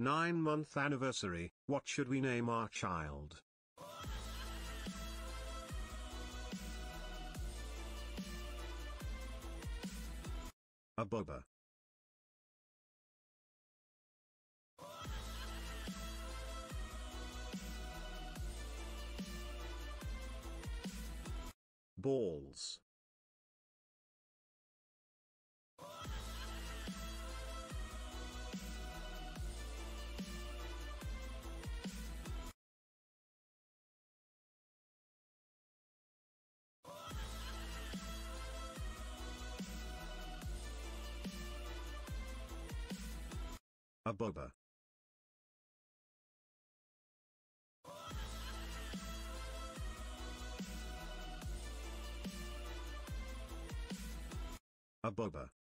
Nine month anniversary, what should we name our child? A Bubba. Balls. A Bubba. A Bubba.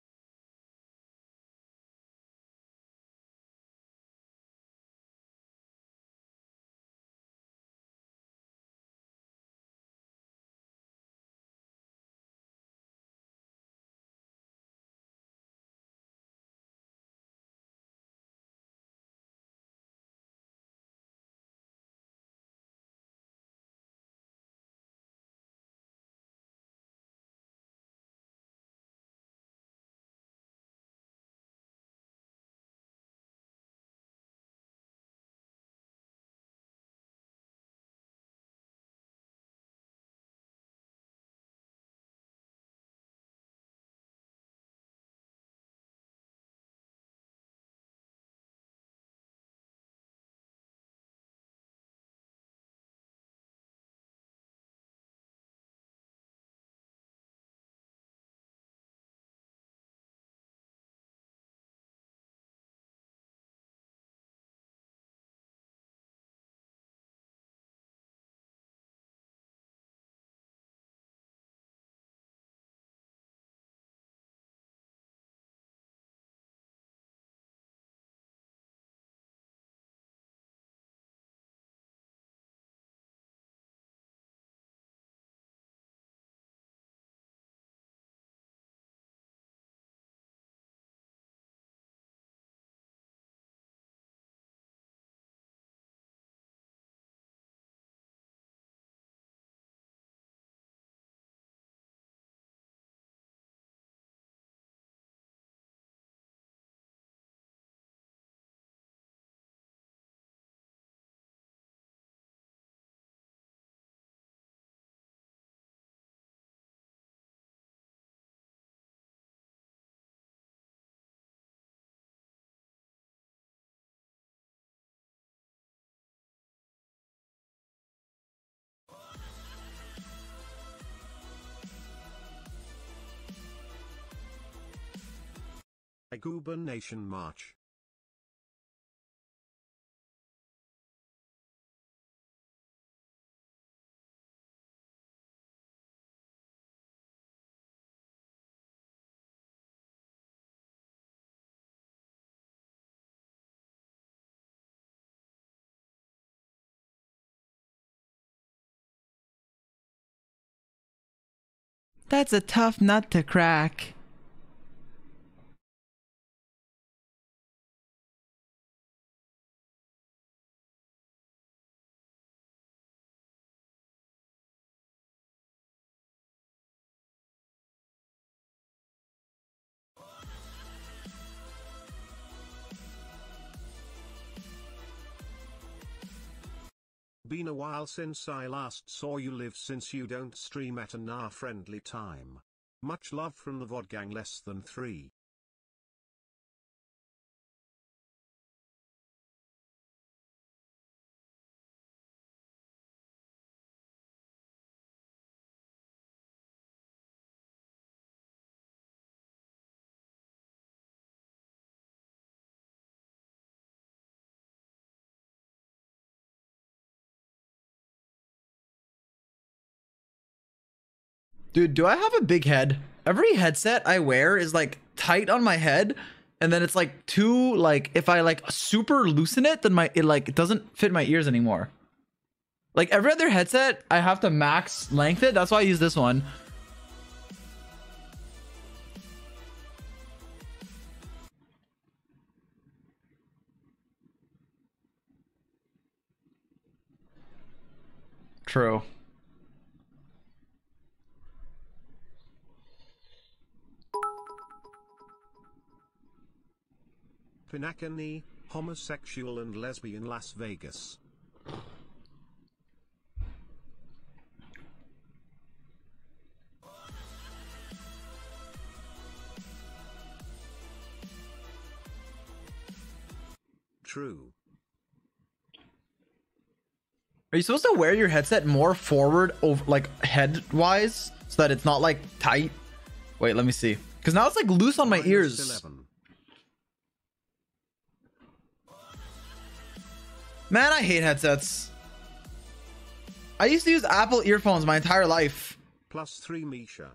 Aguba Nation March. That's a tough nut to crack. Been a while since I last saw you live since you don't stream at an hour friendly time. Much love from the VOD gang less than 3. Dude, do I have a big head? Every headset I wear is like tight on my head, and then it's like too like if I like super loosen it, then my it like it doesn't fit my ears anymore. Like every other headset, I have to max length it. That's why I use this one. True. Penacony, homosexual and lesbian Las Vegas. True. Are you supposed to wear your headset more forward over like head wise so that it's not like tight? Wait, let me see. Cause now it's like loose on my Minus ears. 11. Man, I hate headsets. I used to use Apple earphones my entire life. Plus 3 Misha.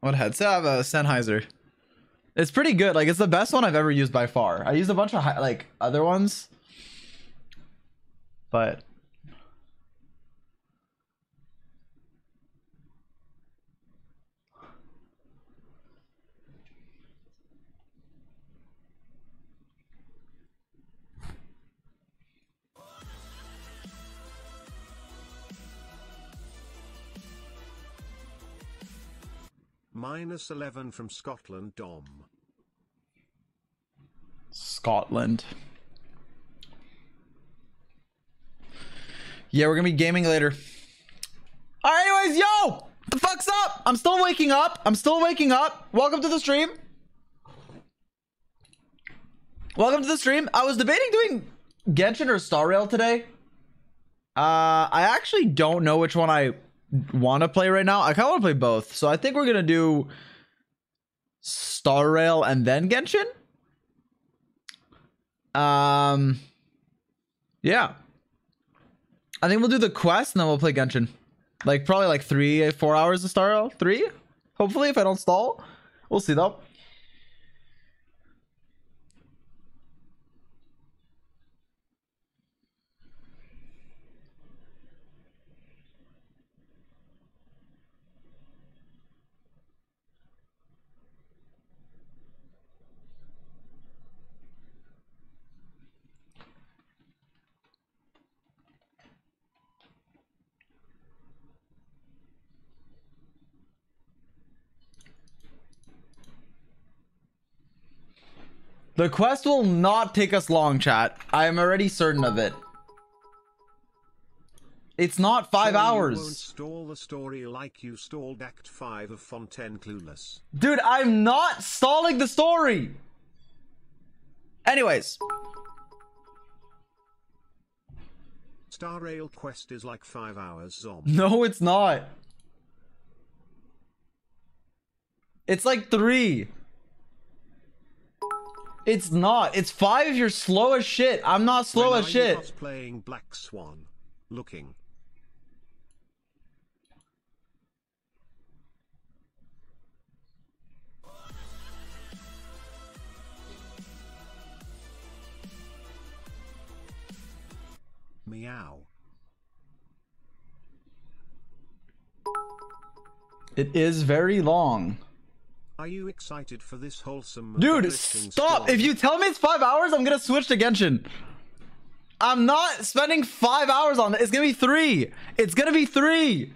What headset? I have a Sennheiser. It's pretty good. Like it's the best one I've ever used by far. I used a bunch of like other ones, but Minus 11 from Scotland Dom. Scotland. Yeah, we're gonna be gaming later. All right, anyways, yo, the fuck's up? I'm still waking up. I'm still waking up. Welcome to the stream. Welcome to the stream. I was debating doing Genshin or Star Rail today. Uh, I actually don't know which one I want to play right now. I kind of want to play both, so I think we're gonna do Star Rail and then Genshin. Um, yeah. I think we'll do the quest and then we'll play Genshin. Like probably like three, four hours of Star Rail. Three, hopefully, if I don't stall. We'll see though. The quest will not take us long, chat. I am already certain of it. It's not five So You won't hours. stall the story like you stalled Act 5 of Fontaine Clueless. Dude, I'm not stalling the story. Anyways, Star Rail quest is like 5 hours zom. no, it's not. It's like three. It's not. It's five if you're slow as shit. I'm not slow When as shit. playing Black Swan. Looking. Meow. It is very long. Are you excited for this wholesome Dude, stop. story? If you tell me it's five hours, I'm gonna switch to Genshin. I'm not spending five hours on it. It's gonna be three. It's gonna be three.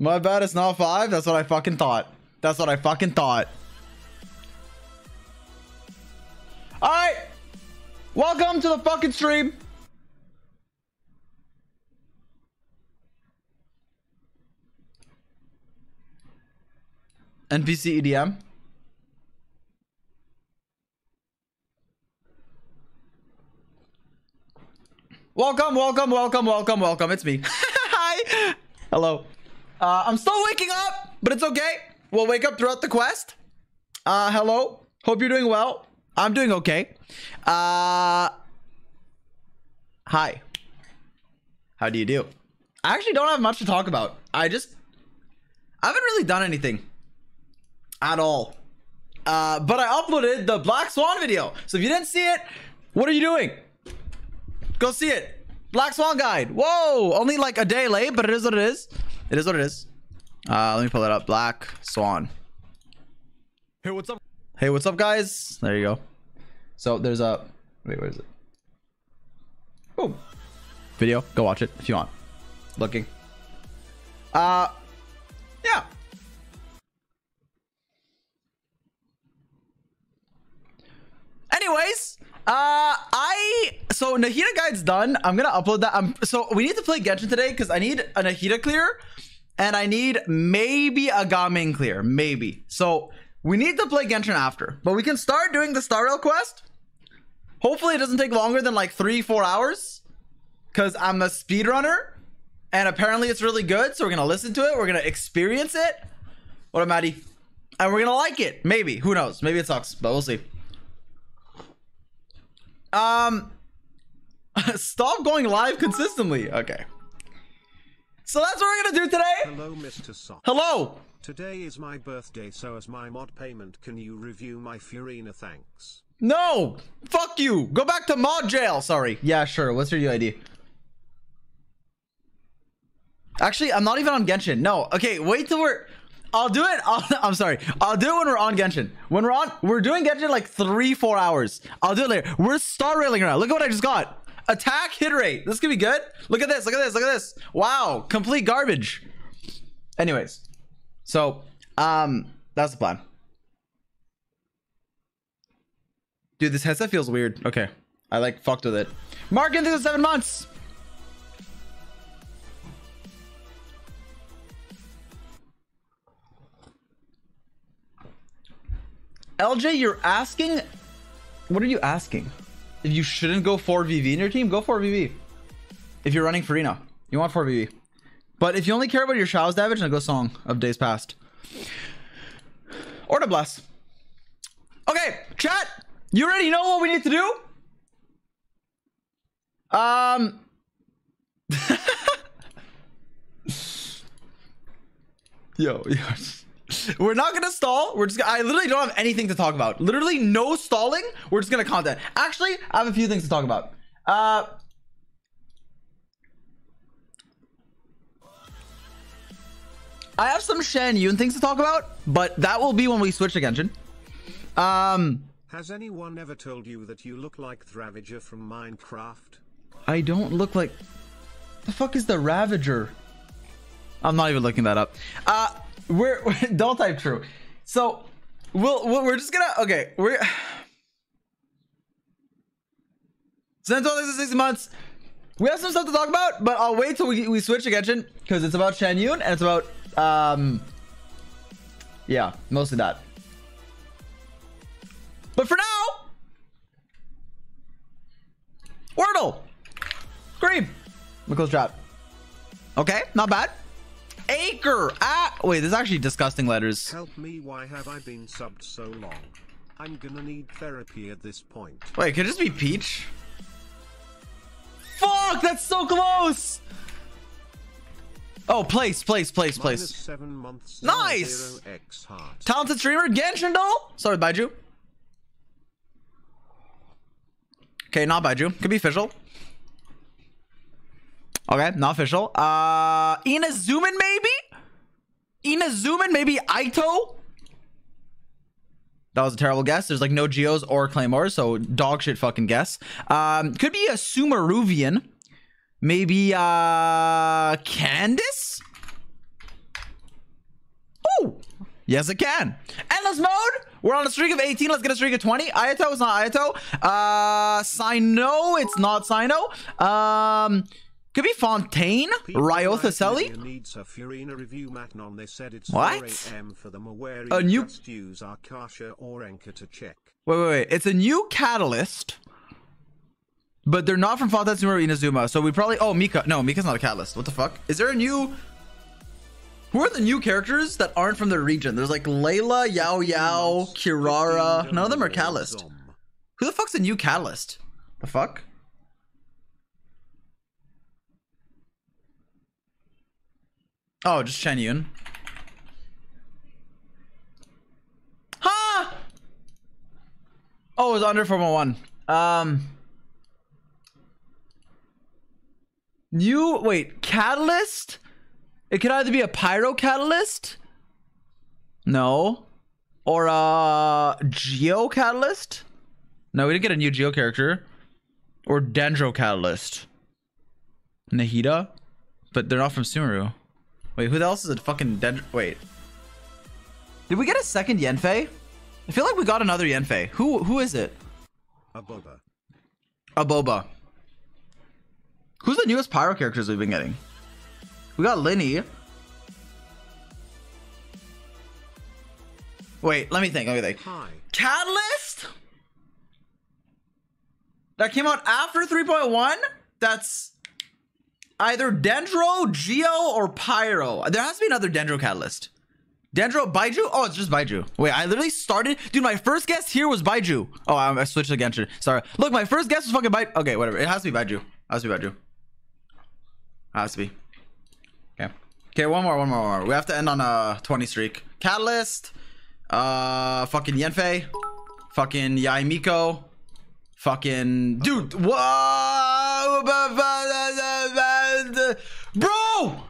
My bad, it's not five. That's what I fucking thought. That's what I fucking thought. Alright. Welcome to the fucking stream. NPC EDM. Welcome, welcome, welcome, welcome, welcome. It's me. Hi. Hello. Uh, I'm still waking up, but it's okay. We'll wake up throughout the quest. Uh, hello. Hope you're doing well. I'm doing okay. Uh, hi. How do you do? I actually don't have much to talk about. I just I haven't really done anything at all. Uh, but I uploaded the Black Swan video. So if you didn't see it, what are you doing? Go see it. Black Swan guide. Whoa, only like a day late, but it is what it is. It is what it is. Uh, let me pull that up. Black Swan. Hey, what's up? Hey, what's up, guys? There you go. So there's a wait, where is it? Boom. Video. Go watch it if you want. Looking. Uh, yeah. Anyways, uh, I so Nahida guide's done. I'm gonna upload that. Um, so we need to play Genshin today because I need a Nahida clear, and I need maybe a Gaming clear, maybe. So we need to play Genshin after, but we can start doing the Star Rail quest. Hopefully, it doesn't take longer than like three, four hours, because I'm a speedrunner, and apparently it's really good. So we're gonna listen to it. We're gonna experience it. What up, Maddie? And we're gonna like it. Maybe. Who knows? Maybe it sucks, but we'll see. Um, stop going live consistently. Okay. So that's what we're gonna do today. Hello, Mr. Sock. Hello. Today is my birthday, so as my mod payment, can you review my Furina thanks? No. Fuck you. Go back to mod jail. Sorry. Yeah, sure. What's your UID? Actually, I'm not even on Genshin. No. Okay, wait till we're. I'll do it. I'll, I'm sorry. I'll do it when we're on Genshin. When we're on, we're doing Genshin like three, four hours. I'll do it later. We're star railing now. Look at what I just got. Attack hit rate. This could be good. Look at this. Look at this. Look at this. Wow. Complete garbage. Anyways, so um, that's the plan. Dude, this headset feels weird. Okay, I like fucked with it. Mark into the seven months. LJ, you're asking. What are you asking? If you shouldn't go 4VV in your team, go 4VV. If you're running Furina, you want 4VV. But if you only care about your Show's damage, then go Song of Days Past. Or to Bless. Okay, chat. You already know what we need to do? Um. yo, yo. We're not gonna stall. We're just. I literally don't have anything to talk about. Literally no stalling. We're just gonna content. Actually, I have a few things to talk about. Uh. I have some Shen Yun things to talk about, but that will be when we switch to Genshin. Um. Has anyone ever told you that you look like Ravager from Minecraft? I don't look like. The fuck is the Ravager? I'm not even looking that up. Uh, we're, don't type true. So, we'll, we'll we're just gonna okay. We're since all this is six months. We have some stuff to talk about, but I'll wait till we, we switch to Genshin because it's about Shen Yun and it's about um. Yeah, mostly that. But for now, Wordle, Scream, close chat. Okay, not bad. Acre. Ah, wait, this is actually disgusting letters. Help me, why have I been subbed so long? I'm gonna need therapy at this point. Wait, could it just be Peach? Fuck, that's so close. Oh, place, place, place, place. seven months. Nice! Talented streamer, Genshin doll. Sorry, Baizhu. Okay, not Baizhu. Could be official. Okay, not official. Uh, Inazuman maybe? Inazuman, maybe Ayato? That was a terrible guess. There's like no Geos or Claymores, so dog shit fucking guess. Um, could be a Sumeruvian. Maybe uh Candice? Oh, yes, it can. Endless mode. We're on a streak of 18. Let's get a streak of 20. Ayato is not Ayato. Uh, Cyno. It's not Cyno. Um, could be Fontaine. People Ryotha like Selly. Needs a Furina review Matnon. They said it's What? 4 a.m. for them. A new- just use Akasha or Enka to check. Wait, wait, wait. It's a new catalyst. But they're not from Fontaine or Inazuma. So we probably. Oh, Mika. No, Mika's not a catalyst. What the fuck? Is there a new. Who are the new characters that aren't from the region? There's like Layla, Yao Yao, Kirara. None of them are catalyst. Who the fuck's a new catalyst? The fuck? Oh, just Chen Yun. Huh? Oh, it was under 4.1. Um. You wait, catalyst? It could either be a pyro catalyst. No. Or a geo catalyst. No, we didn't get a new geo character. Or dendro catalyst. Nahida? But they're not from Sumeru. Wait, who else is a fucking dendro? Wait. Did we get a second Yanfei? I feel like we got another Yanfei. Who who is it? A boba. Who's the newest pyro characters we've been getting? We got Lyney. Wait, let me think. Let me think. Hi. Catalyst? That came out after 3.1? That's either Dendro, Geo, or Pyro. There has to be another Dendro Catalyst. Dendro, Baizhu? Oh, it's just Baizhu. Wait, I literally started. Dude, my first guess here was Baizhu. Oh, I, I switched to Genshin. Sorry. Look, my first guess was fucking Baizhu. Okay, whatever. It has to be Baizhu. It has to be Baizhu. Has to be. Okay. Okay, one more, one more, one more. We have to end on a 20 streak. Catalyst. Uh, fucking Yanfei. Fucking Yae Miko. Fucking. Dude, whoa! Bro!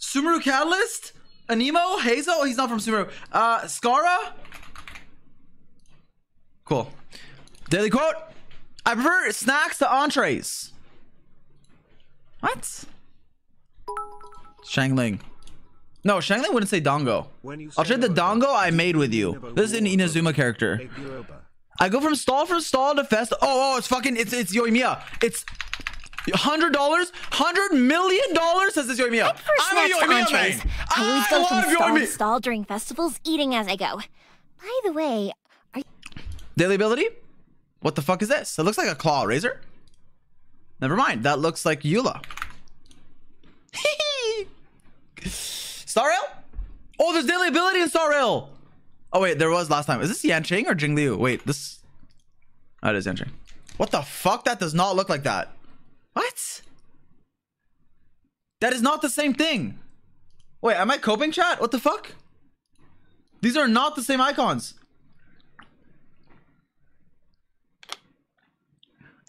Sumeru Catalyst? Anemo? Heizou? He's not from Sumeru. Uh, Skara? Cool. Daily quote. I prefer snacks to entrees. What? Xiangling. No, Xiangling wouldn't say dongo. When you I'll trade the dongo I made with you. This is an Inazuma character. I go from stall from stall to fest. Oh, oh, it's fucking, it's it's Yoimiya. It's hundred dollars, hundred million dollars. Says it's Yoimiya. For I'm a Yoimiya man. I always I go from stall to Yoimiya. stall during festivals, eating as I go. By the way, are Daily ability? What the fuck is this? It looks like a claw razor. Never mind. That looks like Eula. Star? Oh, there's daily ability in Star. Oh wait, there was last time. Is this Yanqing or Jingliu? Wait, this. Oh, it is Yanqing. What the fuck? That does not look like that. What? That is not the same thing. Wait, am I coping, chat? What the fuck? These are not the same icons.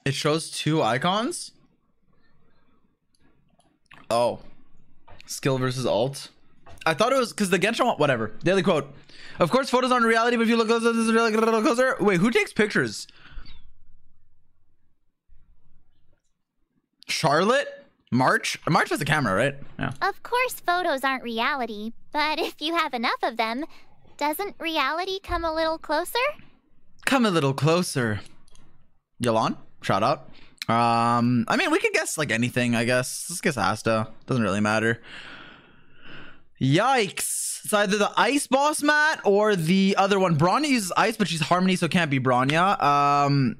It shows two icons. Oh, skill versus alt. I thought it was because the Genshin one. Whatever. Daily quote. Of course, photos aren't reality, but if you look closer, this is really look closer. Wait, who takes pictures? Charlotte, March. March has a camera, right? Yeah. Of course, photos aren't reality, but if you have enough of them, doesn't reality come a little closer? Come a little closer. Yalan, shout out. Um, I mean, we could guess like anything, I guess. Let's guess Asta. Doesn't really matter. Yikes. It's either the ice boss mat or the other one. Bronya uses ice, but she's harmony, so can't be Bronya. Um,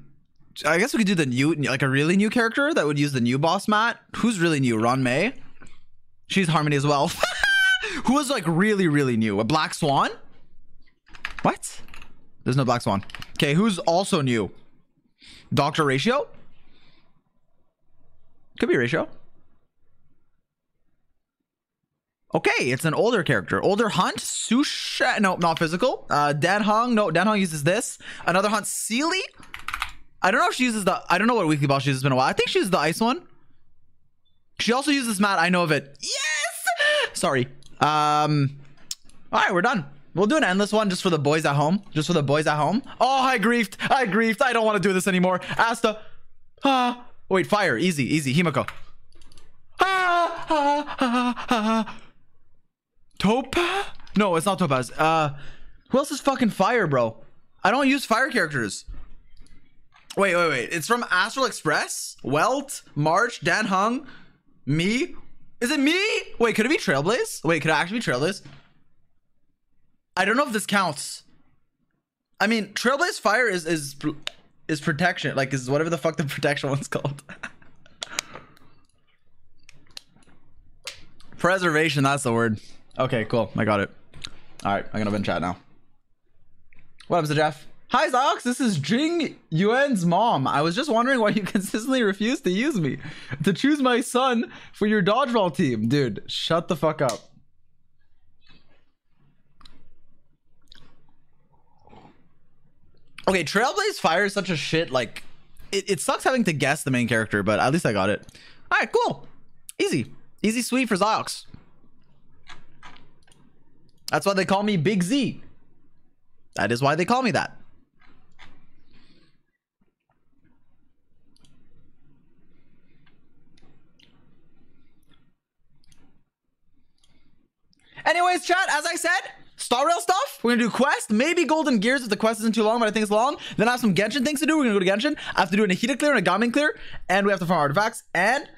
I guess we could do the new, like a really new character that would use the new boss mat. Who's really new? Ruan Mei. She's harmony as well. Who was like really, really new? A Black Swan? What? There's no Black Swan. Okay, who's also new? Doctor Ratio? Could be Ratio. Okay, it's an older character. Older Hunt, Sushang, no, not physical. Uh, Dan Heng, no, Dan Heng uses this. Another Hunt, Seele. I don't know if she uses the, I don't know what weekly boss she uses. It's been a while. I think she uses the ice one. She also uses mat. I know of it. Yes! Sorry. Um, all right, we're done. We'll do an endless one just for the boys at home. Just for the boys at home. Oh, I griefed. I griefed. I don't want to do this anymore. Asta. Ah. Wait, fire. Easy, easy. Himeko. Ah, ah, ah, ah. Topa? No, it's not Topaz. Uh, who else is fucking fire, bro? I don't use fire characters. Wait, wait, wait. It's from Astral Express? Welt, March, Dan Heng, me. Is it me? Wait, could it be Trailblaze? Wait, could it actually be Trailblaze? I don't know if this counts. I mean, Trailblaze Fire is is is protection, like is whatever the fuck the protection one's called. Preservation, that's the word. Okay, cool. I got it. All right, I'm gonna open chat now. What up, Jeff? Hi Zox, this is Jing Yuan's mom. I was just wondering why you consistently refuse to use me to choose my son for your dodgeball team. Dude, shut the fuck up. Okay, Trailblaze Fire is such a shit, like it, it sucks having to guess the main character, but at least I got it. Alright, cool. Easy. Easy sweet for Zox. That's why they call me Big Z. That is why they call me that. Anyways, chat, as I said, Star Rail stuff. We're gonna do quest, maybe Golden Gears if the quest isn't too long, but I think it's long. Then I have some Genshin things to do. We're gonna go to Genshin. I have to do a Nahida clear and a Gaming clear, and we have to farm artifacts. And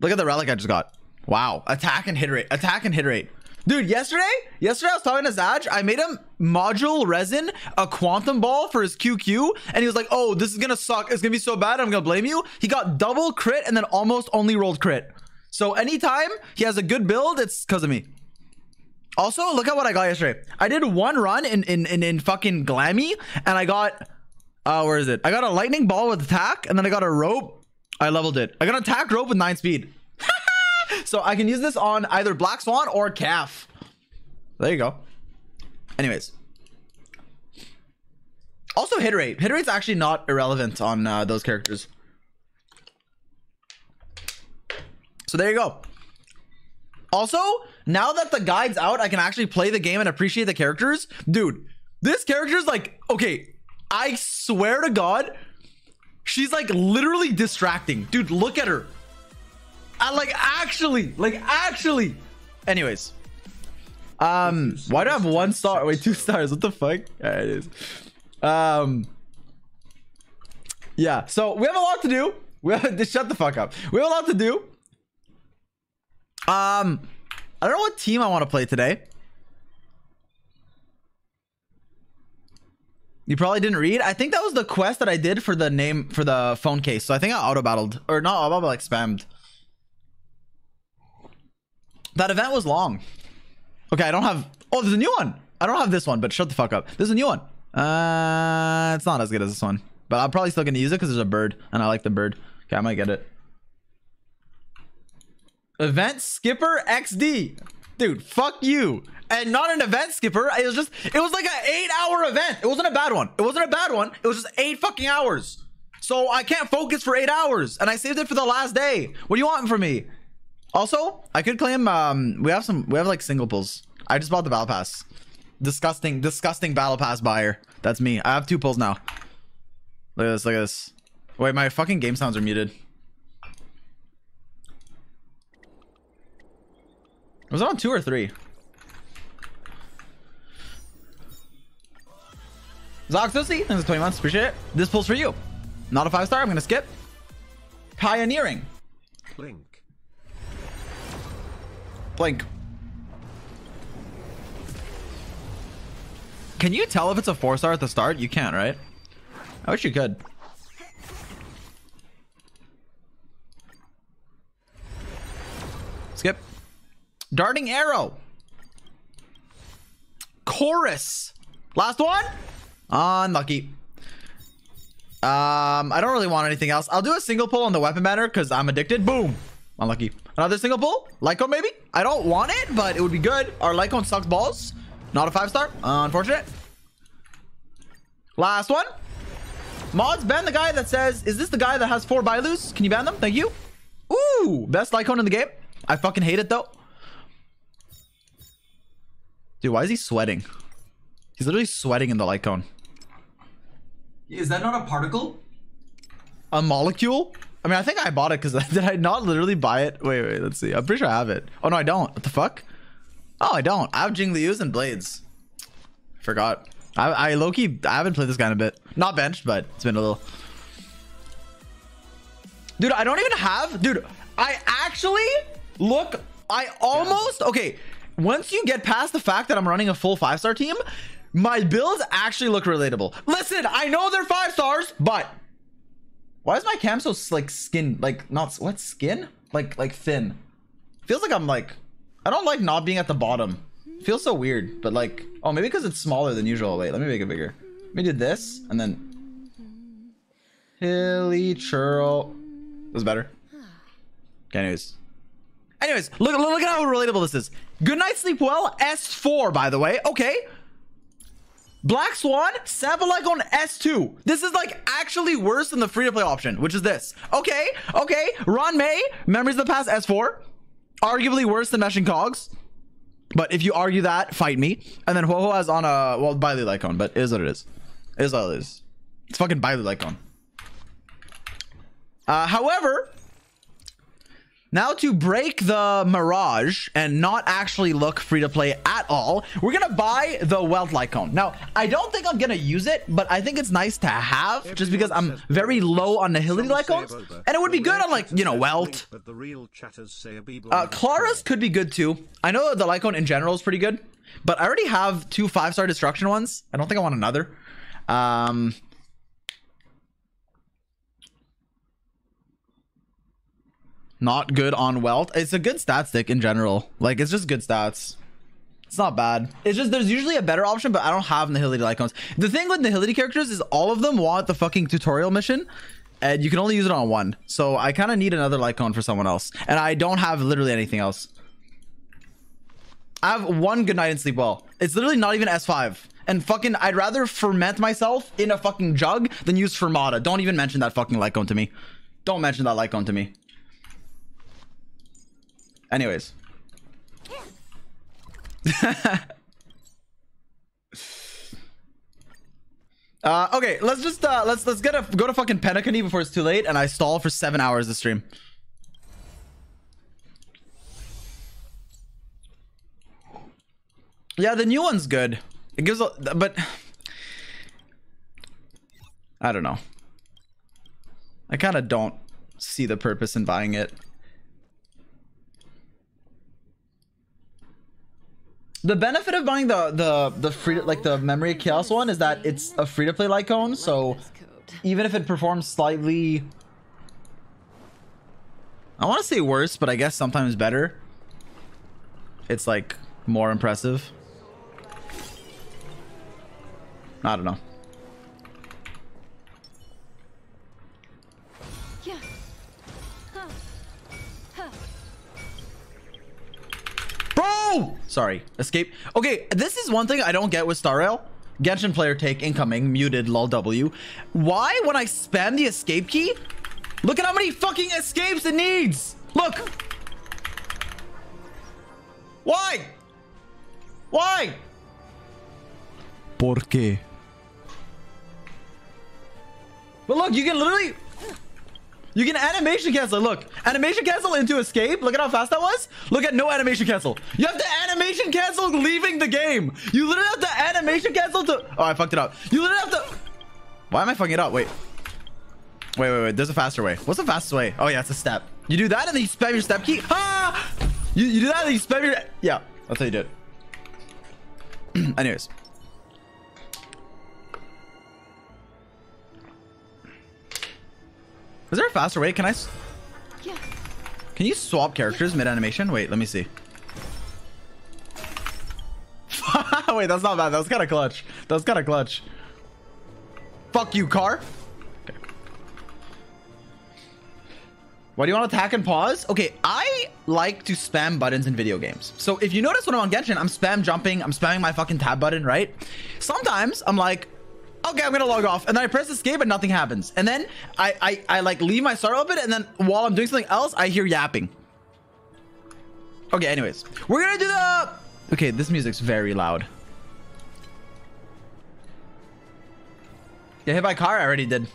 look at the relic I just got. Wow, attack and hit rate, attack and hit rate. Dude, yesterday, yesterday I was talking to Zaj. I made him module resin a quantum ball for his QQ, and he was like, "Oh, this is gonna suck. It's gonna be so bad. I'm gonna blame you." He got double crit and then almost only rolled crit. So anytime he has a good build, it's because of me. Also, look at what I got yesterday. I did one run in in in, in fucking Glammy, and I got uh where is it? I got a lightning ball with attack, and then I got a rope. I leveled it. I got an attack rope with nine speed. so I can use this on either Black Swan or Calf. There you go. Anyways. Also hit rate. Hit rate's actually not irrelevant on uh, those characters. So there you go. Also, now that the guide's out, I can actually play the game and appreciate the characters. Dude, this character's like, okay, I swear to God, she's like literally distracting. Dude, look at her. I like actually, like actually. Anyways. Um, why do I have one star? Wait, two stars. What the fuck? Yeah, it is. Um, yeah. So we have a lot to do. We have to shut the fuck up. We have a lot to do. Um, I don't know what team I want to play today. You probably didn't read. I think that was the quest that I did for the name for the phone case. So I think I auto battled or not auto battled, like spammed. That event was long. Okay, I don't have. Oh, there's a new one. I don't have this one, but shut the fuck up. There's a new one. Uh, it's not as good as this one, but I'm probably still gonna use it because there's a bird, and I like the bird. Okay, I might get it. Event skipper XD, dude. Fuck you. And not an event skipper. It was just. It was like an eight-hour event. It wasn't a bad one. It wasn't a bad one. It was just eight fucking hours. So I can't focus for eight hours, and I saved it for the last day. What do you want from me? Also, I could claim. Um, we have some. We have like single pulls. I just bought the battle pass. Disgusting, disgusting battle pass buyer. That's me. I have two pulls now. Look at this. Look at this. Wait, my fucking game sounds are muted. Was it on two or three? Zoxosi, thanks for 20 months. Appreciate it. This pull's for you. Not a five star. I'm gonna skip. Pioneering. Blink. Blink. Can you tell if it's a four star at the start? You can't, right? I wish you could. Skip. Darting arrow. Chorus. Last one. Unlucky. Um, I don't really want anything else. I'll do a single pull on the weapon banner because I'm addicted. Boom. Unlucky. Another single pull. light cone maybe? I don't want it, but it would be good. Our light cone sucks balls. Not a five star. Unfortunate. Last one. Mods, ban the guy that says, is this the guy that has four Bailus? Can you ban them? Thank you. Ooh, best light cone in the game. I fucking hate it though. Dude, why is he sweating? He's literally sweating in the light cone. Is that not a particle? A molecule? I mean, I think I bought it because did I not literally buy it? Wait, wait, let's see. I'm pretty sure I have it. Oh no, I don't. What the fuck? Oh, I don't. I have Jinglius and Blades. Forgot. I, I low-key, I haven't played this guy in a bit. Not benched, but it's been a little. Dude, I don't even have... Dude, I actually look... I almost... Okay, once you get past the fact that I'm running a full five-star team, my builds actually look relatable. Listen, I know they're five stars, but... Why is my cam so, like, skin... Like, not... What? Skin? Like, like thin. Feels like I'm, like... I don't like not being at the bottom. Feels so weird, but like, oh, maybe because it's smaller than usual. Wait, let me make it bigger. Let me do this and then hilly churl. Was better. Okay, anyways. Anyways, look, look at how relatable this is. Good night, sleep well. S4, by the way. Okay. Black Swan, sample like on S2. This is like actually worse than the free to play option, which is this. Okay, okay. Ruan Mei, Memories of the Past S4. Arguably worse than Meshing Cogs. But if you argue that, fight me. And then Ho has on a, well, Bailu light cone, but it is what it is. It is what it is. It's fucking Bailu light cone. Uh, however, now to break the mirage and not actually look free to play at all, we're gonna buy the Wealth light cone. Now, I don't think I'm gonna use it, but I think it's nice to have just because I'm very low on the Nihility light cones. And it would be good on like, you know, Wealth. But the real chatters say a Beeble Uh, Clara's could be good too. I know the light cone in general is pretty good, but I already have two five star destruction ones. I don't think I want another. Um, not good on wealth. It's a good stat stick in general. Like it's just good stats. It's not bad. It's just there's usually a better option, but I don't have Nihility light cones. The thing with Nihility characters is all of them want the fucking tutorial mission, and you can only use it on one. So I kind of need another light cone for someone else, and I don't have literally anything else. I have one good night and sleep well. It's literally not even S5. And fucking, I'd rather ferment myself in a fucking jug than use Fermata. Don't even mention that fucking light cone to me. Don't mention that light cone to me. Anyways. uh, okay, let's just uh, let's let's get a go to fucking Penacony before it's too late, and I stall for seven hours this stream. Yeah, the new one's good. It gives a but I don't know. I kind of don't see the purpose in buying it. The benefit of buying the the the free like the memory chaos one is that it's a free to play light cone, so even if it performs slightly I want to say worse, but I guess sometimes better. It's like more impressive. I don't know. Bro! Sorry. Escape. Okay, this is one thing I don't get with Star Rail. Genshin player take incoming, muted, lol W. Why, when I spam the escape key, look at how many fucking escapes it needs! Look! Why? Why? ¿Por qué? But look, you can literally... You can animation cancel. Look, animation cancel into escape. Look at how fast that was. Look at no animation cancel. You have to animation cancel leaving the game. You literally have to animation cancel to... Oh, I fucked it up. You literally have to... Why am I fucking it up? Wait. Wait, wait, wait. There's a faster way. What's the fastest way? Oh, yeah, it's a step. You do that and then you spam your step key. Ah! You, you do that and then you spam your... Yeah, that's how you do it. Anyways. Is there a faster way? Can I? Yeah. Can you swap characters mid-animation? Wait, let me see. Wait, that's not bad. That was kind of clutch. That was kind of clutch. Fuck you, car. Okay. Why do you want to attack and pause? Okay, I like to spam buttons in video games. So if you notice when I'm on Genshin, I'm spam jumping, I'm spamming my fucking tab button, right? Sometimes I'm like, okay, I'm gonna log off, and then I press escape and nothing happens. And then I I, I like leave my start open, and then while I'm doing something else, I hear yapping. Okay, anyways, we're gonna do the. Okay, this music's very loud. Get hit by car? I already did.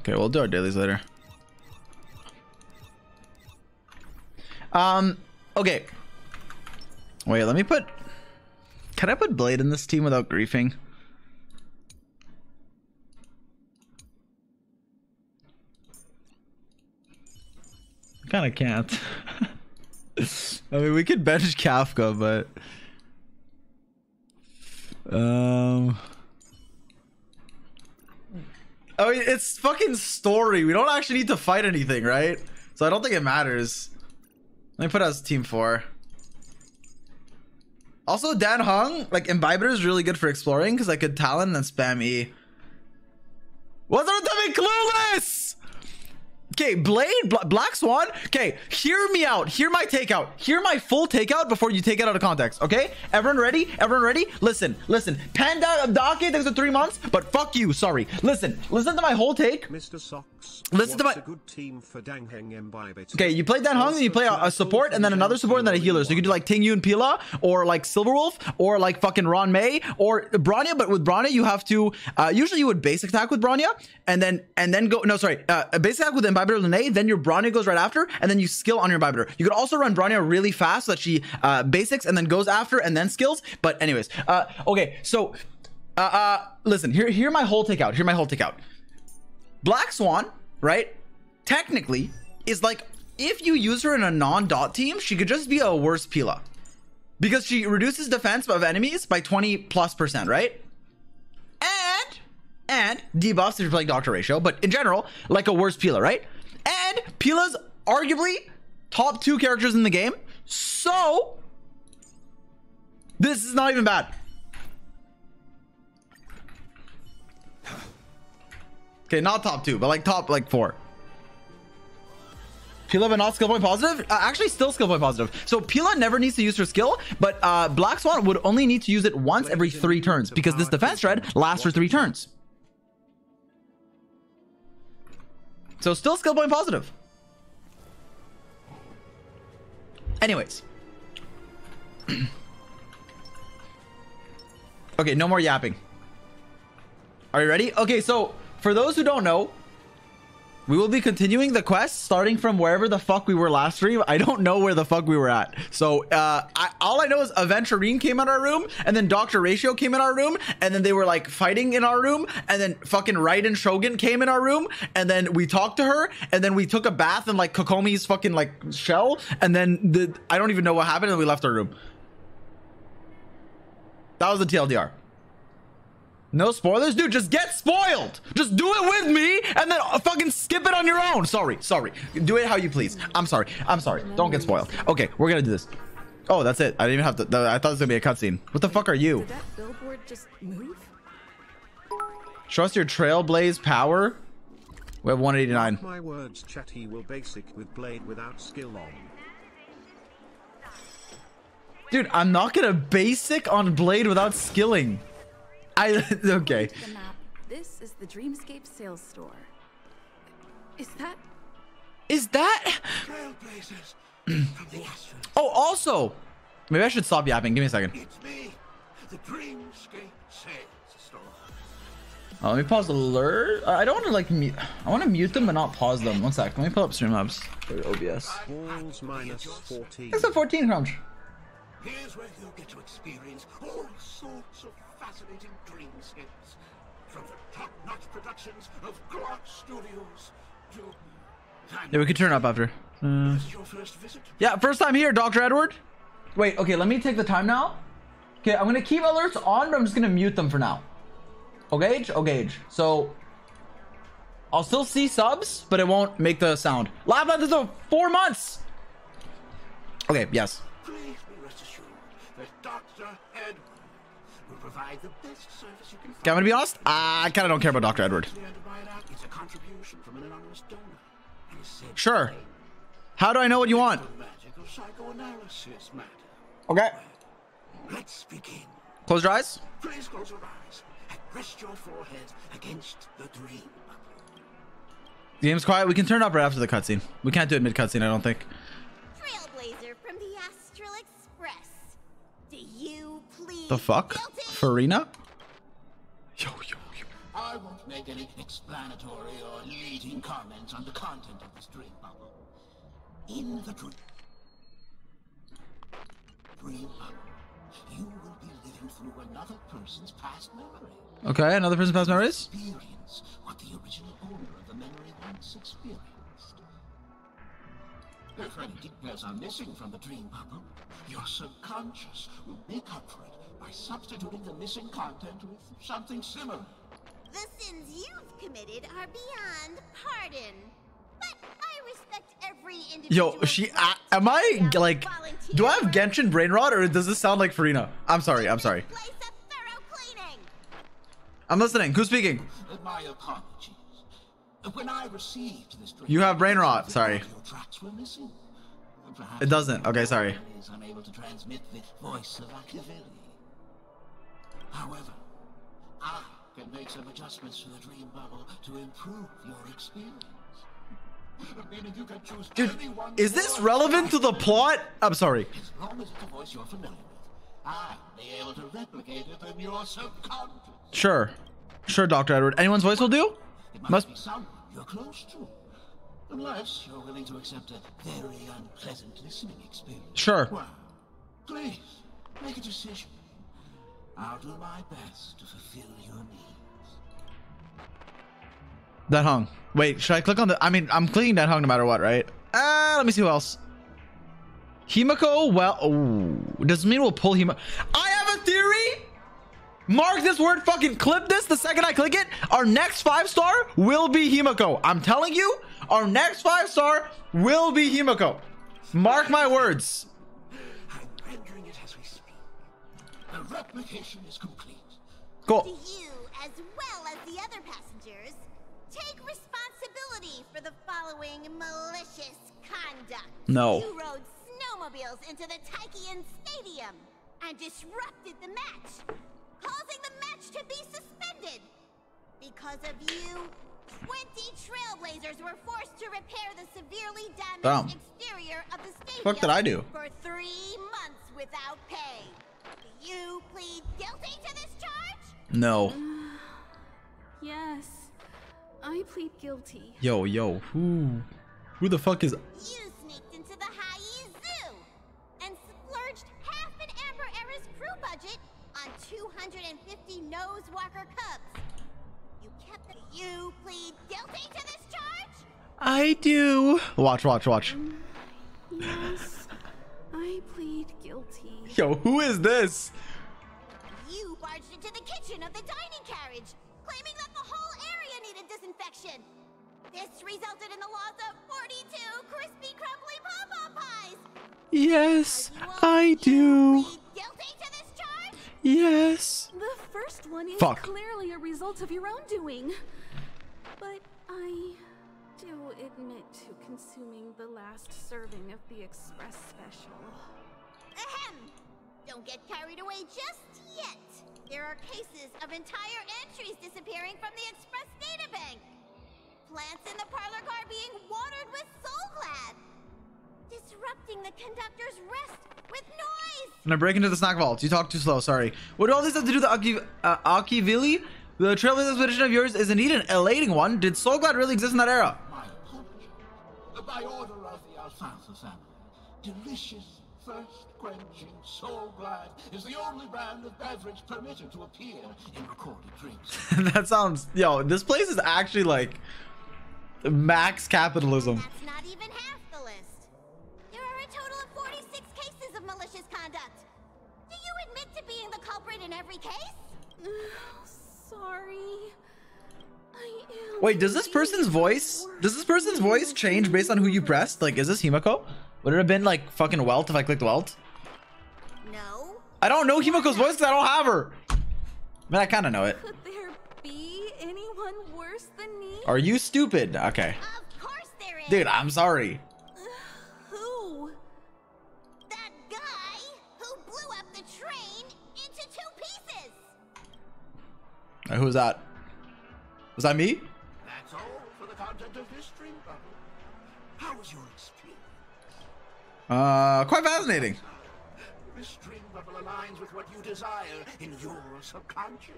Okay, we'll do our dailies later. Um, okay. Wait, let me put... Can I put Blade in this team without griefing? Kind of can't. I mean, we could bench Kafka, but... Um... I mean, it's fucking story. We don't actually need to fight anything, right? So I don't think it matters. Let me put as team four. Also, Dan Heng, like Imbiber is really good for exploring because I could talent and spam E. What's up with me clueless? Okay, Blade, Bla- Black Swan. Okay, hear me out. Hear my takeout. Hear my full takeout before you take it out of context. Okay, everyone ready? Everyone ready? Listen, listen. Panda Abdake thanks for three months, but fuck you. Sorry. Listen, listen to my whole take. Mr. Socks. Listen to my- a good team for Imbibit? Okay, you play Dan Heng, then you play a, a support, and then another support, and then a healer. So you could do like Tingyun and Pela, or like Silverwolf, or like fucking Ruan Mei, or Bronya. But with Bronya, you have to. Uh, usually, you would base attack with Bronya, and then and then go. No, sorry, uh, a base attack with Imbibitor Lunae. Then your Bronya goes right after, and then you skill on your Imbibitor. You could also run Bronya really fast so that she uh, basics and then goes after and then skills. But anyways, uh, okay, so uh, uh, listen. Here, here my whole takeout. Here my whole takeout. Black Swan, right? Technically, is like if you use her in a non-dot team, she could just be a worse Pela. Because she reduces defense of enemies by 20 plus percent, right? And and debuffs if you're playing Doctor Ratio, but in general, like a worse Pela, right? And Pela's arguably top two characters in the game. So this is not even bad. Okay, not top two, but like top like four. Pela but not skill point positive? Uh, actually, still skill point positive. So Pela never needs to use her skill, but uh, Black Swan would only need to use it once every three turns because this defense shred lasts for three turns. So still skill point positive. Anyways. okay, no more yapping. Are you ready? Okay, so for those who don't know, we will be continuing the quest starting from wherever the fuck we were last stream. I don't know where the fuck we were at. So uh, I, all I know is Aventurine came in our room, and then Doctor Ratio came in our room, and then they were like fighting in our room, and then fucking Raiden Shogun came in our room, and then we talked to her, and then we took a bath in like Kokomi's fucking like shell, and then the I don't even know what happened, and we left our room. That was the TLDR. No spoilers, dude. Just get spoiled. Just do it with me, and then uh, fucking skip it on your own. Sorry, sorry. Do it how you please. I'm sorry. I'm sorry. Don't get spoiled. Okay, we're gonna do this. Oh, that's it. I didn't even have to. I thought it was gonna be a cutscene. What the fuck are you? Did that billboard just move? Trust your trailblaze power. We have 189. My words chatty will basic with blade without skill on. Dude, I'm not gonna basic on blade without skilling. I okay. This is the Dreamscape sales store. Is that Is that? oh, also, maybe I should stop yapping. Give me a second. It's me, the Dreamscape Sales Store. Oh, let me pause alert. Uh, I don't want to like mute. I want to mute them but not pause them. One sec. Let me pull up Streamlabs for OBS. Balls minus 14. It's a 14 crunch. Here's where you'll get to experience all sorts of fascinating dreamscapes. From the top-notch productions of Clock Studios to... Yeah, we could turn up after. Uh, This your first visit? yeah, first time here, Dr. Edward. Wait, okay, let me take the time now. Okay, I'm gonna keep alerts on, but I'm just gonna mute them for now. Okay, okay. So I'll still see subs, but it won't make the sound. Live month is over four months. Okay, yes. Please Okay, I'm gonna be honest. I kind of don't care about Dr. Edward. There to buy it out. It's a contribution from an anonymous donor. And it's said Sure. How do I know what you want? the magic of psychoanalysis matter. Okay. Let's begin. Close your eyes. Please close your eyes and rest your forehead against the dream bubble. The game's quiet. We can turn it up right after the cutscene. We can't do it mid cutscene, I don't think. Trailblazer from the Astral Express. Do you please? The fuck? Guilty? Furina? Yo, yo, yo. I won't make any explanatory or leading comments on the content of this dream bubble. In the dream, dream bubble, you will be living through another person's past memory. Okay, another person past memories? Experience what the original owner of the memory once experienced. If any details are missing from the dream bubble, your subconscious will make up for it by substituting the missing content with something similar. The sins you've committed are beyond pardon. But I respect every Yo, she. threat I, am I like? Do I have volunteer Genshin brain rot or does this sound like Furina? I'm sorry. I'm sorry. Place a thorough cleaning. I'm listening. Who's speaking? My apologies. When I received this dream, You have brain rot, sorry. Your tracks were missing. Perhaps It doesn't. Okay, sorry. However, I can make some adjustments to the dream bubble to improve your experience. Meaning you can choose Dude, is this relevant to the plot? I'm sorry. As long as it's a voice you're familiar with, I'll be able to replicate it in your subconscious. Sure. Sure, Dr. Edward. Anyone's voice will do? It must, Must- be someone you're close to. Unless you're willing to accept a very unpleasant listening experience. Sure. Well, please, make a decision. I'll do my best to fulfill your needs. Dan Heng. Wait, should I click on the? I mean, I'm clicking Dan Heng no matter what, right? Ah, let me see who else. Himeko. Well, does this mean we'll pull Himeko? I have a theory. Mark this word. Fucking clip this. The second I click it, our next five star will be Himeko. I'm telling you, our next five star will be Himeko. Mark my words. Replication is complete. Do Cool. you, as well as the other passengers, take responsibility for the following malicious conduct? No. You rode snowmobiles into the Taikiyan Stadium and disrupted the match, causing the match to be suspended. Because of you, 20 trailblazers were forced to repair the severely damaged Damn. exterior of the stadium Fuck did I do? for three months without pay. Do you plead guilty to this charge? No. Uh, yes, I plead guilty. Yo, yo. Who? Who the fuck is? You sneaked into the Hayi Zoo and splurged half an Amber Era's crew budget on 250 nose walker cubs. You kept the. You plead guilty to this charge? I do. Watch, watch, watch. Um, yes, I plead guilty. Yo, who is this? You barged into the kitchen of the dining carriage, claiming that the whole area needed disinfection. This resulted in the loss of 42 crispy, crumbly pom-pom pies. Yes, Are you all- I do. guilty to this charge? Yes. The first one is Fuck. clearly a result of your own doing. But I do admit to consuming the last serving of the Express Special. Ahem! Don't get carried away just yet. There are cases of entire entries disappearing from the Express databank. Plants in the parlor car being watered with Soul Glad. Disrupting the conductor's rest with noise. And I'm gonna break into the snack vault. You talk too slow. Sorry. What do all this have to do with Aki, uh, Akivili? The trailblazer expedition of yours is indeed an elating one. Did Soul Glad really exist in that era? My apologies. By order of the Alfalfa family, delicious, thirst-quenching Soul Glad is the only brand of beverage permitted to appear in recorded drinks. that sounds. Yo, this place is actually like max capitalism. That's not even half the list. There are a total of 46 cases of malicious conduct. Do you admit to being the culprit in every case? Sorry. Wait, does this person's voice? Does this person's voice change based on who you pressed? Like, is this Himeko? Would it have been like fucking Welt if I clicked Welt? No. I don't know Himeko's voice because I don't have her. I mean, I kind of know it. Could there be anyone worse than me? Are you stupid? Okay. Of course there is. Dude, I'm sorry. Who? That guy who blew up the train into two pieces. Uh, who was that? Was that me? That's all for the content of this dream bubble. How was your experience? Uh, quite fascinating. This dream bubble aligns with what you desire in your subconscious.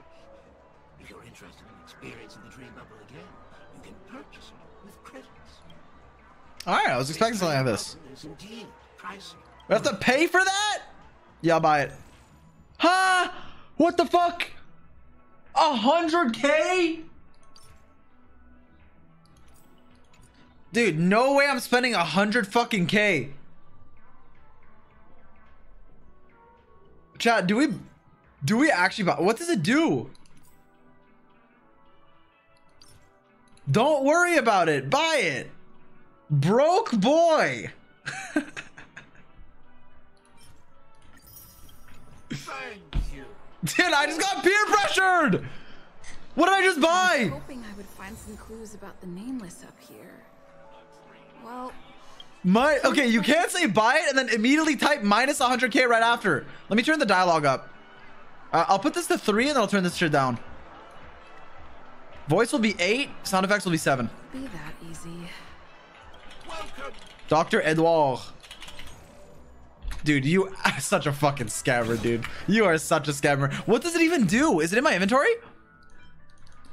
If you're interested in experiencing the dream bubble again, you can purchase it with credits. All right, I was expecting something like this. Is indeed pricey. We have to pay for that? Yeah, I'll buy it. Huh? What the fuck? A hundred K? Dude, no way I'm spending a hundred fucking K. Chat, do we do we actually buy what does it do? Don't worry about it. Buy it. Broke boy. Thank you. Dude, I just got peer pressured. What did I just buy? Hoping I would find some clues about the nameless up here. Well, My okay, you can't say buy it and then immediately type minus 100k right after. Let me turn the dialogue up. Uh, I'll put this to three and then I'll turn this shit down. Voice will be eight. Sound effects will be seven. be that easy. Welcome. Dr. Edward. Dude, you are such a fucking scammer, dude. You are such a scammer. What does it even do? Is it in my inventory?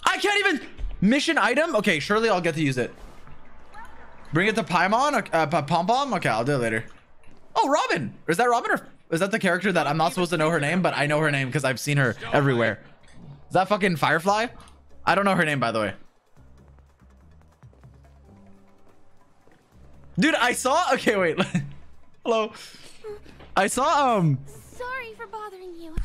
I can't even... Mission item? Okay, surely I'll get to use it. Bring it to Paimon? Uh, Pom Pom? Okay, I'll do it later. Oh, Robin! Is that Robin or is that the character that I'm not supposed to know her name, but I know her name because I've seen her everywhere? Is that fucking Firefly? I don't know her name, by the way. Dude, I saw. Okay, wait. Hello. I saw. Um, Sorry for bothering you.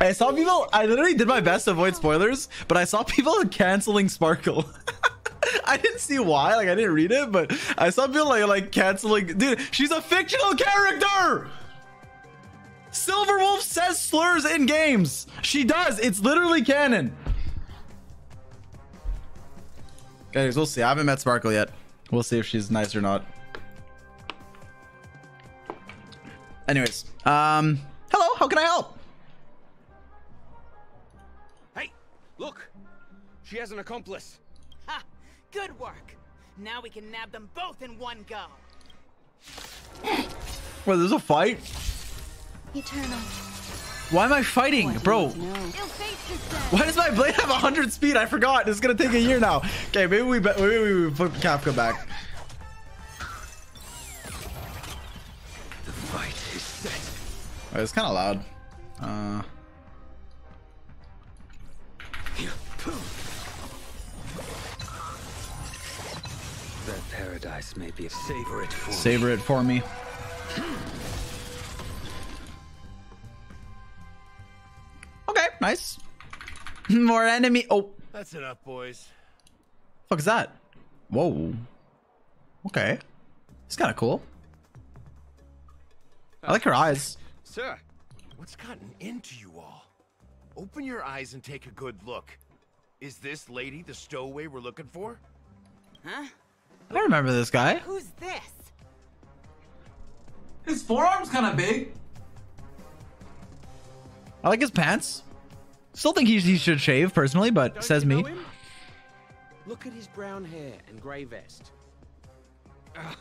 I saw people. I literally did my best to avoid spoilers, but I saw people canceling Sparkle. I didn't see why. Like I didn't read it, but I saw people like like canceling. Dude, she's a fictional character. Silverwolf says slurs in games. She does. It's literally canon. Guys, we'll see. I haven't met Sparkle yet. We'll see if she's nice or not. Anyways, um, hello. How can I help? Hey, look! She has an accomplice. Ha! Good work. Now we can nab them both in one go. Wait, there's a fight? Eternal. Why am I fighting, bro? Ill fate is dead. Why does my blade have 100 speed? I forgot. It's gonna take a year now. Okay, maybe we be- maybe we put Kafka back. The fight is set. Oh, it's kind of loud. Uh, paradise may be savor it for me. savor it for me. Okay, nice. More enemy. Oh, That's enough, boys. fuck is that? Whoa. Okay. It's kind of cool. I like her eyes. Sir, What's gotten into you all? Open your eyes and take a good look. Is this lady the stowaway we're looking for? Huh? I remember this guy. Who's this? His forearm's kind of big. I like his pants. Still think he, he should shave personally, but Don't says you me. him? Look at his brown hair and grey vest. Ah,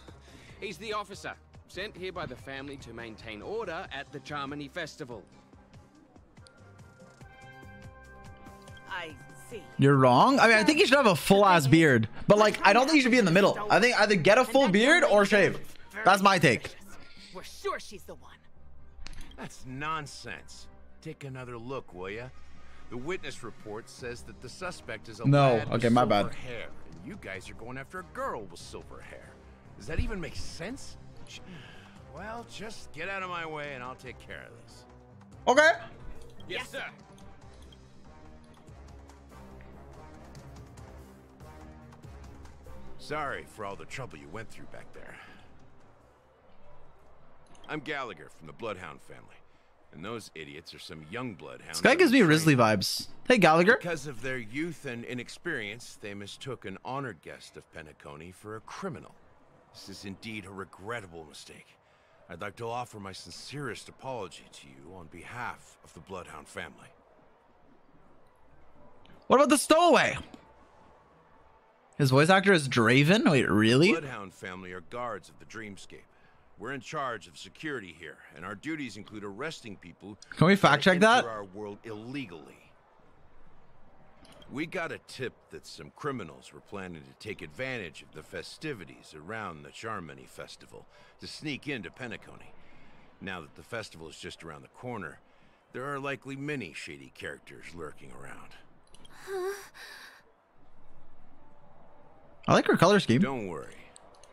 he's the officer sent here by the family to maintain order at the Charmony Festival. I see. You're wrong. I mean, I think you should have a full ass beard, but like, I don't think you should be in the middle. I think either get a full beard or shave. That's my take. We're sure she's the one. That's nonsense. Take another look, will ya? The witness report says that the suspect is a No, lad with okay, my silver bad. hair, and you guys are going after a girl with silver hair. Does that even make sense? Well, just get out of my way and I'll take care of this. Okay. Yes, sir. Sorry for all the trouble you went through back there. I'm Gallagher from the Bloodhound family, and those idiots are some young bloodhounds. This guy gives me. Wriothesley vibes. Hey, Gallagher. Because of their youth and inexperience, they mistook an honored guest of Penacony for a criminal. This is indeed a regrettable mistake. I'd like to offer my sincerest apology to you on behalf of the Bloodhound family. What about the stowaway? His voice actor is Draven. Wait, really? Bloodhound family are guards of the Dreamscape. We're in charge of security here, and our duties include arresting people Can we fact check that? enter our world illegally. We got a tip that some criminals were planning to take advantage of the festivities around the Charmony Festival to sneak into Penacony. Now that the festival is just around the corner, there are likely many shady characters lurking around. I like her color scheme. Don't worry.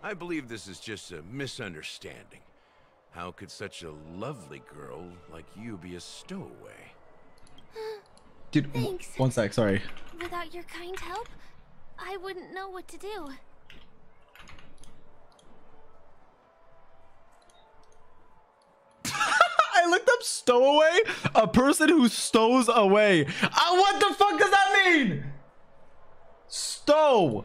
I believe this is just a misunderstanding. How could such a lovely girl like you be a stowaway? Dude, Thanks. one sec, sorry. Without your kind help, I wouldn't know what to do. I looked up stowaway, a person who stows away. Uh, what the fuck does that mean? Stow.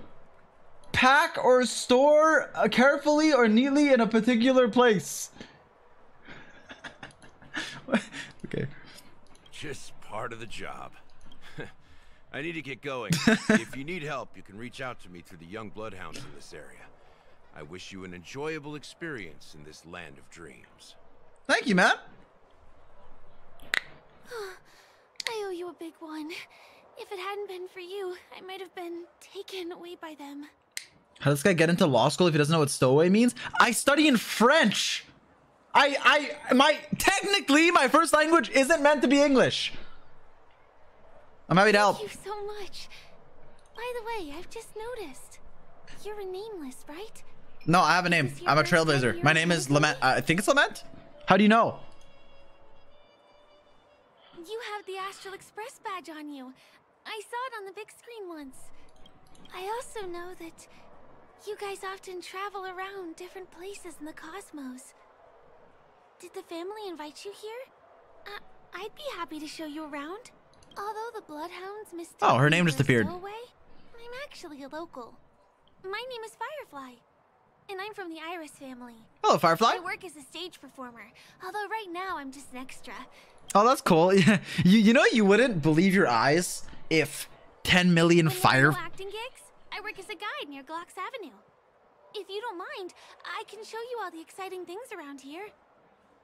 Pack or store uh, carefully or neatly in a particular place. okay. Just part of the job. I need to get going. if you need help, you can reach out to me through the young bloodhounds in this area. I wish you an enjoyable experience in this land of dreams. Thank you, man. I owe you a big one. If it hadn't been for you, I might have been taken away by them. How does this guy get into law school if he doesn't know what stowaway means? I study in French. I, I, my, technically, my first language isn't meant to be English. I'm happy to help. Thank you so much. By the way, I've just noticed. You're a nameless, right? No, I have a name. I'm a trailblazer. My name is Lament. I think it's Lament. How do you know? You have the Astral Express badge on you. I saw it on the big screen once. I also know that you guys often travel around different places in the cosmos. Did the family invite you here? Uh, I'd be happy to show you around. Although the Bloodhounds mistake Oh, her name just appeared. stowaway, I'm actually a local. My name is Firefly, and I'm from the Iris family. Hello, Firefly. I work as a stage performer, although right now I'm just an extra. Oh, that's cool. you, you know, you wouldn't believe your eyes if 10 million fire. Acting gigs? I work as a guide near Glocks Avenue. If you don't mind, I can show you all the exciting things around here.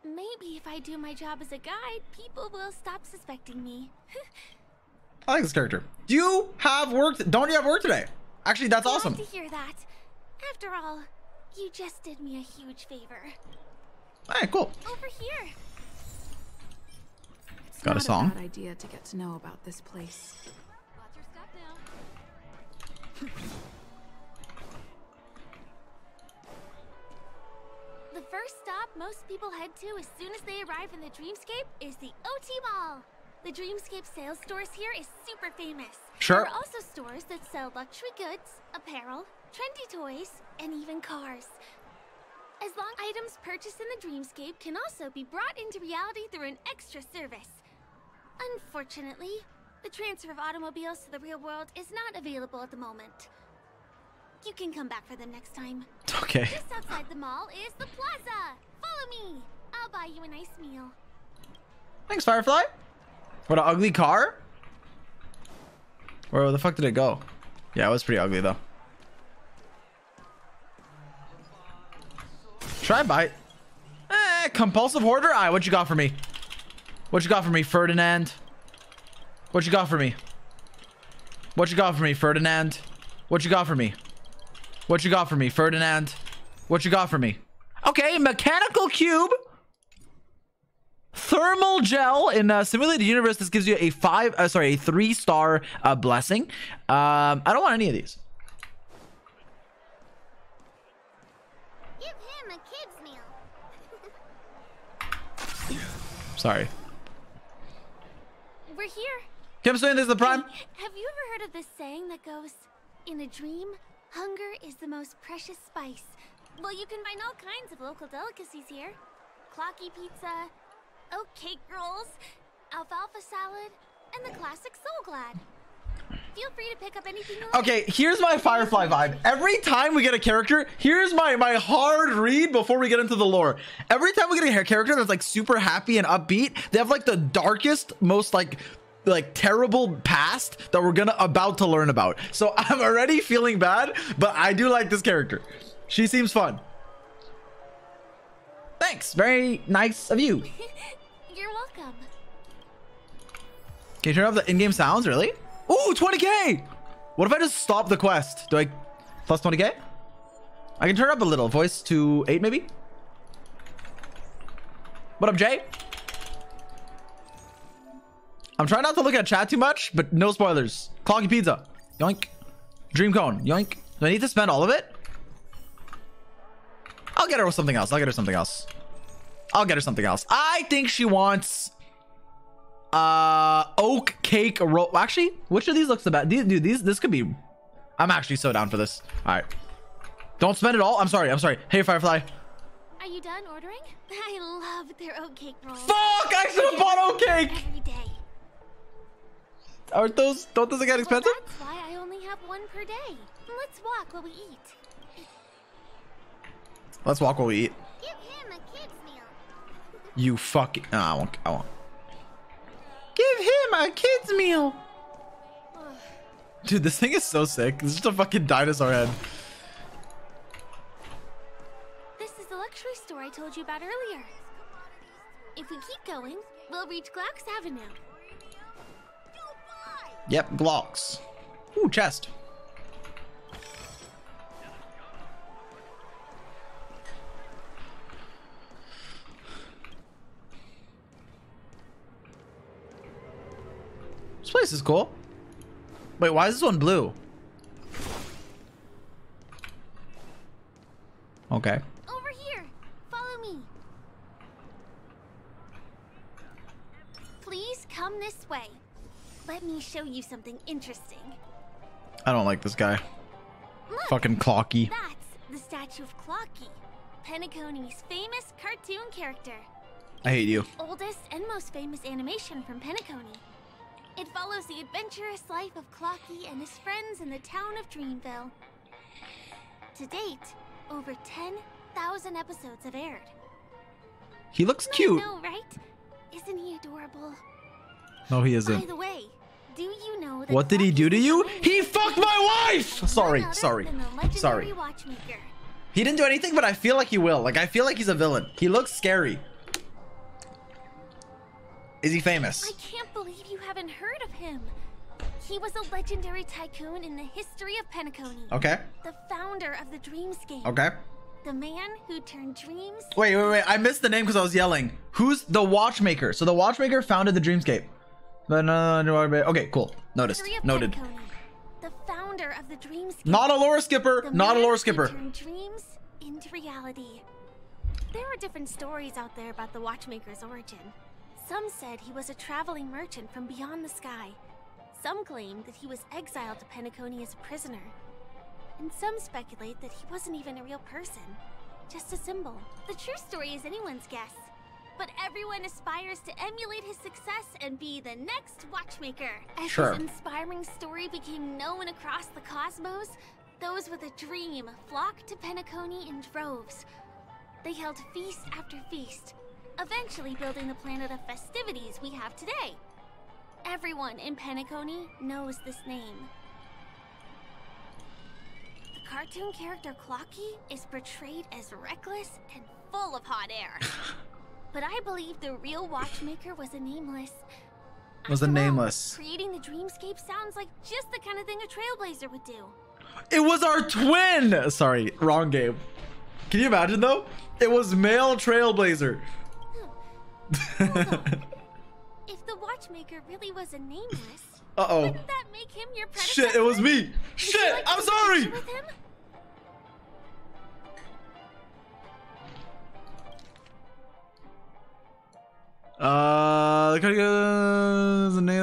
Maybe if I do my job as a guide, people will stop suspecting me. I like this character. Do you have work? Don't you have work today? Actually, that's Glad awesome. to hear that. After all, you just did me a huge favor. All right, cool. Over here. It's Got a not song? bad idea to get to know about this place. The first stop most people head to as soon as they arrive in the Dreamscape is the OT Mall. The Dreamscape sales stores here is super famous. Sure. There are also stores that sell luxury goods, apparel, trendy toys, and even cars. As long items purchased in the Dreamscape can also be brought into reality through an extra service. Unfortunately, the transfer of automobiles to the real world is not available at the moment. You can come back for them next time. Okay. Just outside the mall is the plaza. Follow me. I'll buy you a nice meal. Thanks, Firefly. What an ugly car. Where the fuck did it go? Yeah, it was pretty ugly though. Try bite. Eh, compulsive hoarder. Alright, what you got for me? What you got for me, Ferdinand? What you got for me? What you got for me, Ferdinand? What you got for me? What you got for me, Ferdinand? What you got for me? Okay, mechanical cube. Thermal gel in uh, simulated universe. This gives you a five, uh, sorry, a three star uh, blessing. Um, I don't want any of these. Give him a kid's meal. Sorry. We're here. Kim saying this is the prime. Have you ever heard of this saying that goes, In a dream, hunger is the most precious spice? Well, you can find all kinds of local delicacies here clocky pizza, oat cake rolls, alfalfa salad, and the classic soul glad. Feel free to pick up anything you like. Okay, here's my Firefly vibe. Every time we get a character, here's my my hard read before we get into the lore. Every time we get a hair character that's like super happy and upbeat, they have like the darkest, most like like terrible past that we're gonna about to learn about. So I'm already feeling bad, but I do like this character. She seems fun. Thanks. Very nice of you. You're welcome. Can you turn off the in-game sounds, really? Ooh, 20k! What if I just stop the quest? Do I plus 20k? I can turn up a little. Voice to 8, maybe? What up, Jay? I'm trying not to look at chat too much, but no spoilers. Cloggy pizza. Yoink. Dream cone. Yoink. Do I need to spend all of it? I'll get her with something else. I'll get her something else. I'll get her something else. I think she wants uh oak cake roll actually which of these looks the best these, dude these this could be i'm actually so down for this all right don't spend it all i'm sorry i'm sorry hey firefly Are you done ordering? I love their oatcake rolls. Fuck! I should have bought oat cake. Every day. Aren't those, don't those get expensive? Well, that's why I only have one per day. Let's walk while we eat. Let's walk while we eat. Give him a kid's meal. You fucking. No, I won't. I won't. Give him a kid's meal. Dude, this thing is so sick. This is just a fucking dinosaur head. This is the luxury store I told you about earlier. If we keep going, we'll reach Glax Avenue. Yep, Glocks. Ooh, chest. This place is cool. Wait, why is this one blue? Okay. Over here. Follow me. Please come this way. Let me show you something interesting. I don't like this guy. Look, Fucking Clocky. That's the statue of Clocky, Penacony's famous cartoon character. I hate you. Oldest and most famous animation from Penacony. It follows the adventurous life of Clocky and his friends in the town of Dreamville. To date, over 10,000 episodes have aired. He looks I cute. know, right? Isn't he adorable? No, he isn't. the way, do you know that What did he do to you? He fucked my wife! Sorry, sorry, than the legendary sorry. He didn't do anything, but I feel like he will. Like, I feel like he's a villain. He looks scary. Is he famous? I can't believe you haven't heard of him. He was a legendary tycoon in the history of Penacony. Okay. The founder of the Dreamscape. Okay. The man who turned dreams. Wait, wait, wait. I missed the name because I was yelling. Who's the watchmaker? So the watchmaker founded the Dreamscape. But no, okay, cool. Noticed. Noted. The founder of the Dreamscape. Not a lore skipper. Not a lore skipper. dreams into reality. There are different stories out there about the Watchmaker's origin. Some said he was a traveling merchant from beyond the sky. Some claimed that he was exiled to Penacony as a prisoner. And some speculate that he wasn't even a real person, just a symbol. The true story is anyone's guess. But everyone aspires to emulate his success and be the next watchmaker. As Sure. his inspiring story became known across the cosmos, those with a dream flocked to Penacony in droves. They held feast after feast, eventually building the planet of festivities we have today. Everyone in Penacony knows this name. The cartoon character Clocky is portrayed as reckless and full of hot air. but I believe the real watchmaker was a nameless. Was a nameless. Creating the dreamscape sounds like just the kind of thing a trailblazer would do. It was our twin. Sorry, wrong game. Can you imagine though? It was male Trailblazer. If the watchmaker really was a nameless, Uh oh. wouldn't that make him your predecessor? Shit, it was me. Shit, like I'm sorry. Uh, the name.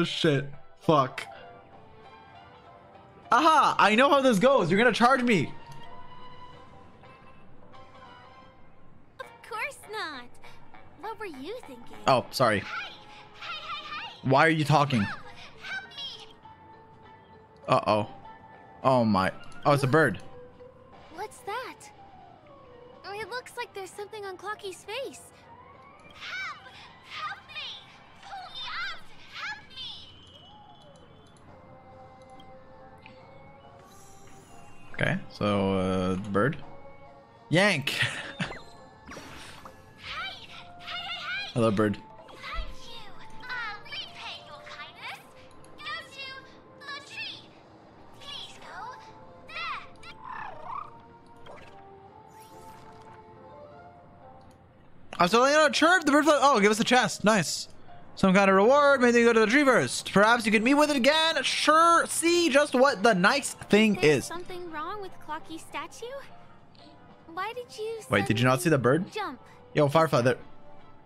uh, Shit. Fuck. Aha! I know how this goes. You're gonna charge me. Of course not. What were you thinking? Oh, sorry. Why are you talking? Uh oh. Oh my. Oh, it's a bird. What's that? Oh, It looks like there's something on Clocky's face. Okay, so uh, bird. Yank. Hello, bird. The. I'm still in a chirp. The bird fly. Oh, give us a chest. Nice. Some kind of reward. Maybe you go to the tree first. Perhaps you can meet with it again. Sure. See just what the nice thing There's is. something wrong with Clocky's statue? Why did you Wait, did you not see the bird? jump? Yo, Firefly, there.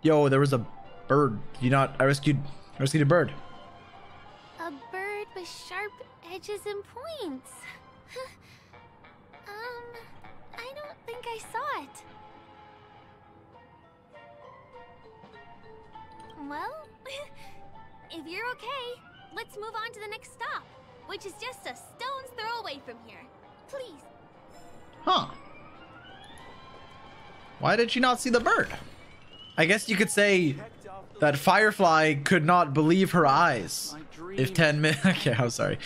Yo, there was a bird. Did you not? I rescued. I rescued a bird. A bird with sharp edges and points. um, I don't think I saw it. Okay, let's move on to the next stop, which is just a stone's throw away from here. Please. Huh. Why did she not see the bird? I guess you could say that Firefly could not believe her eyes. If 10 minutes. Okay, I'm sorry.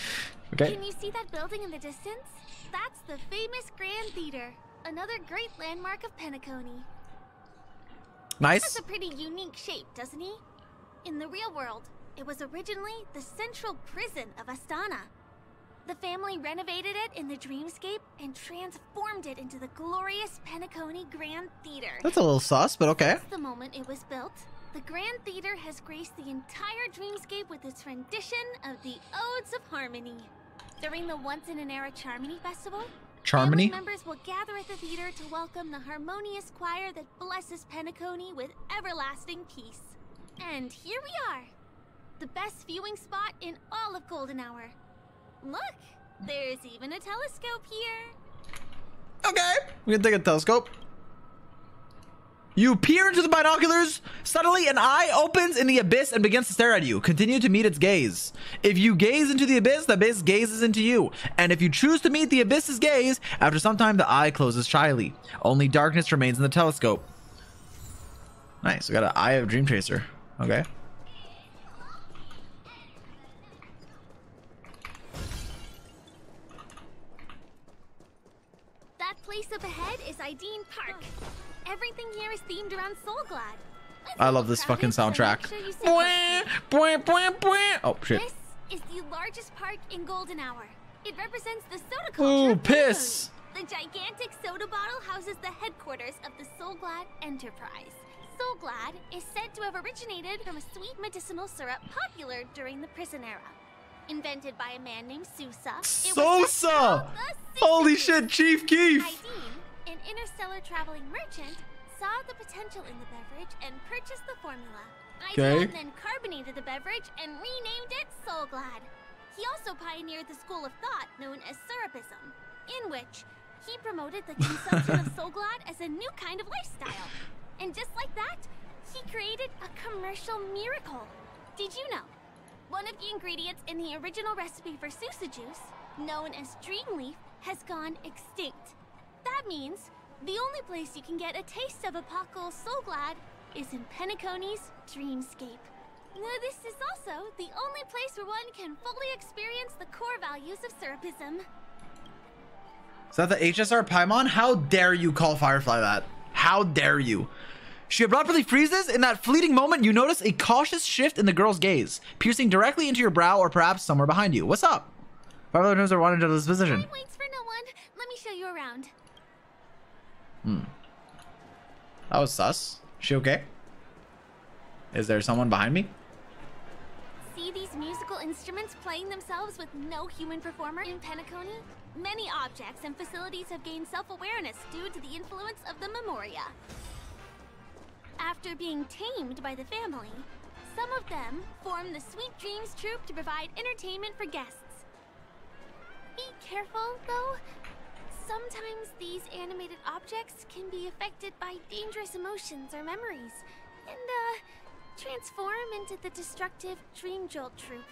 Okay. Can you see that building in the distance? That's the famous Grand Theater, another great landmark of Penacony. Nice. Has a pretty unique shape, doesn't he? In the real world, it was originally the central prison of Asdana. The family renovated it in the dreamscape and transformed it into the glorious Penacony Grand Theater. That's a little sus, but okay. Since the moment it was built, the Grand Theater has graced the entire dreamscape with its rendition of the Odes of Harmony. During the Once in an Era Charmony Festival, Charmony? members will gather at the theater to welcome the harmonious choir that blesses Penacony with everlasting peace. And here we are, the best viewing spot in all of Golden Hour. Look, there's even a telescope here. Okay. We can take a telescope. You peer into the binoculars. Suddenly, an eye opens in the abyss and begins to stare at you. Continue to meet its gaze. If you gaze into the abyss, the abyss gazes into you. And if you choose to meet the abyss's gaze, after some time, the eye closes shyly. Only darkness remains in the telescope. Nice. We got an eye of Dream Chaser. Okay. That place up ahead is Aideen Park. Everything here is themed around Soulglad. I love this fucking soundtrack. Bwah, bwah, bwah, bwah. Oh, shit. This is the largest park in Golden Hour. It represents the soda Ooh, culture. of piss. The gigantic soda bottle houses the headquarters of the Soulglad Enterprise. Soulglad is said to have originated from a sweet medicinal syrup popular during the prison era. Invented by a man named Sousa. it was Sosa! Holy shit, Chief Keef! An interstellar traveling merchant, saw the potential in the beverage and purchased the formula. Okay. Then carbonated the beverage and renamed it Soulglad. He also pioneered the school of thought known as Syrupism, in which he promoted the consumption of Soulglad as a new kind of lifestyle. And just like that, he created a commercial miracle. Did you know? One of the ingredients in the original recipe for Sousa juice, known as Dreamleaf, has gone extinct. That means the only place you can get a taste of Apocal Soulglad is in Penacony's Dreamscape. Now, this is also the only place where one can fully experience the core values of Syrupism. Is that the HSR Paimon? How dare you call Firefly that? How dare you? She abruptly freezes. In that fleeting moment, you notice a cautious shift in the girl's gaze, piercing directly into your brow or perhaps somewhere behind you. What's up? Firefly knows are wanted into this position. Waits for no one. Let me show you around. Hmm. That was sus. She okay? Is there someone behind me? See these musical instruments playing themselves with no human performer in Penacony? Many objects and facilities have gained self-awareness due to the influence of the Memoria. After being tamed by the family, some of them form the Sweet Dreams Troupe to provide entertainment for guests. Be careful, though. Sometimes these animated objects can be affected by dangerous emotions or memories, and, uh, transform into the destructive Dream Jolt Troupe.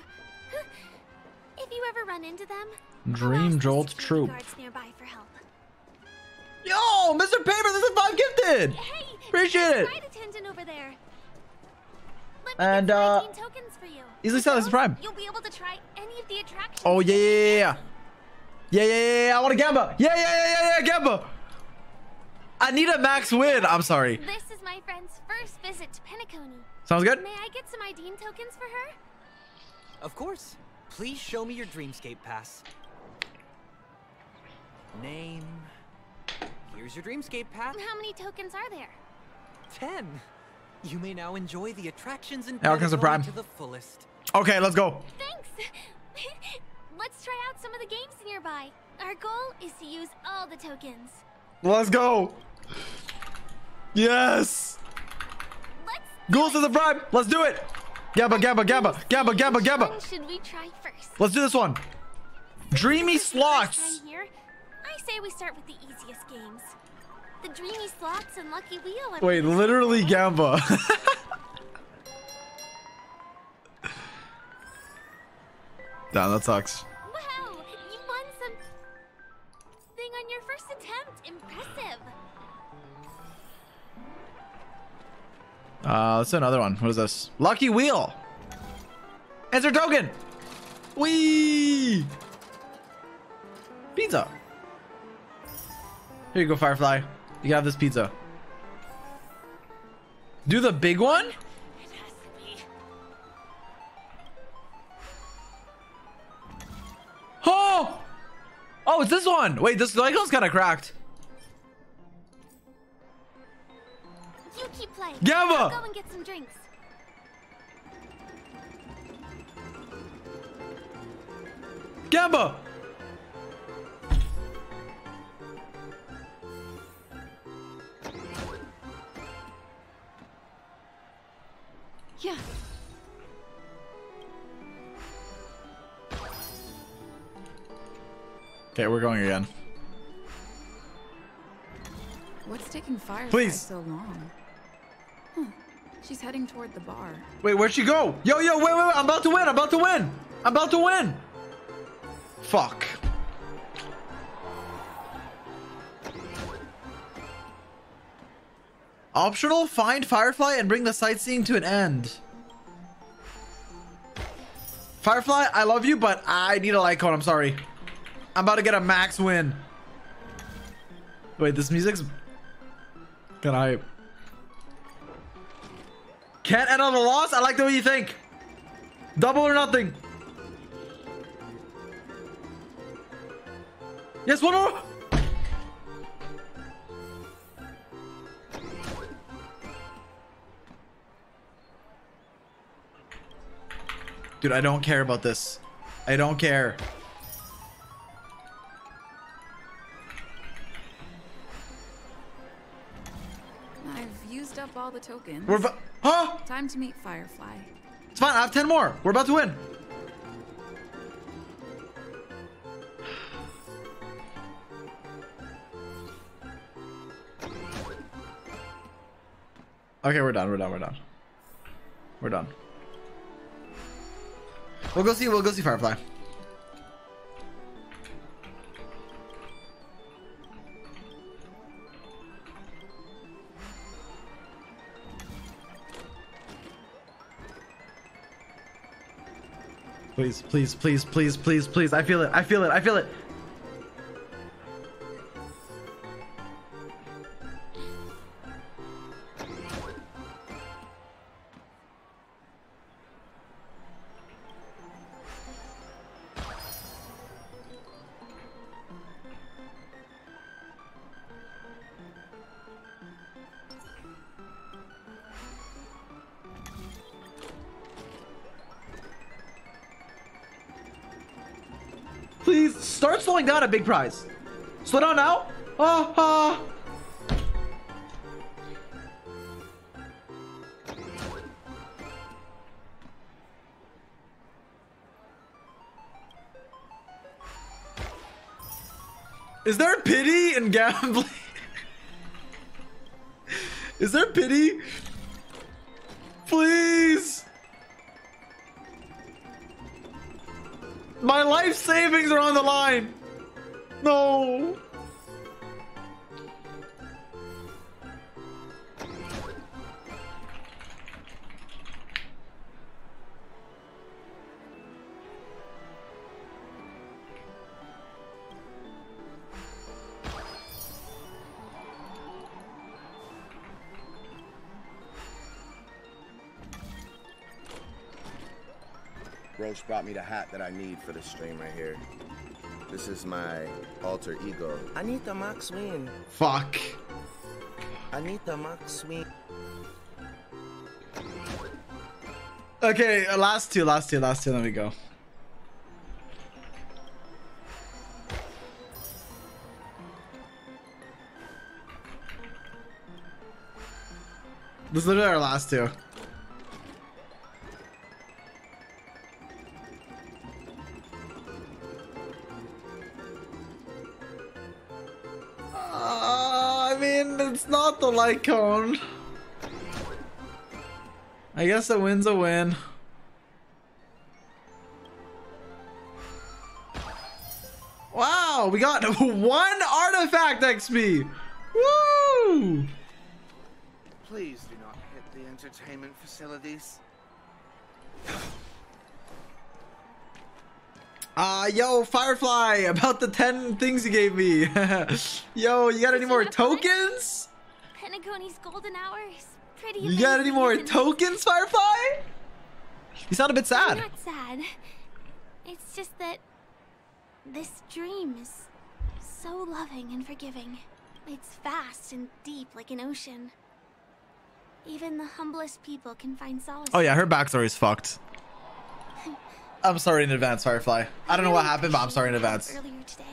if you ever run into them, Dream Jolt Troop. guards nearby for help. Yo, Mr. Paper, this is five gifted. Appreciate it. Flight attendant over there. And uh, Tokens for you. easily sell this Prime. You'll be able to try any of the attractions. Oh yeah, yeah, yeah, yeah, yeah, yeah, yeah, yeah. I want a Gamba. Yeah, yeah, yeah, yeah, yeah, Gamba. I need a max win. I'm sorry. This is my friend's first visit to Penacony. Sounds good. May I get some ID tokens for her? Of course. Please show me your Dreamscape pass. Name. Here's your Dreamscape pass. How many tokens are there? Ten. You may now enjoy the attractions and Now comes the prime. to the fullest. Okay, let's go. Thanks. Let's try out some of the games nearby. Our goal is to use all the tokens. Let's go. Yes. Goals to the prime. Let's do it. Gamba, Gamba, Gamba, Gamba, Gamba, Gamba. One should we try first? Let's do this one. Dreamy slots. I say we start with the easiest games. The dreamy slots and lucky wheel. Are Wait, literally Gamba. Damn, that sucks. Thing on your first attempt. Impressive. Uh, let's do another one. What is this? Lucky wheel. Answer token. Wee. Pizza. Here you go, Firefly. You have this pizza. Do the big one? Oh! Oh, it's this one. Wait, this Lego's kind of cracked. You keep playing. Gamma! I'll go and get some drinks. Gamba! Yeah. Okay, we're going again. What's taking Firefly Please. so long? Huh. She's heading toward the bar. Wait, where'd she go? Yo, yo, wait, wait, wait. I'm about to win. I'm about to win. I'm about to win. Fuck. Optional, find Firefly and bring the sightseeing to an end. Firefly, I love you, but I need a light cone. I'm sorry. I'm about to get a max win. Wait, this music's... Can I... Can't end on a loss? I like the way you think. Double or nothing. Yes, one more. Dude, I don't care about this. I don't care. Up all the tokens. We're huh? Time to meet Firefly. It's fine. I have 10 more. We're about to win. Okay, we're done. We're done. We're done. We're done. We'll go see. We'll go see Firefly. Please, please, please, please, please, please. I feel it. I feel it. I feel it. Down a big prize. Slow down now. Ah, ah. Is there pity in gambling? Is there pity? Please. My life savings are on the line. No. Roche brought me the hat that I need for the stream right here. This is my alter ego. Anita Maxwin. Fuck. Anita Maxwin. Okay, uh, last two, last two, last two. Let me go. This is literally our last two. It's not the light cone. I guess a win's a win. Wow, we got one artifact XP. Woo! Please do not hit the entertainment facilities. Uh, yo, Firefly, about the 10 things you gave me. yo, you got any more tokens? Golden hour is pretty You got any more tokens, Firefly? You sound a bit sad. I'm not sad. It's just that this dream is so loving and forgiving. It's vast and deep like an ocean. Even the humblest people can find solace. Oh yeah, her backstory is fucked. I'm sorry in advance, Firefly. I don't know what happened, but I'm sorry in advance. Earlier today.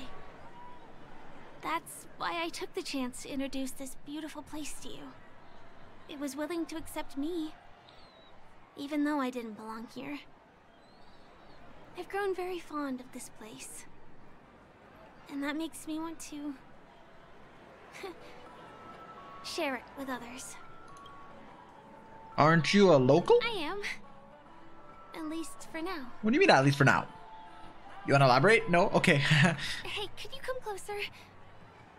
That's why I took the chance to introduce this beautiful place to you. It was willing to accept me, even though I didn't belong here. I've grown very fond of this place. And that makes me want to share it with others. Aren't you a local? I am. At least for now. What do you mean, at least for now? You want to elaborate? No? Okay. Hey, could you come closer?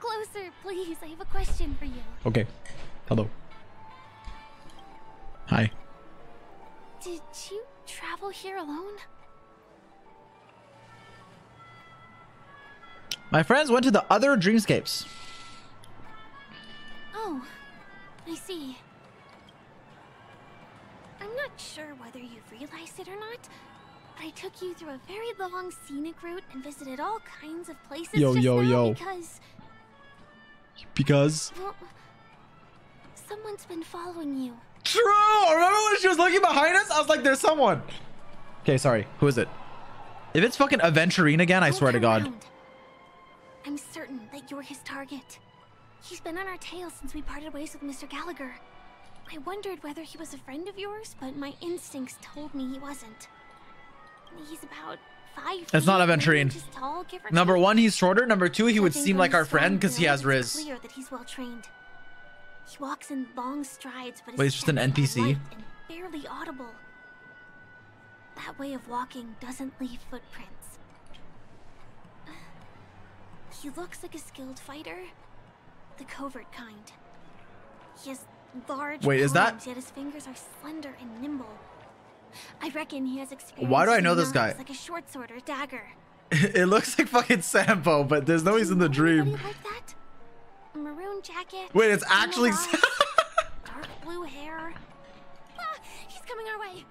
Closer, please. I have a question for you. okay. Hello. Hi. Did you travel here alone? My friends went to the other dreamscapes. Oh, I see. I'm not sure whether you've realized it or not, but I took you through a very long scenic route and visited all kinds of places Yo, just yo, now yo. because, Because. well, someone's been following you. True! I remember when she was looking behind us? I was like, there's someone. Okay, sorry. Who is it? If it's fucking Aventurine again, I swear to God. I'm certain that you're his target. He's been on our tail since we parted ways with Mr. Gallagher. I wondered whether he was a friend of yours, but my instincts told me he wasn't. He's about five. It's not Aventurine. tall, Number one, he's shorter. Number two, he would seem like our friend because he has Riz. clear that he's well trained. He walks in long strides, but Wait, he's just an NPC? barely audible. That way of walking doesn't leave footprints. He looks like a skilled fighter, the covert kind. He has large Wait, is that- yet his fingers are slender and nimble. I reckon he has experience. Why do I know this guy? Like a short sword or dagger. it looks like fucking Sampo, but there's no he's in the dream. Like that? A maroon jacket. Wait, it's actually dark blue hair. Ah, he's coming our way.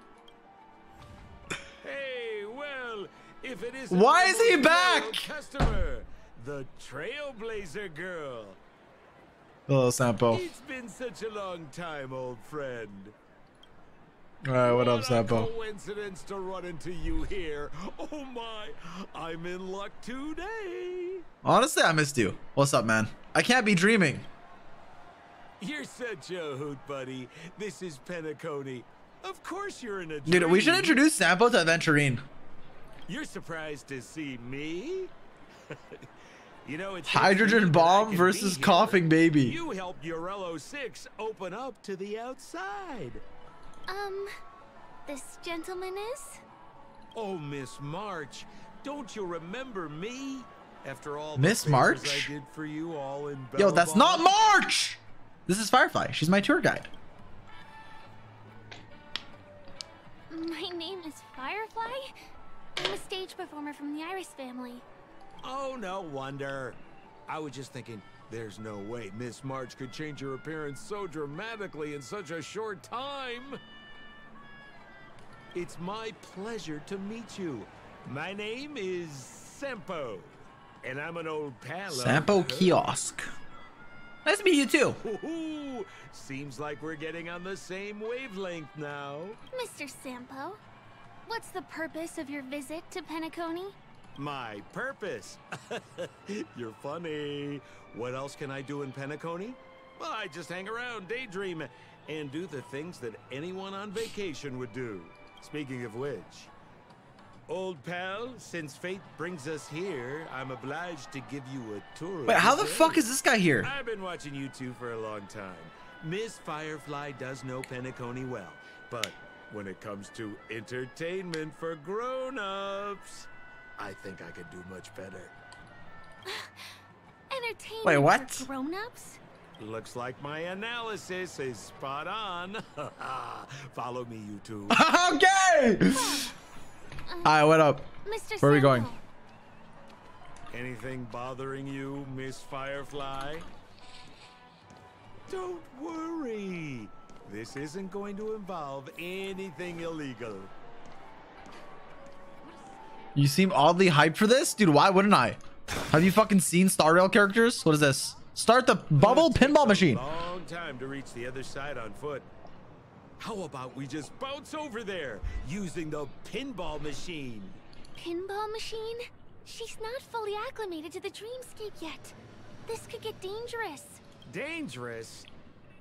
Hey, well, if it is Why is he back? Customer, the Trailblazer girl. Hello, Sampo. It's been such a long time, old friend. Alright, what up, a Sampo? coincidence to run into you here. Oh my, I'm in luck today. Honestly, I missed you. What's up, man? I can't be dreaming. You're such a hoot, buddy. This is Penacony. Of course you're in a Dude, we should introduce Sampo to Aventurine. You're surprised to see me? you know, it's Hydrogen bomb versus coughing baby. You helped Jarilo 6 open up to the outside. Um, this gentleman is? Oh, Miss March, don't you remember me? After all the Miss March? I did for you all in Yo, that's not March! This is Firefly. She's my tour guide. My name is Firefly. I'm a stage performer from the Iris family. Oh, no wonder. I was just thinking, there's no way Miss March could change her appearance so dramatically in such a short time. It's my pleasure to meet you. My name is Sampo, and I'm an old pal. Sampo hers. Kiosk. Nice to meet you too. Ooh, seems like we're getting on the same wavelength now. Mr. Sampo, what's the purpose of your visit to Penacony? My purpose. You're funny. What else can I do in Penacony? Well, I just hang around, daydream, and do the things that anyone on vacation would do. Speaking of which, old pal, since fate brings us here, I'm obliged to give you a tour. of Wait, how the this fuck is this guy here? I've been watching you two for a long time. Miss Firefly does know Penacony well, but when it comes to entertainment for grown-ups, I think I could do much better. entertainment Wait, what? for grown-ups. Looks like my analysis is spot on. Follow me, you two. okay. Uh, All right, what up? Mr. Where are we going? Anything bothering you, Miss Firefly? Don't worry. This isn't going to involve anything illegal. You seem oddly hyped for this, dude. Why wouldn't I? Have you fucking seen Star Rail characters? What is this? Start the bubble pinball machine. Long time to reach the other side on foot. How about we just bounce over there using the pinball machine? pinball machine? She's not fully acclimated to the dreamscape yet. This could get dangerous. Dangerous?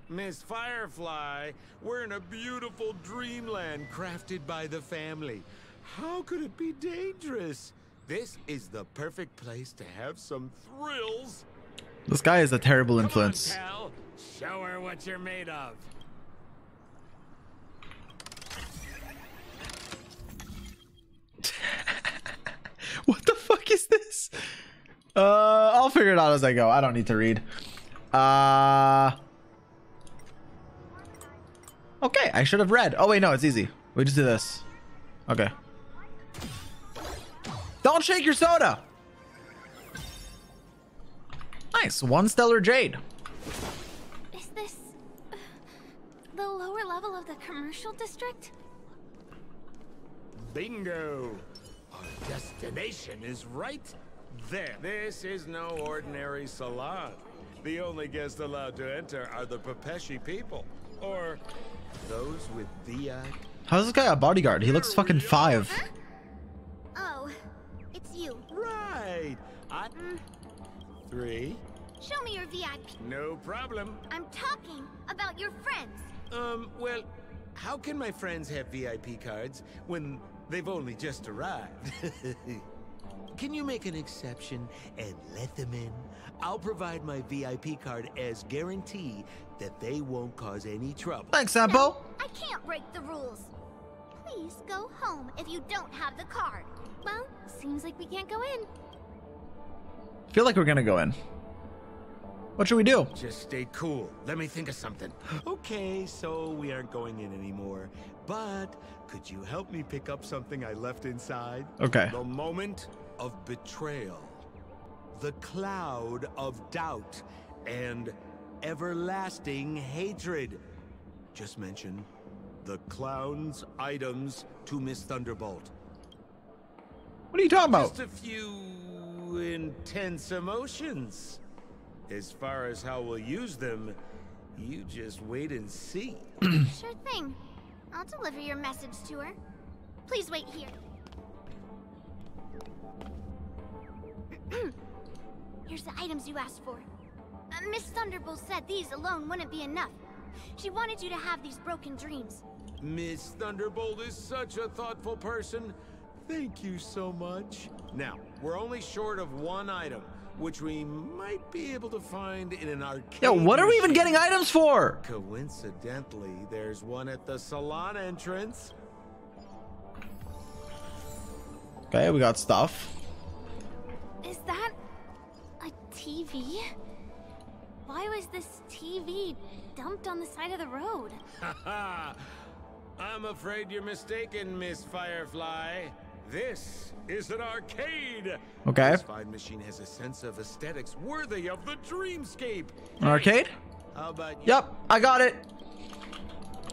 Miss Firefly, we're in a beautiful dreamland crafted by the family. How could it be dangerous? This is the perfect place to have some thrills. This guy is a terrible influence. Pal, show her what you're made of. What the fuck is this? Uh, I'll figure it out as I go. I don't need to read. Uh. Okay, I should have read. Oh wait, no, it's easy. We just do this. Okay. Don't shake your soda. Nice, one stellar jade. Is this uh, the lower level of the commercial district? Bingo! Our destination is right there. This is no ordinary salon. The only guests allowed to enter are the Pepeshi people, or those with VI. How's this guy a bodyguard? He looks fucking five. Oh, it's you. Right. I... Three. Show me your VIP. No problem. I'm talking about your friends. Um, well, how can my friends have VIP cards when they've only just arrived? can you make an exception and let them in? I'll provide my VIP card as guarantee that they won't cause any trouble. Thanks, Sampo. I can't break the rules. Please go home if you don't have the card. Well, seems like we can't go in. Feel like we're gonna go in. What should we do? Just stay cool. Let me think of something. Okay, so we aren't going in anymore. But could you help me pick up something I left inside? Okay. The moment of betrayal. The cloud of doubt and everlasting hatred. Just mention the clown's items to Miss Thunderbolt. What are you talking about? Just a few intense emotions. As far as how we'll use them, you just wait and see. Sure thing. I'll deliver your message to her. Please wait here. Here's the items you asked for. Uh, Miss Thunderbolt said these alone wouldn't be enough. She wanted you to have these broken dreams. Miss Thunderbolt is such a thoughtful person. Thank you so much. Now, we're only short of one item, which we might be able to find in an arcade. Yo, what are we even getting items for? Coincidentally, there's one at the salon entrance. Okay, we got stuff. Is that a TV? Why was this TV dumped on the side of the road? I'm afraid you're mistaken, Miss Firefly. This is an arcade. Okay. This fine machine has a sense of aesthetics worthy of the dreamscape. An arcade? How about you? Yep, I got it.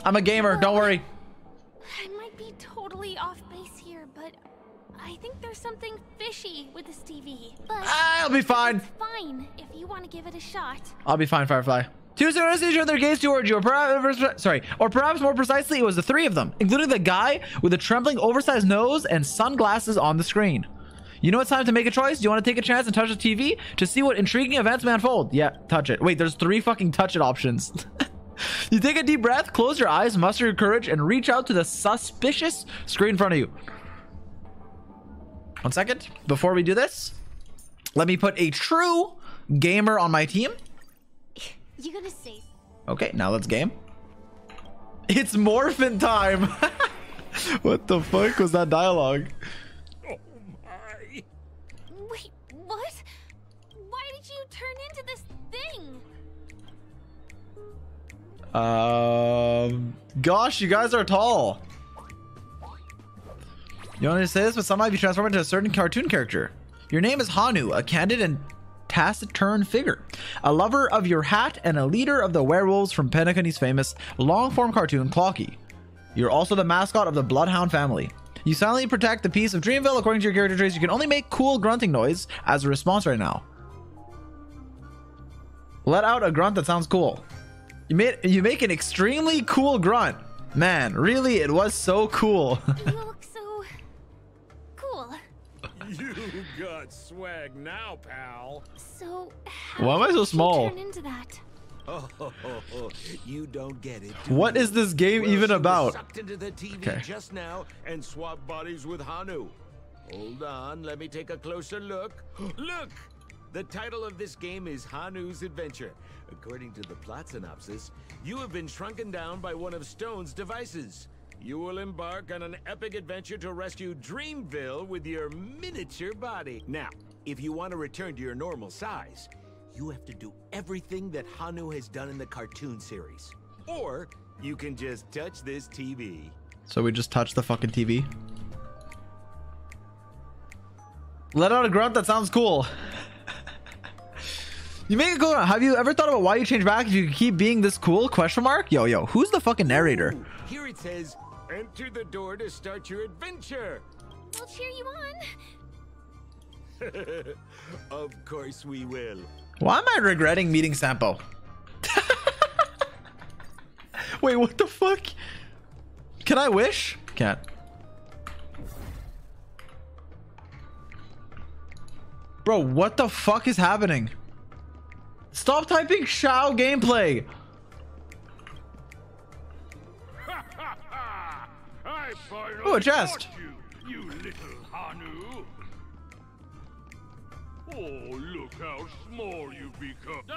I'm a gamer, don't worry. I might be totally off base here, but I think there's something fishy with this TV. But I'll be fine. fine if you want to give it a shot. I'll be fine, Firefly. Two students each other gaze towards you, or perhaps, sorry, or perhaps more precisely, it was the three of them, including the guy with the trembling, oversized nose and sunglasses on the screen. You know it's time to make a choice? Do you want to take a chance and touch the TV to see what intriguing events may unfold? Yeah, touch it. Wait, there's three fucking touch it options. you take a deep breath, close your eyes, muster your courage, and reach out to the suspicious screen in front of you. One second. Before we do this, let me put a true gamer on my team. You gonna say? Okay, now let's game. It's morphin time. what the fuck was that dialogue? Oh my! Wait, what? Why did you turn into this thing? Um, gosh, you guys are tall. You want to say this, but somehow you transform into a certain cartoon character. Your name is Hanu, a candid and taciturn figure, a lover of your hat, and a leader of the werewolves from Penacony's famous long-form cartoon Clocky. You're also the mascot of the Bloodhound family. You silently protect the peace of Dreamville according to your character traits. You can only make cool grunting noise as a response right now. Let out a grunt that sounds cool. You made you make an extremely cool grunt. Man, really, it was so cool. got swag now, pal. So how Why am I so small? Turn into that. Oh, you don't get it. do What you? is this game Well, even she was about? Sucked into the TV Okay. just now and swapped bodies with Hanu. Hold on, let me take a closer look. look! The title of this game is Hanu's Adventure. According to the plot synopsis, you have been shrunken down by one of Stone's devices. You will embark on an epic adventure to rescue Dreamville with your miniature body. Now, if you want to return to your normal size, you have to do everything that Hanu has done in the cartoon series. Or you can just touch this TV. So we just touched the fucking TV. Let out a grunt that sounds cool. you make it cool. Have you ever thought about why you change back if you keep being this cool? Question mark. Yo yo, who's the fucking narrator? Here it says, enter the door to start your adventure. We'll cheer you on. of course we will. Why am I regretting meeting Sampo? Wait, what the fuck? Can I wish? Can't. Bro, what the fuck is happening? Stop typing Shao gameplay. Oh, a chest. You, you little Hanu. Oh, look how small you've become.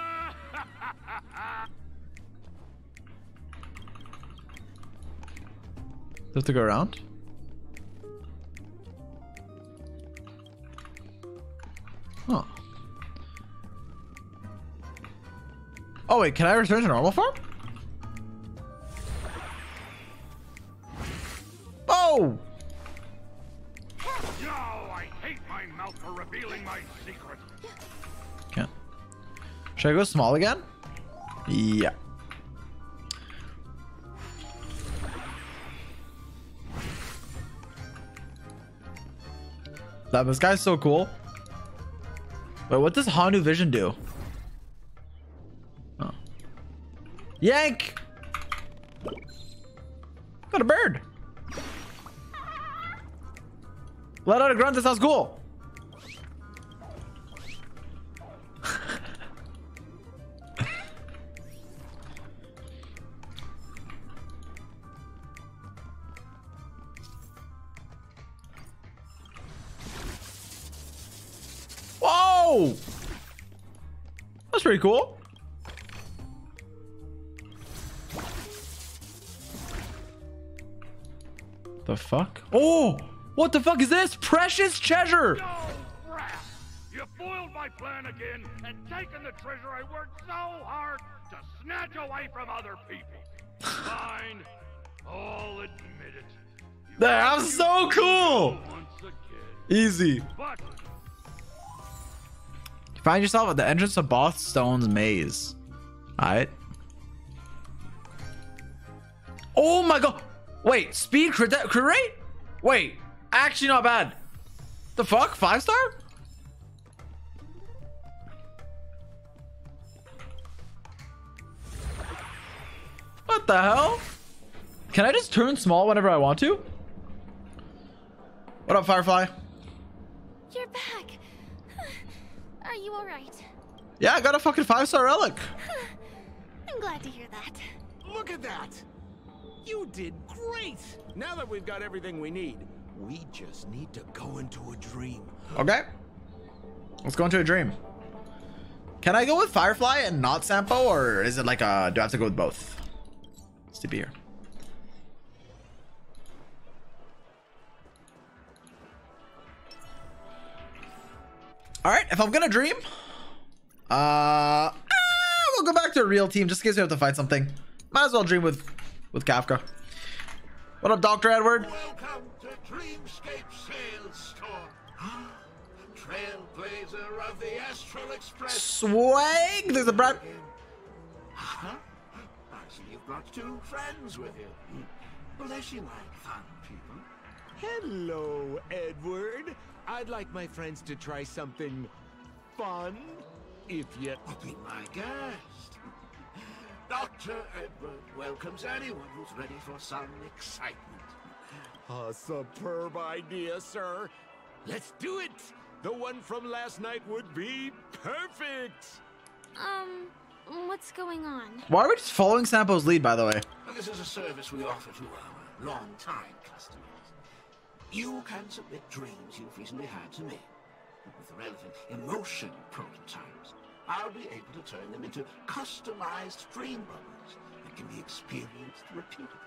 Do I to go around? Huh. Oh wait, can I return to normal form? Oh! no, I hate my mouth for revealing my secret. Can't. Should I go small again? Yeah. That this guy's so cool. Wait, what does Hanu Vision do? Oh. Yank! Got a bird. Let out a grunt that sounds cool. Whoa! That's pretty cool. The fuck? Oh! What the fuck is this? Precious treasure! Oh, Crap! You foiled my plan again and taken the treasure I worked so hard to snatch away from other people. Fine. I'll admit it. That's so cool! Easy. But Find yourself at the entrance of Boss Stone's maze. Alright. Oh my god! Wait, speed crit, crit rate? Wait, actually not bad. The fuck? Five star? What the hell? Can I just turn small whenever I want to? What up, Firefly? You're back. Are you alright? Yeah, I got a fucking five star relic. I'm glad to hear that. Look at that! You did great! Now that we've got everything we need, we just need to go into a dream. Okay. Let's go into a dream. Can I go with Firefly and not Sampo, or is it like a? Do I have to go with both? Let's be here. All right, if I'm gonna dream, uh, ah, we'll go back to a real team just in case we have to fight something. Might as well dream with with Kafka. What up, Doctor Edward? Welcome Dreamscape Sales Store. Trailblazer of the Astral Express. Swag. There's a Brad. Huh? I see you've brought two friends with you. Well, they seem like fun people. Hello, Edward. I'd like my friends to try something fun, if you'll Be my guest. Dr. Edward welcomes anyone who's ready for some excitement. A superb idea, sir. Let's do it. The one from last night would be perfect. Um, what's going on? Why are we just following Sampo's lead, by the way? This is a service we offer to our long-time customers. You can submit dreams you've recently had to me. With the relevant emotion prototypes, I'll be able to turn them into customized dream bubbles that can be experienced repeatedly.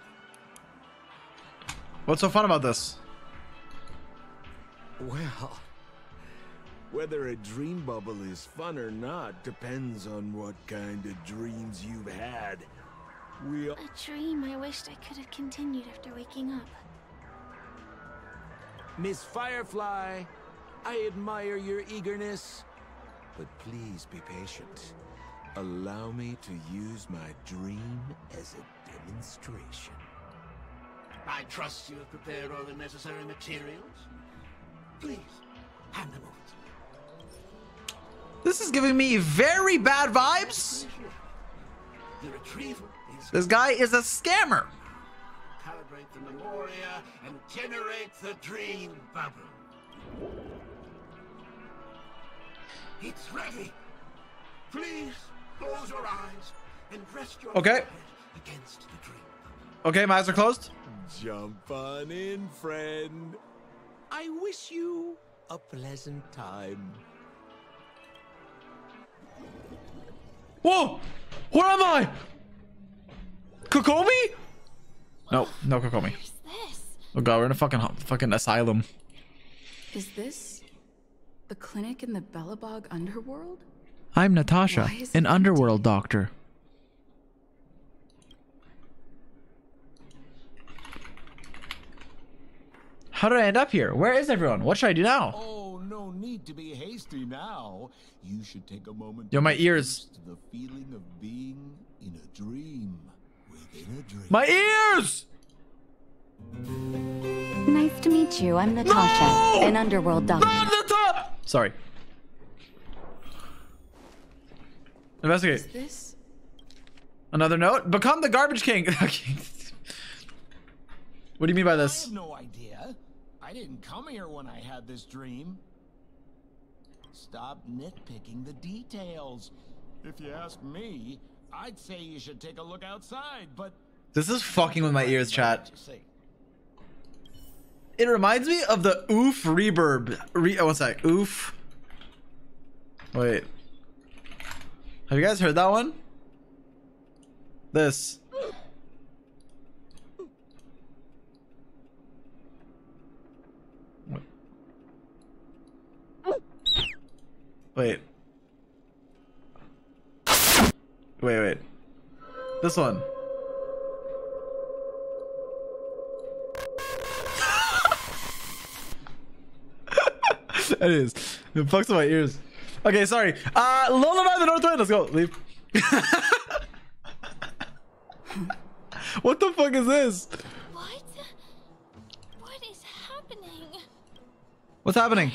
What's so fun about this? Well, whether a dream bubble is fun or not depends on what kind of dreams you've had. We A dream I wished I could have continued after waking up. Miss Firefly, I admire your eagerness, but please be patient. Allow me to use my dream as a demonstration. I trust you have prepared all the necessary materials. Please, hand them over to me. This is giving me very bad vibes. The retrieval is This guy is a scammer. calibrate the memoria and generate the dream bubble. It's ready. Please close your eyes and rest your Okay. head against the dream. Okay, my eyes are closed. Jump on in, friend. I wish you a pleasant time. Whoa! Where am I? Kokomi? No, no Kokomi. This Oh god, we're in a fucking fucking asylum. is this the clinic in the Belobog underworld? I'm Natasha, an it underworld doctor. How did I end up here? Where is everyone? What should I do now? Oh, no need to be hasty now. You should take a moment. Yo, my ears. The feeling of being in a dream within a dream. My ears! Nice to meet you. I'm Natasha, an underworld doctor. Sorry. Investigate. Is this Another note? Become the garbage king. What do you mean by I this? have no idea. I didn't come here when I had this dream. Stop nitpicking the details. If you ask me, I'd say you should take a look outside, but This is fucking with my ears, chat. It reminds me of the oof reverb. Re- oh, what's that? Oof. Wait. Have you guys heard that one? This. Wait. Wait, wait. This one. it is. It fucks with my ears. Okay, sorry. Uh, Lullaby the North Wind. Let's go. Leave. what the fuck is this? What? What is happening? What's happening?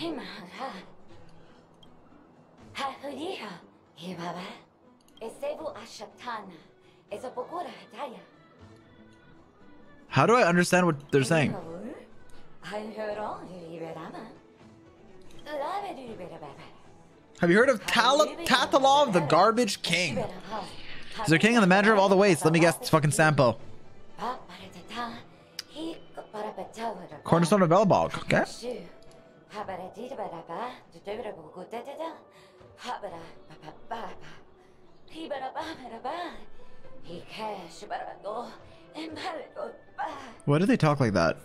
How do I understand what they're saying? Have you heard of Tal- Tatalov, the Garbage King? He's the king and the manager of all the wastes. Let me guess, it's fucking Sampo. Cornerstone of Belobog. Okay. Why do they talk like that?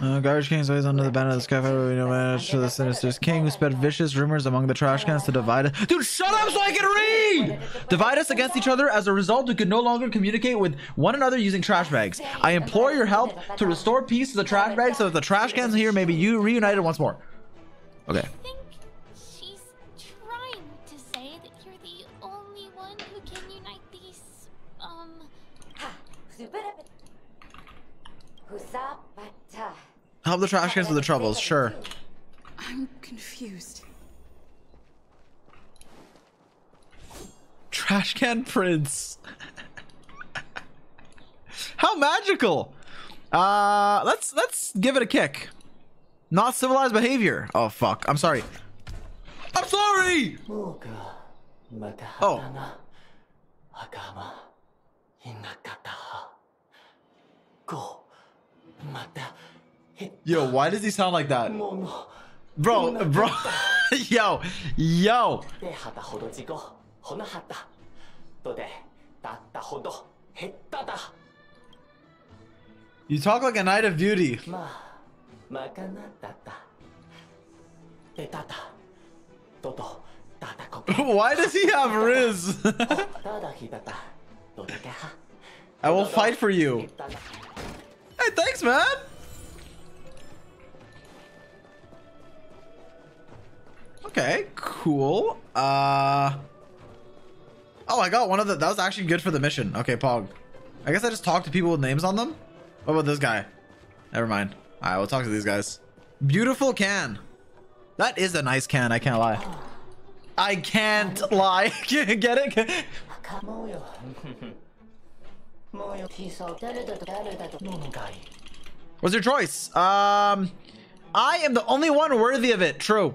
Uh, garbage king is always under the banner of the sky. We know manage to the sinister's king who spread vicious rumors among the trash cans to divide us. Dude, shut up so I can read! Divide us against each other. As a result, we could no longer communicate with one another using trash bags. I implore your help to restore peace to the trash bags so that the trash cans here may be you reunited once more. Okay. Help the trash cans with the troubles, sure. I'm confused. Trash can prince. How magical. Uh, let's let's give it a kick. Not civilized behavior. Oh fuck. I'm sorry. I'm sorry. Oh. Yo, why does he sound like that? Bro, bro. yo, yo. You talk like a knight of beauty. Why does he have Riz? I will fight for you. Hey, thanks, man. Okay, cool. Uh Oh, I got one of the that was actually good for the mission. Okay, Pog. I guess I just talked to people with names on them. What about this guy? Never mind. Alright, we'll talk to these guys. Beautiful can. That is a nice can, I can't lie. I can't lie. Get it? What's your choice? Um, I am the only one worthy of it. True.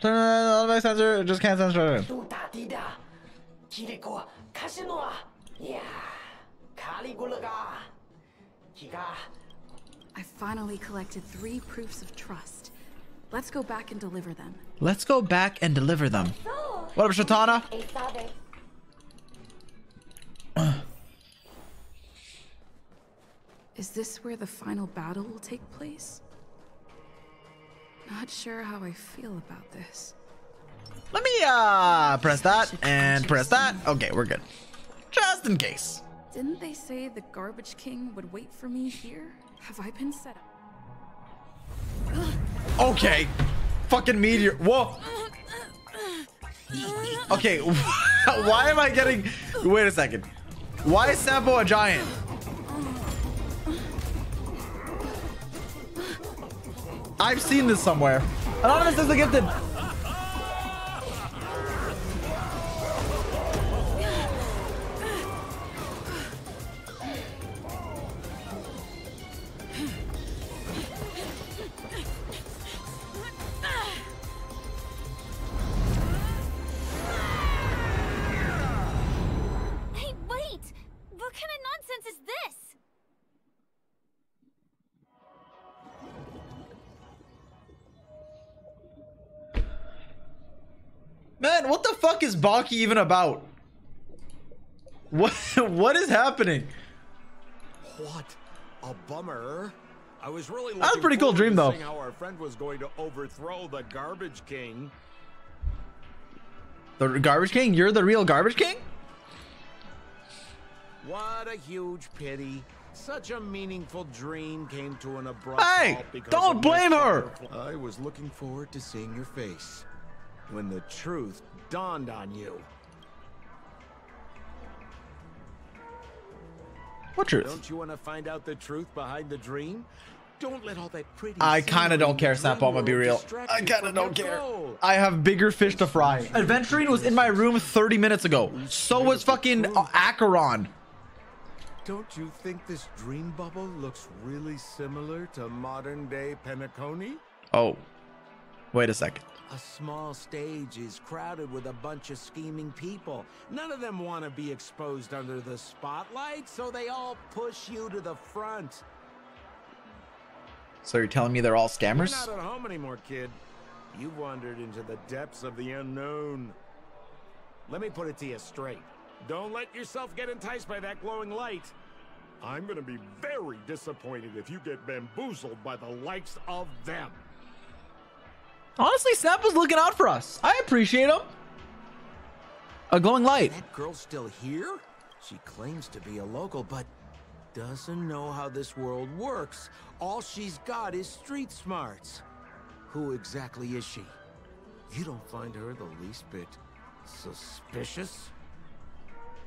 Turn on the sensor. Just can't sensor. it. I finally collected three proofs of trust. Let's go back and deliver them. Let's go back and deliver them. What up, Shatana? Is this where the final battle will take place? Not sure how I feel about this. Let me uh press that and press that. Okay, we're good. Just in case. Didn't they say the Garbage King would wait for me here? Have I been set up? Okay. Fucking meteor. Whoa. Okay. Why am I getting? Wait a second. Why is Sampo a giant? I've seen this somewhere. Anonymous is the gifted. Is Baki even about? What what is happening? What a bummer. I was really That was a pretty cool dream, though. how our friend was going to overthrow the Garbage King. The garbage king? You're the real garbage king? What a huge pity. Such a meaningful dream came to an abrupt Hey, don't blame her. I was looking forward to seeing your face when the truth dawned on you. What truth? Don't you want to find out the truth behind the dream? Don't let all that pretty I kind of don't care, Sampo. I'm be real. I kind of don't care. goal. I have bigger fish to fry. Aventurine was in my room 30 minutes ago. So was fucking Acheron. Don't you think this dream bubble looks really similar to modern day Penacony? Oh. Wait a second. A small stage is crowded with a bunch of scheming people. None of them want to be exposed under the spotlight, so they all push you to the front. So you're telling me they're all You're scammers? not at home anymore, kid. You've wandered into the depths of the unknown. Let me put it to you straight. Don't let yourself get enticed by that glowing light. I'm gonna be very disappointed if you get bamboozled by the likes of them. Honestly, Snap was looking out for us. I appreciate him. A glowing light. That girl's still here? She claims to be a local, but doesn't know how this world works. All she's got is street smarts. Who exactly is she? You don't find her the least bit suspicious?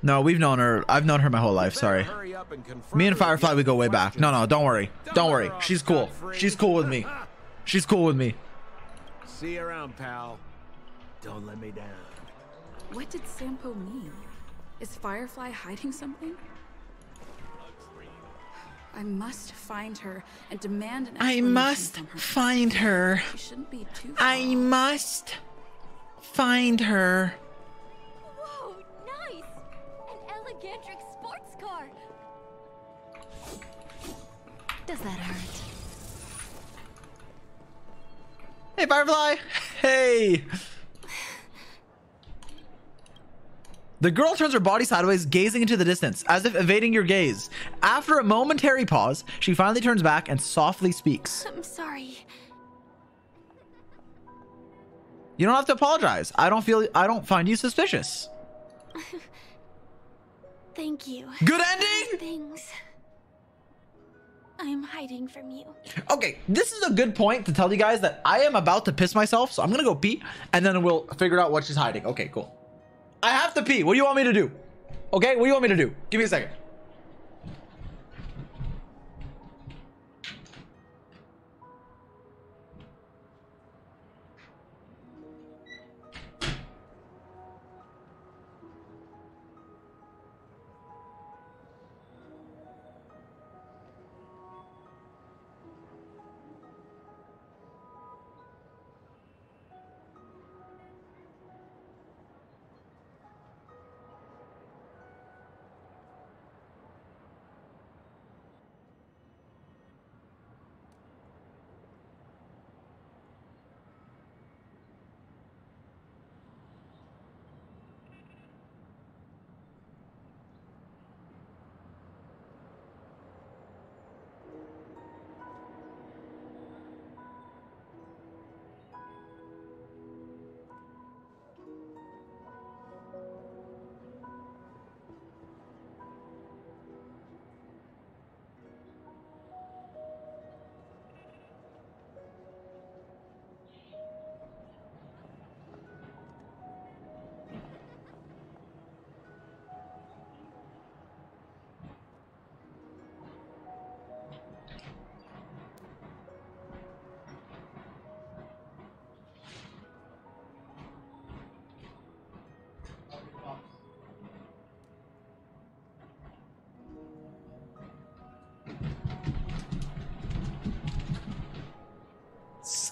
No, we've known her. I've known her my whole life. Sorry. And Me and Firefly, we go way back. No, no, don't worry. Don't worry. She's cool. She's cool with me. She's cool with me. See you around, pal. Don't let me down. What did Sampo mean? Is Firefly hiding something? I must find her and demand an I explanation must from her. find her. She shouldn't be too I must find her. Whoa, nice! An Elegantric sports car. Does that hurt? Hey, Firefly. Hey. The girl turns her body sideways, gazing into the distance, as if evading your gaze. After a momentary pause, she finally turns back and softly speaks. I'm sorry. You don't have to apologize. I don't feel I don't find you suspicious. Thank you. Good ending? Things. I'm hiding from you. Okay, this is a good point to tell you guys that I am about to piss myself, so I'm gonna go pee, and then we'll figure out what she's hiding. Okay, cool. I have to pee. What do you want me to do? Okay, what do you want me to do? Give me a second.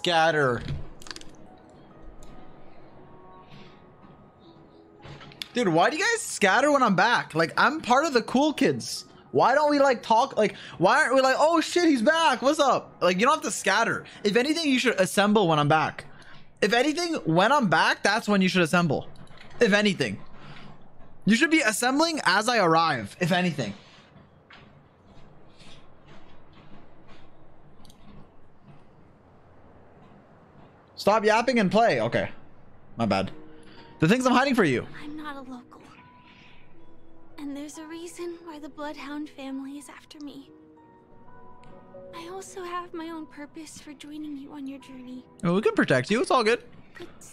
Scatter. Dude, why do you guys scatter when I'm back? Like, I'm part of the cool kids. Why don't we like talk? Like, why aren't we like, oh shit, he's back. What's up? Like, you don't have to scatter. If anything, you should assemble when I'm back. If anything, when I'm back, that's when you should assemble. If anything, you should be assembling as I arrive. If anything. Stop yapping and play. Okay. My bad. The things I'm hiding for you. I'm not a local. And there's a reason why the Bloodhound family is after me. I also have my own purpose for joining you on your journey. Oh, we can protect you. It's all good.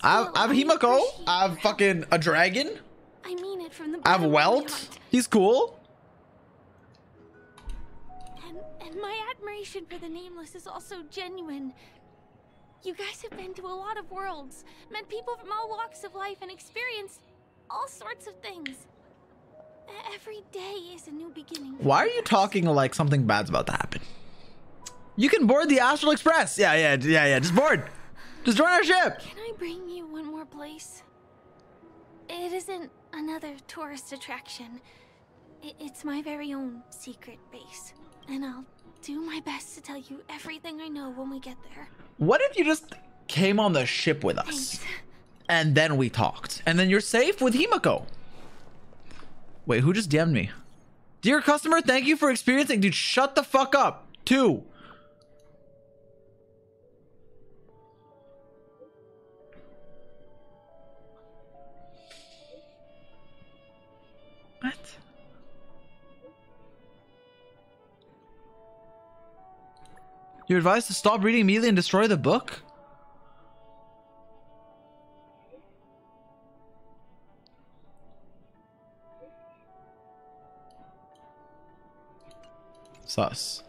I have, I have Himeko. I have fucking a dragon. I mean it from the I have bottom of my Welt. He's cool. And, and my admiration for the Nameless is also genuine. You guys have been to a lot of worlds, met people from all walks of life, and experienced all sorts of things. Every day is a new beginning. Why are you talking like something bad's about to happen? You can board the Astral Express. Yeah, yeah, yeah, yeah. Just board. Just join our ship. Can I bring you one more place? It isn't another tourist attraction. It's my very own secret base. And I'll do my best to tell you everything I know when we get there. What if you just came on the ship with us? And then we talked. And then you're safe with Himeko. Wait, who just DM'd me? Dear customer, thank you for experiencing. Dude, shut the fuck up. Two. You're advised to stop reading immediately and destroy the book? Sus.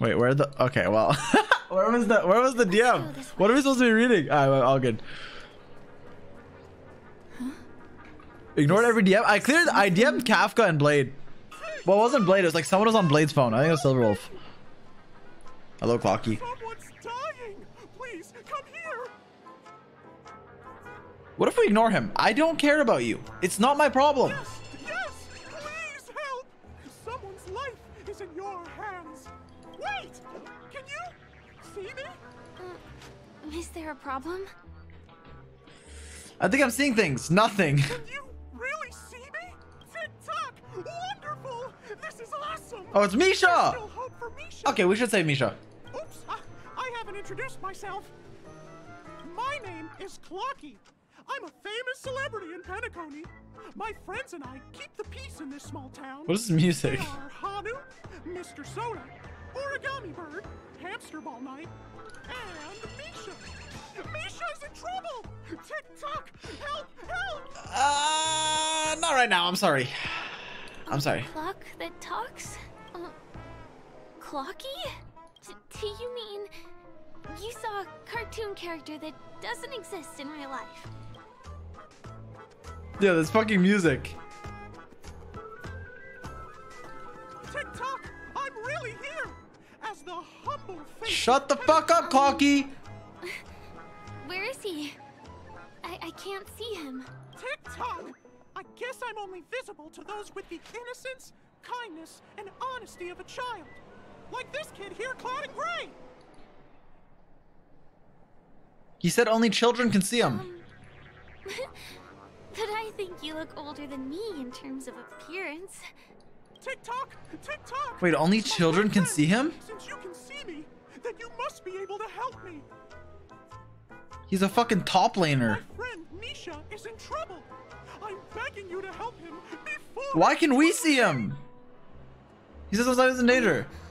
Wait, where the okay? Well, where was the where was the DM? What are we supposed to be reading? All right, all good. Ignored every DM. I cleared. I DM'd Kafka and Blade. Well, it wasn't Blade. It was like someone was on Blade's phone. I think it was Silverwolf. Hello, Clocky. Please. What if we ignore him? I don't care about you. It's not my problem. Yes, please help. Someone's life is in your hands. Wait, can you see me? Uh, Is there a problem? I think I'm seeing things. Nothing. Oh, it's Misha. still hope for Misha. Okay, we should say Misha. Oops, I, I haven't introduced myself. My name is Clocky. I'm a famous celebrity in Penacony. My friends and I keep the peace in this small town. What is this music? Hanu, Mr. Soda, Origami Bird, Hamster Ball Night, and Misha. Misha's in trouble! Tick tock! Help! Help! Uh, not right now. I'm sorry. I'm sorry. Clock that talks? Clocky? D- do you mean you saw a cartoon character that doesn't exist in real life? Yeah, this fucking music. Tick tock! I'm really here! As the humble face Shut the fuck up, Clocky. Where is he? I, I can't see him. Tick tock! I guess I'm only visible to those with the innocence, kindness, and honesty of a child. Like this kid here clad in gray! He said only children can see him. Um, but I think you look older than me in terms of appearance. Tick tock! Tick tock! Wait, only children can see him? Since you can see me, then you must be able to help me. He's a fucking top laner. My Friend Misha is in trouble. I'm begging you to help him before. Why can we see him? He says he's in danger. Um,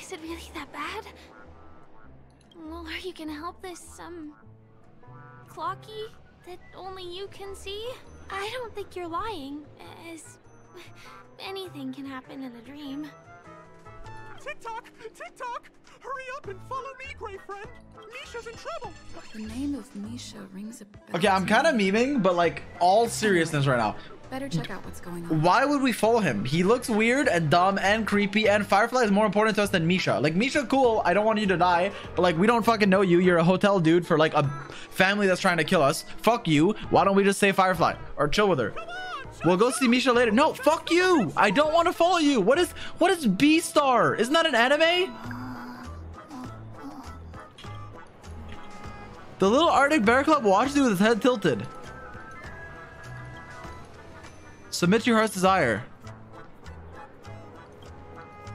Is it really that bad? Well, are you gonna help this, um, Clocky that only you can see? I don't think you're lying, as anything can happen in a dream. Tick tock! Tick tock! Hurry up and follow me, Gray friend. Misha's in trouble. The name of Misha rings a bell. Okay, I'm kind of memeing, but like all seriousness right now. Better check out what's going on. Why would we follow him? He looks weird and dumb and creepy, and Firefly is more important to us than Misha. Like, Misha, cool. I don't want you to die, but like, we don't fucking know you. You're a hotel dude for like a family that's trying to kill us. Fuck you. Why don't we just say Firefly or chill with her? We'll go see Misha later. No, fuck you. I don't want to follow you. What is what is B Star? Isn't that an anime? The little Arctic Bear Cub watches you with his head tilted. Submit your heart's desire.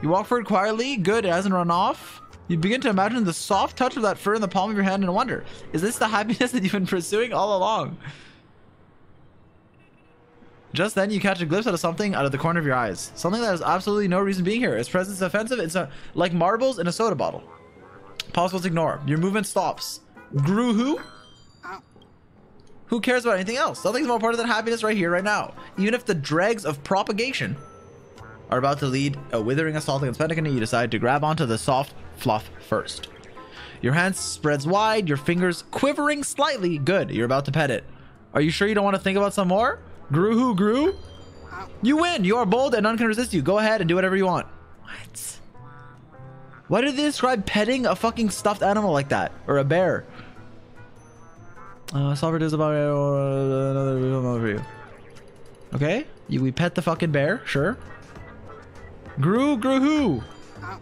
You walk forward quietly. Good, it hasn't run off. You begin to imagine the soft touch of that fur in the palm of your hand and wonder, is this the happiness that you've been pursuing all along? Just then, you catch a glimpse of something out of the corner of your eyes. Something that has absolutely no reason being here. Its presence is offensive. It's a, like marbles in a soda bottle. Possible to ignore. Your movement stops. Gru who? Who cares about anything else? Something's more important than happiness right here, right now. Even if the dregs of propagation are about to lead a withering assault against Penacony, you decide to grab onto the soft fluff first. Your hand spreads wide, your fingers quivering slightly. Good, you're about to pet it. Are you sure you don't want to think about some more? Gru who grew? You win! You are bold and none can resist you. Go ahead and do whatever you want. What? Why did they describe petting a fucking stuffed animal like that? Or a bear? Uh, Solver is about uh, another overview. Okay, you, we pet the fucking bear, sure. Gru, Gru who?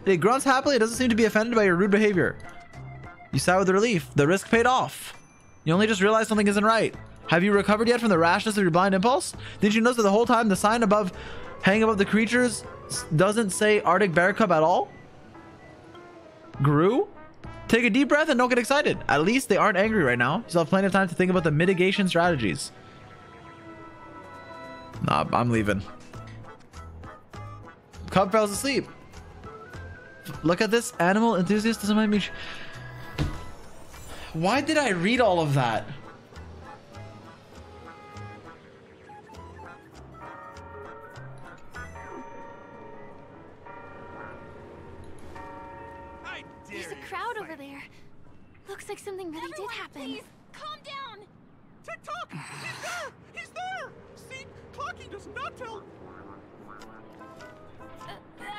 It grunts happily. It doesn't seem to be offended by your rude behavior. You sigh with relief. The risk paid off. You only just realized something isn't right. Have you recovered yet from the rashness of your blind impulse? Did you notice that the whole time the sign above, hanging above the creatures, doesn't say Arctic Bear Cub at all? Gru? Take a deep breath and don't get excited. At least they aren't angry right now. You still have plenty of time to think about the mitigation strategies. Nah, I'm leaving. Cub falls asleep. Look at this animal enthusiast doesn't mind me. Why did I read all of that? Looks like something really did happen. Please, calm down. Tick tock! He's there! He's there! See, Clocky does not tell. Uh,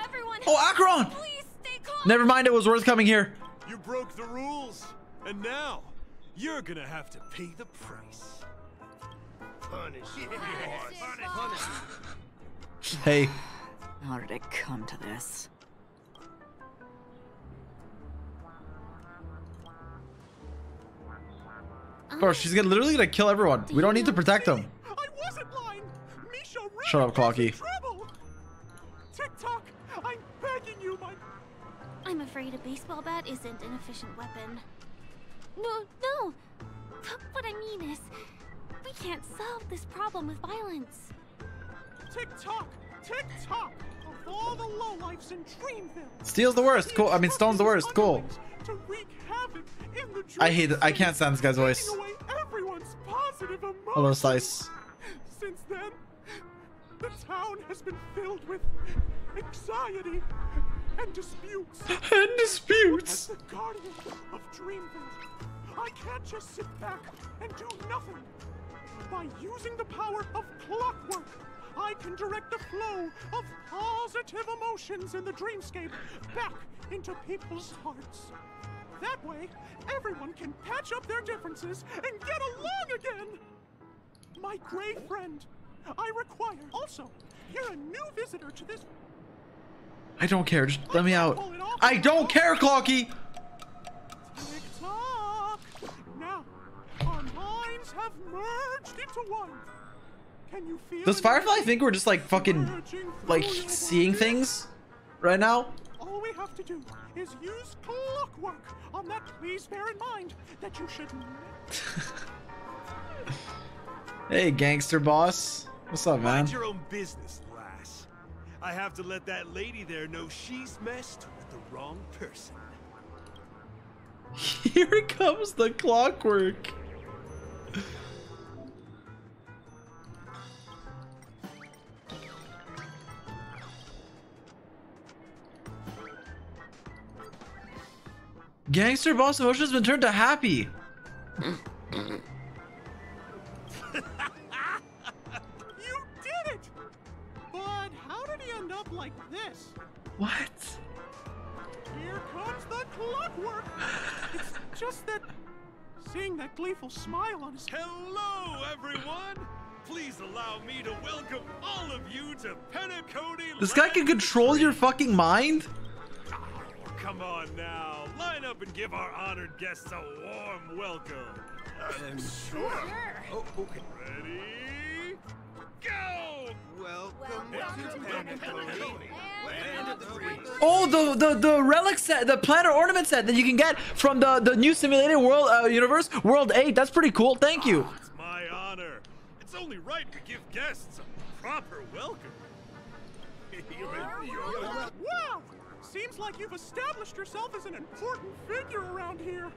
everyone. Oh, Acheron! Please stay calm. Never mind, it was worth coming here. You broke the rules, and now you're gonna have to pay the price. Punish. Punish. Hey. How did it come to this? Bro, she's gonna literally gonna kill everyone. We don't need to protect them. I wasn't lying. Misha Shut up, Clocky. trouble. Tick tock, I'm begging you, my. I'm afraid a baseball bat isn't an efficient weapon. No, no. What I mean is, we can't solve this problem with violence. Tick tock, tick tock. Of all the lowlifes in Dreamville. Steel's the worst. Cool. I mean, Stone's the worst. Cool. To wreak havoc in the I hate it. I can't stand this guy's voice. taking away everyone's positive emotions. Hello, Slice. Since then, the town has been filled with anxiety and disputes. And disputes. As the guardian of Dreamville, I can't just sit back and do nothing. By using the power of clockwork, I can direct the flow of positive emotions in the dreamscape back into people's hearts. That way, everyone can patch up their differences and get along again. My gray friend, I require. Also, you're a new visitor to this. I don't care. Just let me out. I don't care, Clocky. Tick tock. Now, our minds have merged into one. Can you feel? Does? Firefly think we're just like fucking like seeing things right now? All we have to do is use clockwork on that. Please bear in mind that you should. Hey, gangster boss. What's up, man? Mind your own business, lass. I have to let that lady there know she's messed with the wrong person. Here comes the clockwork. Gangster boss emotion has been turned to happy. You did it! But how did he end up like this? What? Here comes the clockwork! It's just that seeing that gleeful smile on his Hello, everyone! Please allow me to welcome all of you to Penacony. This guy can control your fucking mind? Come on now, line up and give our honored guests a warm welcome. Um, sure. Oh, okay. Ready? Go! Welcome to Penacony, land of. Oh, the the the relic set, the planner ornament set that you can get from the the new simulated world uh, universe, World Eight. That's pretty cool. Thank you. It's my honor. It's only right we give guests a proper welcome. Wow! Seems like you've established yourself as an important figure around here.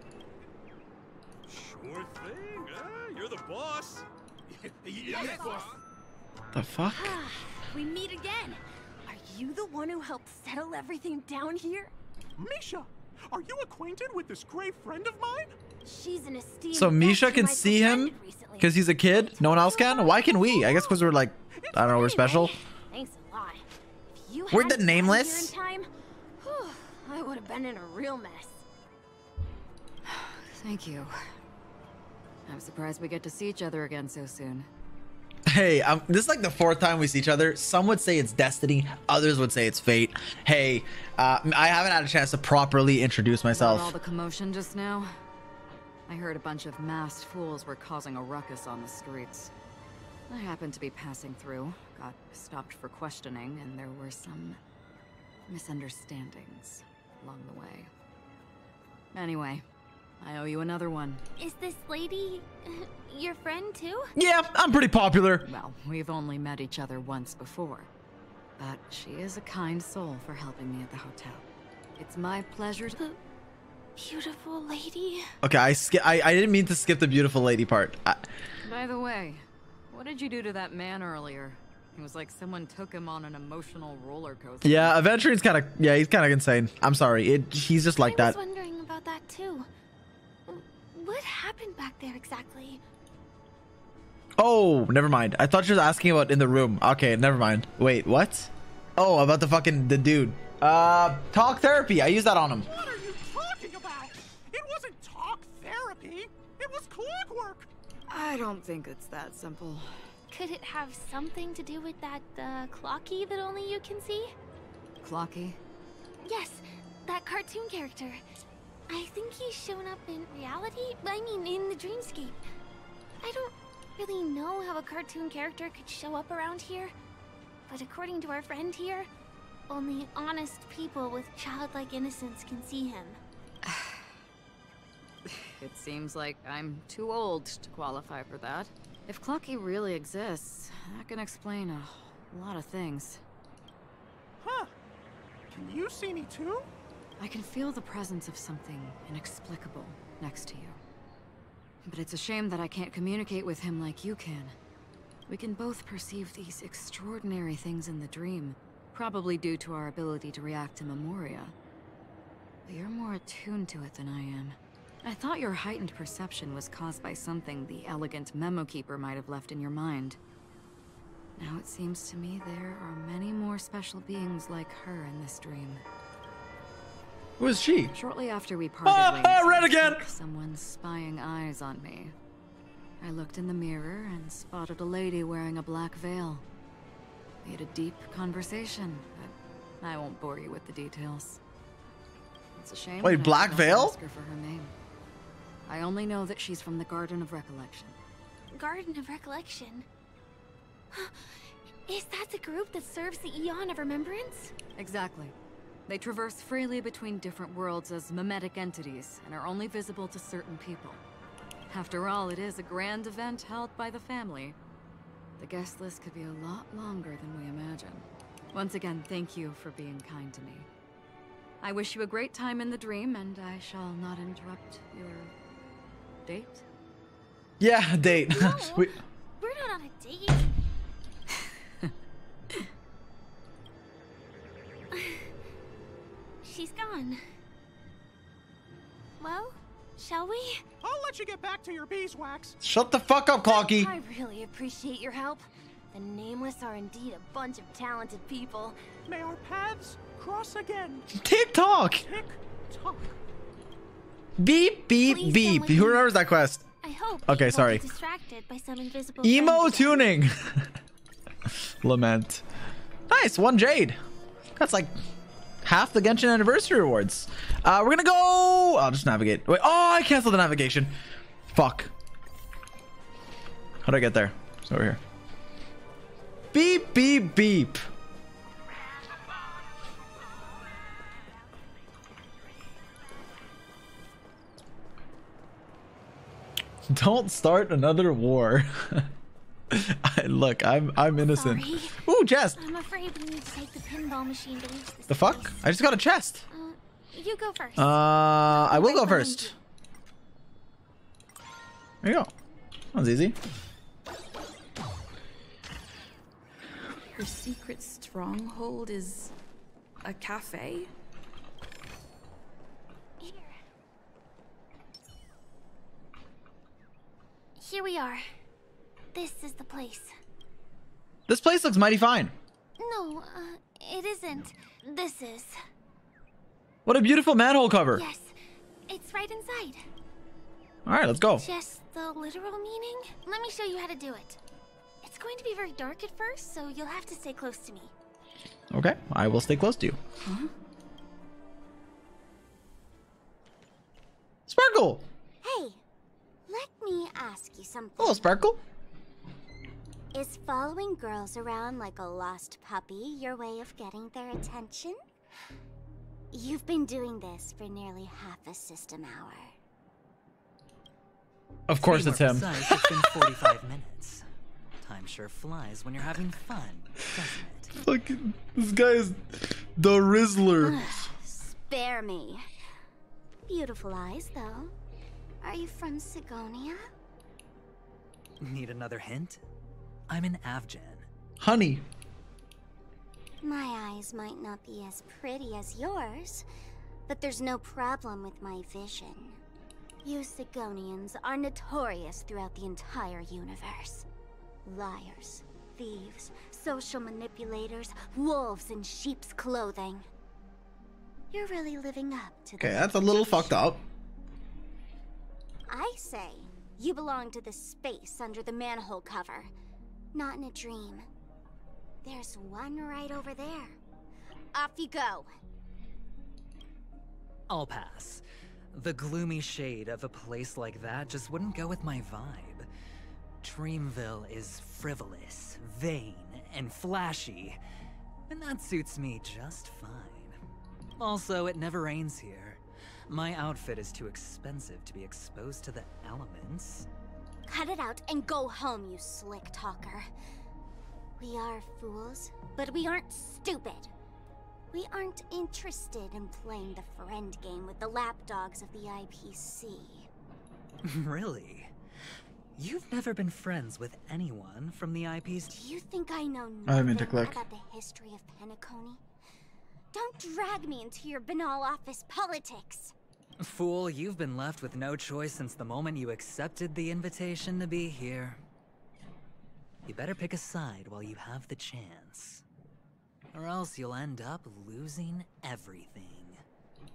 Sure thing, huh? You're the boss. yes, boss. The fuck? we meet again. Are you the one who helped settle everything down here? Misha, Are you acquainted with this grave friend of mine? She's an esteemed So Misha can see him because he's a kid. No one else can. Why can we? I guess because we're like, I don't know, we're special. Thanks a lot. If you We're the nameless. time, whew, I would have been in a real mess. Thank you. I'm surprised we get to see each other again so soon. Hey, um, this is like the fourth time we see each other. Some would say it's destiny. Others would say it's fate. Hey, uh, I haven't had a chance to properly introduce myself. all myself. the commotion just now? I heard a bunch of masked fools were causing a ruckus on the streets. I happened to be passing through, got stopped for questioning, and there were some misunderstandings along the way. Anyway, I owe you another one. Is this lady your friend too? Yeah, I'm pretty popular. Well, we've only met each other once before. But she is a kind soul for helping me at the hotel. It's my pleasure to... Beautiful lady. Okay, I, sk- I I didn't mean to skip the beautiful lady part. I- By the way, what did you do to that man earlier? It was like someone took him on an emotional roller coaster. yeah, Aventurine's kind of yeah, he's kind of insane. I'm sorry. It he's just like I that. was wondering about that too. What happened back there exactly? Oh, never mind. I thought she was asking about in the room. Okay, never mind. Wait, what? Oh, about the fucking the dude. Uh, talk therapy. I use that on him. What are you talking about? It wasn't talk therapy. It was clockwork. I don't think it's that simple. Could it have something to do with that uh, clocky that only you can see? Clocky? Yes, that cartoon character. I think he's shown up in reality. I mean, in the dreamscape. I don't really know how a cartoon character could show up around here, but according to our friend here, only honest people with childlike innocence can see him. It seems like I'm too old to qualify for that. If Clocky really exists, that can explain a lot of things. Huh. Can you see me too? I can feel the presence of something inexplicable next to you. But it's a shame that I can't communicate with him like you can. We can both perceive these extraordinary things in the dream, probably due to our ability to react to Memoria. But you're more attuned to it than I am. I thought your heightened perception was caused by something the elegant memo keeper might have left in your mind. Now it seems to me there are many more special beings like her in this dream. Who is she? Shortly after we parted ways, ah, red again! Someone's spying eyes on me. I looked in the mirror and spotted a lady wearing a black veil. We had a deep conversation, but I won't bore you with the details. It's a shame. Wait, Black Veil? ask her for her name. I only know that she's from the Garden of Recollection. Garden of Recollection. Is that the group that serves the Aeon of Remembrance? Exactly. They traverse freely between different worlds as mimetic entities and are only visible to certain people. After all, it is a grand event held by the family. The guest list could be a lot longer than we imagine. Once again, thank you for being kind to me. I wish you a great time in the dream, and I shall not interrupt your date. Yeah, date. we, We're not on a date. She's gone. Well, shall we? I'll let you get back to your beeswax. shut the fuck up, Clocky. I really appreciate your help. The Nameless are indeed a bunch of talented people. May our paths cross again. TikTok. Tick tock. Beep beep Please beep. Who me- remembers that quest? I hope. Okay, sorry. Distracted by some invisible Emo friend. tuning. Lament. Nice, one jade. That's like half the Genshin anniversary rewards. Uh, we're gonna go. I'll just navigate. Wait. Oh, I canceled the navigation. Fuck. How do I get there? It's over here. Beep beep beep. Don't start another war. I, look, I'm I'm innocent. Sorry. Ooh, chest. I'm afraid we need to take the pinball machine to reach this. The fuck? I just got a chest. Uh, you go first. Uh, I will go first. There you go. That was easy. Your secret stronghold is a cafe? Here we are. This is the place. This place looks mighty fine. No, uh, it isn't. This is. What a beautiful manhole cover. Yes, it's right inside. All right, let's go. Just the literal meaning? Let me show you how to do it. It's going to be very dark at first, so you'll have to stay close to me. Okay, I will stay close to you. Sparkle! Hey, let me ask you something. Hello, Sparkle. Is following girls around like a lost puppy your way of getting their attention? You've been doing this for nearly half a system hour. Of course, it's more him. precise, it's been 45 minutes. Time sure flies when you're having fun, doesn't it? Fucking, this guy is the Rizzler. Spare me. Beautiful eyes, though. Are you from Sigonia? Need another hint? I'm an Avgin. Honey. My eyes might not be as pretty as yours, but there's no problem with my vision. You Sigonians are notorious throughout the entire universe. Liars, thieves, social manipulators, wolves in sheep's clothing. You're really living up to Okay, that's a little fucked up. I say you belong to the space under the manhole cover, not in a dream. There's one right over there. Off you go. I'll pass. The gloomy shade of a place like that just wouldn't go with my vibe. Dreamville is frivolous, vain, and flashy, and that suits me just fine. Also, it never rains here. My outfit is too expensive to be exposed to the elements. Cut it out and go home, you slick talker. We are fools, but we aren't stupid. We aren't interested in playing the friend game with the lapdogs of the IPC. really? You've never been friends with anyone from the IP's. Do you think I know nothing meant to click. about the history of Penacony? Don't drag me into your banal office politics. Fool, you've been left with no choice since the moment you accepted the invitation to be here. You better pick a side while you have the chance. Or else you'll end up losing everything.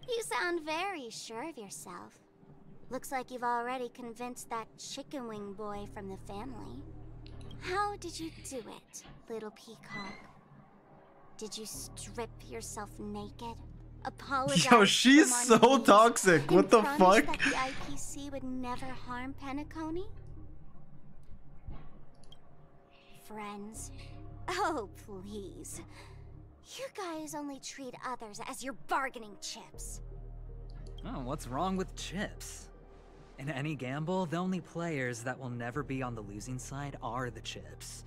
You sound very sure of yourself. Looks like you've already convinced that chicken wing boy from the family. How did you do it, little peacock? Did you strip yourself naked? Apologize Yo, she's so toxic. What the promise fuck? That the IPC would never harm Penacony? Friends? Oh, please. You guys only treat others as your bargaining chips. Oh, what's wrong with chips? In any gamble, the only players that will never be on the losing side are the chips.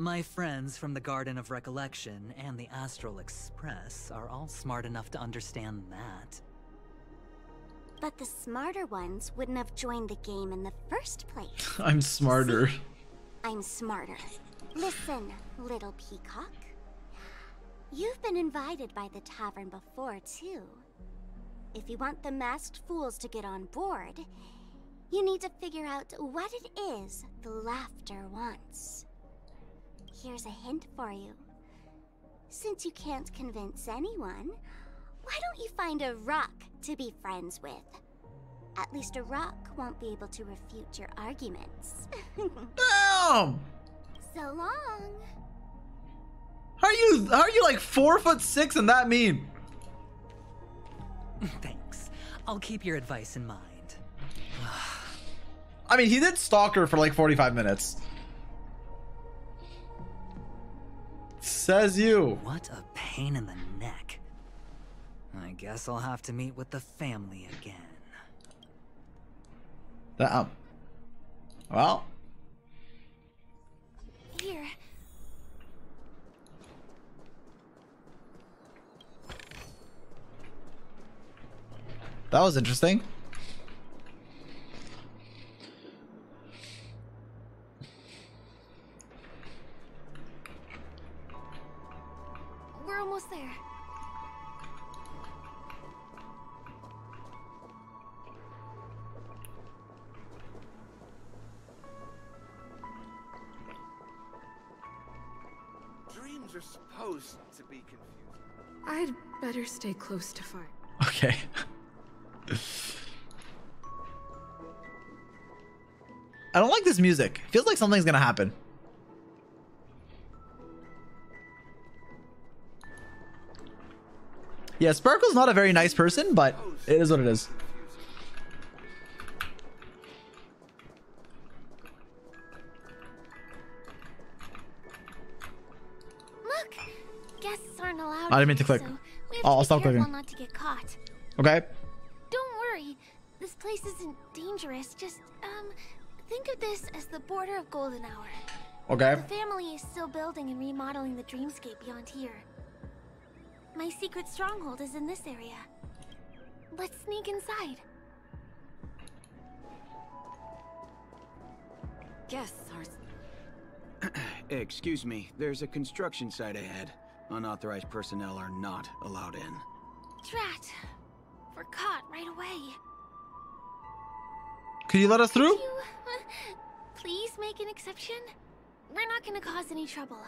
My friends from the Garden of Recollection and the Astral Express are all smart enough to understand that. But the smarter ones wouldn't have joined the game in the first place. I'm smarter. I'm smarter. Listen, little peacock. You've been invited by the tavern before, too. If you want the masked fools to get on board, you need to figure out what it is the laughter wants. Here's a hint for you. Since you can't convince anyone, why don't you find a rock to be friends with? At least a rock won't be able to refute your arguments. Damn! So long. How are you? How are you like four foot six and that mean? Thanks. I'll keep your advice in mind. I mean, he did stalk her for like 45 minutes. Says you. What a pain in the neck. I guess I'll have to meet with the family again. Damn. Um, well, Here. that was interesting. almost there. Dreams are supposed to be confusing. I'd better stay close to fire. Okay. I don't like this music. Feels like something's gonna happen. Yeah, Sparkle's not a very nice person, but it is what it is. Look, guests aren't allowed. I didn't mean to here, click. so we have Oh, to I'll be stop careful clicking. Not to get caught. Okay. Don't worry, this place isn't dangerous. Just um, think of this as the border of Golden Hour. Okay. The family is still building and remodeling the dreamscape beyond here. My secret stronghold is in this area. Let's sneak inside. Guests are Excuse me, there's a construction site ahead. Unauthorized personnel are not allowed in. Drat! We're caught right away. Could you let us through? You, please make an exception. We're not gonna cause any trouble.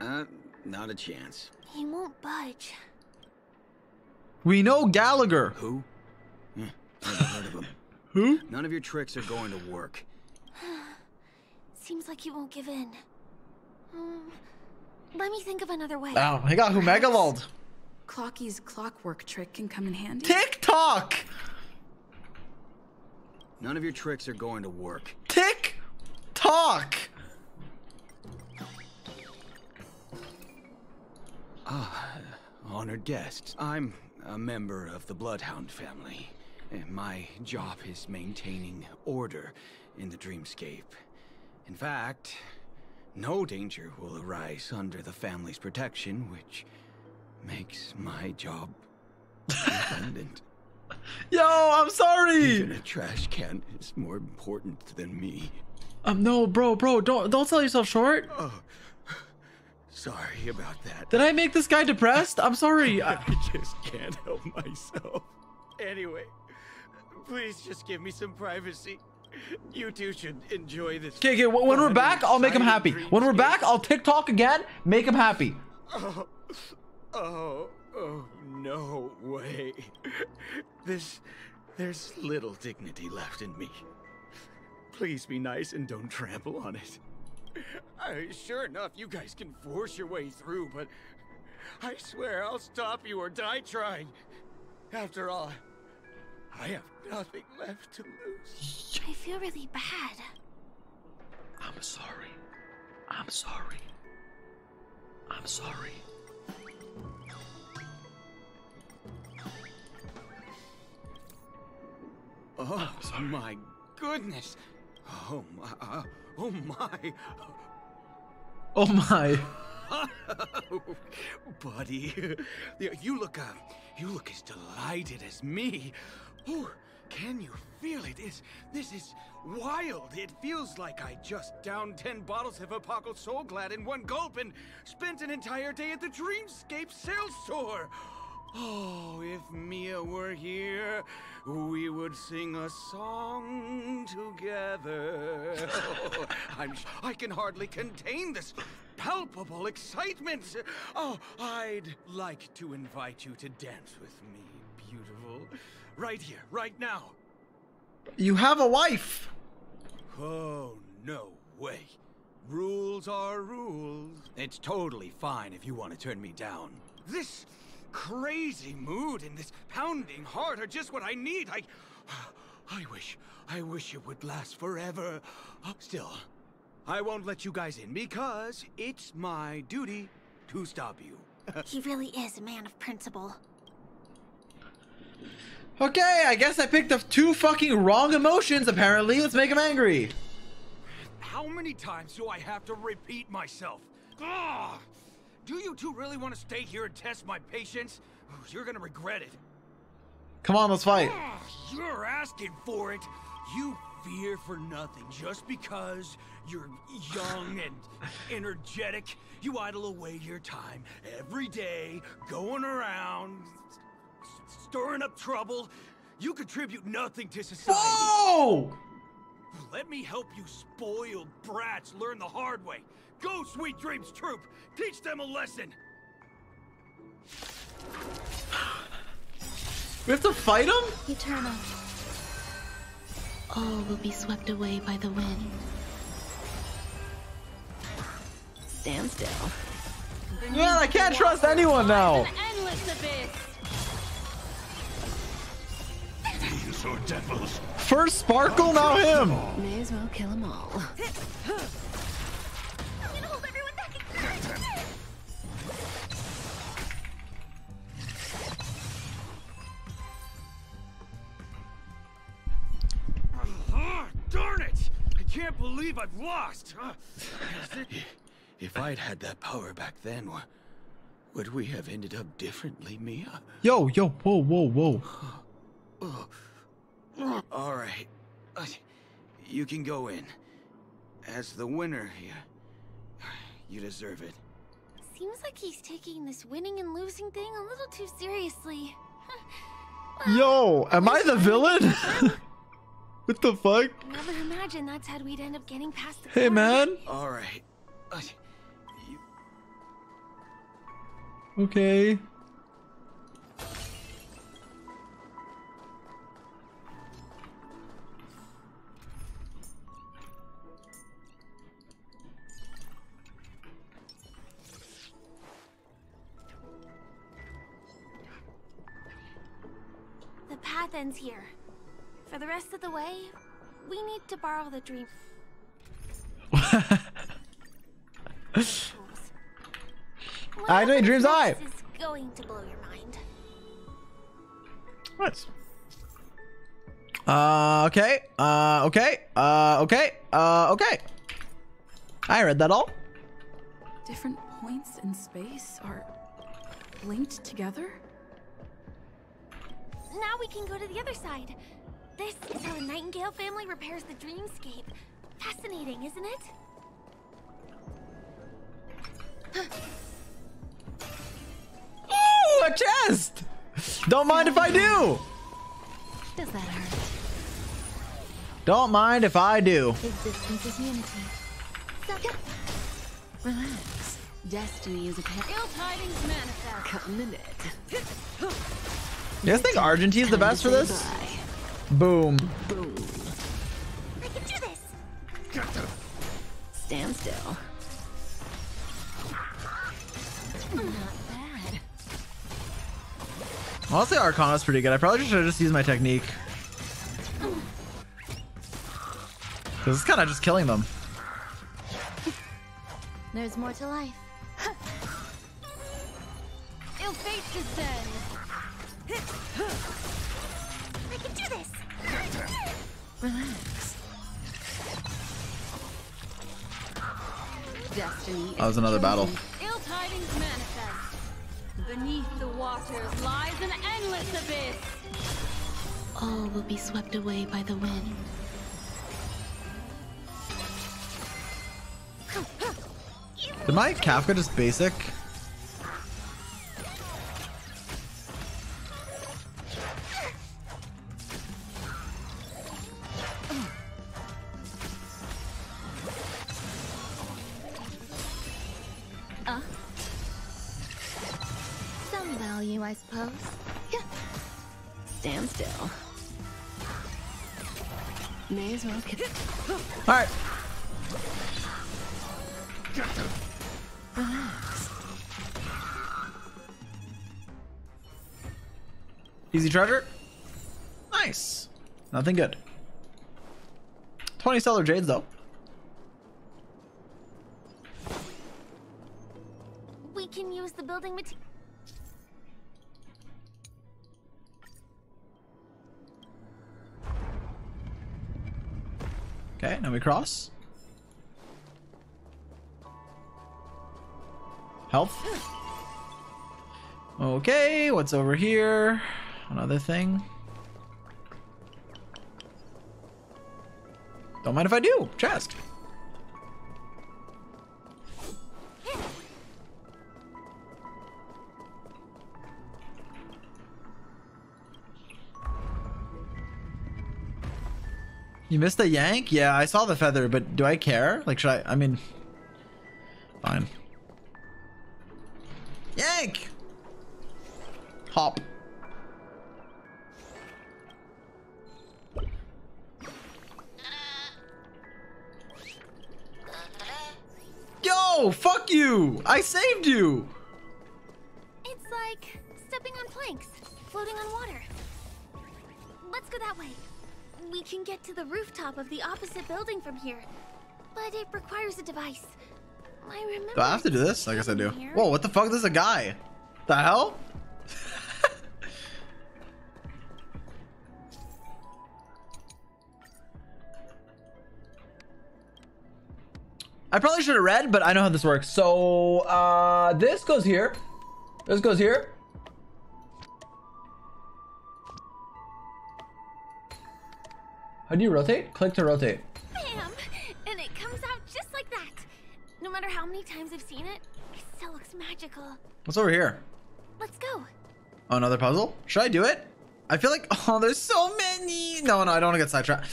Uh, not a chance. He won't budge. We know Gallagher. Who? Never heard of him. Who? None of your tricks are going to work. Seems like he won't give in. Hmm, let me think of another way. Oh, I got Humegalold. Clocky's clockwork trick can come in handy. TikTok! None of your tricks are going to work. Tick tock. Ah, honored guests. I'm a member of the Bloodhound family, and my job is maintaining order in the dreamscape. In fact, no danger will arise under the family's protection, which makes my job redundant. Yo, I'm sorry. Even a trash can is more important than me. Um, no, bro, bro, don't don't sell yourself short. Oh, sorry about that. Did I make this guy depressed? I'm sorry. I I- just can't help myself. Anyway, please just give me some privacy. You two should enjoy this. Okay, okay. When we're back, I'll make him happy. When we're back, I'll TikTok again, make him happy. Oh, oh, oh, no way. This, there's little dignity left in me. Please be nice and don't trample on it. I, sure enough, you guys can force your way through, but I swear I'll stop you or die trying. After all, I have nothing left to lose. I feel really bad. I'm sorry. I'm sorry. I'm sorry. Oh, my goodness. Oh my. uh, oh my. Oh my. Buddy, you look uh, you look as delighted as me. Ooh, can you feel it? Is this is wild? It feels like I just downed ten bottles of Apocal Soul Glad in one gulp and spent an entire day at the Dreamscape sales store. Oh, if Mia were here, we would sing a song together. Oh, I'm, I can hardly contain this palpable excitement. Oh, I'd like to invite you to dance with me, beautiful. Right here, right now. You have a wife. Oh, no way. Rules are rules. It's totally fine if you want to turn me down. This crazy mood and this pounding heart are just what I need. I. I wish. I wish it would last forever. Oh, still, I won't let you guys in because it's my duty to stop you. he really is a man of principle. Okay, I guess I picked up two fucking wrong emotions, apparently. Let's make him angry. How many times do I have to repeat myself? Ugh! Do you two really want to stay here and test my patience? You're gonna regret it. Come on, let's fight. Ugh, You're asking for it. You fear for nothing just because you're young and energetic. You idle away your time every day, going around, stirring up trouble. You contribute nothing to society. Whoa! Let me help you spoiled brats learn the hard way. Go, Sweet Dreams Troop! Teach them a lesson! We have to fight them? Eternal. All will be swept away by the wind. Stand still. Man, I can't trust anyone now. Endless abyss. Fiends or devils. First Sparkle, now him. May as well kill them all. can't believe I've lost! If I'd had that power back then, would we have ended up differently, Mia? Yo, yo, whoa, whoa, whoa. All right. You can go in. As the winner, you, you deserve it. Seems like he's taking this winning and losing thing a little too seriously. Yo, am I the villain? what the fuck? Never imagined that's how we'd end up getting past the Hey, man. All right. Okay. The path ends here. For the rest of the way, we need to borrow the dream. I know dreams I. This is going to blow your mind. Nice. Uh, okay. Uh, okay. Uh, okay. Uh, okay. I read that all. Different points in space are linked together? Now we can go to the other side. This is how the Nightingale family repairs the dreamscape. Fascinating, isn't it? Ooh, a chest. Don't mind if I do. Does that hurt? Don't mind if I do. Existence is unity. Relax. Destiny is a pair. Ill tidings manifest. Cut in the net. You guys think Argenti is the best for this? Boom. Boom. I can do this. Stand still. Not bad. Honestly, Arcana's pretty good. I probably should have just used my technique. Because it's kind of just killing them. There's more to life. Ill fate descends. I can do this. Relax. Destiny. That was another battle. Ill tidings manifest. Beneath the waters lies an endless abyss. All will be swept away by the wind. Did my Kafka just basic? Some value, I suppose. Yeah. Stand still. May as well kill. All right. Relax. Easy treasure. Nice. Nothing good. 20 stellar jades though. We can use the building material. Okay, now we cross. Health. Okay, what's over here? Another thing. Don't mind if I do. Chest. You missed the yank? Yeah, I saw the feather, but do I care? Like, should I? I mean, Fine. Yank! Hop. Yo, fuck you! I saved you! It's like stepping on planks, floating on water. Let's go that way. We can get to the rooftop of the opposite building from here, but it requires a device. I remember. Do I have to do this? I guess I do. Whoa, what the fuck? This is a guy. The hell? I probably should have read, but I know how this works. So, uh, this goes here. This goes here. How do you rotate? Click to rotate. Bam! And it comes out just like that. No matter how many times I've seen it, it still looks magical. What's over here? Let's go. Oh, another puzzle? Should I do it? I feel like, oh, there's so many. No, no, I don't want to get sidetracked.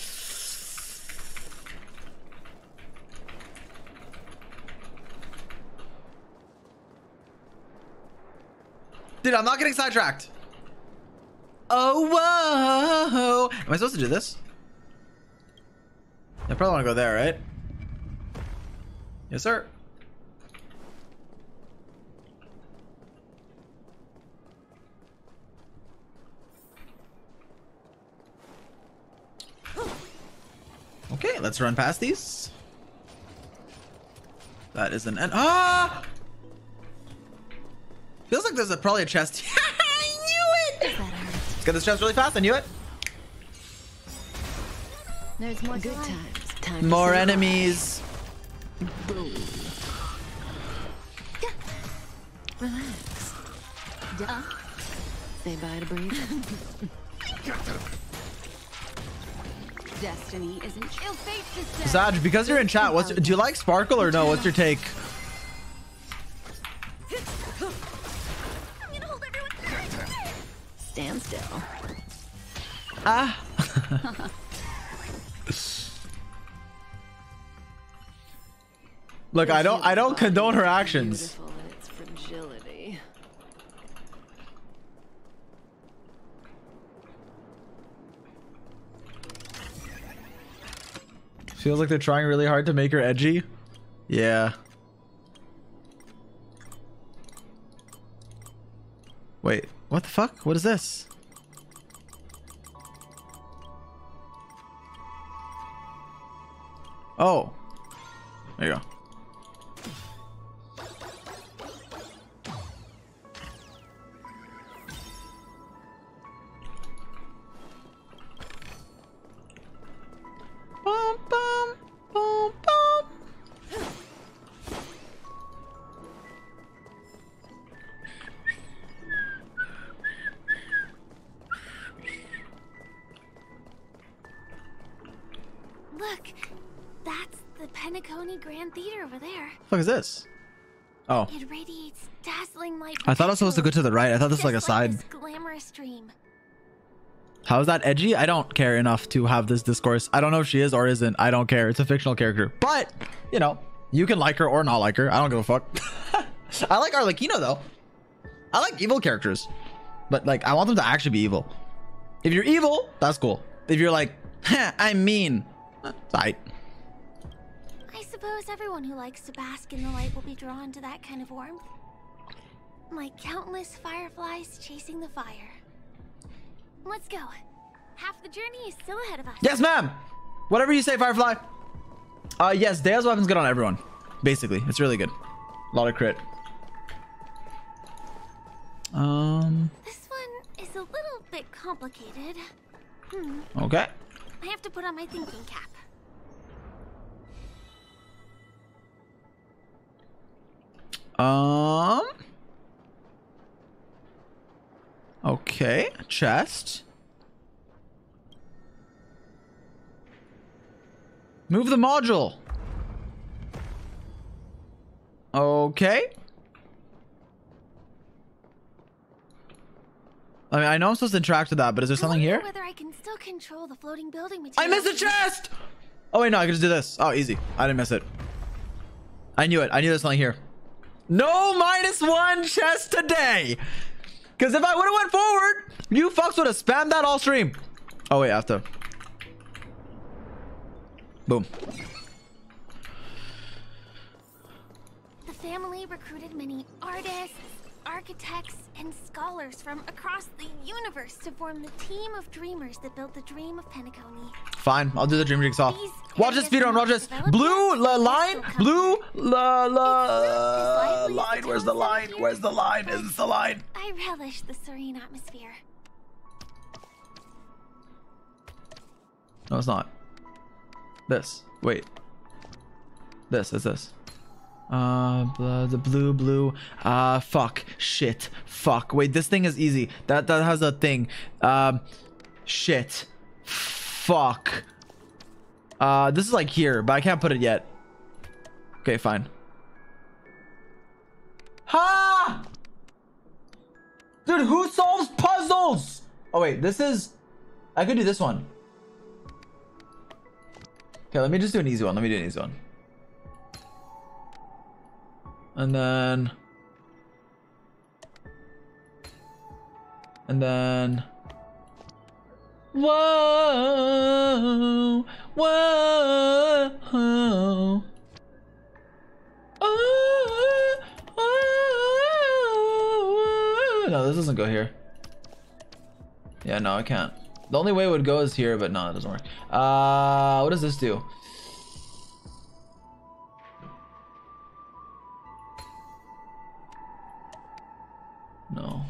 Dude, I'm not getting sidetracked. Oh, whoa. Am I supposed to do this? I probably want to go there, right? Yes, sir. Okay, let's run past these. That is an end. Ah! Feels like there's a, probably a chest. I knew it! Let's get this chest really fast. I knew it. There's more good times. Time More enemies. Boom. Relax. Duh. Say bye to breathe. Destiny isn't ill fate to Zaj, because you're in chat, what's do you like Sparkle or no? What's your take? Stand still. Ah. Look, I don't I don't condone her actions. Beautiful in its fragility. Feels like they're trying really hard to make her edgy. Yeah. Wait, what the fuck? What is this? Oh. There you go. Bum, bum, bum, bum. Look, that's the Penacony Grand Theater over there. fuck is this? Oh. It radiates dazzling light. I thought I was supposed to go to the right. I thought this was like a just side. this glamorous dream. How is that edgy? I don't care enough to have this discourse. I don't know if she is or isn't. I don't care. It's a fictional character. But, you know, you can like her or not like her. I don't give a fuck. I like Arlecchino though. I like evil characters. But like I want them to actually be evil. If you're evil, that's cool. If you're like, I'm mean, aight. I suppose everyone who likes to bask in the light will be drawn to that kind of warmth. Like countless fireflies chasing the fire. Let's go. Half the journey is still ahead of us. Yes, ma'am. Whatever you say, Firefly. Uh, yes, Dea's weapon's good on everyone. Basically, it's really good. A lot of crit. Um. This one is a little bit complicated. Hmm. Okay. I have to put on my thinking cap. Um. Okay. Chest. Move the module. Okay. I mean, I know I'm supposed to interact with that, but is there something here? Whether I can still control the floating building I missed a chest! Oh wait, no, I can just do this. Oh, easy. I didn't miss it. I knew it. I knew there's something here. No minus one chest today. Because if I would have went forward, you fucks would have spammed that all stream. Oh, wait, to. Boom. The family recruited many artists, architects, and scholars from across the universe to form the team of dreamers that built the dream of Penacony. Fine, I'll do the Dream Jigsaw. Watch this speedrun, watch this. Blue la, line, blue la, la, line. Where's the line? Where's the line? Is this the line? I relish the serene atmosphere. No, it's not. This. Wait. This is this. Uh, blah, the blue, blue. Uh, fuck. Shit. Fuck. Wait, this thing is easy. That that has a thing. Um, shit. Fuck. Uh, this is like here, but I can't put it yet. Okay, fine. Ha! Dude, who solves puzzles? Oh wait, this is. I could do this one. Okay, let me just do an easy one. Let me do an easy one. And then... And then... Whoa! Whoa! Oh, oh, no, this doesn't go here. Yeah, no, I can't. The only way it would go is here, but no, it doesn't work. Uh, what does this do? No.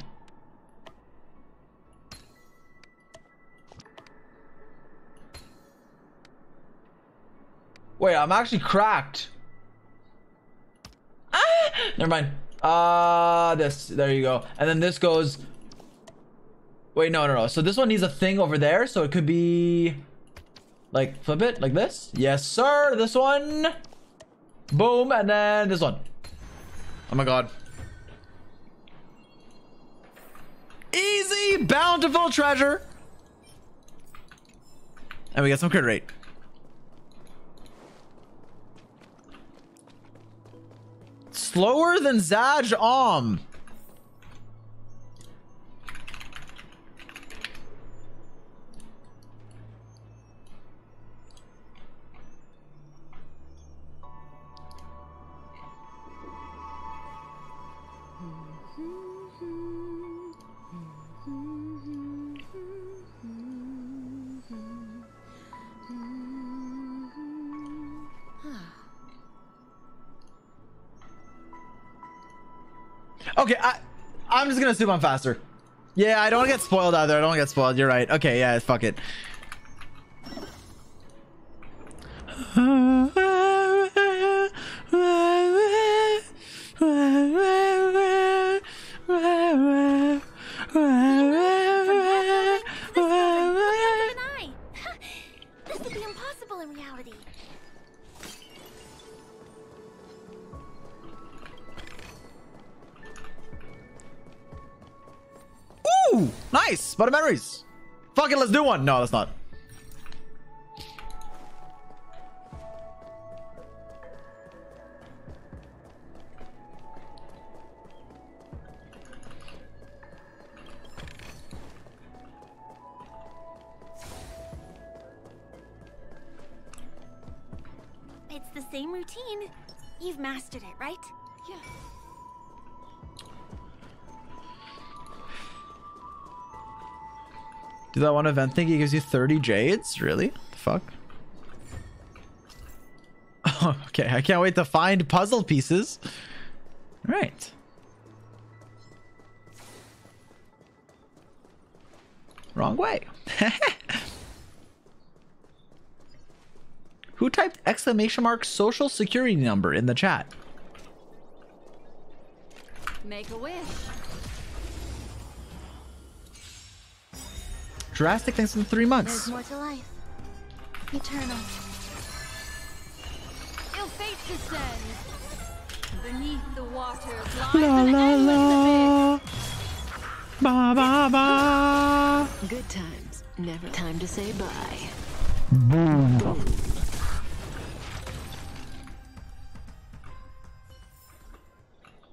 Wait, I'm actually cracked. Ah! Never mind. Uh, this. There you go. And then this goes. Wait, no, no, no. So this one needs a thing over there. So it could be like flip it like this. Yes, sir. This one. Boom. And then this one. Oh my God. Easy, bountiful treasure. And we get some crit rate. Slower than Zaj Om. Okay, I, I'm just gonna assume I'm faster. Yeah, I don't want to get spoiled either. I don't want to get spoiled. You're right. Okay, yeah, fuck it. Ooh, nice. But memories. Fuck it, let's do one. No, let's not. It's the same routine. You've mastered it, right? Yeah. Do that one event thing? he gives you 30 jades? Really? The fuck? Okay, I can't wait to find puzzle pieces. All right. Wrong way. Who typed exclamation mark social security number in the chat? Make a wish. Drastic things in three months. There's more to life. Eternal. Ill fate descends. Beneath the waters La la la. Ba ba ba. Good times. Never time to say bye. Boom.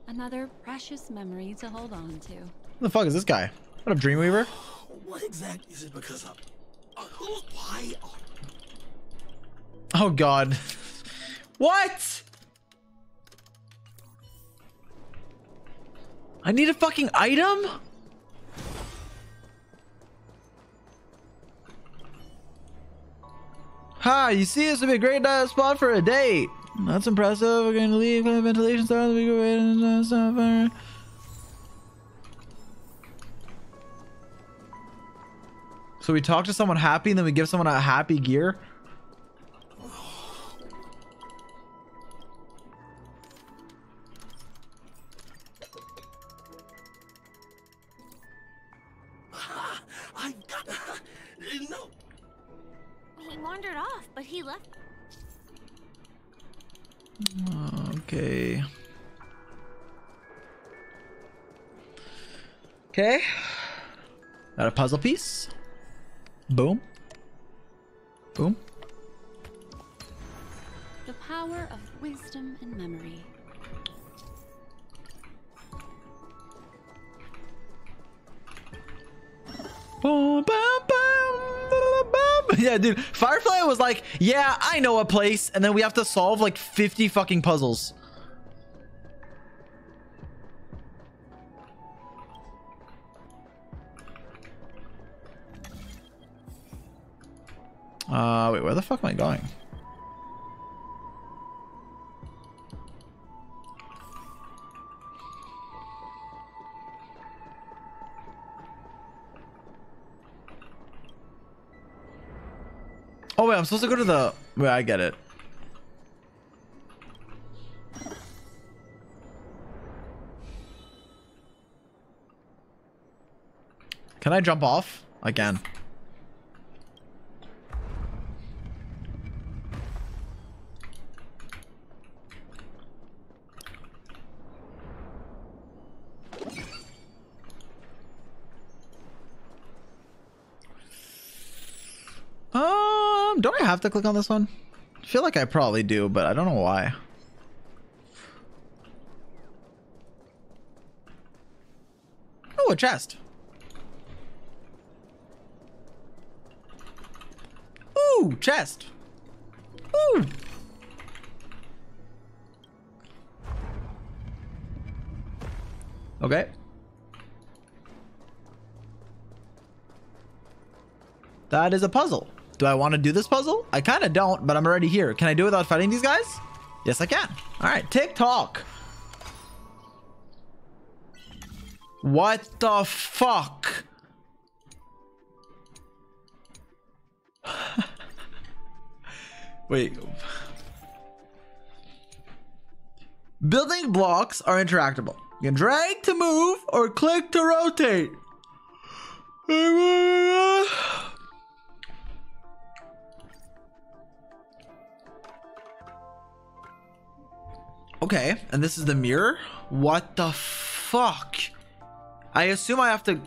another precious memory to hold on to. Who the fuck is this guy? What up, Dreamweaver? What exactly is it because of? Uh, who? Why? Oh god. what? I need a fucking item? Ha, you see this would be a great uh, spot for a date. That's impressive. We're going to leave. Of ventilation star. We go right and So we talk to someone happy and then we give someone a happy gear. No. He wandered off, but he left. Okay. Okay. Got a puzzle piece. Boom. Boom. The power of wisdom and memory. Boom, boom, boom. Yeah, dude. Firefly was like, yeah, I know a place. And then we have to solve like 50 fucking puzzles. Uh, wait, where the fuck am I going? Oh wait, I'm supposed to go to the. Wait, I get it. Can I jump off? I can. Um, don't I have to click on this one? I feel like I probably do, but I don't know why. Oh, a chest. Ooh, chest. Ooh. Okay. That is a puzzle. Do I want to do this puzzle? I kind of don't, but I'm already here. Can I do it without fighting these guys? Yes, I can. All right, TikTok. What the fuck? Wait. Building blocks are interactable. You can drag to move or click to rotate. Okay, and this is the mirror? What the fuck? I assume I have to...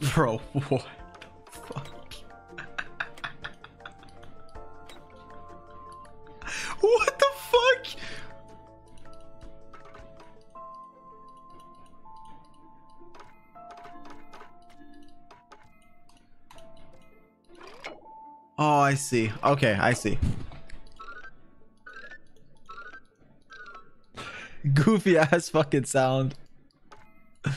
Bro, what I see. Okay, I see. Goofy ass fucking sound. I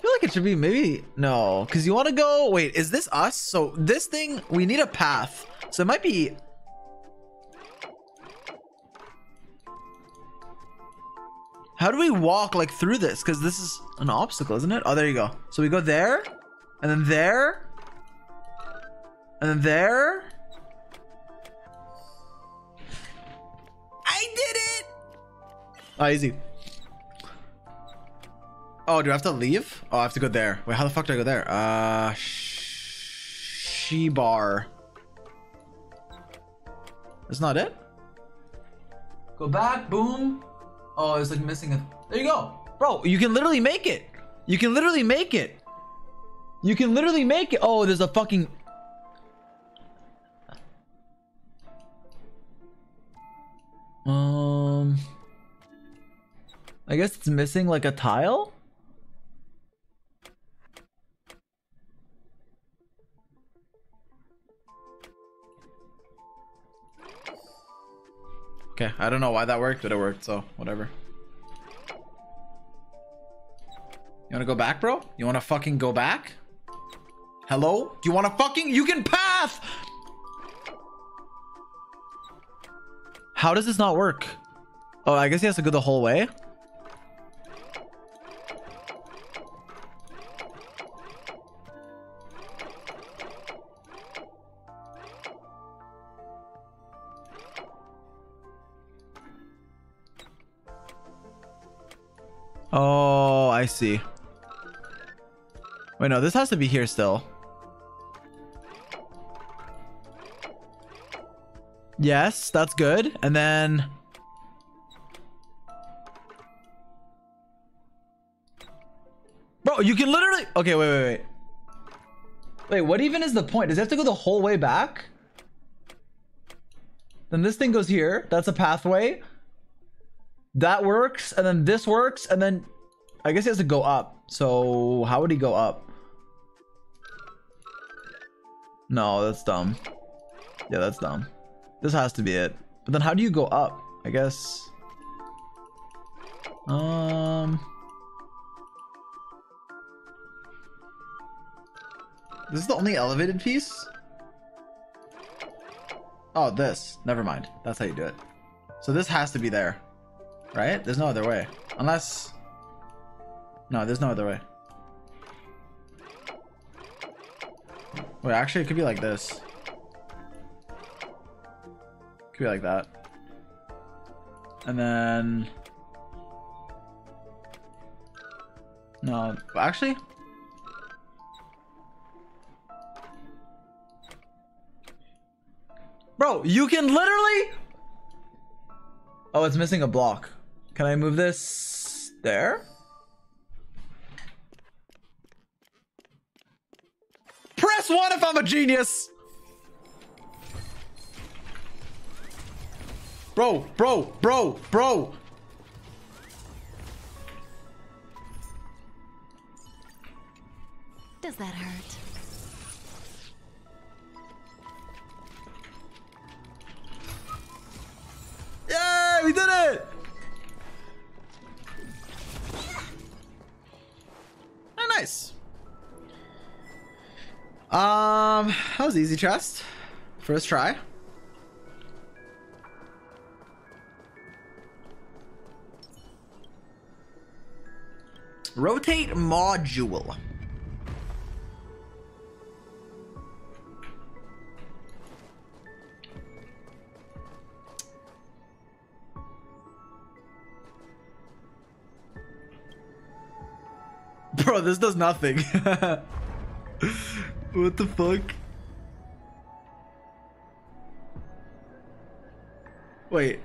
feel like it should be maybe no, because you want to go. Wait, is this us? So this thing we need a path. So it might be. How do we walk like through this? Because this is an obstacle, isn't it? Oh, there you go. So we go there, and then there, and then there. I did it! Oh, easy. Oh, do I have to leave? Oh, I have to go there. Wait, how the fuck do I go there? Uh, she bar. That's not it. Go back. Boom. Oh, it's like missing a. There you go, bro. You can literally make it. You can literally make it. You can literally make it. Oh, there's a fucking... Um... I guess it's missing like a tile? Okay, I don't know why that worked, but it worked, so whatever. You wanna go back, bro? You wanna fucking go back? Hello? Do you wanna fucking- You can path! How does this not work? Oh, I guess he has to go the whole way? Oh, I see. Wait, no, this has to be here still. Yes, that's good. And then... Bro, you can literally... Okay, wait, wait, wait. Wait, what even is the point? Does it have to go the whole way back? Then this thing goes here. That's a pathway. That works. And then this works. And then... I guess he has to go up. So, how would he go up? No, that's dumb. Yeah, that's dumb. This has to be it. But then how do you go up? I guess... Um... This is the only elevated piece? Oh, this. Never mind. That's how you do it. So this has to be there. Right? There's no other way. Unless... No, there's no other way. Wait, actually, it could be like this. Could be like that. And then... No, actually... Bro, you can literally... Oh, it's missing a block. Can I move this there? Press one if I'm a genius! Bro, bro, bro, bro! Does that hurt? Yay, we did it! Oh, nice. Um, that was easy chest. First try. Rotate module. Bro, this does nothing. what the fuck? Wait.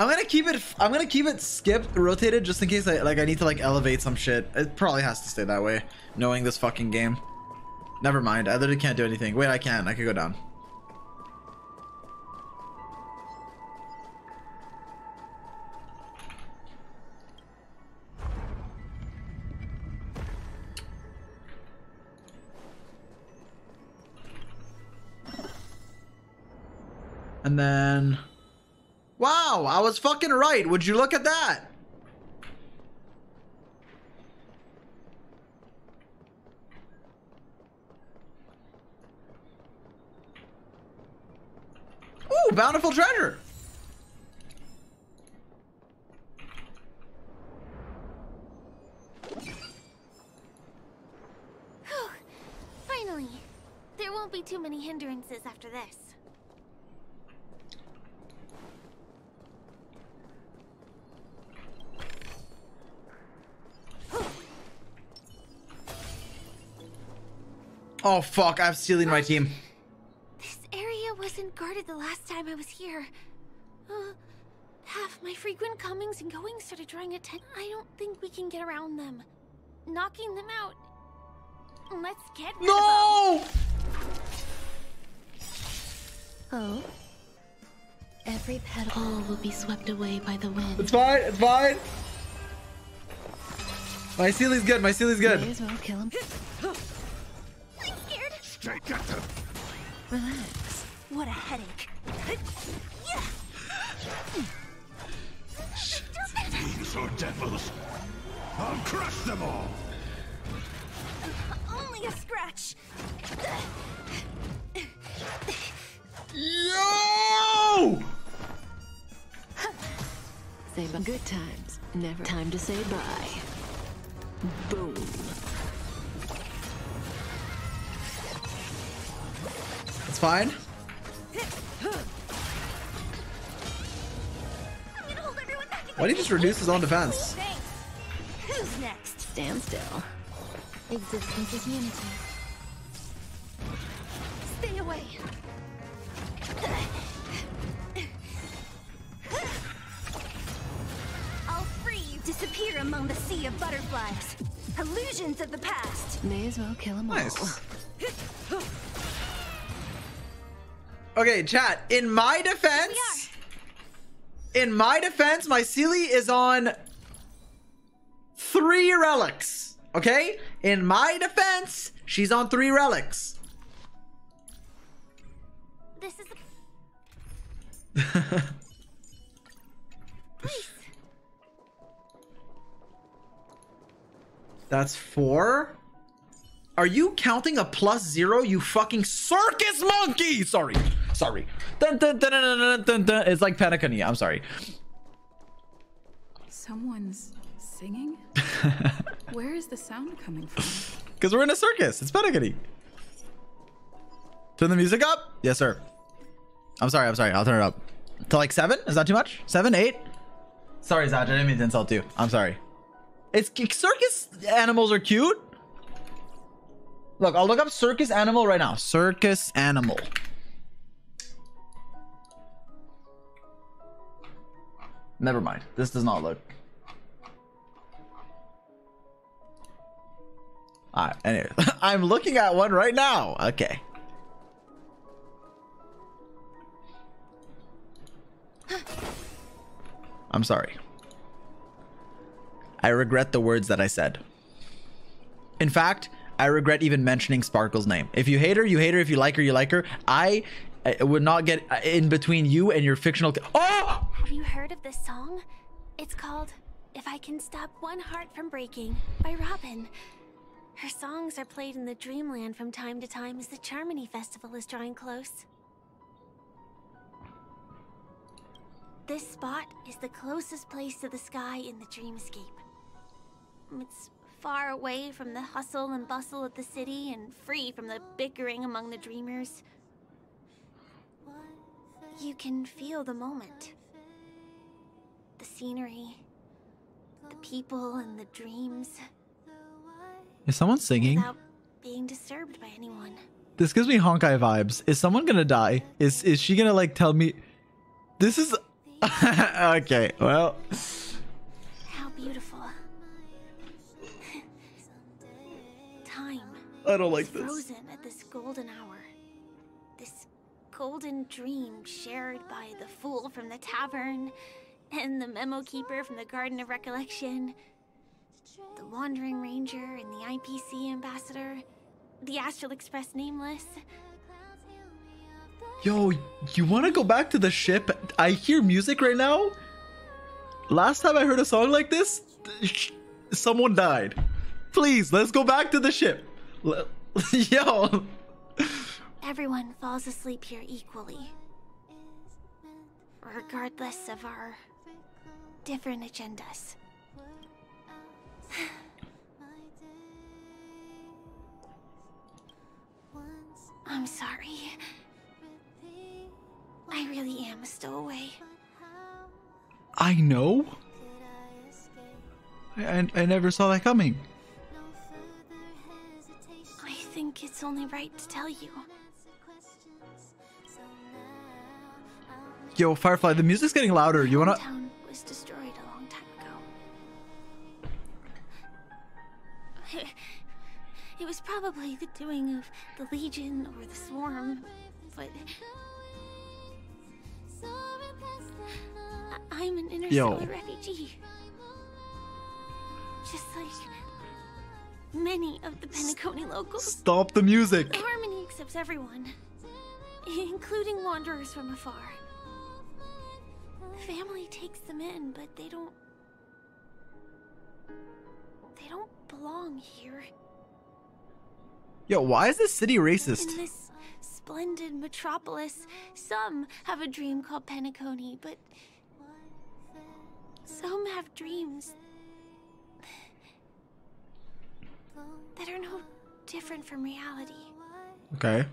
I'm gonna keep it. I'm gonna keep it skipped, rotated, just in case I like. I need to like elevate some shit. It probably has to stay that way, knowing this fucking game. Never mind. I literally can't do anything. Wait, I can. I can go down. And then... Wow, I was fucking right. Would you look at that? Ooh, bountiful treasure. Finally. There won't be too many hindrances after this. Oh fuck, I have stealing my team. This area wasn't guarded the last time I was here. Uh, half my frequent comings and goings started drawing attention. I don't think we can get around them. Knocking them out. Let's get rid No! of them. Oh? Every petal all will be swept away by the wind. It's fine. It's fine. My Seele's good. My Seele's good. May as well kill him. Stay get them. Relax. What a headache. Yeah. Fiends or devils. I'll crush them all. Only a scratch. Yo! Say. Good times. Never time to say bye. Boom. Fine. Why did he just reduce his own defense? Who's next? Stand still. Existence is unity. Stay away. I'll free you. Disappear among the sea of butterflies. Illusions of the past. May as well kill them Nice. Okay, chat. In my defense, in my defense, my Seele is on three relics. Okay? In my defense, she's on three relics. This is That's four. Are you counting a plus zero, you fucking circus monkey? Sorry. Sorry. Dun, dun, dun, dun, dun, dun, dun. It's like Penacony. I'm sorry. Someone's singing? Where is the sound coming from? Because we're in a circus. It's Penacony. Turn the music up? Yes, sir. I'm sorry. I'm sorry. I'll turn it up. To like seven? Is that too much? Seven? Eight? Sorry, Zaj. I didn't mean to insult you. I'm sorry. It's circus animals are cute. Look, I'll look up circus animal right now. Circus animal. Never mind. This does not look. Alright, anyway. I'm looking at one right now. Okay. I'm sorry. I regret the words that I said. In fact, I regret even mentioning Sparkle's name. If you hate her, you hate her. If you like her, you like her. I, I would not get uh, in between you and your fictional. Oh! Have you heard of this song? It's called If I Can Stop One Heart from Breaking by Robin. Her songs are played in the Dreamland from time to time as the Charmony Festival is drawing close. This spot is the closest place to the sky in the dreamscape. It's far away from the hustle and bustle of the city and free from the bickering among the dreamers. You can feel the moment. The scenery, the people and the dreams Is someone singing? without being disturbed by anyone. This gives me Honkai vibes. Is someone gonna die? Is is she gonna like tell me? This is okay. Well, How beautiful. Time. I don't like is this. Frozen at this golden hour. Golden dream shared by the fool from the tavern and the memo keeper from the Garden of Recollection, the Wandering Ranger and the IPC ambassador, the Astral Express nameless. yo, you want to go back to the ship? I hear music right now. Last time I heard a song like this, someone died. Please, let's go back to the ship. Yo, Everyone falls asleep here equally. Regardless of our different agendas. I'm sorry. I really am a stowaway. I know. I, I, I never saw that coming. I think it's only right to tell you. Yo, Firefly, the music's getting louder. You wanna? Town was destroyed a long time ago. It was probably the doing of the Legion or the Swarm, but I'm an interstellar Yo. refugee. Just like many of the Penacony locals. Stop the music. Harmony accepts everyone, including wanderers from afar. The family takes them in, but they don't. They don't belong here. Yo, why is this city racist? In this splendid metropolis, some have a dream called Penacony, but some have dreams that are no different from reality. Okay.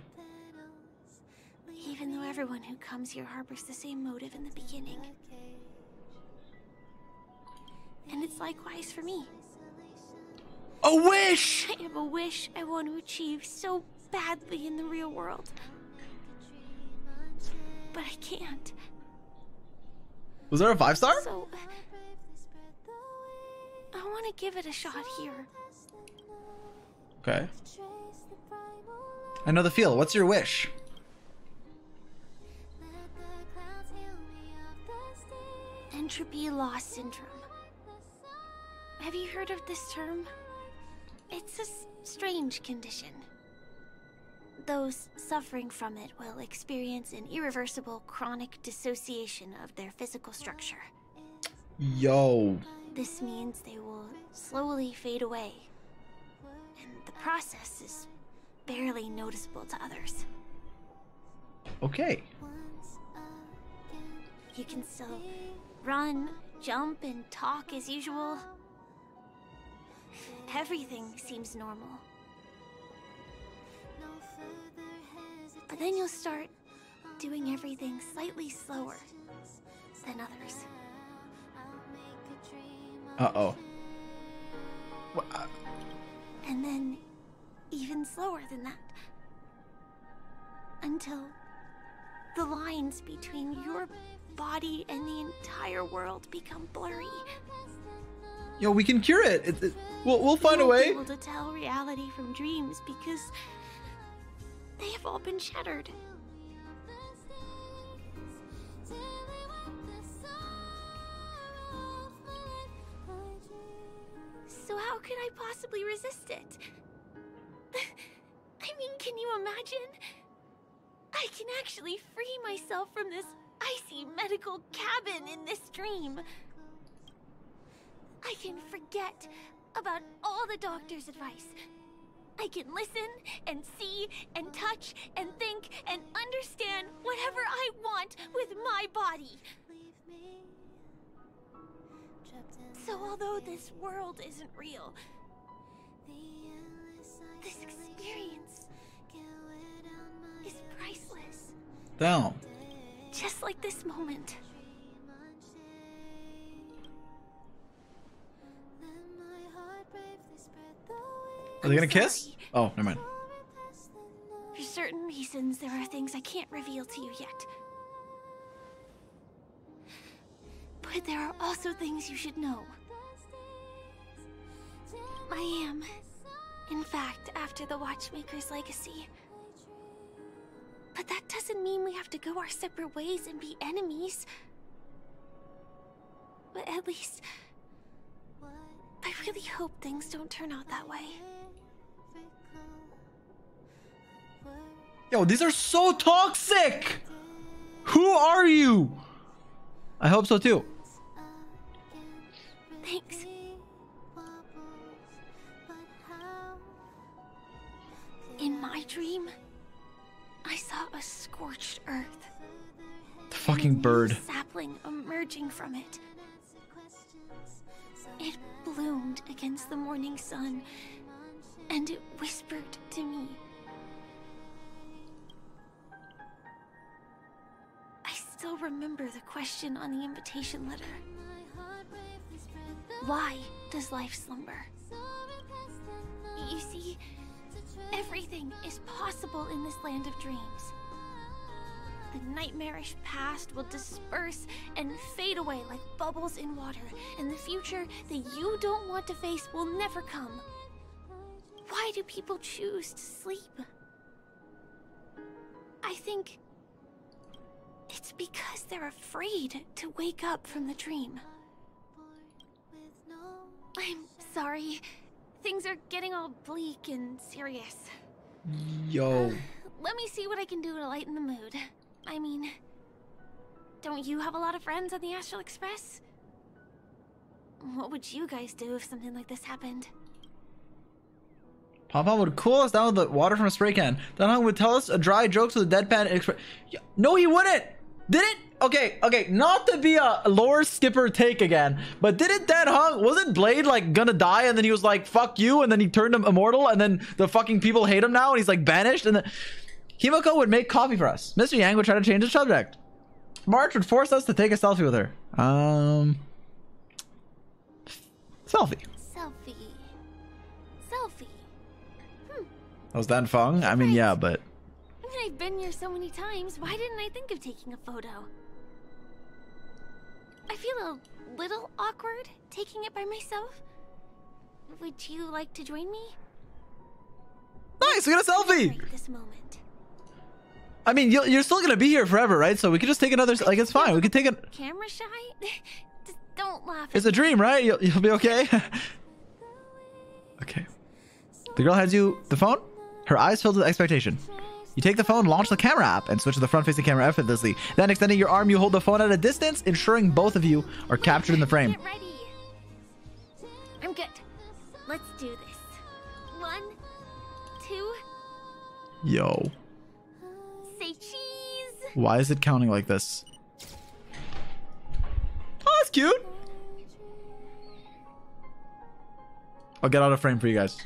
Even though everyone who comes here harbors the same motive in the beginning. And it's likewise for me. A wish! I have a wish I want to achieve so badly in the real world. But I can't. Was there a five star? So. I want to give it a shot here. Okay. I know the feel. What's your wish? Entropy loss syndrome. Have you heard of this term? It's a strange condition. Those suffering from it will experience an irreversible chronic dissociation of their physical structure. Yo. This means they will slowly fade away, and the process is barely noticeable to others. Okay. You can still run, jump, and talk as usual. Everything seems normal. But then you'll start doing everything slightly slower than others. Uh oh. And then even slower than that. Until the lines between your body and the entire world become blurry. Yo, we can cure it. it, it- we'll we'll find a way. Able to tell reality from dreams because they have all been shattered. So how could I possibly resist it? I mean, can you imagine? I can actually free myself from this icy medical cabin in this dream. I can forget about all the doctor's advice. I can listen and see and touch and think and understand whatever I want with my body. So, although this world isn't real, this experience is priceless. Down. Just like this moment. Are they gonna kiss? Oh, never mind. For certain reasons, there are things I can't reveal to you yet. But there are also things you should know. I am, in fact, after the Watchmaker's legacy. But that doesn't mean we have to go our separate ways and be enemies. But at least, I really hope things don't turn out that way. Yo, these are so toxic. Who are you? I hope so too. Thanks. In my dream, I saw a scorched earth. The fucking bird. Sapling emerging from it. It bloomed against the morning sun, and it whispered to me. I still remember the question on the invitation letter. Why does life slumber? You see, everything is possible in this land of dreams. The nightmarish past will disperse and fade away like bubbles in water, and the future that you don't want to face will never come. Why do people choose to sleep? I think It's because they're afraid to wake up from the dream. I'm sorry. Things are getting all bleak and serious. Yo. Uh, let me see what I can do to lighten the mood. I mean, don't you have a lot of friends on the Astral Express? What would you guys do if something like this happened? Pom would cool us down with the water from a spray can. Dan Heng would tell us a dry joke with a deadpan express. No, he wouldn't. Did it? Okay, okay. Not to be a lore skipper take again, but didn't Dan Heng? Wasn't Blade like gonna die and then he was like "fuck you" and then he turned him immortal and then the fucking people hate him now and he's like banished and then Himeko would make coffee for us. Mr. Yang would try to change the subject. March would force us to take a selfie with her. Um, selfie. Selfie. Selfie. That was that Fung. I mean, yeah, but I've been here so many times. Why didn't I think of taking a photo? I feel a little awkward taking it by myself. Would you like to join me? nice. We got a selfie. Right this moment. I mean, you're, you're still gonna be here forever, right? So we could just take another. Like, it's fine. We could take a. Camera shy? Just don't laugh. It's a dream, right? You'll, you'll be okay. okay. The girl hands you the phone. Her eyes filled with expectation. You take the phone, launch the camera app, and switch to the front-facing camera effortlessly. Then, extending your arm, you hold the phone at a distance, ensuring both of you are captured in the frame. Get ready. I'm good. Let's do this. One, two, Yo, say cheese. why is it counting like this? Oh, that's cute. I'll get out of frame for you guys.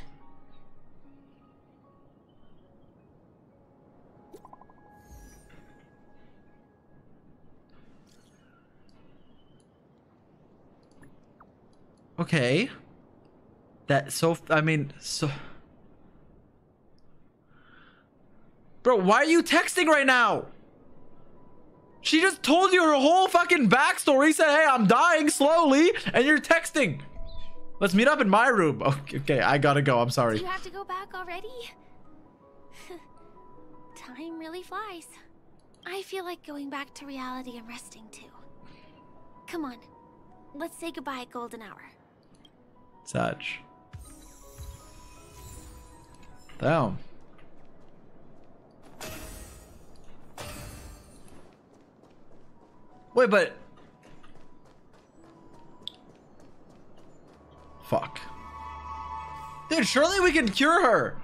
Okay. That so I mean so Bro, why are you texting right now? She just told you her whole fucking backstory. Said, "Hey, I'm dying slowly," and you're texting. Let's meet up in my room. Okay, okay I gotta go. I'm sorry. Do you have to go back already? Time really flies. I feel like going back to reality and resting too. Come on. Let's say goodbye, at Golden Hour. Sag. Damn. Wait, but fuck, dude. Surely we can cure her.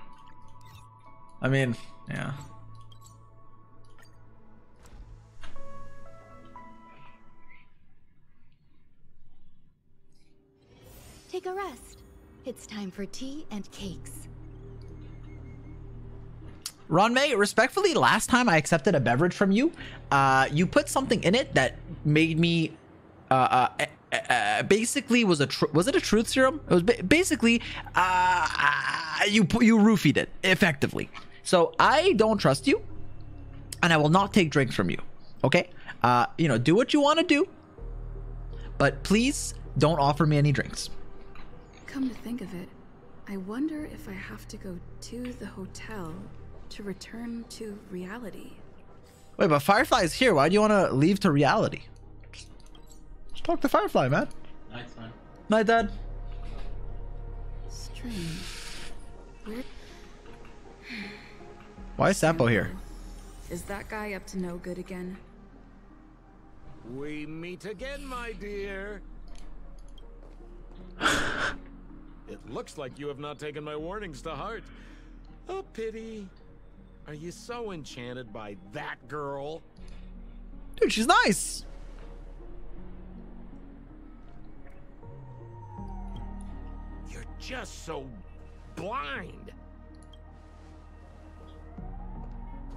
I mean, yeah. Take a rest. It's time for tea and cakes. Ruan Mei, respectfully, last time I accepted a beverage from you, uh, you put something in it that made me, uh, uh, uh, uh, basically was a was it a truth serum? It was ba- basically, uh, uh, you you roofied it effectively. So I don't trust you, and I will not take drinks from you. Okay, uh, you know, do what you want to do, but please don't offer me any drinks. Come to think of it, I wonder if I have to go to the hotel to return to reality. Wait, but Firefly is here. Why do you want to leave to reality? Just talk to Firefly, man. Night, fine. Night, Dad. Strange. Where Why is Sampo here? is that guy up to no good again? We meet again, my dear. it looks like you have not taken my warnings to heart. Oh, pity. Are you so enchanted by that girl? Dude, she's nice. You're just so blind.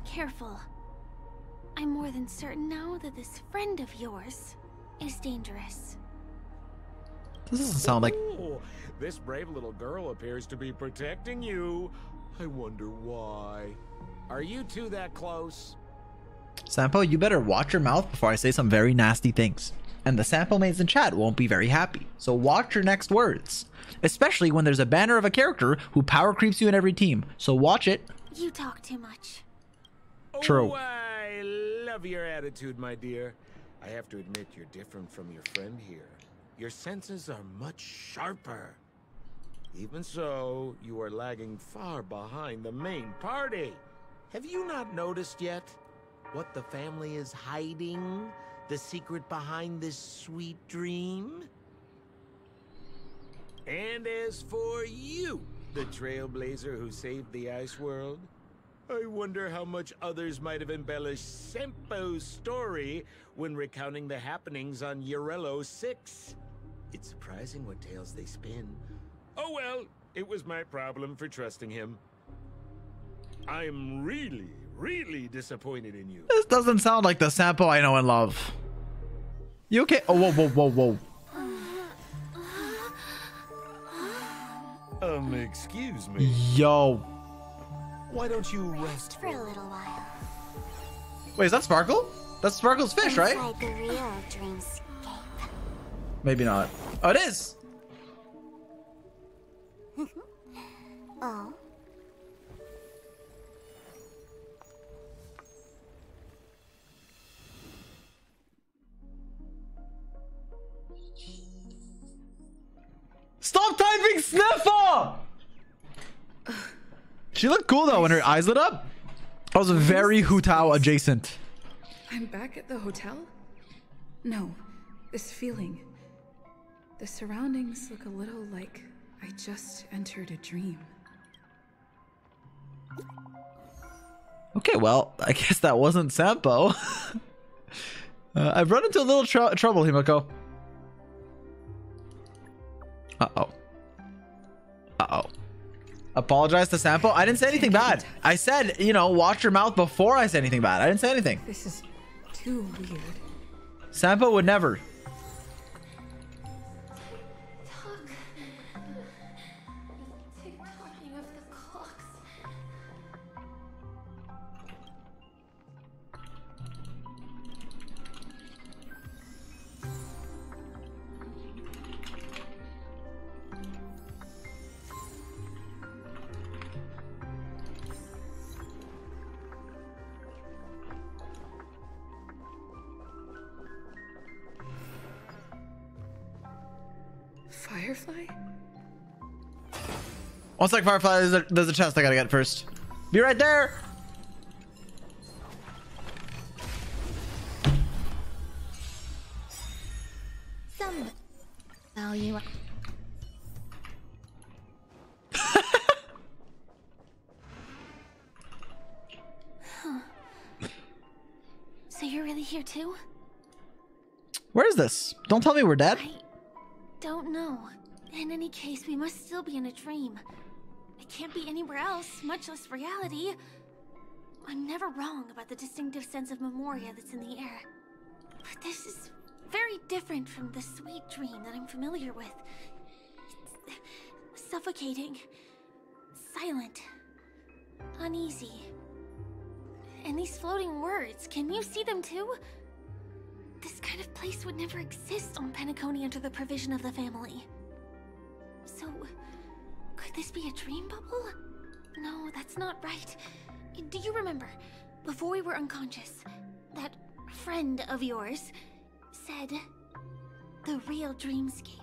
Careful. I'm more than certain now that this friend of yours is dangerous. This doesn't sound like. Ooh, this brave little girl appears to be protecting you. I wonder why. Are you two that close? Sampo, you better watch your mouth before I say some very nasty things. And the Sampo mates in chat won't be very happy. So watch your next words. Especially when there's a banner of a character who power creeps you in every team. So watch it. You talk too much. True. Oh, I love your attitude, my dear. I have to admit you're different from your friend here. Your senses are much sharper. Even so, you are lagging far behind the main party. Have you not noticed yet what the family is hiding? The secret behind this sweet dream? And as for you, the trailblazer who saved the ice world, I wonder how much others might have embellished Sampo's story when recounting the happenings on Jarilo 6. It's surprising what tales they spin. Oh well, it was my problem for trusting him. I'm really, really disappointed in you. This doesn't sound like the Sampo I know and love. You okay? Oh, whoa, whoa, whoa, whoa. Um, excuse me. Yo. Why don't you rest For a little while. Wait, is that Sparkle? That's Sparkle's fish, right? Inside the real dreamscape. Maybe not. Oh, it is. oh. Stop typing sniffer! She looked cool though when her eyes lit up. I was very Hu Tao adjacent. I'm back at the hotel? No, this feeling. The surroundings look a little like I just entered a dream. Okay, well, I guess that wasn't Sampo. uh, I've run into a little tr trouble, Himeko. Uh-oh. Uh-oh. Apologize to Sampo. I didn't say anything bad. I said, you know, watch your mouth before I say anything bad. I didn't say anything. This is too weird. Sampo would never. One sec, Firefly. There's a, there's a chest I gotta get first. Be right there. Some value. So you're really here too? Where is this? Don't tell me we're dead. I Don't know. In any case, we must still be in a dream. Can't be anywhere else, much less reality. I'm never wrong about the distinctive sense of memoria that's in the air. But this is very different from the sweet dream that I'm familiar with. It's suffocating, silent, uneasy. And these floating words, can you see them too? This kind of place would never exist on Penacony under the provision of the family. So, could this be a dream bubble? No, that's not right. Do you remember, before we were unconscious, that friend of yours said the real dreamscape?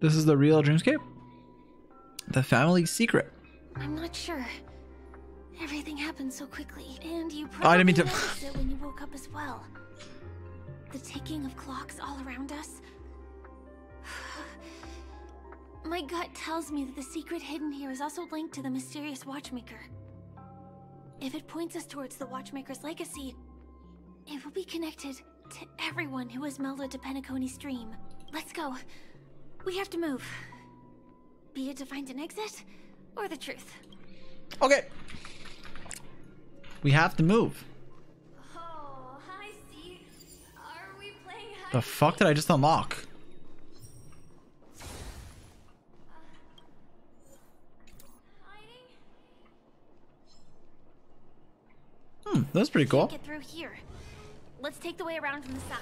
This is the real dreamscape? The family secret. I'm not sure. Everything happened so quickly, and you Oh, I probably didn't mean to- noticed it when you woke up as well. The ticking of clocks all around us. My gut tells me that the secret hidden here is also linked to the mysterious Watchmaker. If it points us towards the Watchmaker's legacy, it will be connected to everyone who has melded to Penacony's dream. Let's go. We have to move. Be it to find an exit, or the truth. Okay. We have to move. Oh, hi, Steve. Are we playing? The fuck did I just unlock? Hmm, that's pretty cool. Get through here. Let's take the way around from the side.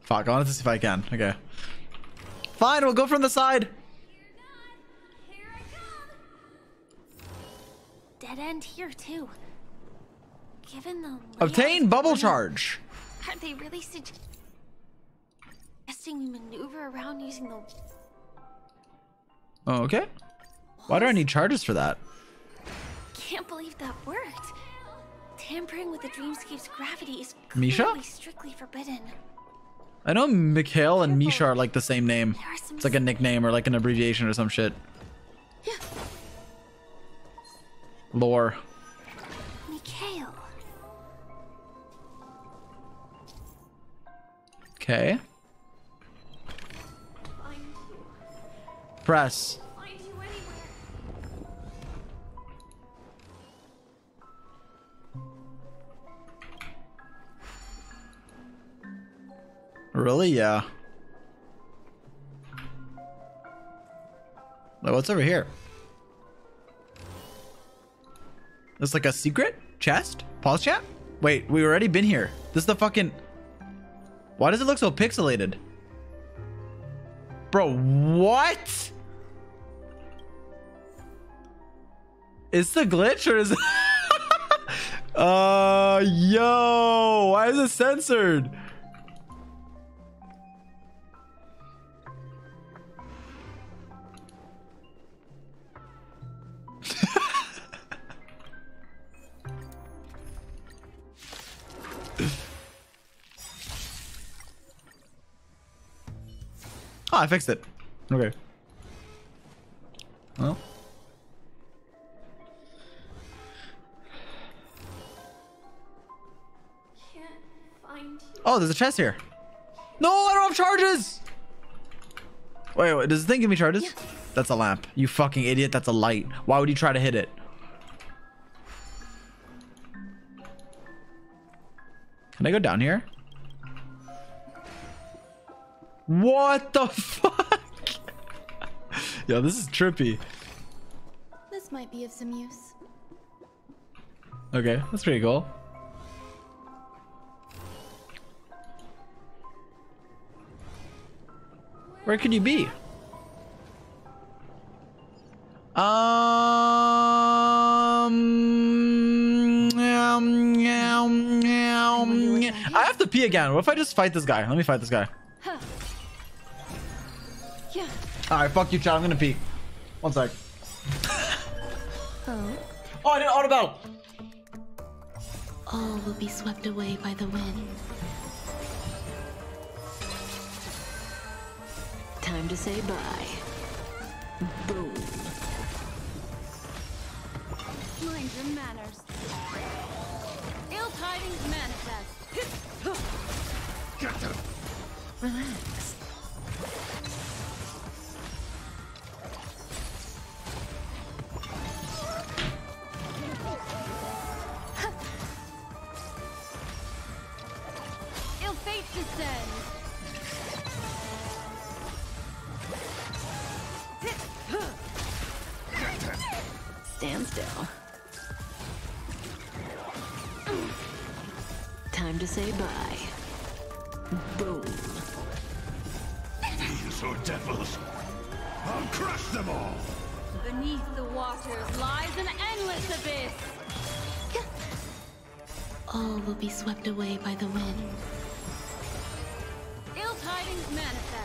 Fuck, I wanted to see if I can. Okay. Fine, we'll go from the side. dead end here too. Given the Obtain bubble charge. Aren't they really suggesting we maneuver around using the Oh, okay. Why do I need charges for that? Can't believe that worked. Tampering with the dreamscape's gravity is Misha? strictly forbidden. I know Mikhail and Misha are like the same name. It's like a nickname or like an abbreviation or some shit. Lore. Mikhail. Okay. Press. Really? Yeah. What's over here? This like a secret chest? Pause chat? Wait, we already been here. This is the fucking. Why does it look so pixelated? Bro, what? Is the glitch or is uh, yo, why is it censored? Oh, I fixed it. Okay. Well. Can't find you. Oh, there's a chest here. No, I don't have charges. Wait, wait, does the thing give me charges? That's a lamp. You fucking idiot. That's a light. Why would you try to hit it? Can I go down here? What the fuck? Yo, this is trippy. This might be of some use. Okay, that's pretty cool. Where could you be? Um. I have to pee again. What if I just fight this guy? Let me fight this guy. Yeah. All right, fuck you, chat. I'm gonna pee. One sec. Oh. Oh, I did auto battle. All will be swept away by the wind. Time to say bye. Boom. Mind your manners. Ill tidings manifest. Get them! Relax. Stand still. Time to say bye. Boom. These are devils! I'll crush them all! Beneath the waters lies an endless abyss. All will be swept away by the wind. Ill tidings manifest.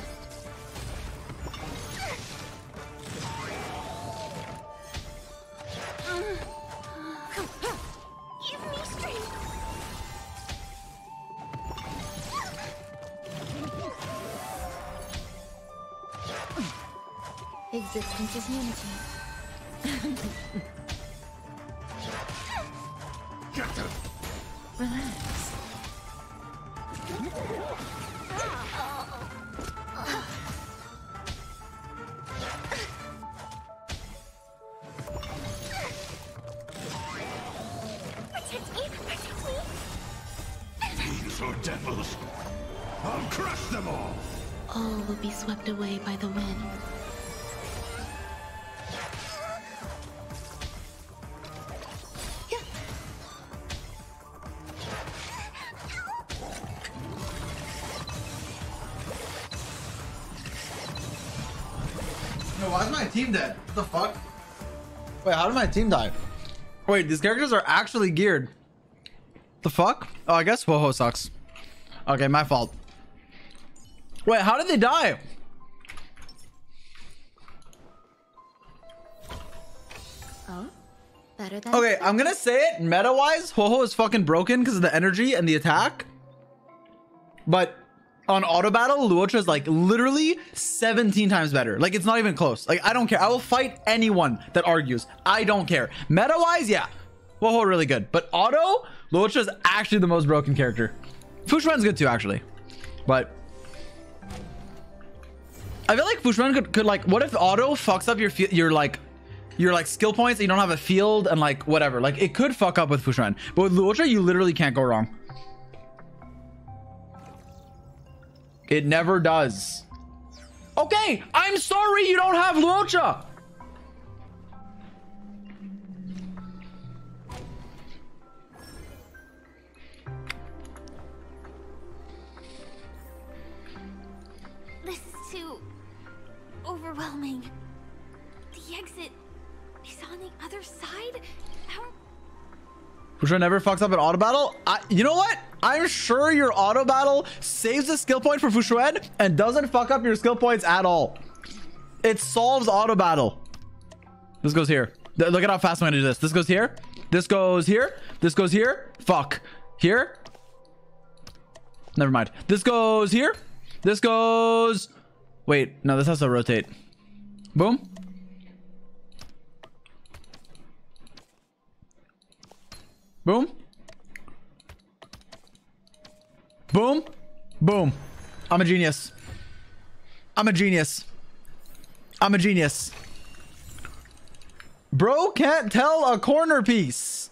ージ。Team dead? What the fuck? Wait, how did my team die? Wait, these characters are actually geared. The fuck? Oh, I guess Huohuo sucks. Okay, my fault. Wait, how did they die? Oh, better than. Okay, I'm gonna say it meta wise, Huohuo is fucking broken because of the energy and the attack. But on auto battle, Luocha is like literally 17 times better. Like it's not even close. Like I don't care. I will fight anyone that argues. I don't care. Meta wise, yeah. Huohuo really good. But auto, Luocha is actually the most broken character. Fu Xuan's good too, actually. But I feel like Fu Xuan could, could like, what if auto fucks up your your like your like skill points you don't have a field and like whatever. Like it could fuck up with Fu Xuan. But with Luocha, you literally can't go wrong. It never does. Okay, I'm sorry you don't have Luocha. This is too overwhelming. The exit is on the other side? Fu never fucks up an auto battle. I, you know what? I'm sure your auto battle saves a skill point for Fu and doesn't fuck up your skill points at all. It solves auto battle. This goes here. Look at how fast I'm gonna do this. This goes here. This goes here. This goes here. Fuck. Here. Never mind. This goes here. This goes. Wait, no, this has to rotate. Boom. Boom. Boom. Boom. I'm a genius. I'm a genius. I'm a genius. Bro can't tell a corner piece.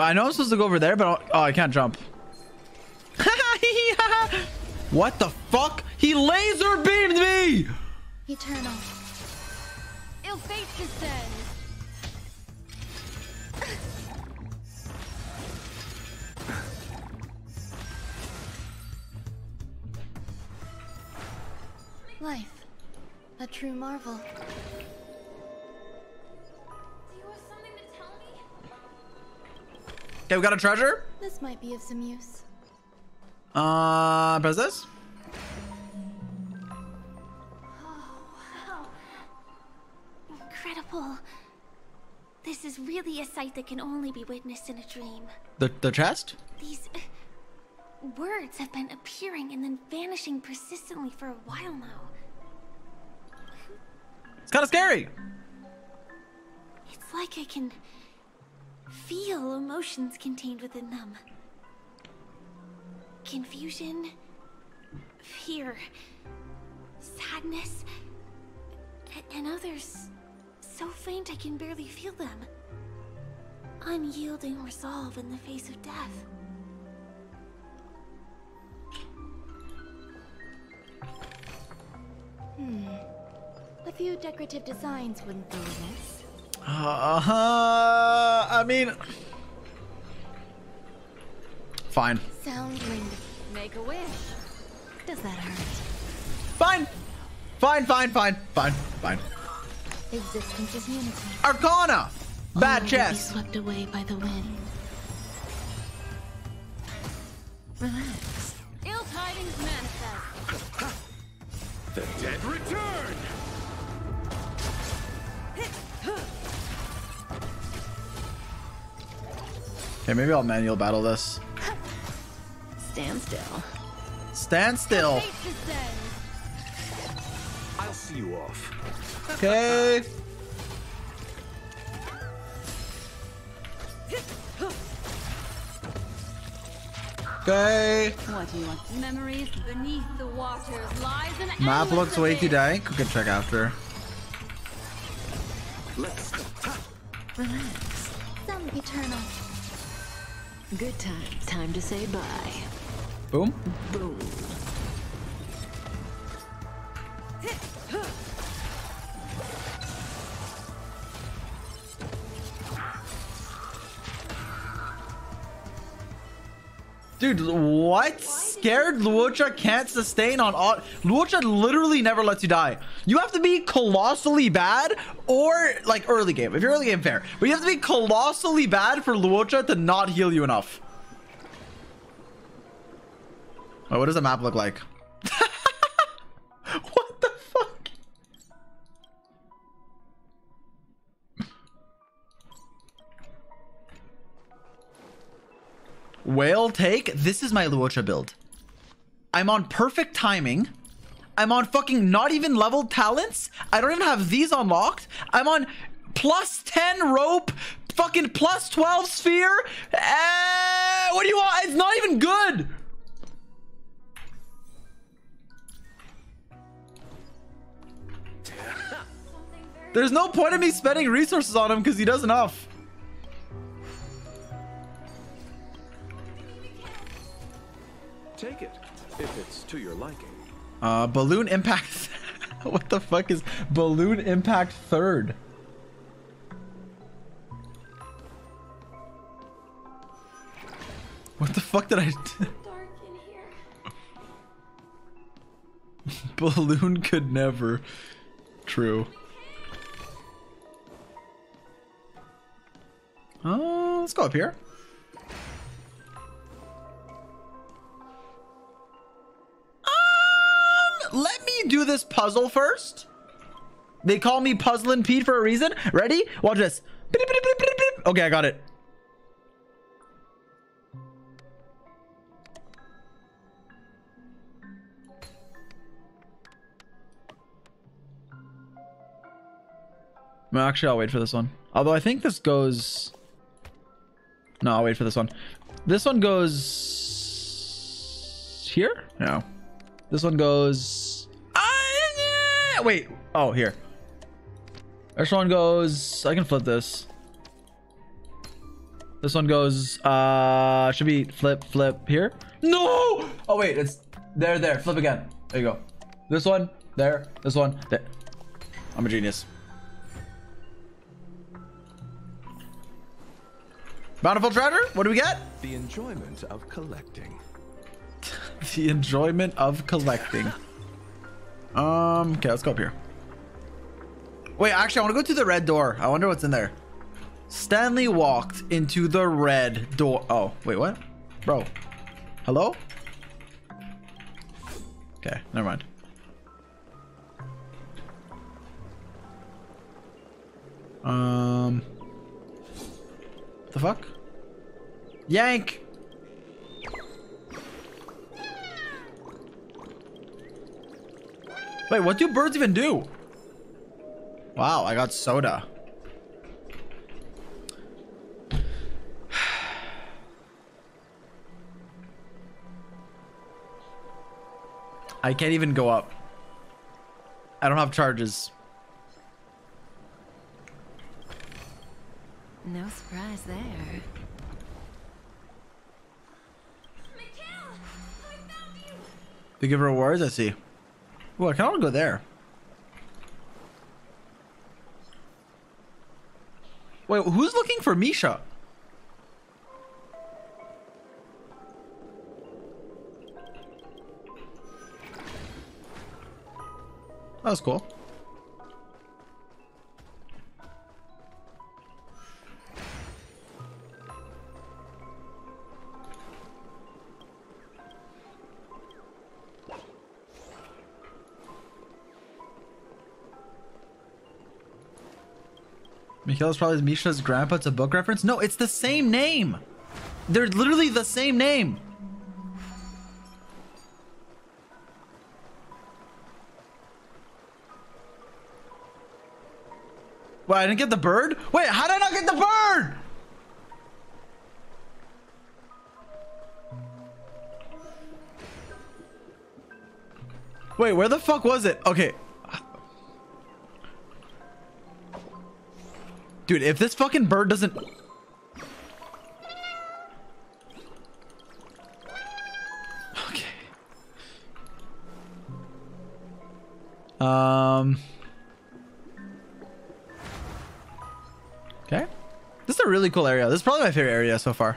Well, I know I'm supposed to go over there, but I'll- oh, I can't jump. what the fuck? He laser beamed me! Eternal. Ill fate descends. Life. A true marvel. Okay, we got a treasure. This might be of some use. Uh, press this. wow. Incredible. This is really a sight that can only be witnessed in a dream. The the chest. These uh, words have been appearing and then vanishing persistently for a while now. It's kind of scary. It's like I can feel emotions contained within them confusion, fear, sadness, and others so faint I can barely feel them. Unyielding resolve in the face of death. Hmm. A few decorative designs wouldn't go amiss. Uh huh. I mean, fine. Sound ring. Make a wish. Does that hurt? Fine. Fine. Fine. Fine. Fine. Fine. Existence is unity. Arcana. Bad All will be chest. swept away by the wind. Relax. Ill tidings manifest. The dead return! Okay, maybe I'll manual battle this. Stand still. Stand still. I'll see you off. Okay. Okay. What do you want? Memories beneath the waters lies an Map looks way too abyss. dank. We can check after. Let's go. Relax. Some eternal. Good time. Time to say bye. Boom. Boom. Dude, what? Scared Luocha can't sustain on all. Luocha literally never lets you die. You have to be colossally bad or like early game. If you're early game, fair. But you have to be colossally bad for Luocha to not heal you enough. Wait, what does the map look like? what Whale take? This is my Luocha build. I'm on perfect timing. I'm on fucking not even leveled talents. I don't even have these unlocked. I'm on plus 10 rope, fucking plus 12 sphere. Eh, what do you want? It's not even good. There's no point in me spending resources on him because he does enough. Take it, if it's to your liking. Uh, balloon impact. what the fuck is balloon impact third? What the fuck did I? balloon could never. True. Oh, let's go up here. This puzzle first. They call me Puzzlin' Pete for a reason. Ready? Watch this. Okay, I got it. Actually, I'll wait for this one. Although I think this goes... No, I'll wait for this one. This one goes... Here? No. This one goes... Yeah. Wait. Oh, here. This one goes... I can flip this. This one goes... Uh, Should be flip, flip here. No! Oh, wait. It's... There, there. Flip again. There you go. This one. There. This one. There. I'm a genius. Bountiful treasure? What do we get? The enjoyment of collecting. the enjoyment of collecting. Um, okay, let's go up here. Wait, actually, I want to go to the red door. I wonder what's in there. Stanley walked into the red door. Oh, wait, what? Bro. Hello? Okay, never mind. Um... The fuck? Yank! Wait, what do birds even do? Wow, I got soda. I can't even go up. I don't have charges. No surprise there. They give rewards? I see. Well, I to go there. Wait, who's looking for Misha? That was cool. Mikhail's probably Misha's grandpa. It's a book reference. No, it's the same name. They're literally the same name. Wait, I didn't get the bird? Wait, how did I not get the bird? Wait, where the fuck was it? Okay. Dude, if this fucking bird doesn't... Okay. Um... Okay. This is a really cool area. This is probably my favorite area so far.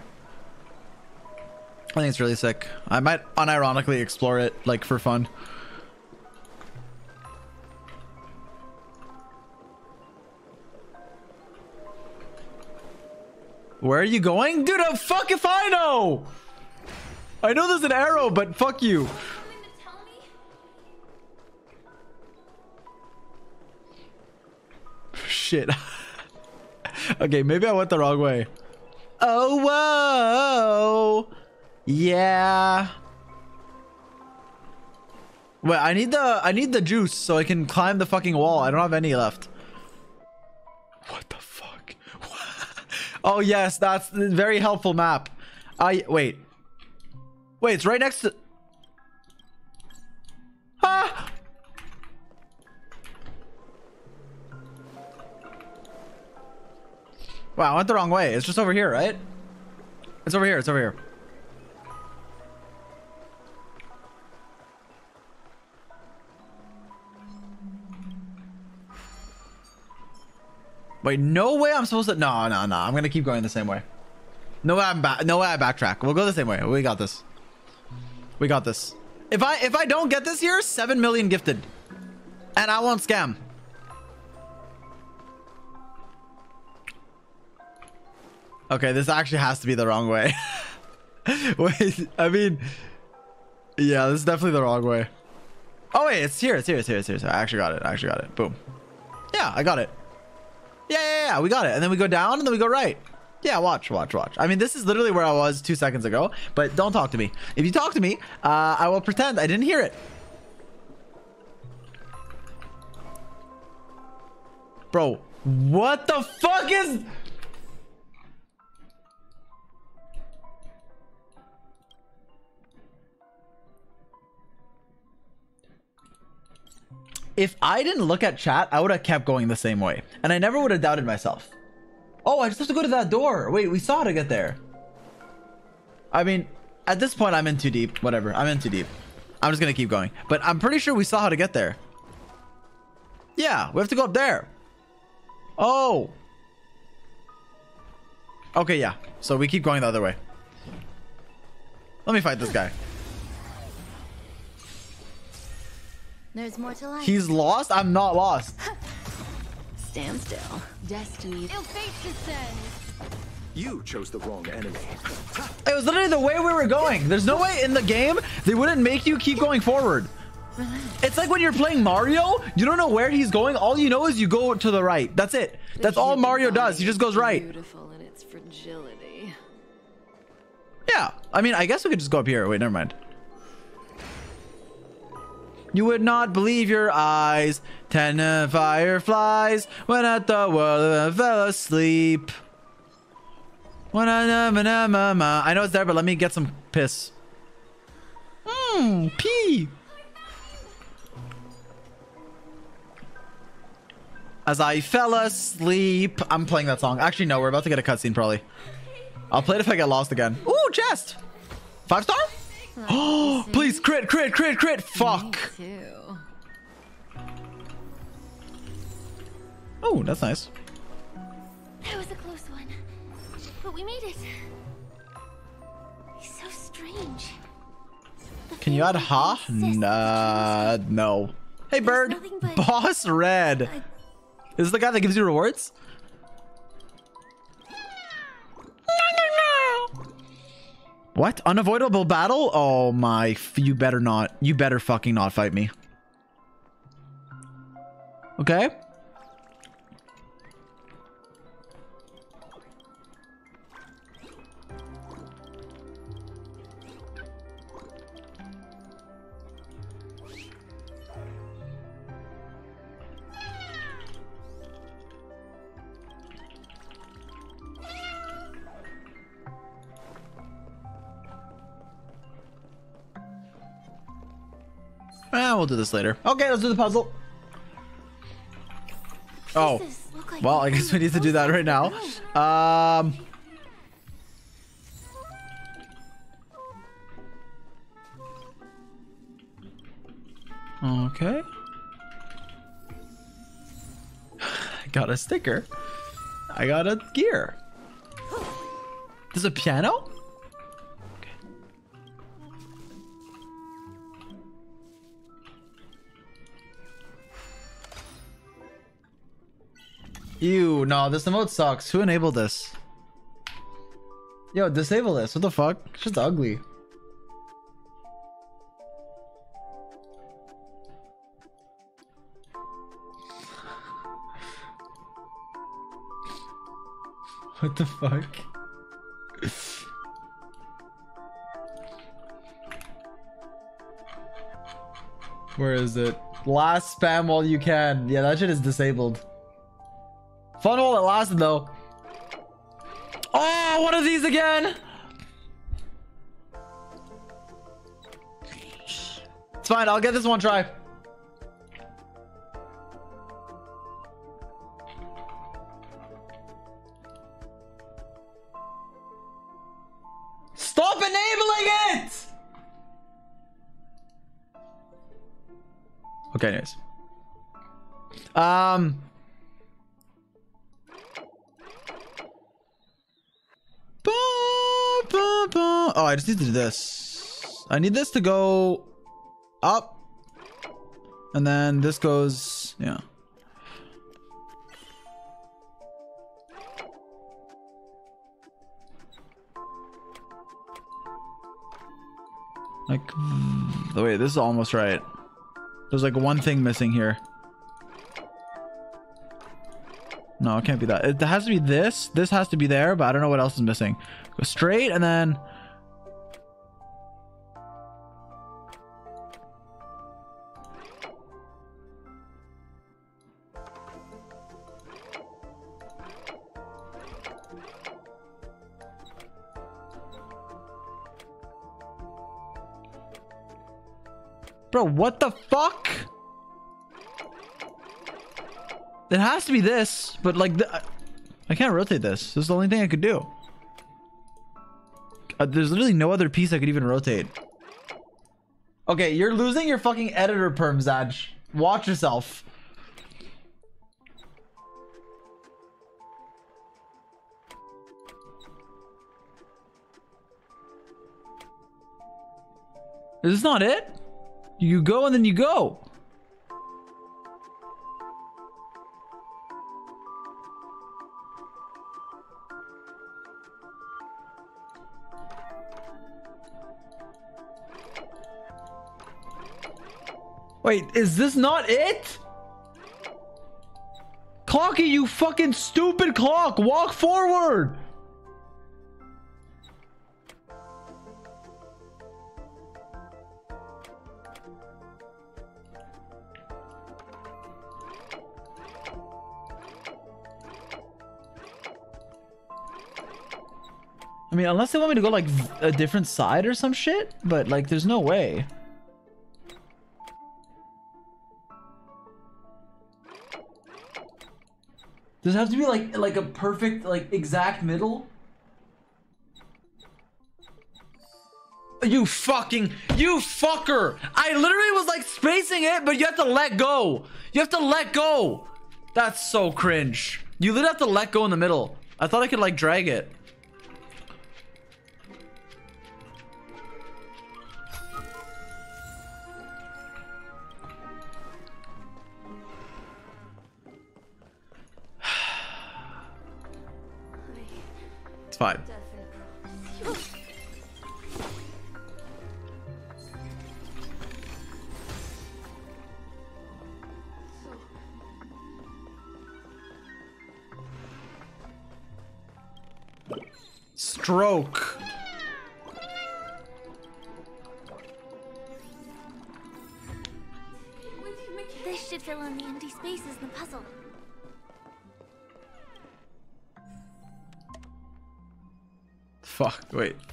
I think it's really sick. I might unironically explore it like for fun. Where are you going? Dude, oh, fuck if I know! I know there's an arrow, but fuck you. Shit. okay, maybe I went the wrong way. Oh, whoa. Yeah. Wait, I need the I need the juice so I can climb the fucking wall. I don't have any left. Oh yes, that's a very helpful map. I wait. Wait, it's right next to Ah! Wow, I went the wrong way. It's just over here, right? It's over here. It's over here. Wait, no way I'm supposed to... No, no, no. I'm to keep going the same way. No way I'm back. No way I backtrack. We'll go the same way. We got this. We got this. If I if I don't get this here, 7 million gifted. And I won't scam. Okay, this actually has to be the wrong way. wait, I mean... Yeah, this is definitely the wrong way. Oh, wait, it's here. It's here. It's here. It's here. I actually got it. I actually got it. Boom. Yeah, I got it. Yeah, yeah, yeah. We got it. And then we go down and then we go right. Yeah, watch, watch, watch. I mean, this is literally where I was two seconds ago, but don't talk to me. If you talk to me, uh, I will pretend I didn't hear it. Bro, what the fuck is... If I didn't look at chat, I would have kept going the same way. And I never would have doubted myself. Oh, I just have to go to that door. Wait, we saw how to get there. I mean, at this point, I'm in too deep. Whatever. I'm in too deep. I'm just going to keep going. But I'm pretty sure we saw how to get there. Yeah, we have to go up there. Oh. Okay, yeah. So we keep going the other way. Let me fight this guy. There's more to life. He's lost? I'm not lost. Stand still. Destiny. Ill fate descends. You chose the wrong enemy. It was literally the way we were going. There's no way in the game they wouldn't make you keep going forward. It's like when you're playing Mario, you don't know where he's going. All you know is you go to the right. That's it. That's all Mario does. He just goes right. Beautiful in its fragility. Yeah. I mean, I guess we could just go up here. Wait, never mind. You would not believe your eyes. Ten fireflies went at the world and fell asleep. When I. I know it's there, but let me get some piss. Mmm, pee. As I fell asleep. I'm playing that song. Actually, no, we're about to get a cutscene probably. I'll play it if I get lost again. Ooh, chest. Five star? Oh, please, crit, crit, crit, crit. Fuck. Oh, that's nice. That was a close one. But we made it. He's so strange. Can you add ha? Nah, no. Hey, bird. Boss Red. Is this the guy that gives you rewards? What? Unavoidable battle? Oh my, you better not. You better fucking not fight me. Okay. Ah, we'll do this later. Okay, let's do the puzzle. Oh. Well, I guess we need to do that right now. Um. Okay. got a sticker. I got a gear. There's a piano? Ew, no, this emote sucks. Who enabled this? Yo, disable this. What the fuck? It's just ugly. What the fuck? Where is it? Last spam while you can. Yeah, that shit is disabled. Fun while it lasted though. Oh, what are these again? It's fine. I'll get this one try. Stop enabling it! Okay, anyways. Um. Oh, I just need to do this. I need this to go up. And then this goes, yeah. Like, oh wait, this is almost right. There's like one thing missing here. No, it can't be that. It has to be this. This has to be there, but I don't know what else is missing. Go straight and then... Bro, what the fuck? It has to be this, but like, the, I can't rotate this. This is the only thing I could do. Uh, there's literally no other piece I could even rotate. Okay, you're losing your fucking editor perm, Zaj. Watch yourself. Is this not it? You go and then you go. Wait, is this not it? Clocky, you fucking stupid clock! Walk forward! I mean, unless they want me to go like a different side or some shit, but like there's no way. Does it have to be like like a perfect like exact middle? You fucking you fucker! I literally was like spacing it, but you have to let go. You have to let go. That's so cringe. You literally have to let go in the middle. I thought I could like drag it.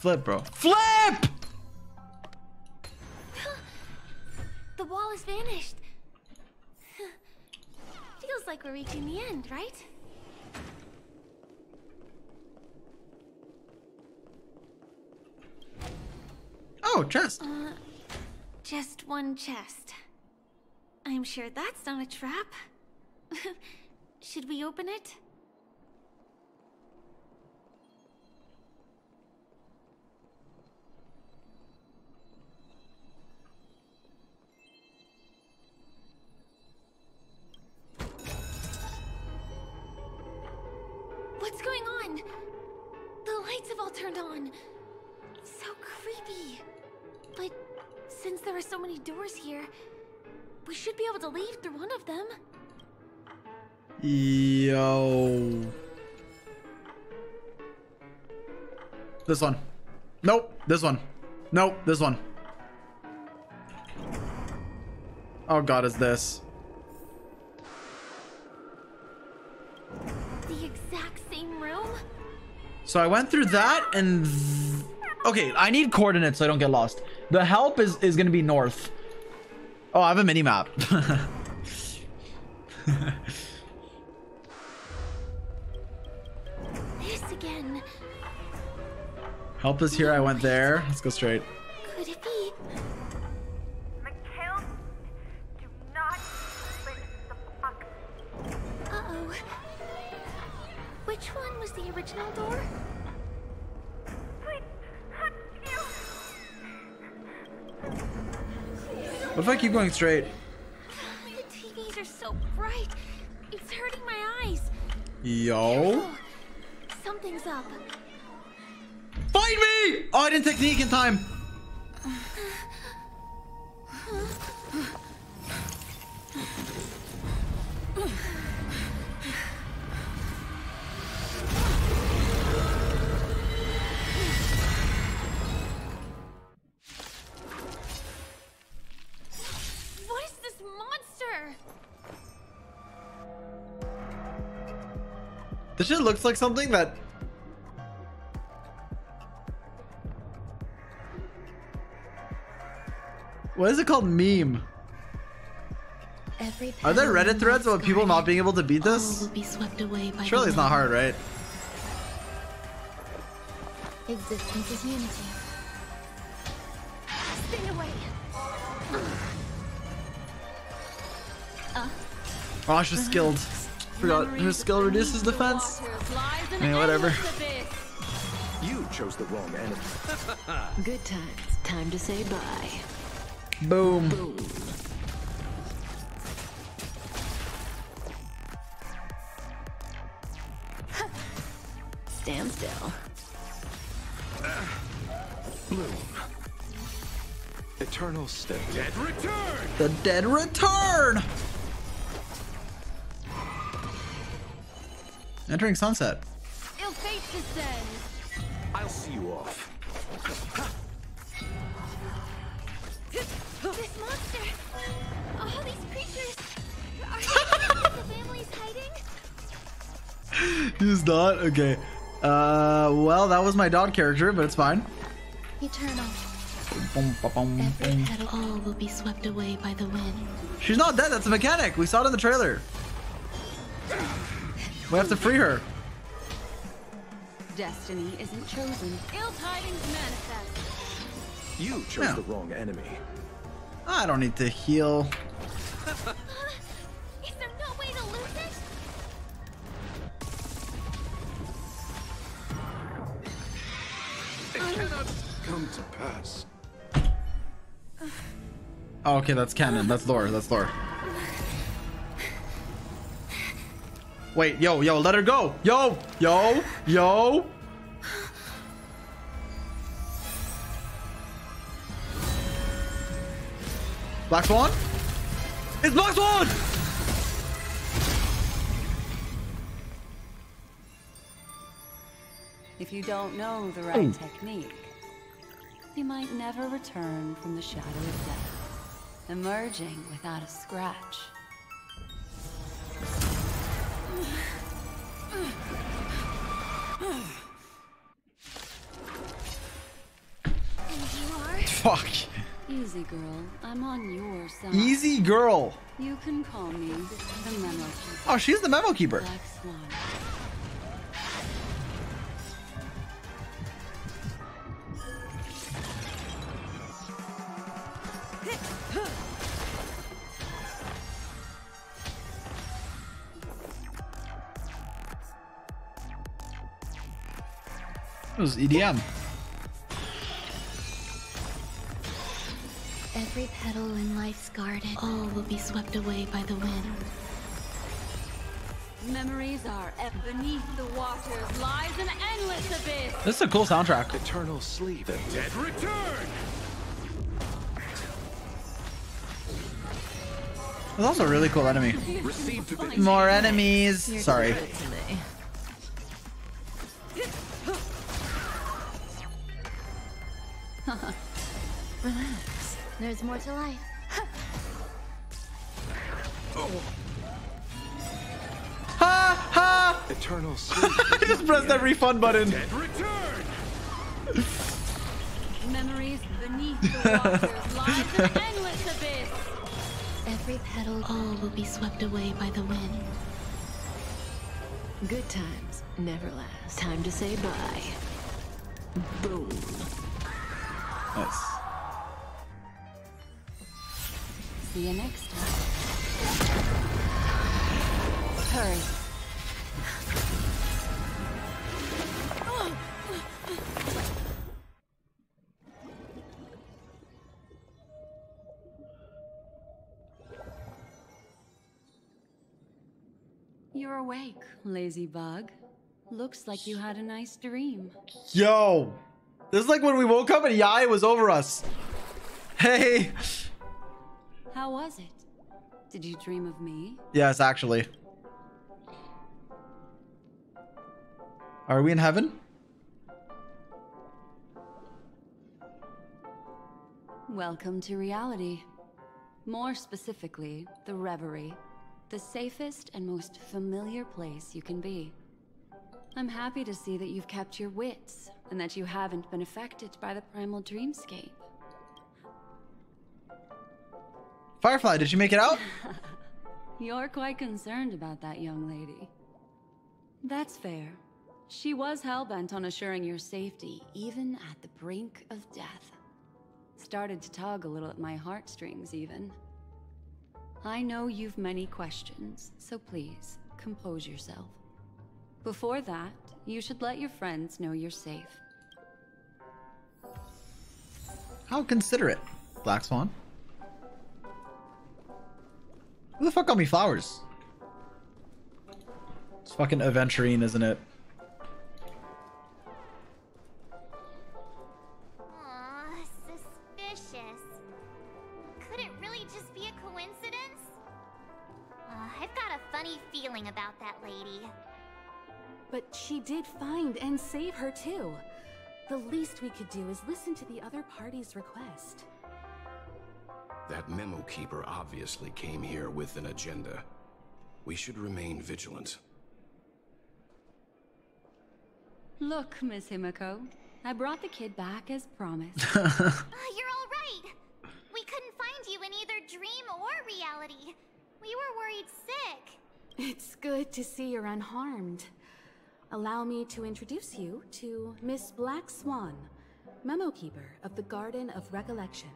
Flip, bro. Flip! The wall has vanished. Feels like we're reaching the end, right? Oh, chest. Uh, just one chest. I'm sure that's not a trap. Should we open it? Yo. This one. Nope. This one. Nope. This one. Oh god, is this? The exact same room? So I went through that and... th- Okay, I need coordinates so I don't get lost. The help is, is gonna be north. Oh, I have a mini map. help is here, I went there. Let's go straight. Could it be? Mikhail, do not open the box. Uh-oh. Which one was the original door? What if I keep going straight? The TVs are so bright. It's hurting my eyes. Yo. Something's up. Find me! Oh, I didn't technique in time. What is this monster? This shit looks like something that. What is it called? Meme. Every Are there Reddit threads about people not being able to beat this? be swept away by Surely it's not hard, right? Existence is unity. Stay away. Uh, Oh, she's skilled. Forgot her skill reduces defense. I mean, whatever. You chose the wrong enemy. Good times. Time to say bye. Boom. Stand still. Bloom. Eternal stay. Dead return! The dead return. Entering sunset. Ill fate descends. I'll see you off. This monster. All these creatures. Are the families hiding? He's not okay. Uh, well, that was my dog character, but it's fine. Eternal. Boom, ba, boom, Every boom. petal all will be swept away by the wind. She's not dead. That's a mechanic. We saw it in the trailer. We have to free her. Destiny isn't chosen. Ill tidings manifest. You chose Yeah. the wrong enemy. I don't need to heal. Is there no way to lose it? It cannot come to pass. Oh, okay, that's canon. That's lore. That's lore. Wait, yo, yo, let her go. Yo, yo, yo. Black Swan? It's Black Swan! If you don't know the right Oh. technique, you might never return from the shadow of death, emerging without a scratch. And you are? Fuck. Easy, girl. I'm on your side. Easy girl. You can call me the Memo Keeper. Oh, she's the memo keeper. Black Swan. It was EDM. Every petal in life's garden, all will be swept away by the wind. Memories are ep- beneath the waters lies an endless endless abyss. This is a cool soundtrack. Eternal sleep. The dead return. It's also a really cool enemy. More enemies. Sorry. Relax. There's more to life. Ha ha! Eternal. I just pressed that refund button. Memories beneath the waters lies an endless abyss. Every petal, all will be swept away by the wind. Good times never last. Time to say bye. Boom. Nice. See you next time. Hurry. You're awake, lazy bug. Looks like you had a nice dream. Yo, this is like when we woke up and Yai was over us. Hey. How was it? Did you dream of me? Yes, actually. Are we in heaven? Welcome to reality. More specifically, the Reverie. The safest and most familiar place you can be. I'm happy to see that you've kept your wits, and that you haven't been affected by the primal dreamscape. Firefly, did you make it out? You're quite concerned about that young lady. That's fair. She was hell-bent on assuring your safety, even at the brink of death. Started to tug a little at my heartstrings, even. I know you've many questions, so please, compose yourself. Before that, you should let your friends know you're safe. How considerate, Black Swan. Who the fuck got me flowers? It's fucking aventurine, isn't it? Suspicious. Could it really just be a coincidence? Uh, I've got a funny feeling about that lady. But she did find and save her too. The least we could do is listen to the other party's request. That memo keeper obviously came here with an agenda. We should remain vigilant. Look, Miss Himeko, I brought the kid back as promised. Ah, you're all right. We couldn't find you in either dream or reality. We were worried sick. It's good to see you're unharmed. Allow me to introduce you to Miss Black Swan, memo keeper of the Garden of Recollection.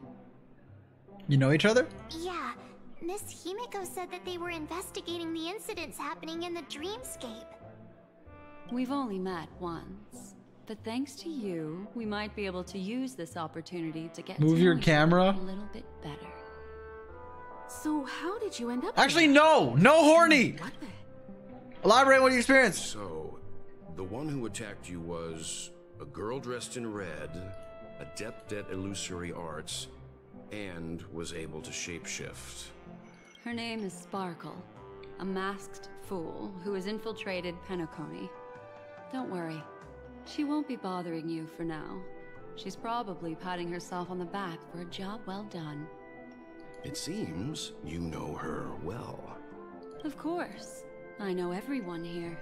You know each other? Yeah, Miss Himeko said that they were investigating the incidents happening in the dreamscape. We've only met once, but thanks to you, we might be able to use this opportunity to get Move to your know each other camera. a little bit better. So how did you end up Actually, here? no! No horny! What the? Elaborate what you experienced. So, the one who attacked you was a girl dressed in red, adept at illusory arts, and was able to shapeshift. Her name is Sparkle, a masked fool who has infiltrated Penacony. Don't worry, she won't be bothering you for now. She's probably patting herself on the back for a job well done. It seems you know her well. Of course, I know everyone here.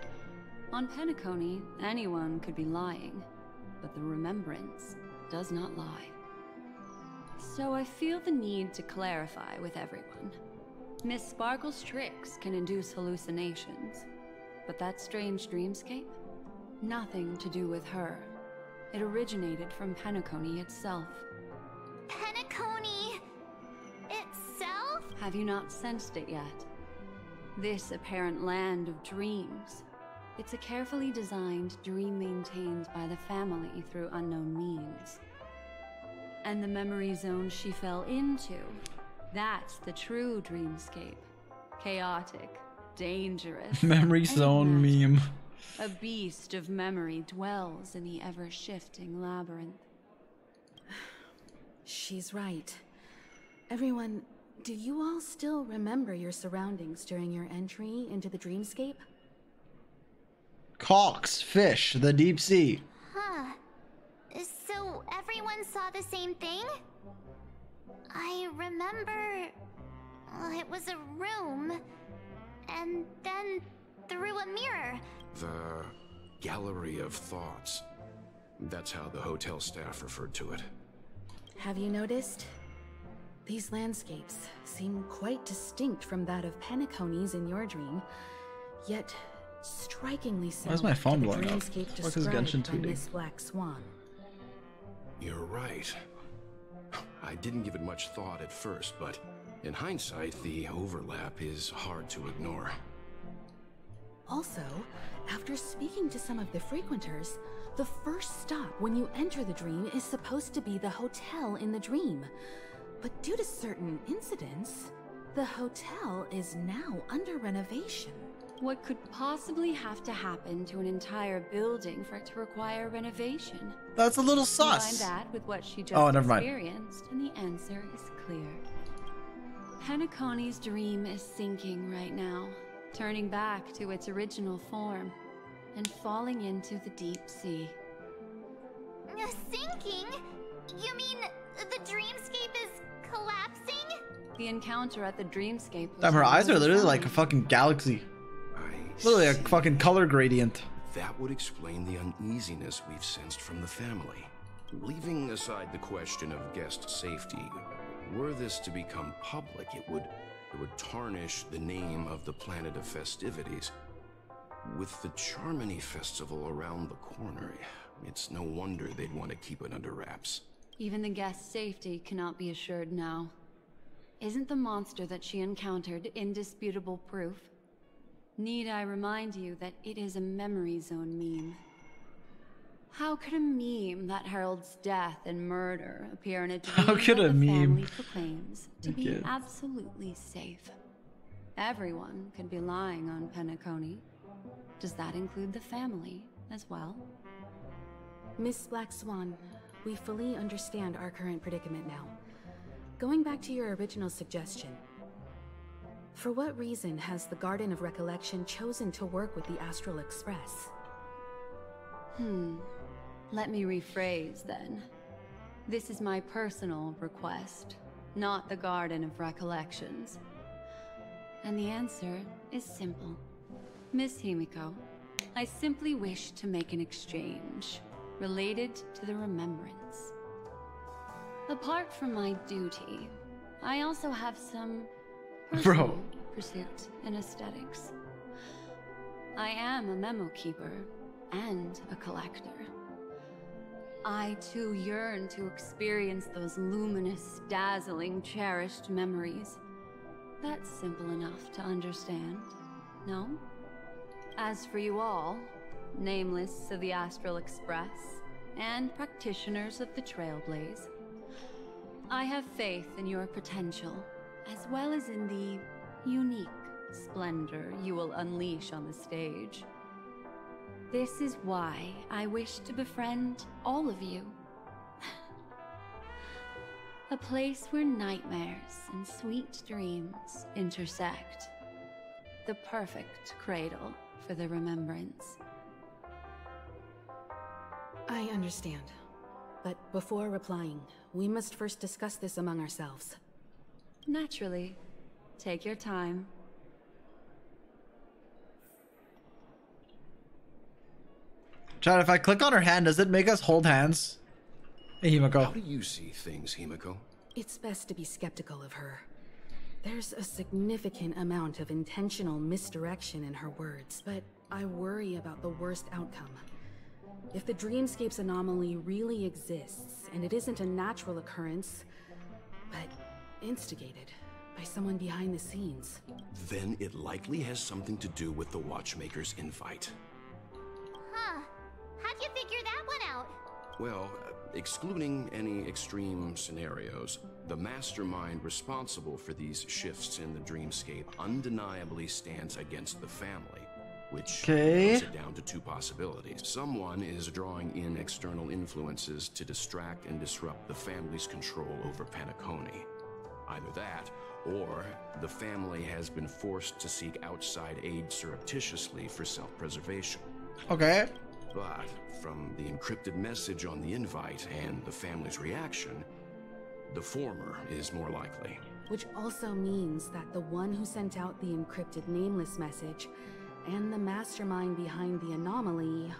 On Penacony, anyone could be lying, but the remembrance does not lie. So I feel the need to clarify with everyone. Miss Sparkle's tricks can induce hallucinations, but that strange dreamscape? Nothing to do with her. It originated from Penacony itself. Penacony itself? Have you not sensed it yet? This apparent land of dreams. It's a carefully designed dream maintained by the family through unknown means. And the memory zone she fell into, that's the true dreamscape. Chaotic, dangerous. Memory zone meme. A beast of memory dwells in the ever-shifting labyrinth. She's right. Everyone, do you all still remember your surroundings during your entry into the dreamscape? Cox, fish, the deep sea. Huh. So everyone saw the same thing? I remember. well, it was a room. And then through a mirror. The Gallery of Thoughts. That's how the hotel staff referred to it. Have you noticed? These landscapes seem quite distinct from that of Penacony's in your dream, yet strikingly similar Why is my phone to the blowing up? dreamscape What is described Genshin by tweeting? Miss Black Swan. You're right. I didn't give it much thought at first, but in hindsight, the overlap is hard to ignore. Also, after speaking to some of the frequenters, the first stop when you enter the dream is supposed to be the hotel in the dream. But due to certain incidents, the hotel is now under renovation. What could possibly have to happen to an entire building for it to require renovation? That's a little Combine sus. that with what she just Oh, never mind. experienced, and the answer is clear. Penacony's dream is sinking right now, turning back to its original form, and falling into the deep sea. Sinking? You mean the dreamscape is collapsing? The encounter at the dreamscape was Damn, her eyes are one literally sign. like a fucking galaxy. Literally a fucking color gradient. That would explain the uneasiness we've sensed from the family. Leaving aside the question of guest safety, were this to become public, it would it would tarnish the name of the planet of festivities. With the Charmony Festival around the corner, it's no wonder they'd want to keep it under wraps. Even the guest's safety cannot be assured now. Isn't the monster that she encountered indisputable proof? Need I remind you that it is a memory zone meme? How could a meme that heralds death and murder appear in a dream How could that a the meme- family proclaims to be absolutely safe? Everyone could be lying on Penacony. Does that include the family as well? Miss Black Swan, we fully understand our current predicament now. Going back to your original suggestion, for what reason has the Garden of Recollection chosen to work with the Astral Express? Hmm. Let me rephrase then. This is my personal request, not the Garden of Recollections. And the answer is simple. Miss Himeko, I simply wish to make an exchange related to the remembrance. Apart from my duty, I also have some Bro. pursuit in aesthetics. I am a memo keeper and a collector. I too yearn to experience those luminous, dazzling, cherished memories. That's simple enough to understand, no? As for you all, nameless of the Astral Express, and practitioners of the Trailblaze, I have faith in your potential, as well as in the unique splendor you will unleash on the stage. This is why I wish to befriend all of you. A place where nightmares and sweet dreams intersect. The perfect cradle for the remembrance. I understand. But before replying, we must first discuss this among ourselves. Naturally. Take your time. Chad, if I click on her hand, does it make us hold hands? Hey, How do you see things, Himeko? It's best to be skeptical of her. There's a significant amount of intentional misdirection in her words, but I worry about the worst outcome. If the dreamscape's anomaly really exists, and it isn't a natural occurrence, but instigated by someone behind the scenes, Then it likely has something to do with the Watchmaker's invite. Huh. How'd you figure that one out? Well, excluding any extreme scenarios, the mastermind responsible for these shifts in the dreamscape undeniably stands against the family. which Okay. narrows it down to two possibilities. Someone is drawing in external influences to distract and disrupt the family's control over Penacony. Either that, or the family has been forced to seek outside aid surreptitiously for self-preservation. Okay. But from the encrypted message on the invite and the family's reaction, the former is more likely. Which also means that the one who sent out the encrypted nameless message and the mastermind behind the anomaly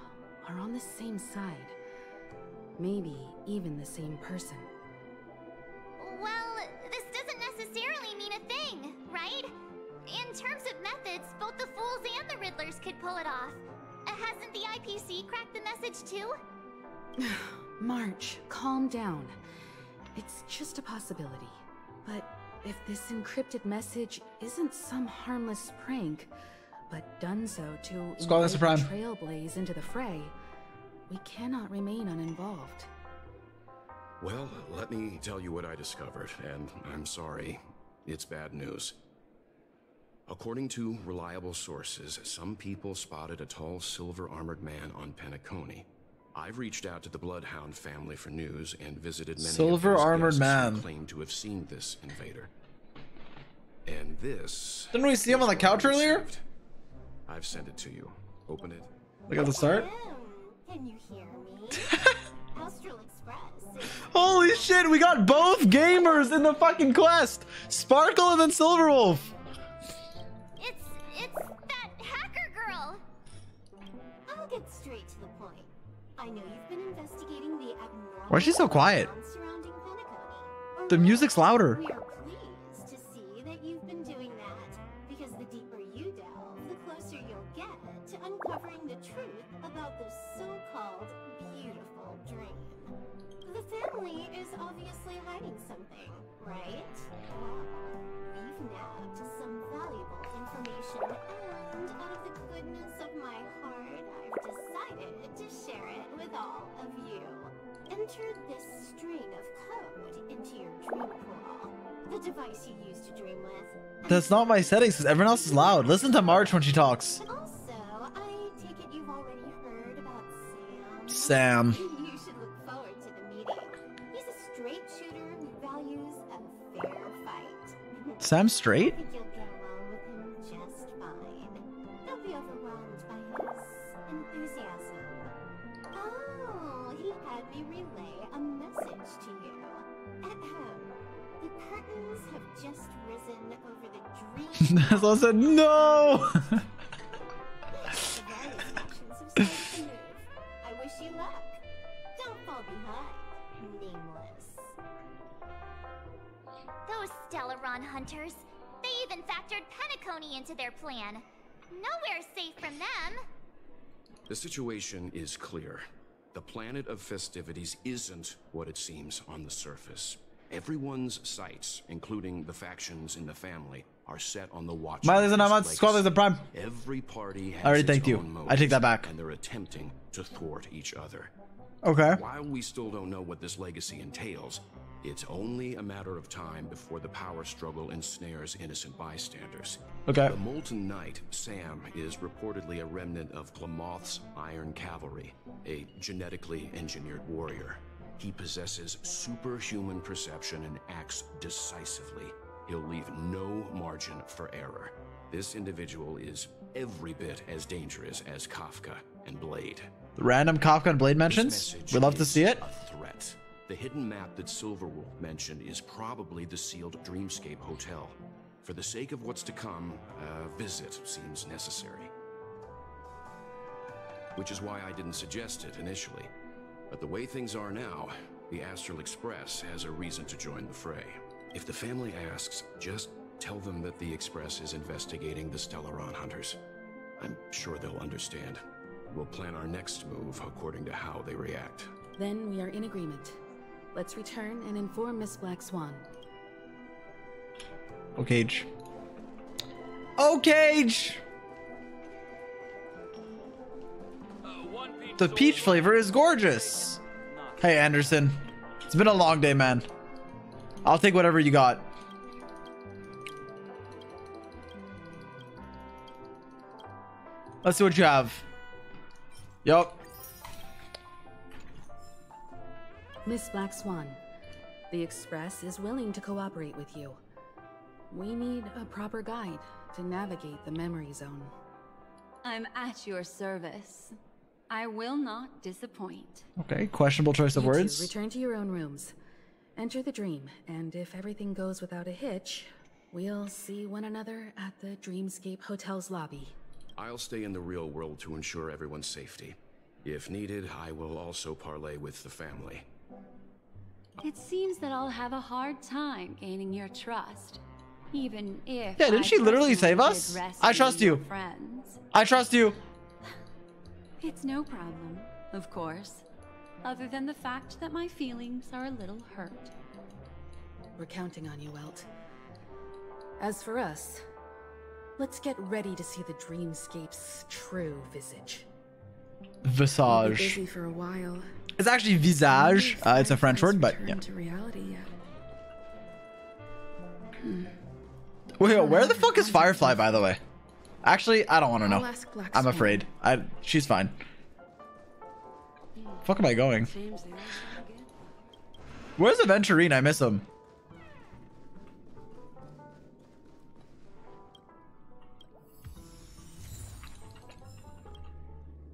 are on the same side. Maybe even the same person. Pull it off. Uh, hasn't the IPC cracked the message too? March, calm down. It's just a possibility. But if this encrypted message isn't some harmless prank, but done so to Scarlet invite Supreme. the Trailblaze into the fray, we cannot remain uninvolved. Well, let me tell you what I discovered, and I'm sorry, it's bad news. According to reliable sources, some people spotted a tall silver armored man on Penacony. I've reached out to the Bloodhound family for news and visited many of Silver those armored guests who man. claim to have seen this invader. And this Didn't we see him on the couch earlier? I've sent it to you. Open it. Like at the start? Can you hear me? Astral Express. Holy shit, we got both gamers in the fucking quest! Sparkle and then Silverwolf! Why is she so quiet? sounds surrounding Penacony. The music's louder. That's not my settings because everyone else is loud. Listen to March when she talks. Also, I take it you've already heard about Sam. Sam. You should look forward to the meeting. He's a straight shooter who values a fair fight. Sam straight? Don't fall behind, nameless. Those Stellaron hunters. They even factored Penacony into their plan. Nowhere's safe from them. The situation is clear. The planet of festivities isn't what it seems on the surface. Everyone's sights, including the factions in the family, are set on the watch. Miley's and on Squad the Prime. Every party has I already thanked you. own I take that back. And they're attempting to thwart each other. Okay. While we still don't know what this legacy entails, it's only a matter of time before the power struggle ensnares innocent bystanders. Okay. The Molten Knight, Sam, is reportedly a remnant of Glamoth's Iron Cavalry, a genetically engineered warrior. He possesses superhuman perception and acts decisively. He'll leave no margin for error. This individual is every bit as dangerous as Kafka and Blade. The random Kafka and Blade mentions. We'd love to see it. A threat. The hidden map that Silverwolf mentioned is probably the sealed Dreamscape Hotel. For the sake of what's to come, a visit seems necessary. Which is why I didn't suggest it initially. But the way things are now, the Astral Express has a reason to join the fray. If the family asks, just tell them that the Express is investigating the Stellaron hunters. I'm sure they'll understand. We'll plan our next move according to how they react. Then we are in agreement. Let's return and inform Miss Black Swan. Oh, Cage. Oh, Cage! The peach flavor is gorgeous. Hey, Anderson. It's been a long day, man. I'll take whatever you got. Let's see what you have. Yup. Miss Black Swan, the Express is willing to cooperate with you. We need a proper guide to navigate the memory zone. I'm at your service. I will not disappoint. Okay, questionable choice of You words. return to your own rooms. Enter the dream, and if everything goes without a hitch, we'll see one another at the Dreamscape Hotel's lobby. I'll stay in the real world to ensure everyone's safety. If needed, I will also parlay with the family. It seems that I'll have a hard time gaining your trust. Even if Yeah, didn't I she literally save us? I trust you. Friends. I trust you. It's no problem, of course. Other than the fact that my feelings are a little hurt. We're counting on you, Welt. As for us, let's get ready to see the Dreamscape's true visage. Visage. busy for a while. It's actually visage. Uh, it's a French word, but yeah. To reality yet. Hmm. Wait, where the fuck is Firefly, by the way? Actually, I don't want to know. I'll ask Black I'm afraid. I she's fine. Fuck am I going? Where's Aventurine? I miss him.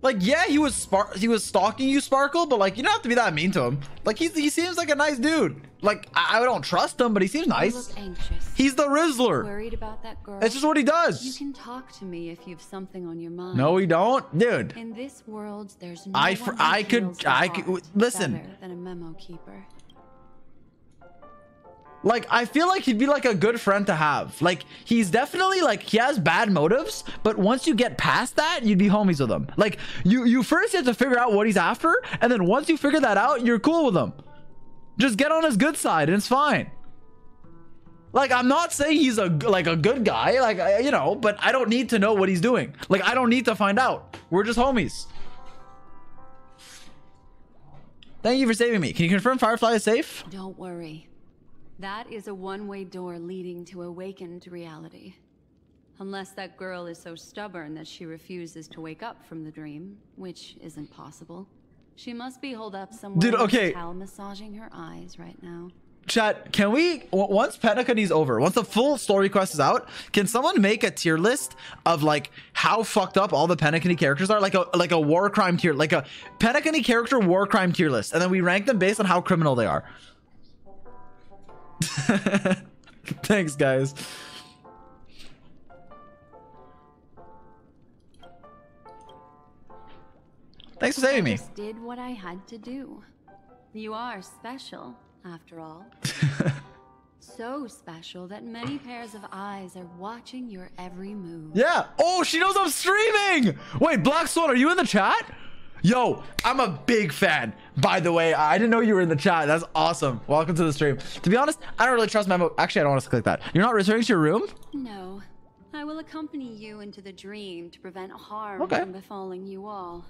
Like, yeah, he was spar- he was stalking you, Sparkle, but like, you don't have to be that mean to him. Like, he's he seems like a nice dude. Like, I, I don't trust him, but he seems nice. He's the Rizzler. Worried about that girl. It's just what he does. You can talk to me if you've something on your mind. No, we don't, dude. In this world, there's no I I could- I could- listen. than a memo keeper. Like, I feel like he'd be like a good friend to have. Like, he's definitely like he has bad motives, but once you get past that, you'd be homies with him. Like, you you first have to figure out what he's after, and then once you figure that out, you're cool with him. Just get on his good side, and it's fine. Like, I'm not saying he's a like a good guy, like you know, but I don't need to know what he's doing. Like, I don't need to find out. We're just homies. Thank you for saving me. Can you confirm Firefly is safe? Don't worry. That is a one-way door leading to awakened reality. Unless that girl is so stubborn that she refuses to wake up from the dream, which isn't possible. She must be holed up somewhere Dude, okay. towel massaging her eyes right now. Chat, can we once Penacony's over, once the full story quest is out, can someone make a tier list of like how fucked up all the Penacony characters are? Like a like a war crime tier, like a Penacony character war crime tier list, and then we rank them based on how criminal they are. Thanks, guys. Thanks for saving I me. just did what I had to do. You are special, after all. so special that many pairs of eyes are watching your every move. Yeah. Oh, she knows I'm streaming. Wait, Black Swan, are you in the chat? Yo, I'm a big fan. By the way, I didn't know you were in the chat. That's awesome. Welcome to the stream. To be honest, I don't really trust Memo. Actually, I don't want to click that. You're not returning to your room? No. I will accompany you into the dream to prevent harm Okay. from befalling you all.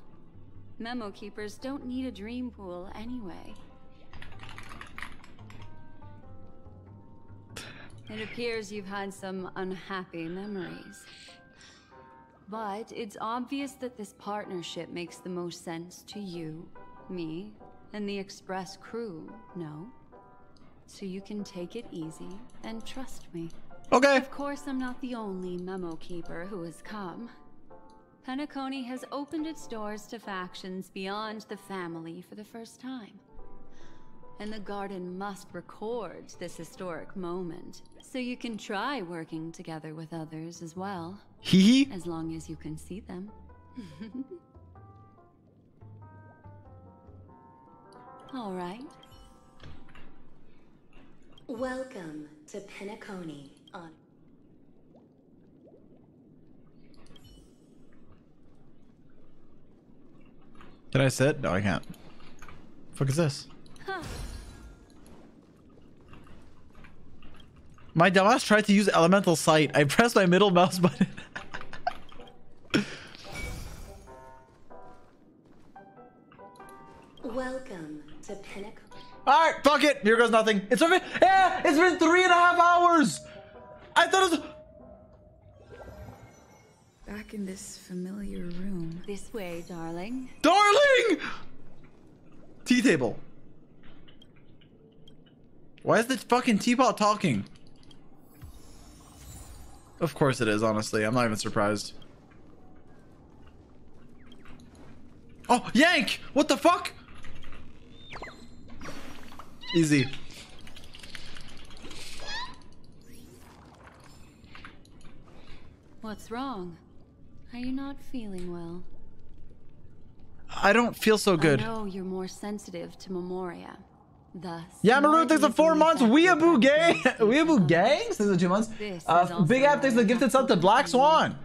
Memo keepers don't need a dream pool anyway. It appears you've had some unhappy memories. But it's obvious that this partnership makes the most sense to you, me, and the Express crew, no? So you can take it easy and trust me. Okay. Of course, I'm not the only memo keeper who has come. Penacony has opened its doors to factions beyond the family for the first time. And the Garden must record this historic moment, so you can try working together with others as well. Hee hee. As long as you can see them. All right. Welcome to Penacony on Can I sit? No, I can't. fuck is this? My dumbass tried to use elemental sight. I pressed my middle mouse button. Welcome to Penacony. All right, fuck it. Here goes nothing. It's been yeah, it's been three and a half hours. I thought it was. back in this familiar room. This way, darling. Darling! Tea table. Why is the fucking teapot talking? Of course it is, honestly. I'm not even surprised. Oh, Yank! What the fuck? Easy. What's wrong? Are you not feeling well? I don't feel so good. I know you're more sensitive to Memoria. Thus, Yamaru, thanks for four months. Weeaboo gang. this. Weeaboo gangs. Thanks for two months. Uh, Big App, thanks for the gifted sub to Black Swan.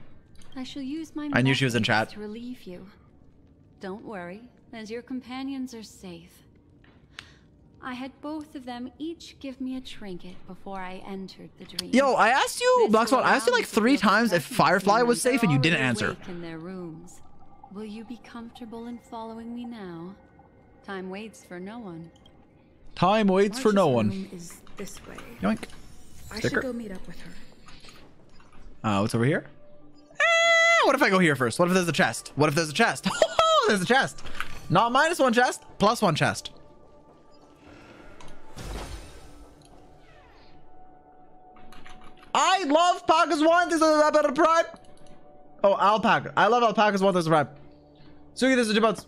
I shall use my I knew she was in chat. to relieve you. Don't worry, as your companions are safe. I had both of them each give me a trinket before I entered the dream. Yo, I asked you, Black Swan. I asked you like three times if Firefly was safe, and you didn't answer. in their rooms. Will you be comfortable in following me now? Time waits for no one. Time waits for no one. is this way. Yoink. I Sticker. should go meet up with her. Uh, what's over here? Eh, what if I go here first? What if there's a chest? What if there's a chest? there's a chest. Not minus one chest, plus one chest. I love Alpacas one. This is a better prime. Oh, alpaca. I love alpacas one. There's a prime. Sugi, this is months.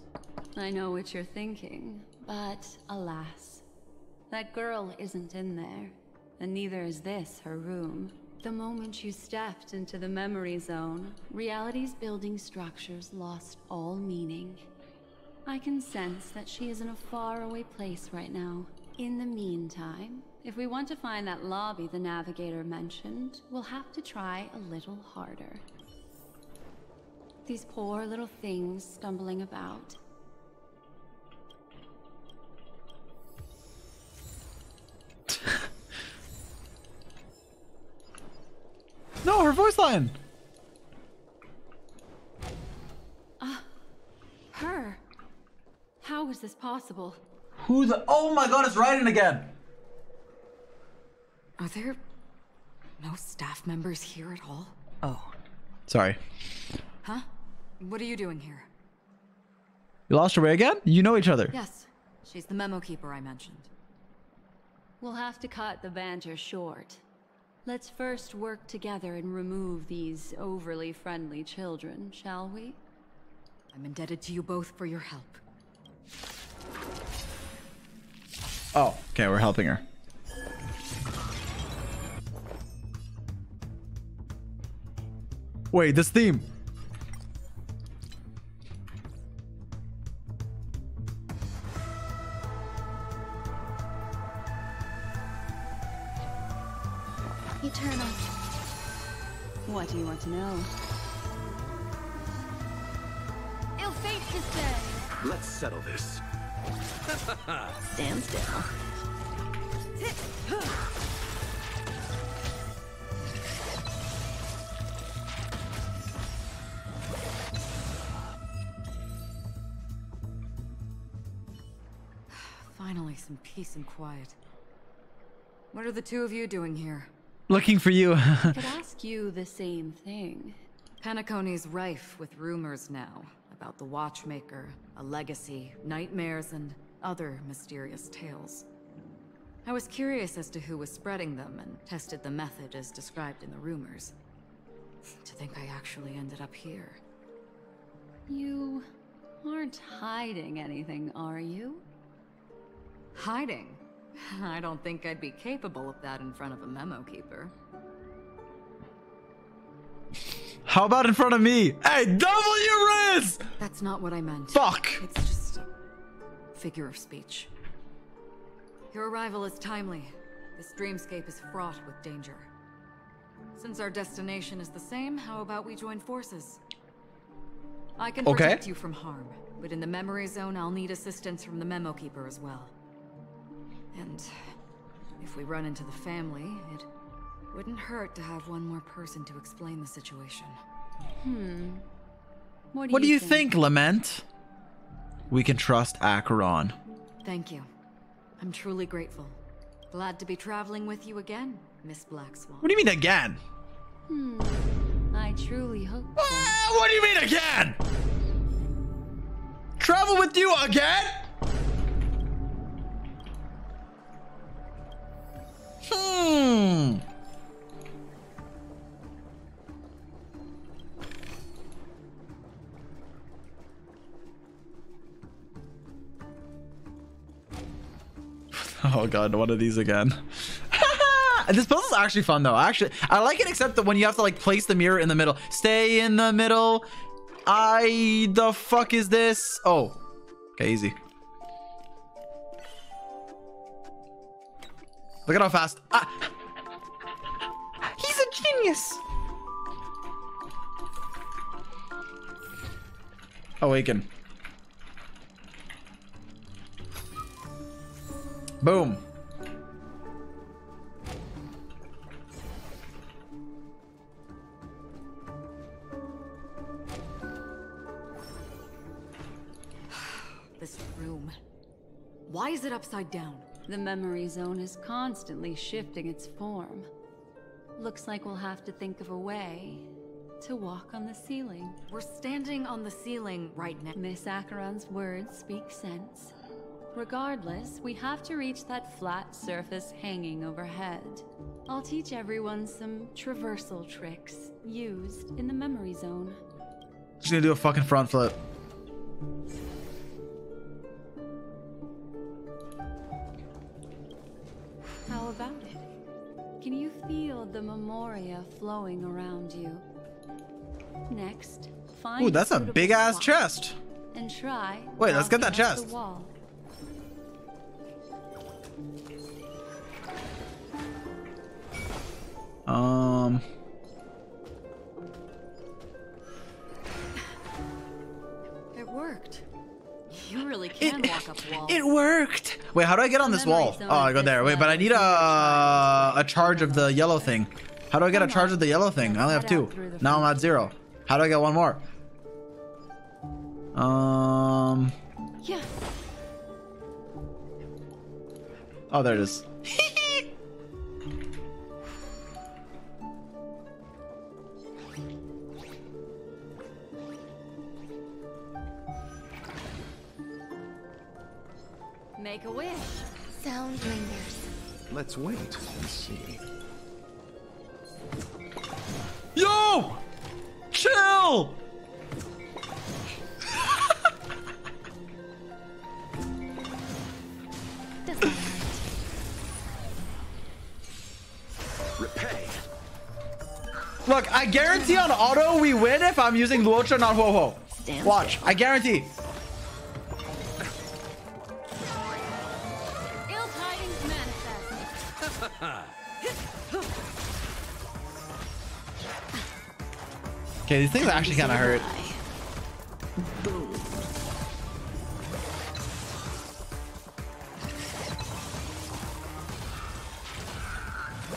I know what you're thinking, but alas, that girl isn't in there, and neither is this her room. The moment you stepped into the memory zone, reality's building structures lost all meaning. I can sense that she is in a faraway place right now. In the meantime, if we want to find that lobby the navigator mentioned, we'll have to try a little harder. These poor little things stumbling about. No, her voice line. Ah, her. How is this possible? Who the? Oh my god, it's Raiden again. Are there no staff members here at all? Oh. Sorry. Huh? What are you doing here? You lost your way again? You know each other. Yes, she's the memo keeper I mentioned. We'll have to cut the banter short. Let's first work together and remove these overly friendly children, shall we? I'm indebted to you both for your help. Oh, okay, we're helping her. Wait, this theme. Eternal. What do you want to know? Ill fate to say. Let's settle this. Stand still. Some peace and quiet. What are the two of you doing here? Looking for you. I could ask you the same thing. Penacony's rife with rumors now about the Watchmaker, a legacy, nightmares, and other mysterious tales. I was curious as to who was spreading them and tested the method as described in the rumors. To think I actually ended up here. You aren't hiding anything, are you? Hiding? I don't think I'd be capable of that in front of a memo keeper. How about in front of me? Hey, double your wrist! That's not what I meant. Fuck! It's just a figure of speech. Your arrival is timely. This dreamscape is fraught with danger. Since our destination is the same, how about we join forces? I can Okay. protect you from harm, but in the memory zone, I'll need assistance from the memo keeper as well. And if we run into the family, it wouldn't hurt to have one more person to explain the situation. Hmm. What do, What do you think, Lament? We can trust Acheron. Thank you. I'm truly grateful. Glad to be traveling with you again, Miss Black Swan. What do you mean again? Hmm. I truly hope. Ah, what do you mean again? Travel with you again? Hmm. Oh god, one of these again. this puzzle's actually fun though. Actually, I like it except that when you have to like place the mirror in the middle. Stay in the middle. I the fuck is this? Oh. Okay, easy. Look at how fast. Ah. He's a genius. Awaken. Boom. This room. Why is it upside down? The memory zone is constantly shifting its form. Looks like we'll have to think of a way to walk on the ceiling. We're standing on the ceiling right now. Miss Acheron's words speak sense. Regardless, we have to reach that flat surface hanging overhead. I'll teach everyone some traversal tricks used in the memory zone. Just gonna do a fucking front flip. How about it? Can you feel the memoria flowing around you? Next, find Ooh, that's a big ass chest. And try. Wait, let's get that chest. Um. It worked. You really can walk up walls. It worked. Wait, how do I get on this wall? Oh, I go there. Wait, but I need a a charge of the yellow thing. How do I get a charge of the yellow thing? I only have two. Now I'm at zero. How do I get one more? Um. Yeah. Oh, there it is. Make a wish. Sound lingers. Let's wait and see. Yo! Chill! Look, I guarantee on auto we win if I'm using Luocha, not Huohuo. Stand Watch, I guarantee. Okay, these things actually kind of hurt.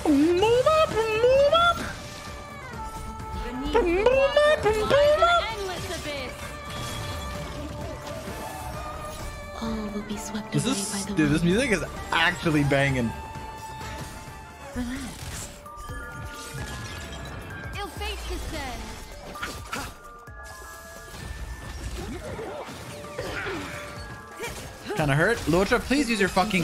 Move up, move up. Waters lies an endless. All will be swept This away is, by the dude, this music is actually banging. Relax. Ill fate descends. Kind of hurt. Luocha, please use your fucking.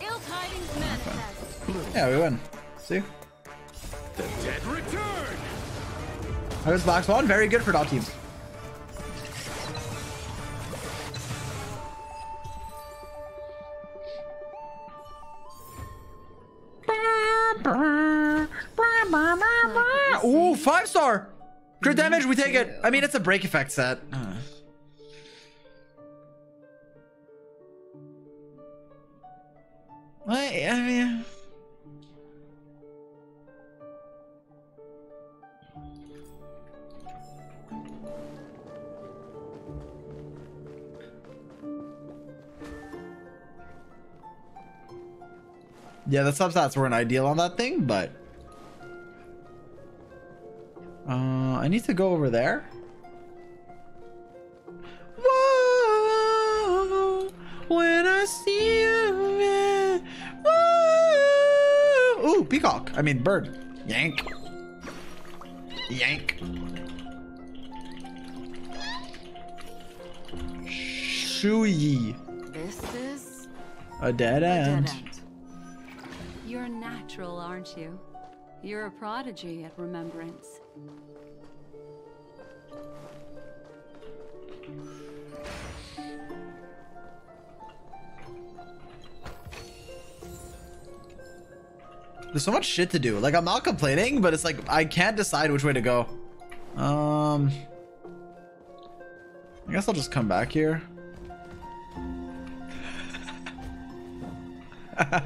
Ill tidings manifest. Yeah, we win. See? The dead return! Here's Black Swan. Very good for dot teams. Crit damage, we take it. I mean, it's a break effect set. Uh. I mean. Yeah, the substats weren't ideal on that thing, but I need to go over there. Whoa, when I see you, man, whoa. peacock. I mean, bird. Yank. Yank. Shuyi. This is A dead a dead end. You're natural, aren't you? You're a prodigy at remembrance. There's so much shit to do. Like, I'm not complaining, but it's like, I can't decide which way to go. Um... I guess I'll just come back here.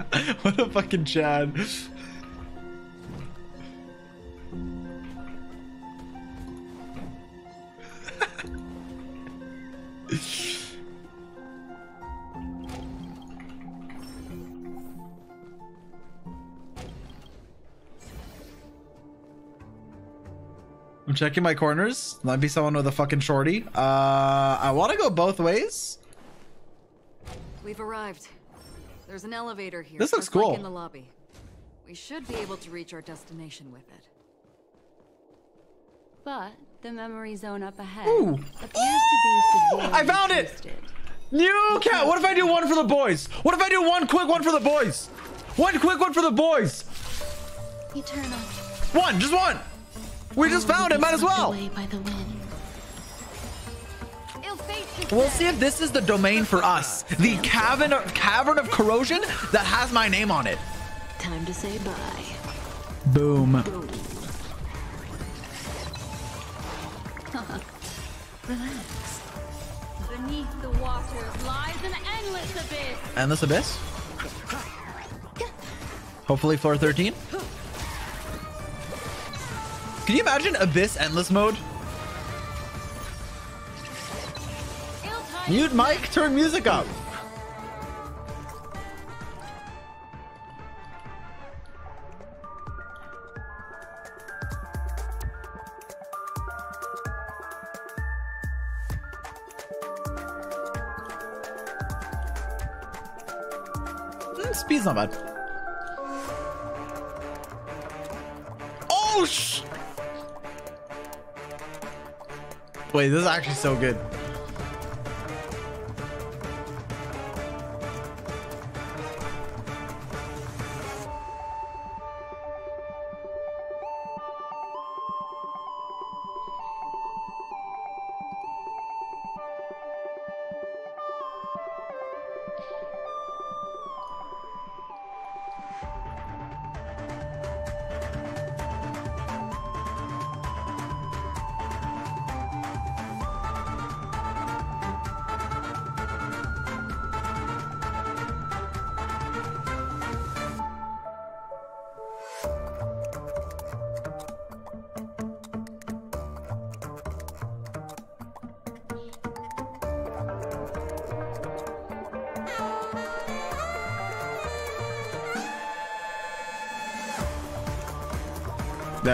what a fucking Chad. I'm checking my corners. Might be someone with a fucking shorty. Uh, I want to go both ways. We've arrived. There's an elevator here. This looks just like cool. in the lobby. We should be able to reach our destination with it. But the memory zone up ahead Ooh. appears to be severely I found it! New cat. What if I do one for the boys? What if I do one quick one for the boys? One quick one for the boys. Eternal. One, just one. We just found it. Might as well. Away by the wind. We'll see if this is the domain for us. The cavern of, cavern of corrosion that has my name on it. Time to say bye. Boom. Relax. Beneath the waters lies an endless abyss. Endless abyss. Hopefully floor 13. Can you imagine abyss endless mode? Mute mic, turn music up. Mm, Speed's not bad. Oh sh! Wait, this is actually so good.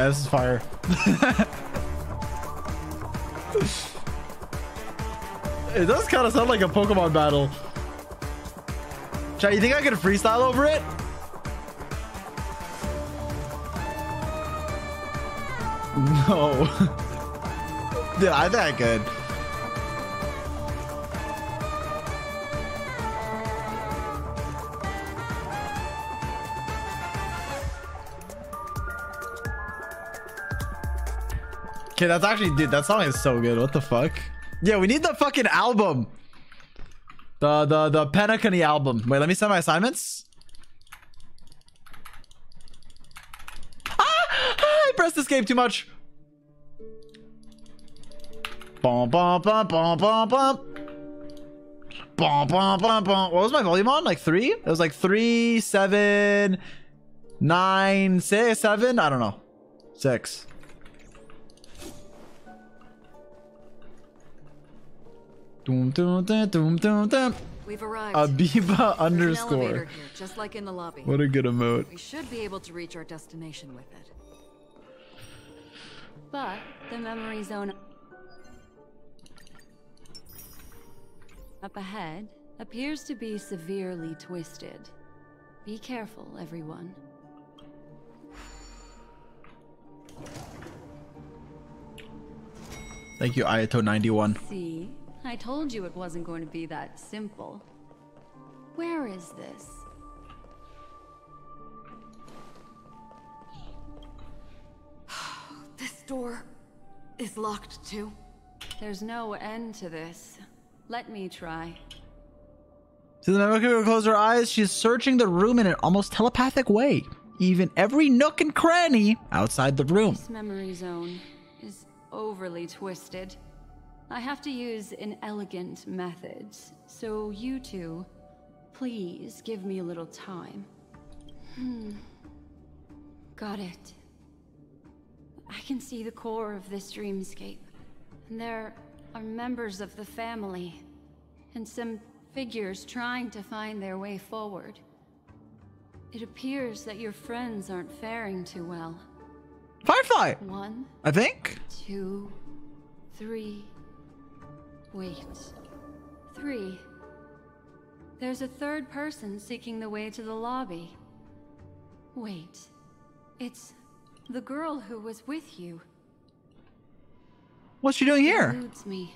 This is fire. it does kind of sound like a Pokemon battle. Chat, you think I could freestyle over it? No. Dude, I think I could. Okay, that's actually, dude, that song is so good. What the fuck? Yeah, we need the fucking album. The the the Penacony album. Wait, let me send my assignments. Ah! ah I pressed escape too much. Bum bum bum bum bum bum. Bum bum bum bum. What was my volume on? Like three? It was like three, seven, nine, six, seven. I don't know. Six. Doom, doom, doom, doom, doom. We've arrived. Abiba underscore. Here, just like in the lobby. What a good emote. We should be able to reach our destination with it. But the memory zone up ahead appears to be severely twisted. Be careful, everyone. Thank you, Ayato91. See? I told you it wasn't going to be that simple. Where is this? This door is locked too. There's no end to this. Let me try. See the Memory close her eyes. She's searching the room in an almost telepathic way. Even every nook and cranny outside the room. This memory zone is overly twisted. I have to use inelegant methods, so you two, please give me a little time. Hmm. Got it. I can see the core of this dreamscape. And there are members of the family. And some figures trying to find their way forward. It appears that your friends aren't faring too well. Firefly! One, I think. two, three. Wait. Three. There's a third person seeking the way to the lobby. Wait. It's the girl who was with you. What's she doing here? Eludes me,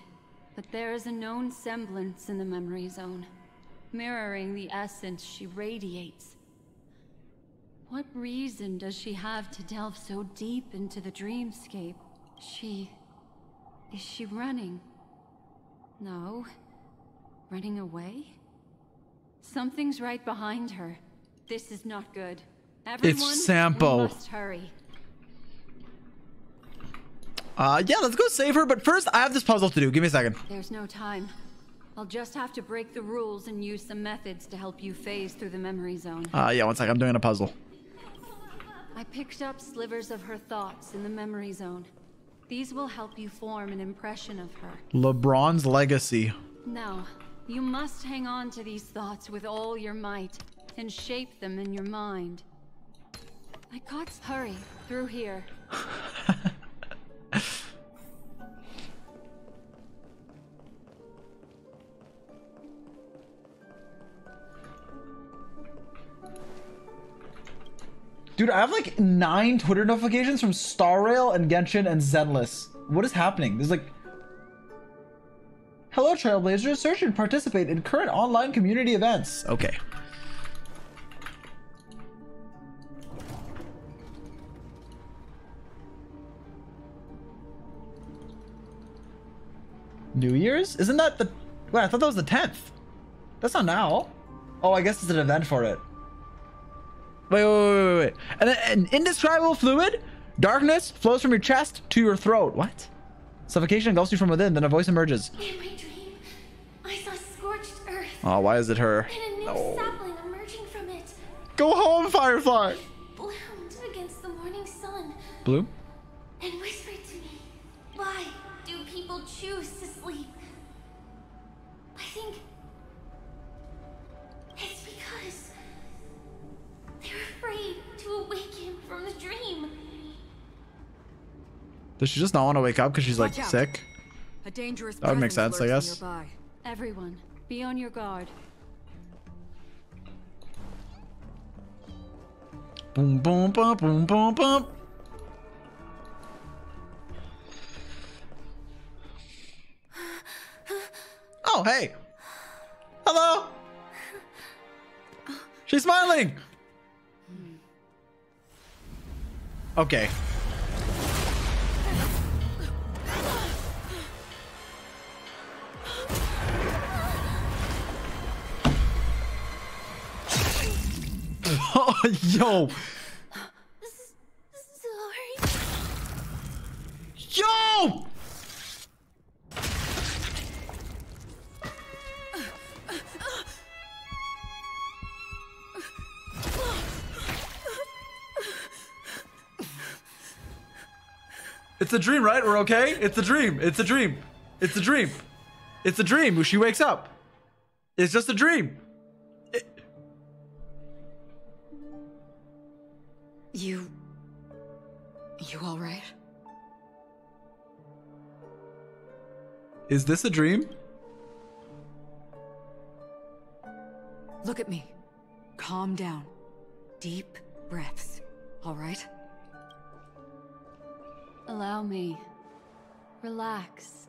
but there is a known semblance in the memory zone, mirroring the essence she radiates. What reason does she have to delve so deep into the dreamscape? She... is she running? No. Running away? Something's right behind her. This is not good. Everyone, Sampo. we must hurry. Uh, yeah, let's go save her. But first, I have this puzzle to do. Give me a second. There's no time. I'll just have to break the rules and use some methods to help you phase through the memory zone. Uh, yeah, one sec. I'm doing a puzzle. I picked up slivers of her thoughts in the memory zone. These will help you form an impression of her. LeBron's legacy. Now, you must hang on to these thoughts with all your might and shape them in your mind. I got hurry through here. Dude, I have like nine Twitter notifications from Star Rail and Genshin and Zenless. What is happening? There's like. Hello, Trailblazers. Search and participate in current online community events. Okay. New Year's? Isn't that the. Wait, I thought that was the 10th. That's not now. Oh, I guess it's an event for it. Wait, wait, wait, wait, wait. An, an indescribable fluid? Darkness flows from your chest to your throat. What? Suffocation engulfs you from within, then a voice emerges. In my dream, I saw scorched earth Oh, why is it her? and a new No. sapling emerging from it. Go home, Firefly! Bloomed against the morning sun Blue? and whispered to me, Why do people choose from the dream. Does she just not want to wake up because she's like sick? A dangerous That would make sense, I guess. nearby. Everyone, be on your guard. Boom, boom, boom, boom, boom, boom. Oh, hey. Hello. She's smiling. Okay. Yo. Sorry. Yo! It's a dream, right? We're okay? It's a dream. It's a dream. It's a dream. It's a dream. She wakes up. It's just a dream. You. You alright? Is this a dream? Look at me. Calm down. Deep breaths. Alright? Allow me. Relax.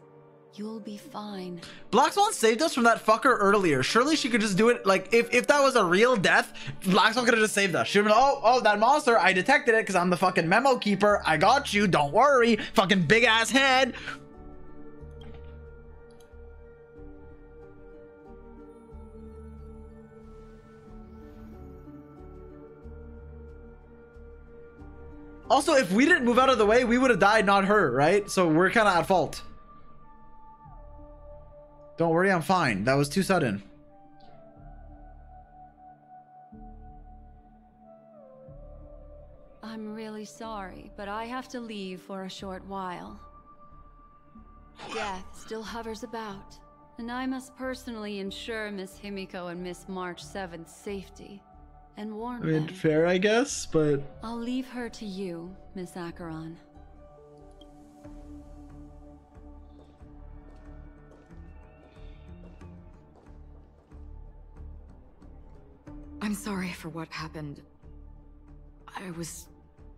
You'll be fine. Black Swan saved us from that fucker earlier. Surely she could just do it. Like, if, if that was a real death, Black Swan could have just saved us. She'd have been, oh, oh, that monster. I detected it because I'm the fucking memo keeper. I got you. Don't worry. Fucking big ass head. Also, if we didn't move out of the way, we would have died, not her, right? So we're kind of at fault. Don't worry, I'm fine. That was too sudden. I'm really sorry, but I have to leave for a short while. Death still hovers about, and I must personally ensure Miss Himeko and Miss March 7th's safety, and warn I mean, them. fair, I guess, but I'll leave her to you, Miss Acheron. I'm sorry for what happened. I was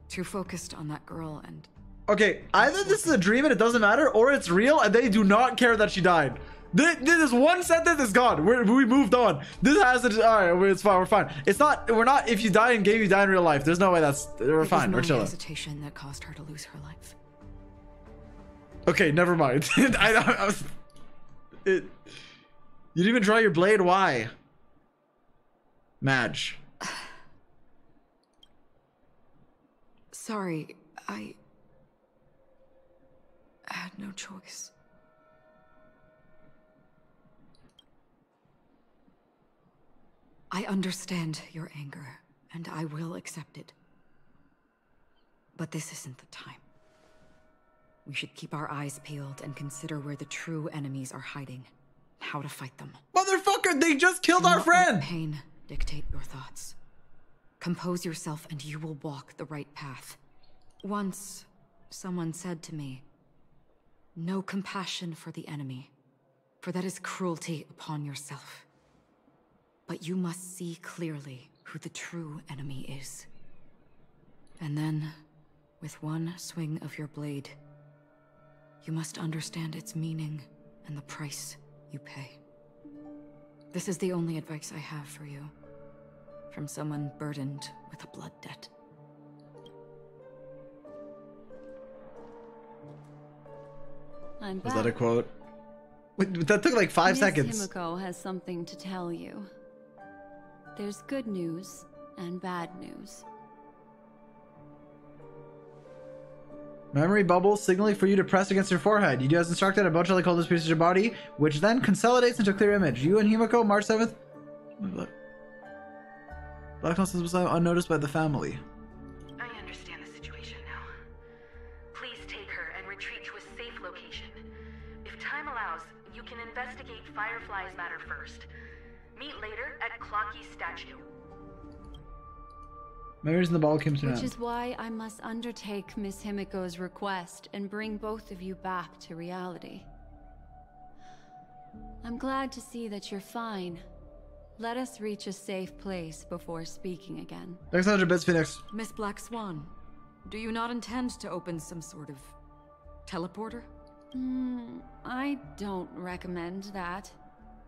too focused on that girl and okay. Either this is a dream and it doesn't matter, or it's real and they do not care that she died. This, this one sentence is gone. We're, we moved on. This has to. All right, it's fine. We're fine. It's not. We're not. If you die in game, you die in real life. There's no way that's. We're it fine. We're chilling. hesitation that caused her to lose her life. Okay, never mind. I, I was. It. You didn't even draw your blade. Why? Madge. Sorry, I had no choice. I understand your anger, and I will accept it. But this isn't the time. We should keep our eyes peeled and consider where the true enemies are hiding, and how to fight them. Motherfucker, they just killed Do our friend! Pain dictate your thoughts. Compose yourself and you will walk the right path. Once, someone said to me, No compassion for the enemy, for that is cruelty upon yourself. But you must see clearly who the true enemy is. And then, with one swing of your blade, you must understand its meaning and the price you pay. This is the only advice I have for you. From someone burdened with a blood debt. I'm Was back. that a quote? Wait, that took like five Miss seconds. Himeko has something to tell you. There's good news and bad news. Memory bubble signaling for you to press against your forehead. You do as instructed, eventually call this piece of your body, which then consolidates into a clear image. You and Himeko, March 7th. Black Nose was unnoticed by the family. Memories in the ball came to Which is why I must undertake Miss Himeko's request and bring both of you back to reality. I'm glad to see that you're fine. Let us reach a safe place before speaking again. Thanks 100 bits, Phoenix. Miss Black Swan, do you not intend to open some sort of teleporter? Hmm, I don't recommend that.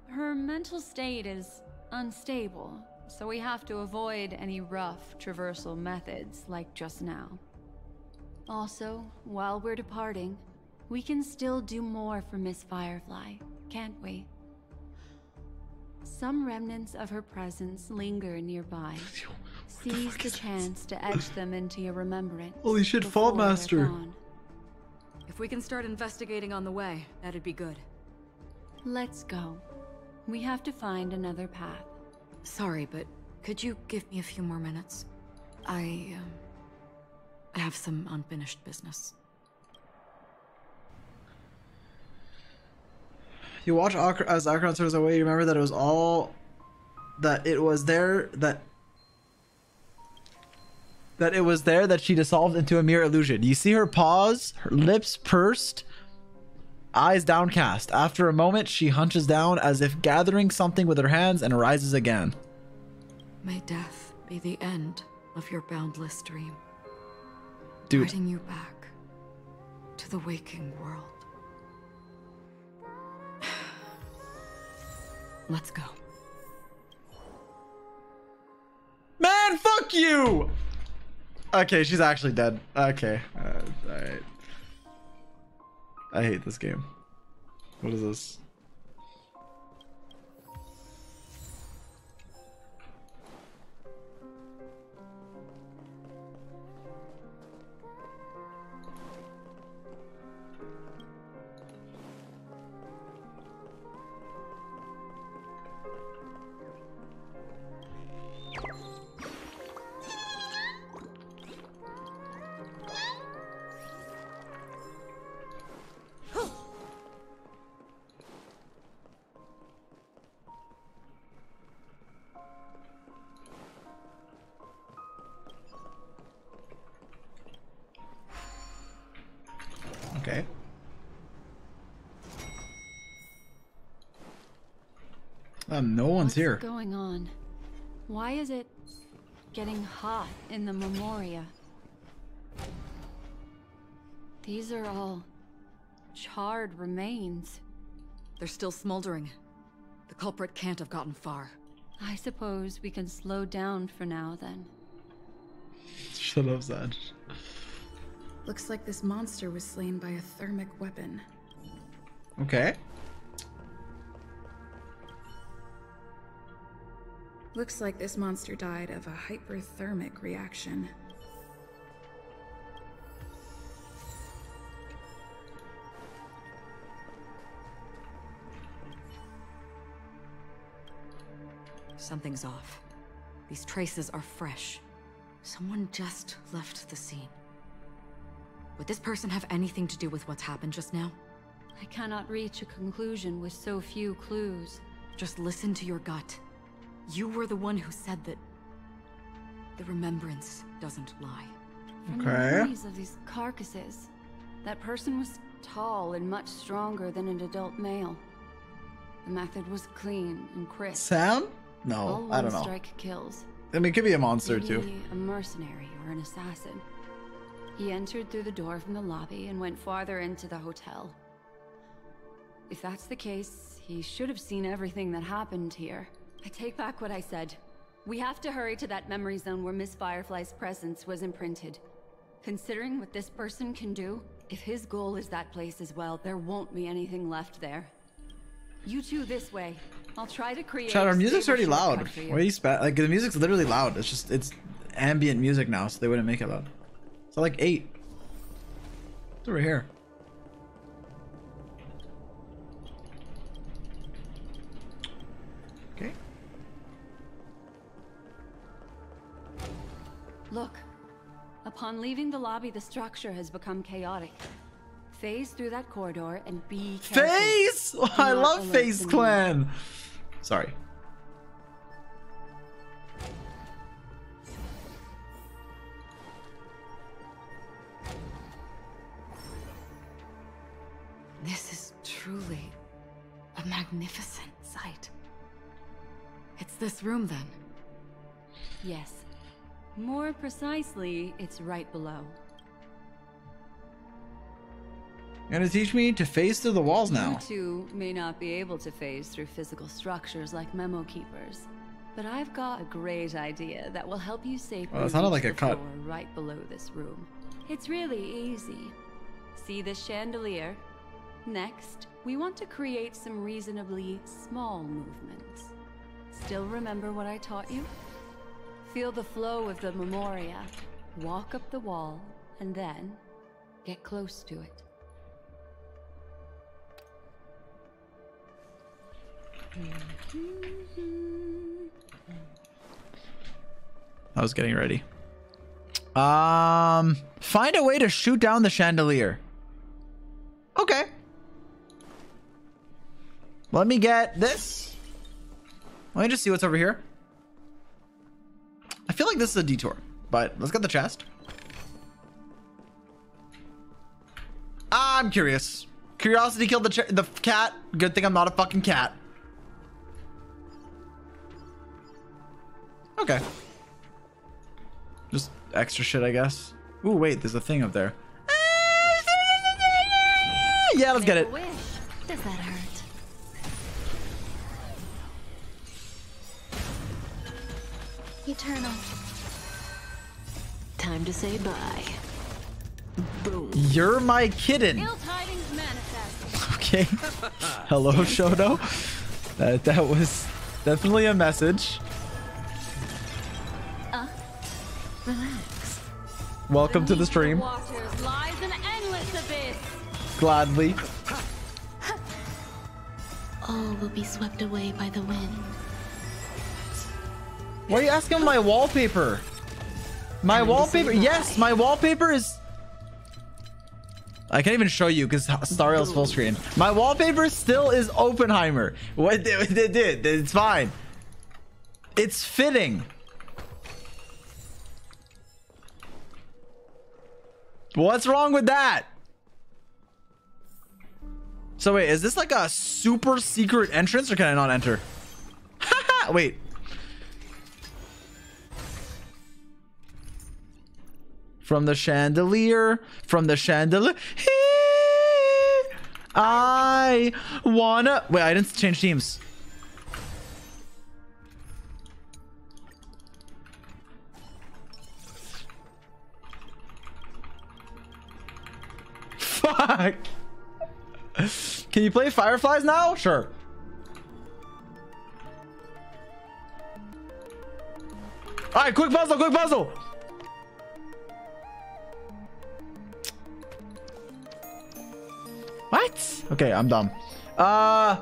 Her mental state is unstable, so we have to avoid any rough traversal methods like just now. Also, while we're departing, we can still do more for Miss Firefly, can't we? Some remnants of her presence linger nearby. Seize the chance to etch them into your remembrance. Holy shit, before Fault Master. If we can start investigating on the way, that'd be good. Let's go. We have to find another path. Sorry, but could you give me a few more minutes? I, um, have some unfinished business. You watch Ak- as Acheron turns away, you remember that it was all that it was there that that it was there that she dissolved into a mere illusion. You see her pause, her lips pursed, eyes downcast. After a moment, she hunches down as if gathering something with her hands and rises again. May death be the end of your boundless dream. Dude. Guiding you back to the waking world. Let's go. Man, fuck you! Okay, she's actually dead. Okay. Uh, Alright. I hate this game. What is this? No one's here. What's going on? Why is it getting hot in the Memoria? These are all charred remains. They're still smoldering. The culprit can't have gotten far. I suppose we can slow down for now then. She loves that. Looks like this monster was slain by a thermic weapon. Okay. Looks like this monster died of a hyperthermic reaction. Something's off. These traces are fresh. Someone just left the scene. Would this person have anything to do with what's happened just now? I cannot reach a conclusion with so few clues. Just listen to your gut. You were the one who said that the remembrance doesn't lie. From Okay. the memories of these carcasses, that person was tall and much stronger than an adult male. The method was clean and crisp. Sam? No, All I don't one know. strike kills. I mean, it could be a monster Maybe too. a mercenary or an assassin. He entered through the door from the lobby and went farther into the hotel. If that's the case, he should have seen everything that happened here. I take back what I said. We have to hurry to that memory zone where Miss Firefly's presence was imprinted. Considering what this person can do, if his goal is that place as well, there won't be anything left there. You two this way. I'll try to create. Chat, our music's already loud. shortcut for you. Why are you spat? Like the music's literally loud. It's just it's ambient music now, so they wouldn't make it loud. So like eight. It's over here. Look. Upon leaving the lobby, the structure has become chaotic. Phase through that corridor and be careful. Face! Do I love Phase Clan. Sorry. This is truly a magnificent sight. It's this room then. Yes. More precisely, it's right below. You're gonna teach me to phase through the walls now. You two may not be able to phase through physical structures like memo keepers, but I've got a great idea that will help you safely Well, it sounded like a cut. right below this room. It's really easy. See this chandelier? Next, we want to create some reasonably small movements. Still remember what I taught you? Feel the flow of the memoria, walk up the wall, and then get close to it. I was getting ready. Um, find a way to shoot down the chandelier. Okay. Let me get this. Let me just see what's over here. I feel like this is a detour, but let's get the chest. I'm curious. Curiosity killed the the cat. Good thing I'm not a fucking cat. Okay. Just extra shit, I guess. Ooh, wait, there's a thing up there. Yeah, let's get it. Eternal. Time to say bye. Boom. You're my kitten. Ill tidings manifest. Okay. Hello, Shoto. That that was definitely a message. Uh, relax. Welcome to the stream. Waters lies an endless abyss. Gladly. All will be swept away by the wind. Why are you asking my wallpaper? My wallpaper. Yes, my wallpaper is. I can't even show you because Star Rail's full screen. My wallpaper still is Oppenheimer. What it did? It's fine. It's fitting. What's wrong with that? So wait, is this like a super secret entrance or can I not enter? wait. From the chandelier, from the chandelier. I wanna. Wait, I didn't change teams. Fuck. Can you play Fireflies now? Sure. All right, quick puzzle, quick puzzle. What? Okay, I'm dumb. Uh.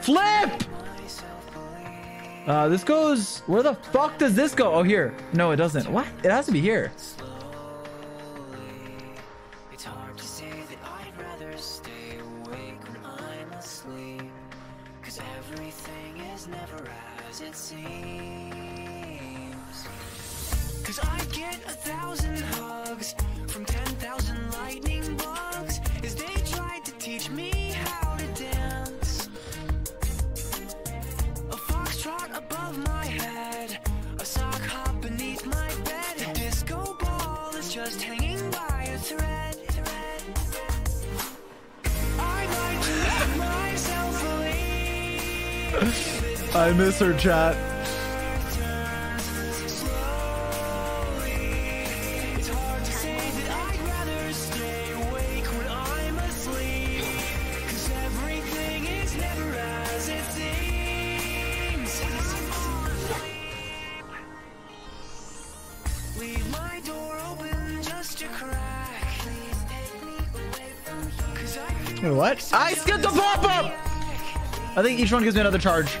Flip! Uh, this goes. Where the fuck does this go? Oh, here. No, it doesn't. What? It has to be here. Feel Wait, what? I skipped the pop up! I think each one gives me another charge.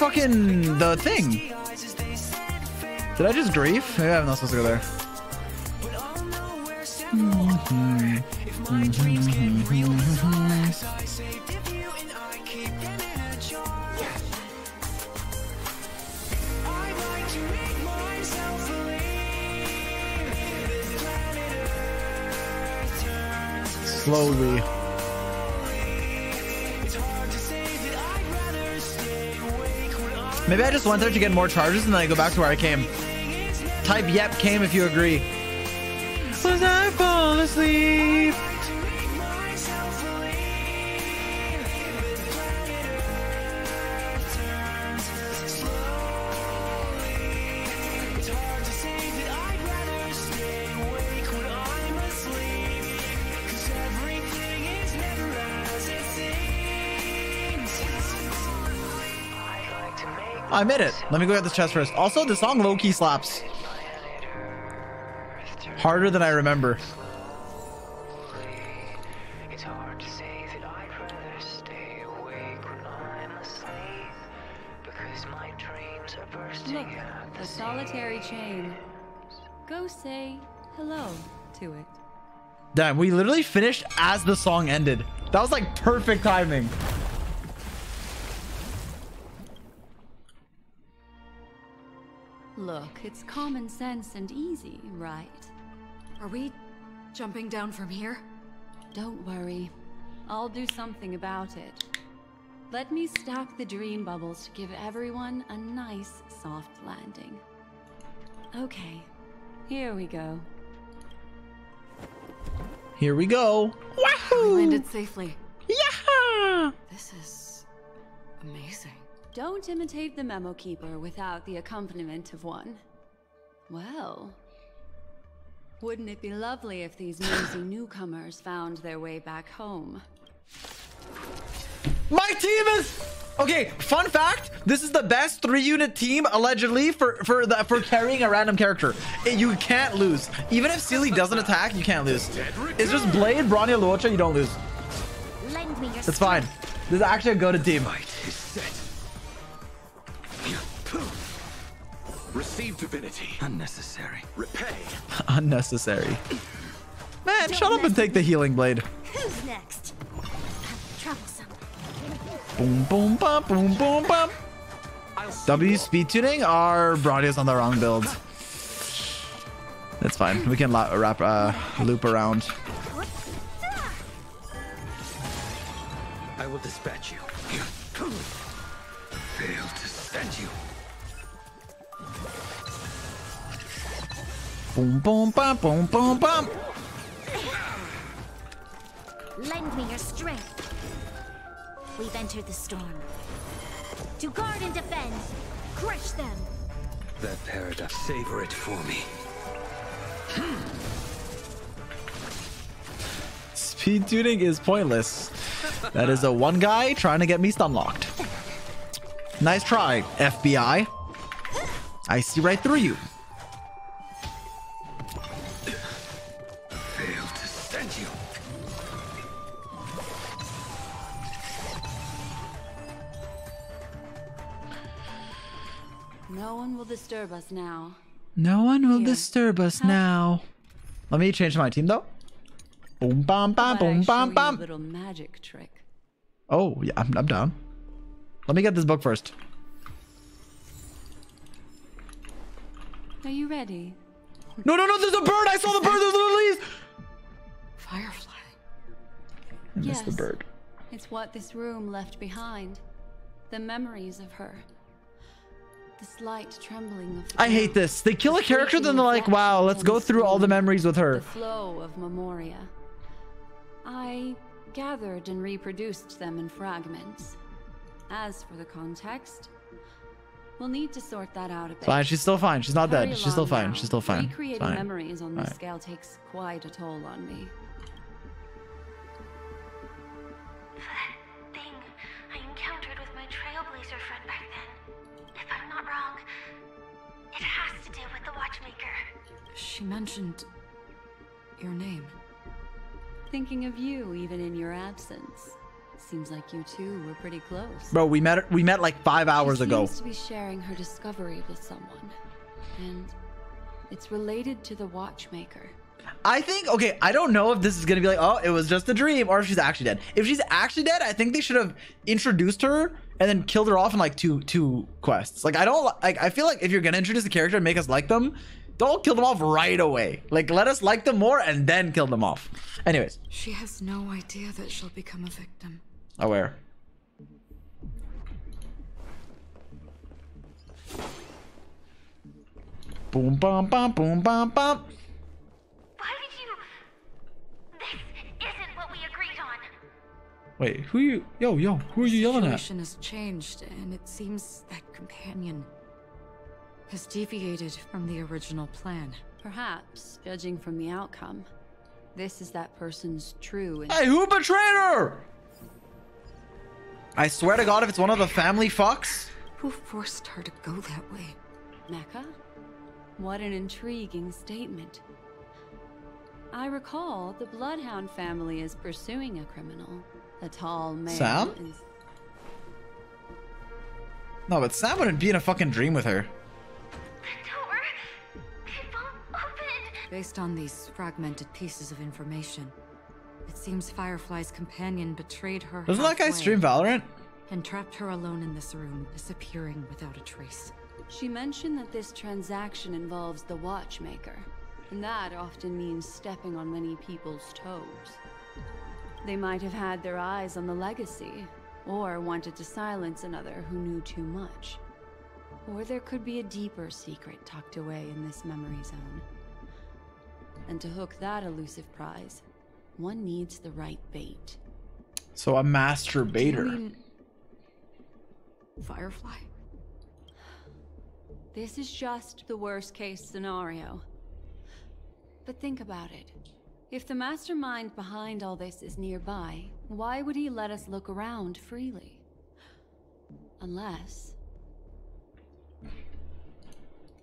Fucking the thing? Did I just grief? Maybe I'm not supposed to go there. Maybe I just went there to get more charges and then I go back to where I came. Type yep came if you agree. Was I fall asleep? I made it. Let me go get this chest first. Also, the song low key slaps. Harder than I remember. It's hard to say that I'd rather stay awake when I'm asleep because my dreams are bursting Look, a solitary chain. Go say hello to it. Damn, we literally finished as the song ended. That was like perfect timing. It's common sense and easy, right? Are we jumping down from here? Don't worry. I'll do something about it. Let me stack the dream bubbles to give everyone a nice, soft landing. Okay, here we go. Here we go. Wahoo! We landed safely. Yeah! This is amazing. Don't imitate the memo keeper without the accompaniment of one. Well, wouldn't it be lovely if these nosy newcomers found their way back home? My team is okay. Fun fact: This is the best three-unit team allegedly for for the for carrying a random character. It- you can't lose, even if Seele doesn't attack. You can't lose. It's just Blade, Bronya, Luocha. You don't lose. Lend me your It's fine. This is actually a go-to team. Receive divinity. Unnecessary. Repay. Unnecessary. Man, shut up and take the healing blade. Who's next? Troublesome. Boom, boom, bum, boom, boom, bum. W speed tuning. Our Bronya's on the wrong build. That's fine. We can wrap uh, loop around. I will dispatch you. Fail to send you. Boom, boom, bum, boom, boom, bum. Lend me your strength. We've entered the storm. To guard and defend. Crush them. That paradox. Savor it for me. Speed tuning is pointless. That is a one guy trying to get me stun locked. Nice try, FBI. I see right through you. No one will disturb us now. No one will Here. disturb us now. Let me change my team though. Boom, bam, bam, How about I boom, show bam, bam. A little magic trick. Oh, yeah, I'm, I'm down. Let me get this book first. Are you ready? No, no, no, there's a bird! I saw the bird! There's little leaves! Firefly. I missed the Yes. bird. It's what this room left behind. The memories of her. The slight trembling of the I hate this. They kill a character, then they're like, wow, let's go through all the memories with her. The flow of Memoria. I gathered and reproduced them in fragments. As for the context, we'll need to sort that out a bit. Fine, she's still fine. She's not Hurry dead. She's still fine. now. She's still fine. Recreating fine. memories on this Alright. scale takes quite a toll on me. She mentioned your name. Thinking of you even in your absence. Seems like you two were pretty close. Bro, we met we met like five hours she ago. seems to be sharing her discovery with someone. And it's related to the Watchmaker. I think okay, I don't know if this is gonna be like, oh, it was just a dream, or if she's actually dead. If she's actually dead, I think they should have introduced her and then killed her off in like two two quests. Like I don't like I feel like if you're gonna introduce a character and make us like them, don't kill them off right away. Like let us like them more and then kill them off. Anyways, She has no idea that she'll become a victim. aware. Boom bum bum boom bum bum. Why did you. This isn't what we agreed on. Wait, who you yo yo, who are you yelling at? The situation has changed, and it seems that companion has deviated from the original plan. Perhaps, judging from the outcome, this is that person's true and Hey, who betrayed her? I swear to God, if it's one of the family fucks. Who forced her to go that way? Mecca? What an intriguing statement. I recall the Bloodhound family is pursuing a criminal. A tall man. Sam? is- No, but Sam wouldn't be in a fucking dream with her. Based on these fragmented pieces of information, it seems Firefly's companion betrayed her. Doesn't that guy stream Valorant? And trapped her alone in this room, disappearing without a trace. She mentioned that this transaction involves the Watchmaker, and that often means stepping on many people's toes. They might have had their eyes on the legacy, or wanted to silence another who knew too much. Or there could be a deeper secret tucked away in this memory zone. And to hook that elusive prize, one needs the right bait. So a masturbator. You mean Firefly? This is just the worst case scenario. But think about it. If the mastermind behind all this is nearby, why would he let us look around freely? Unless...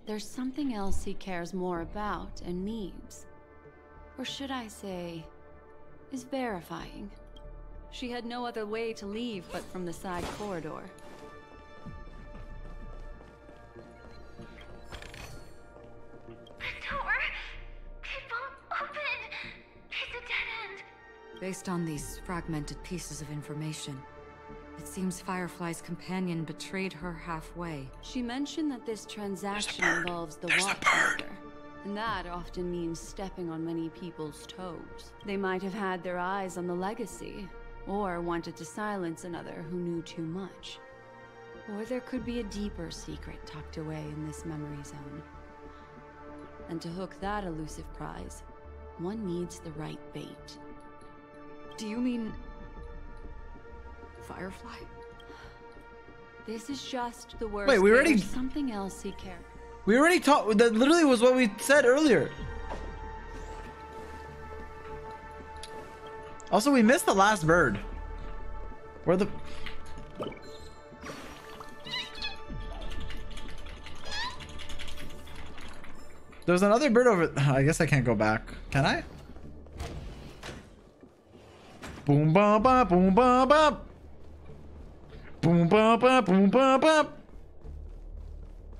There's something else he cares more about and needs. Or should I say, is verifying. She had no other way to leave but from the side corridor. The door! It won't open! It's a dead end! Based on these fragmented pieces of information, it seems Firefly's companion betrayed her halfway. She mentioned that this transaction involves the Watchmaker. And that often means stepping on many people's toes. They might have had their eyes on the legacy, or wanted to silence another who knew too much. Or there could be a deeper secret tucked away in this memory zone. And to hook that elusive prize, one needs the right bait. Do you mean Firefly? This is just the worst. Wait, we already- There's something else he cared. We already talked. That literally was what we said earlier. Also, we missed the last bird. Where the? There's another bird over. I guess I can't go back. Can I? Boom ba ba boom ba ba. Boom ba ba boom ba ba.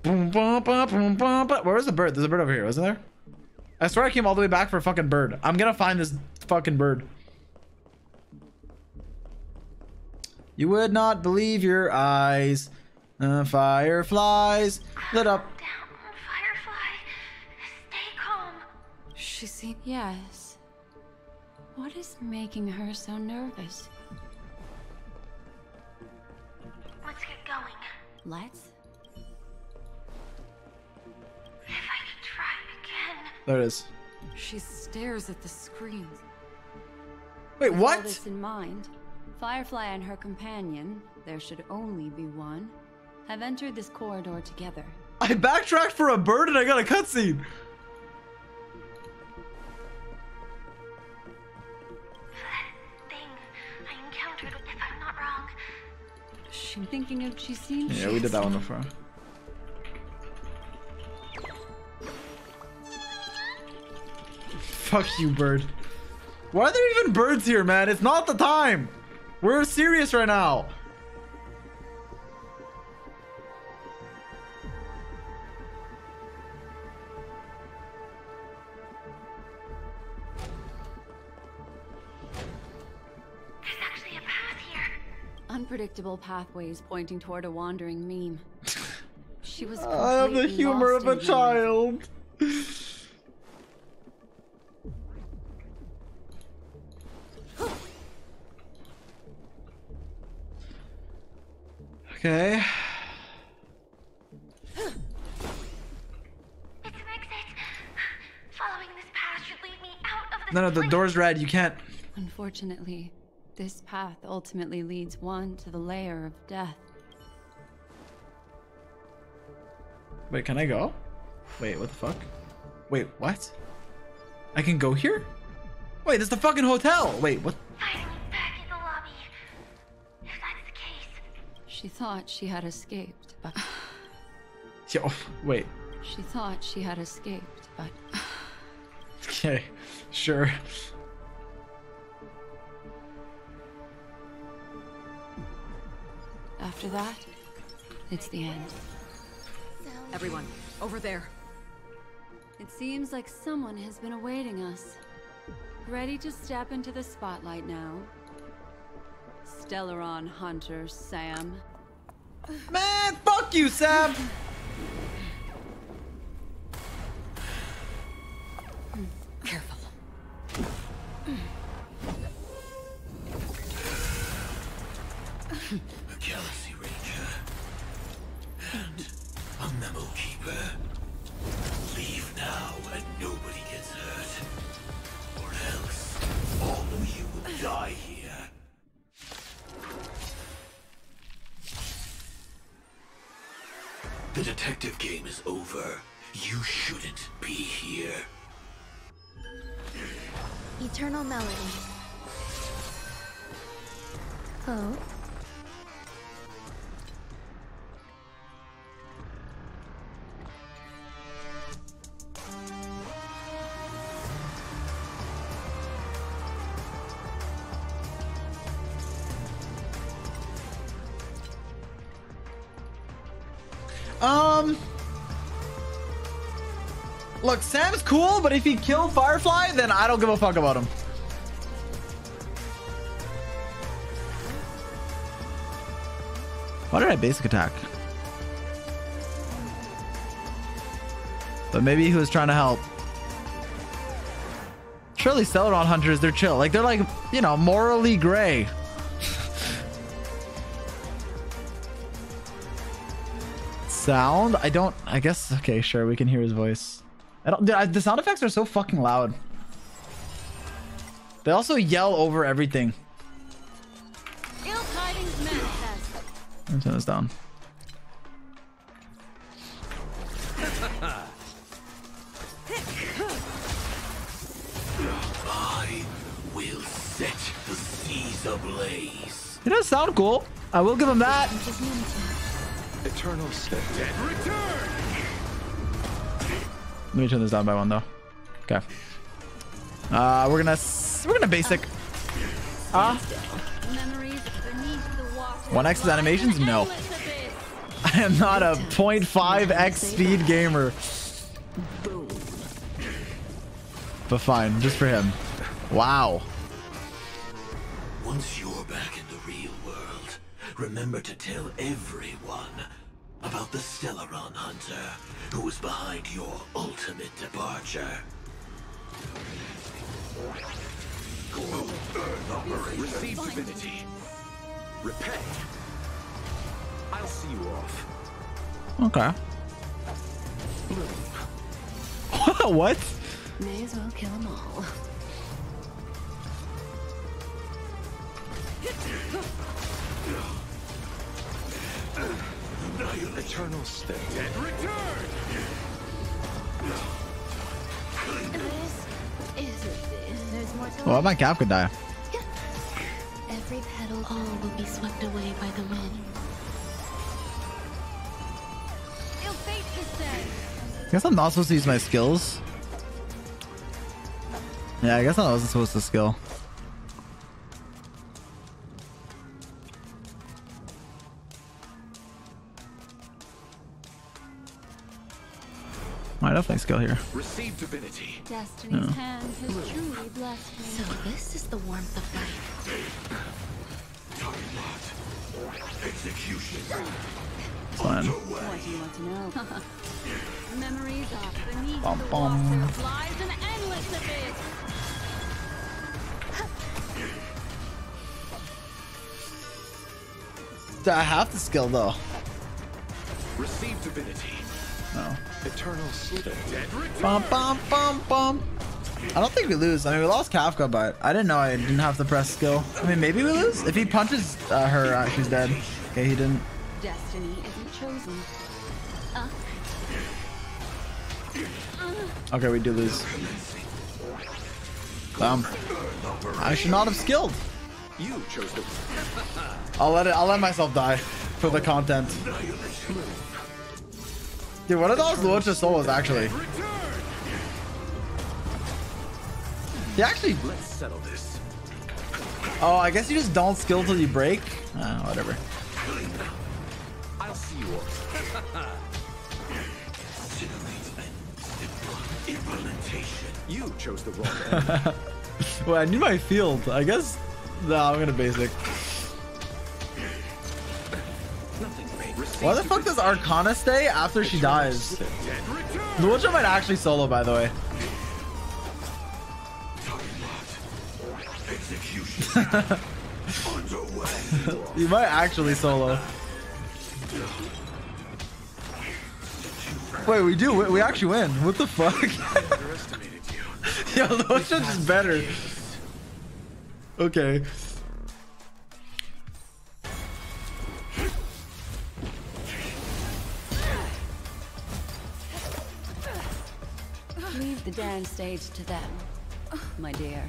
Boom ba ba boom ba ba. Where's the bird? There's a bird over here, wasn't there? I swear I came all the way back for a fucking bird. I'm gonna find this fucking bird. You would not believe your eyes. Uh, fireflies lit up. Down, firefly. Stay calm. She seemed. Yes. What is making her so nervous? Let's get going. Let's? There it is. She stares at the screen. Wait, With all what? this in mind, Firefly and her companion, there should only be one, have entered this corridor together. I backtracked for a bird and I got a cutscene. Thing I encountered, if I'm not wrong. She thinking of she seems. Yeah, we did that one before. Fuck you, bird. Why are there even birds here, man? It's not the time. We're serious right now. There's actually a path here. Unpredictable pathways pointing toward a wandering meme. She was. I have the humor of a child. The No, no, the door's red. You can't. Unfortunately, this path ultimately leads one to the layer of death. Wait, can I go? Wait, what the fuck? Wait, what? I can go here? Wait, this is the fucking hotel. Wait, what? She thought she had escaped, but Yo, oh, wait. she thought she had escaped, but Okay, sure. after that, it's the end. Everyone, over there. It seems like someone has been awaiting us. Ready to step into the spotlight now. Stellaron Hunter Sam. Man, fuck you, Sam. Look, Sam's cool, but if he killed Firefly, then I don't give a fuck about him. Why did I basic attack? But maybe he was trying to help. Surely Stellaron Hunters, they're chill. Like, they're like, you know, morally gray. Sound? I don't, I guess, okay, sure, we can hear his voice. I don't, the, the sound effects are so fucking loud. They also yell over everything. Ill tidings manifest. Let me turn this down. I will set the seas ablaze. It does sound cool. I will give him that. Eternal state. Let me turn this down by one though. Okay. Uh, we're gonna we're gonna basic. Ah, one X's animations? No. I am not a 0.5x speed gamer. But fine, just for him. Wow. Once you're back in the real world, remember to tell everyone about the Stellaron Hunter who was behind your ultimate departure. Receive divinity. Repay. I'll see you off. Okay. what? May as well kill them all. Eternal state. There's more to Well, my Cap could die. Every petal, all will be swept away by the wind. Ill fate is said. I guess I'm not supposed to use my skills. Yeah, I guess I wasn't supposed to skill. I definitely skill here. Receive divinity. Destiny's Yeah. hand has truly blessed me. So this is the warmth of life. Execution. Fine. What do you want to know? Memories of beneath Bum, the bum. water lies an endless abyss. I have to skill though. Receive divinity. No. Eternal. Bum, bum, bum, bum. I don't think we lose. I mean, we lost Kafka, but I didn't know I didn't have to press skill. I mean, maybe we lose? If he punches uh, her, uh, she's dead. Okay, he didn't. Destiny isn't chosen. Uh, Okay, we do lose. Bum. I should not have skilled. You chose the. I'll let it. I'll let myself die for the content. Dude, what are those Luocha Solos actually? He actually. Let's settle this. Oh, I guess you just don't skill till you break. Uh, whatever. I'll see you off. Implementation. You chose the wrong well, I need my field. I guess. No, I'm gonna basic. Why the fuck does Arcana stay after she dies? The Witcher might actually solo, by the way. You might actually solo. Wait, we do. We, we actually win. What the fuck? Yo, the just better. Okay. Leave the dance stage to them, my dear.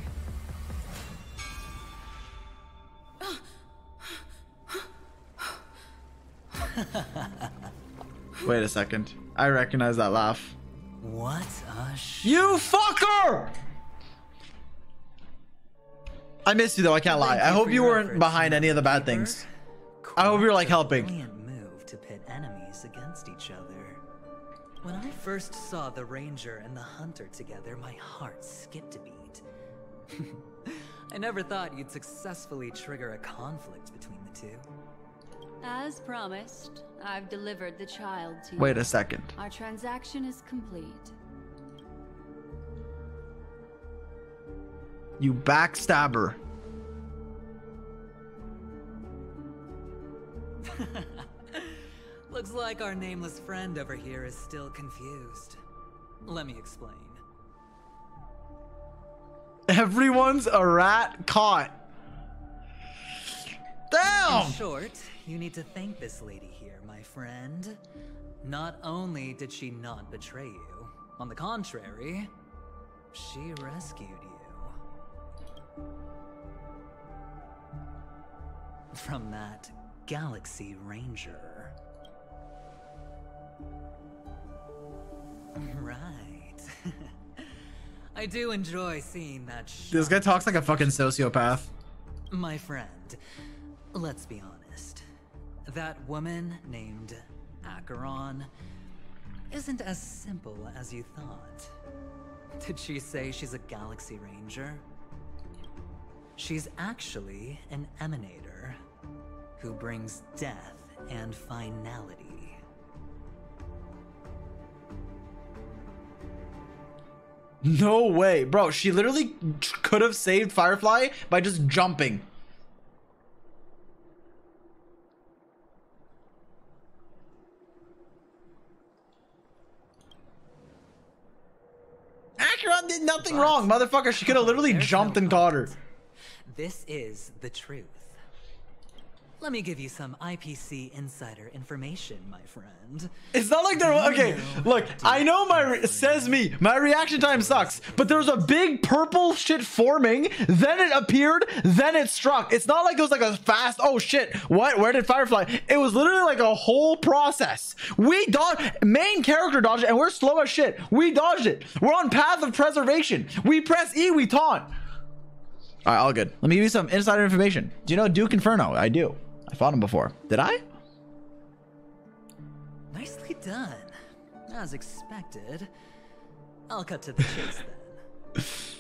Wait a second. I recognize that laugh. What a sh- You fucker! I missed you though. I can't lie. I hope you weren't behind any of the bad things. I hope you're like helping. When I first saw the ranger and the hunter together, my heart skipped a beat. I never thought you'd successfully trigger a conflict between the two. As promised, I've delivered the child to you. Wait a second. Our transaction is complete. You backstabber. Looks like our nameless friend over here is still confused. Let me explain. Everyone's a rat caught. Damn! In short, you need to thank this lady here, my friend. Not only did she not betray you, on the contrary, she rescued you. From that Galaxy Ranger. Right. I do enjoy seeing that This guy talks like a fucking sociopath. my friend, let's be honest. That woman named Acheron isn't as simple as you thought. Did she say she's a Galaxy Ranger? She's actually an Emanator who brings death and finality. No way, bro. She literally could have saved Firefly by just jumping. Acheron did nothing wrong, motherfucker. She could have literally jumped and caught her. This is the truth. Let me give you some IPC insider information, my friend. It's not like they're okay. Look, I know my says me. My reaction time sucks, but there was a big purple shit forming. Then it appeared. Then it struck. It's not like it was like a fast. Oh shit! What? Where did Firefly? It was literally like a whole process. We dodged. Main character dodged it, and we're slow as shit. We dodged it. We're on path of preservation. We press E. We taunt. All right, all good. Let me give you some insider information. Do you know Duke Inferno? I do. I fought him before. Did I? Nicely done. As expected. I'll cut to the chase then.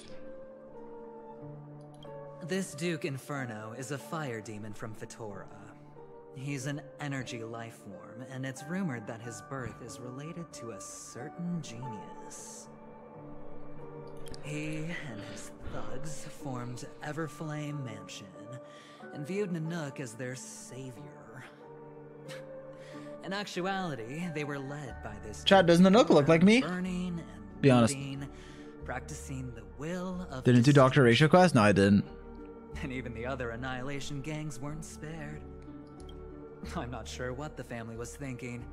This Duke Inferno is a fire demon from Fatora. He's an energy life form, and it's rumored that his birth is related to a certain genius. He and his thugs formed Everflame Mansion and viewed Nanook as their savior. In actuality, they were led by this Chad, does Nanook look like me? burning and Be honest. looting, practicing the will of Didn't do Doctor Ratio Quest? No, I didn't. and even the other Annihilation gangs weren't spared. I'm not sure what the family was thinking.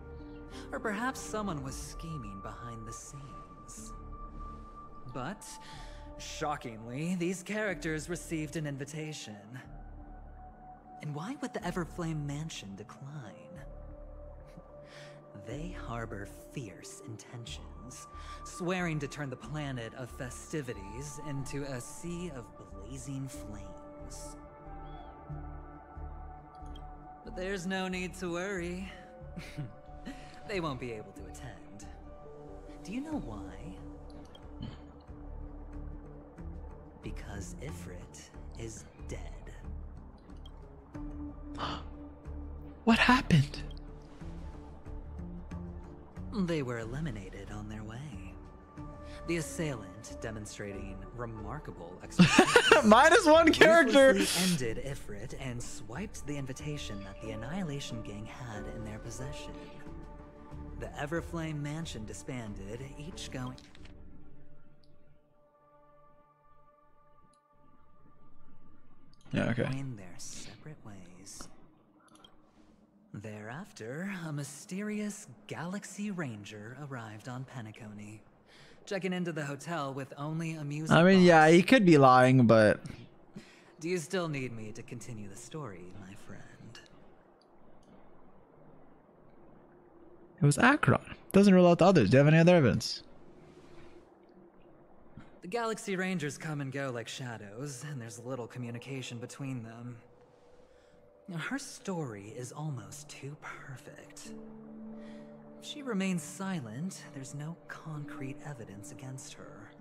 Or perhaps someone was scheming behind the scenes. But, shockingly, these characters received an invitation. And why would the Everflame Mansion decline? They harbor fierce intentions, swearing to turn the planet of festivities into a sea of blazing flames. But there's no need to worry. they won't be able to attend. Do you know why? Because Ifrit is. What happened? They were eliminated on their way. The assailant, demonstrating remarkable expertise, Minus one character. ended Ifrit and swiped the invitation that the Annihilation Gang had in their possession. The Everflame Mansion disbanded, each going. Yeah, okay. Going their separate ways. Thereafter, a mysterious Galaxy Ranger arrived on Penacony, checking into the hotel with only a music I mean, yeah, he could be lying, but Do you still need me to continue the story, my friend? it was Acheron. Doesn't rule out the others. Do you have any other evidence? The Galaxy Rangers come and go like shadows, and there's little communication between them. Her story is almost too perfect. If she remains silent, there's no concrete evidence against her.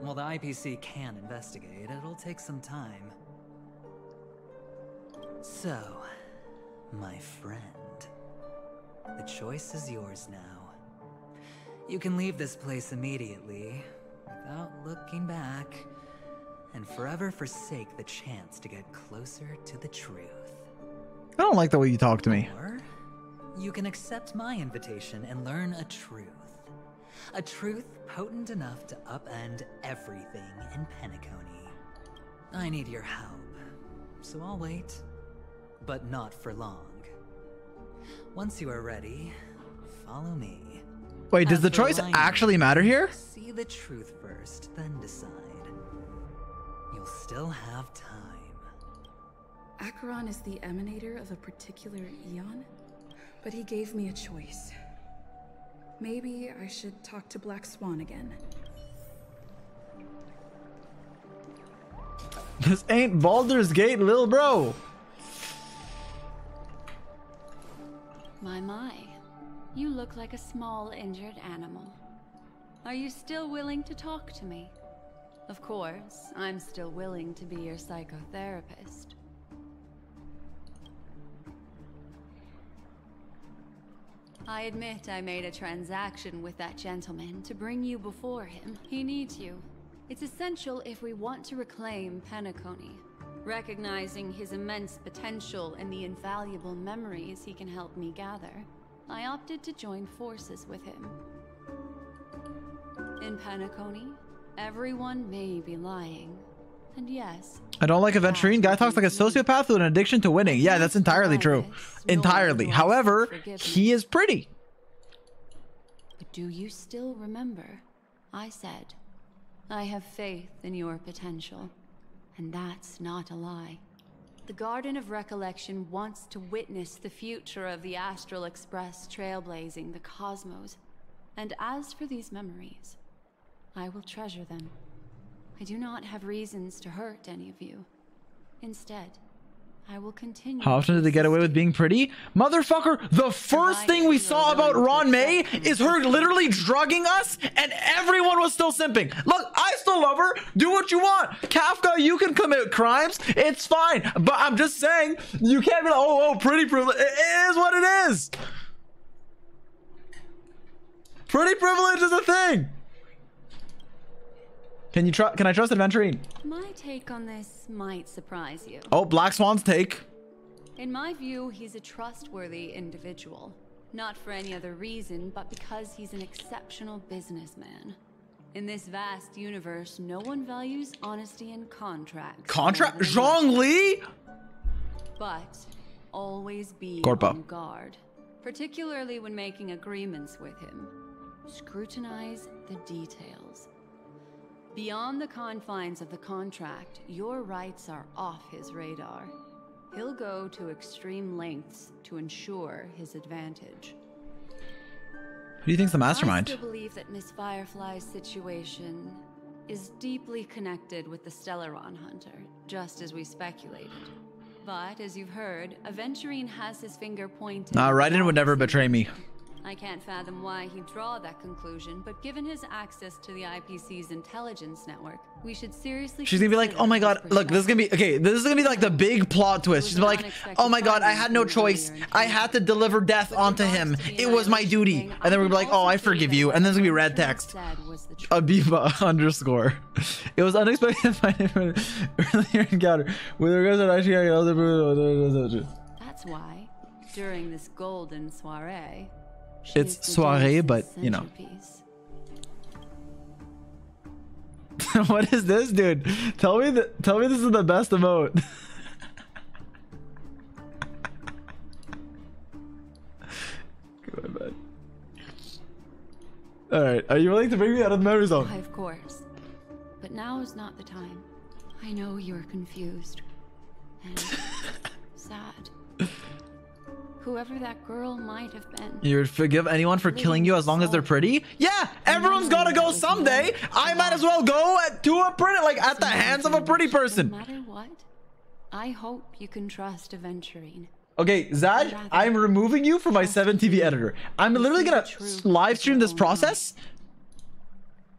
While the IPC can investigate, it'll take some time. So, my friend, the choice is yours now. You can leave this place immediately, without looking back, and forever forsake the chance to get closer to the truth. I don't like the way you talk to me. Or you can accept my invitation and learn a truth. A truth potent enough to upend everything in Penacony. I need your help, so I'll wait. But not for long. Once you are ready, follow me. Wait, does As the choice actually matter here? See the truth first, then decide. You'll still have time. Acheron is the emanator of a particular Aeon, but he gave me a choice. Maybe I should talk to Black Swan again. This ain't Baldur's Gate, lil bro. My, my. You look like a small injured animal. Are you still willing to talk to me? Of course, I'm still willing to be your psychotherapist. I admit I made a transaction with that gentleman to bring you before him. He needs you. It's essential if we want to reclaim Penacony. Recognizing his immense potential and the invaluable memories he can help me gather, I opted to join forces with him. In Penacony, everyone may be lying. And yes, I don't like Aventurine. Guy talks like a sociopath with an addiction to winning. Yeah, that's entirely true. Entirely. However, he is pretty. But do you still remember? I said, I have faith in your potential. And that's not a lie. The Garden of Recollection wants to witness the future of the Astral Express trailblazing the cosmos. And as for these memories, I will treasure them. I do not have reasons to hurt any of you. Instead, I will continue. How often did they get away with being pretty? Motherfucker, the first thing we saw about Ruan Mei is her literally drugging us and everyone was still simping. Look, I still love her. Do what you want. Kafka, you can commit crimes. It's fine. But I'm just saying, you can't be like, oh, oh, pretty privilege. It is what it is. Pretty privilege is a thing. Can you trust? Can I trust Aventurine? My take on this might surprise you. Oh, Black Swan's take. In my view, he's a trustworthy individual. Not for any other reason, but because he's an exceptional businessman. In this vast universe, no one values honesty and contracts. Contract? Zhongli? But always be Corpo. on guard, particularly when making agreements with him. Scrutinize the details. Beyond the confines of the contract, your rights are off his radar. He'll go to extreme lengths to ensure his advantage. Who do you think's the mastermind? I still believe that Miss Firefly's situation is deeply connected with the Stellaron Hunter, just as we speculated. But as you've heard, Aventurine has his finger pointed. Nah, at Raiden would never betray me. I can't fathom why he'd draw that conclusion, but given his access to the IPC's intelligence network, we should seriously She's gonna be like, oh my god, look, this is gonna be okay. This is gonna be like the big plot twist. She's gonna be like, oh my god, I had no choice. I had to deliver death onto him. It was my duty. And then we're gonna be like, oh, I forgive you. And then there's gonna be red text. Abiba underscore. It was unexpected to find him earlier encounter. With regards to actually other. That's why, during this golden soiree, It's soiree, but, you know. what is this, dude? Tell me that. Tell me this is the best emote. Go to bed. All right, are you willing to bring me out of the memory zone? Why, of course. But now is not the time. I know you're confused and sad. Whoever that girl might have been. You would forgive anyone for killing you as long as they're pretty? Yeah, everyone's gotta go someday. I might as well go at, to a pretty, like at the hands of a pretty person. No matter what, I hope you can trust Aventurine. Okay, Zad, I'm removing you from my 7TV editor. I'm literally gonna live stream this process.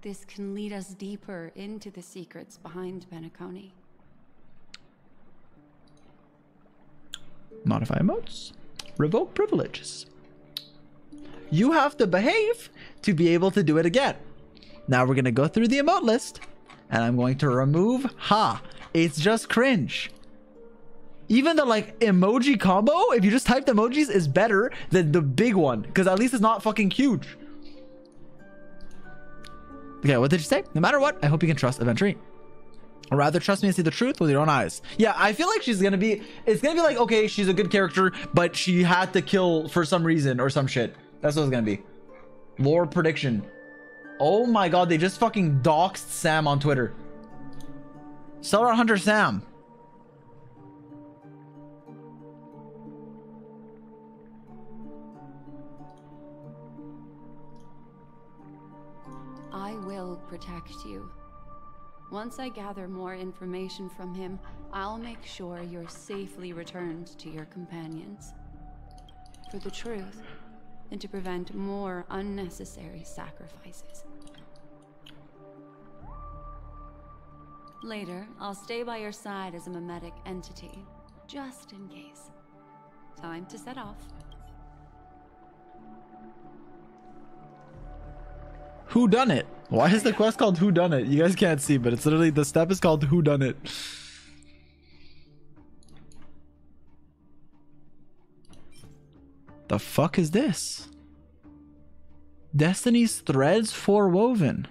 This can lead us deeper into the secrets behind Penacony. Modify emotes. Revoke privileges. You have to behave to be able to do it again. Now we're gonna go through the emote list, and I'm going to remove ha. It's just cringe. Even the like emoji combo, if you just typed emojis, is better than the big one because at least it's not fucking huge. Okay, what did you say? No matter what, I hope you can trust Aventurine. Or rather, trust me and see the truth with your own eyes. Yeah, I feel like she's gonna be. It's gonna be like, okay, she's a good character, but she had to kill for some reason or some shit. That's what it's gonna be. Lore prediction. Oh my god, they just fucking doxed Sam on Twitter. Stellar Hunter Sam. I will protect you. Once I gather more information from him, I'll make sure you're safely returned to your companions. For the truth, and to prevent more unnecessary sacrifices. Later, I'll stay by your side as a mimetic entity, just in case. Time to set off. Who done it? Why is the quest called Who Done It? You guys can't see, but it's literally the step is called Who Done It. The fuck is this? Destiny's threads forewoven.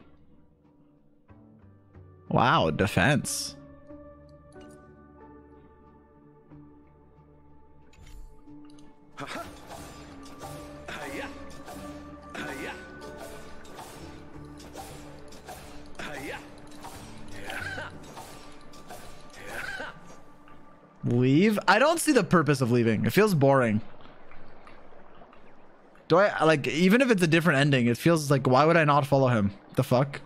Wow, defense. Leave? I don't see the purpose of leaving. It feels boring. Do I like even if it's a different ending, it feels like why would I not follow him? The fuck?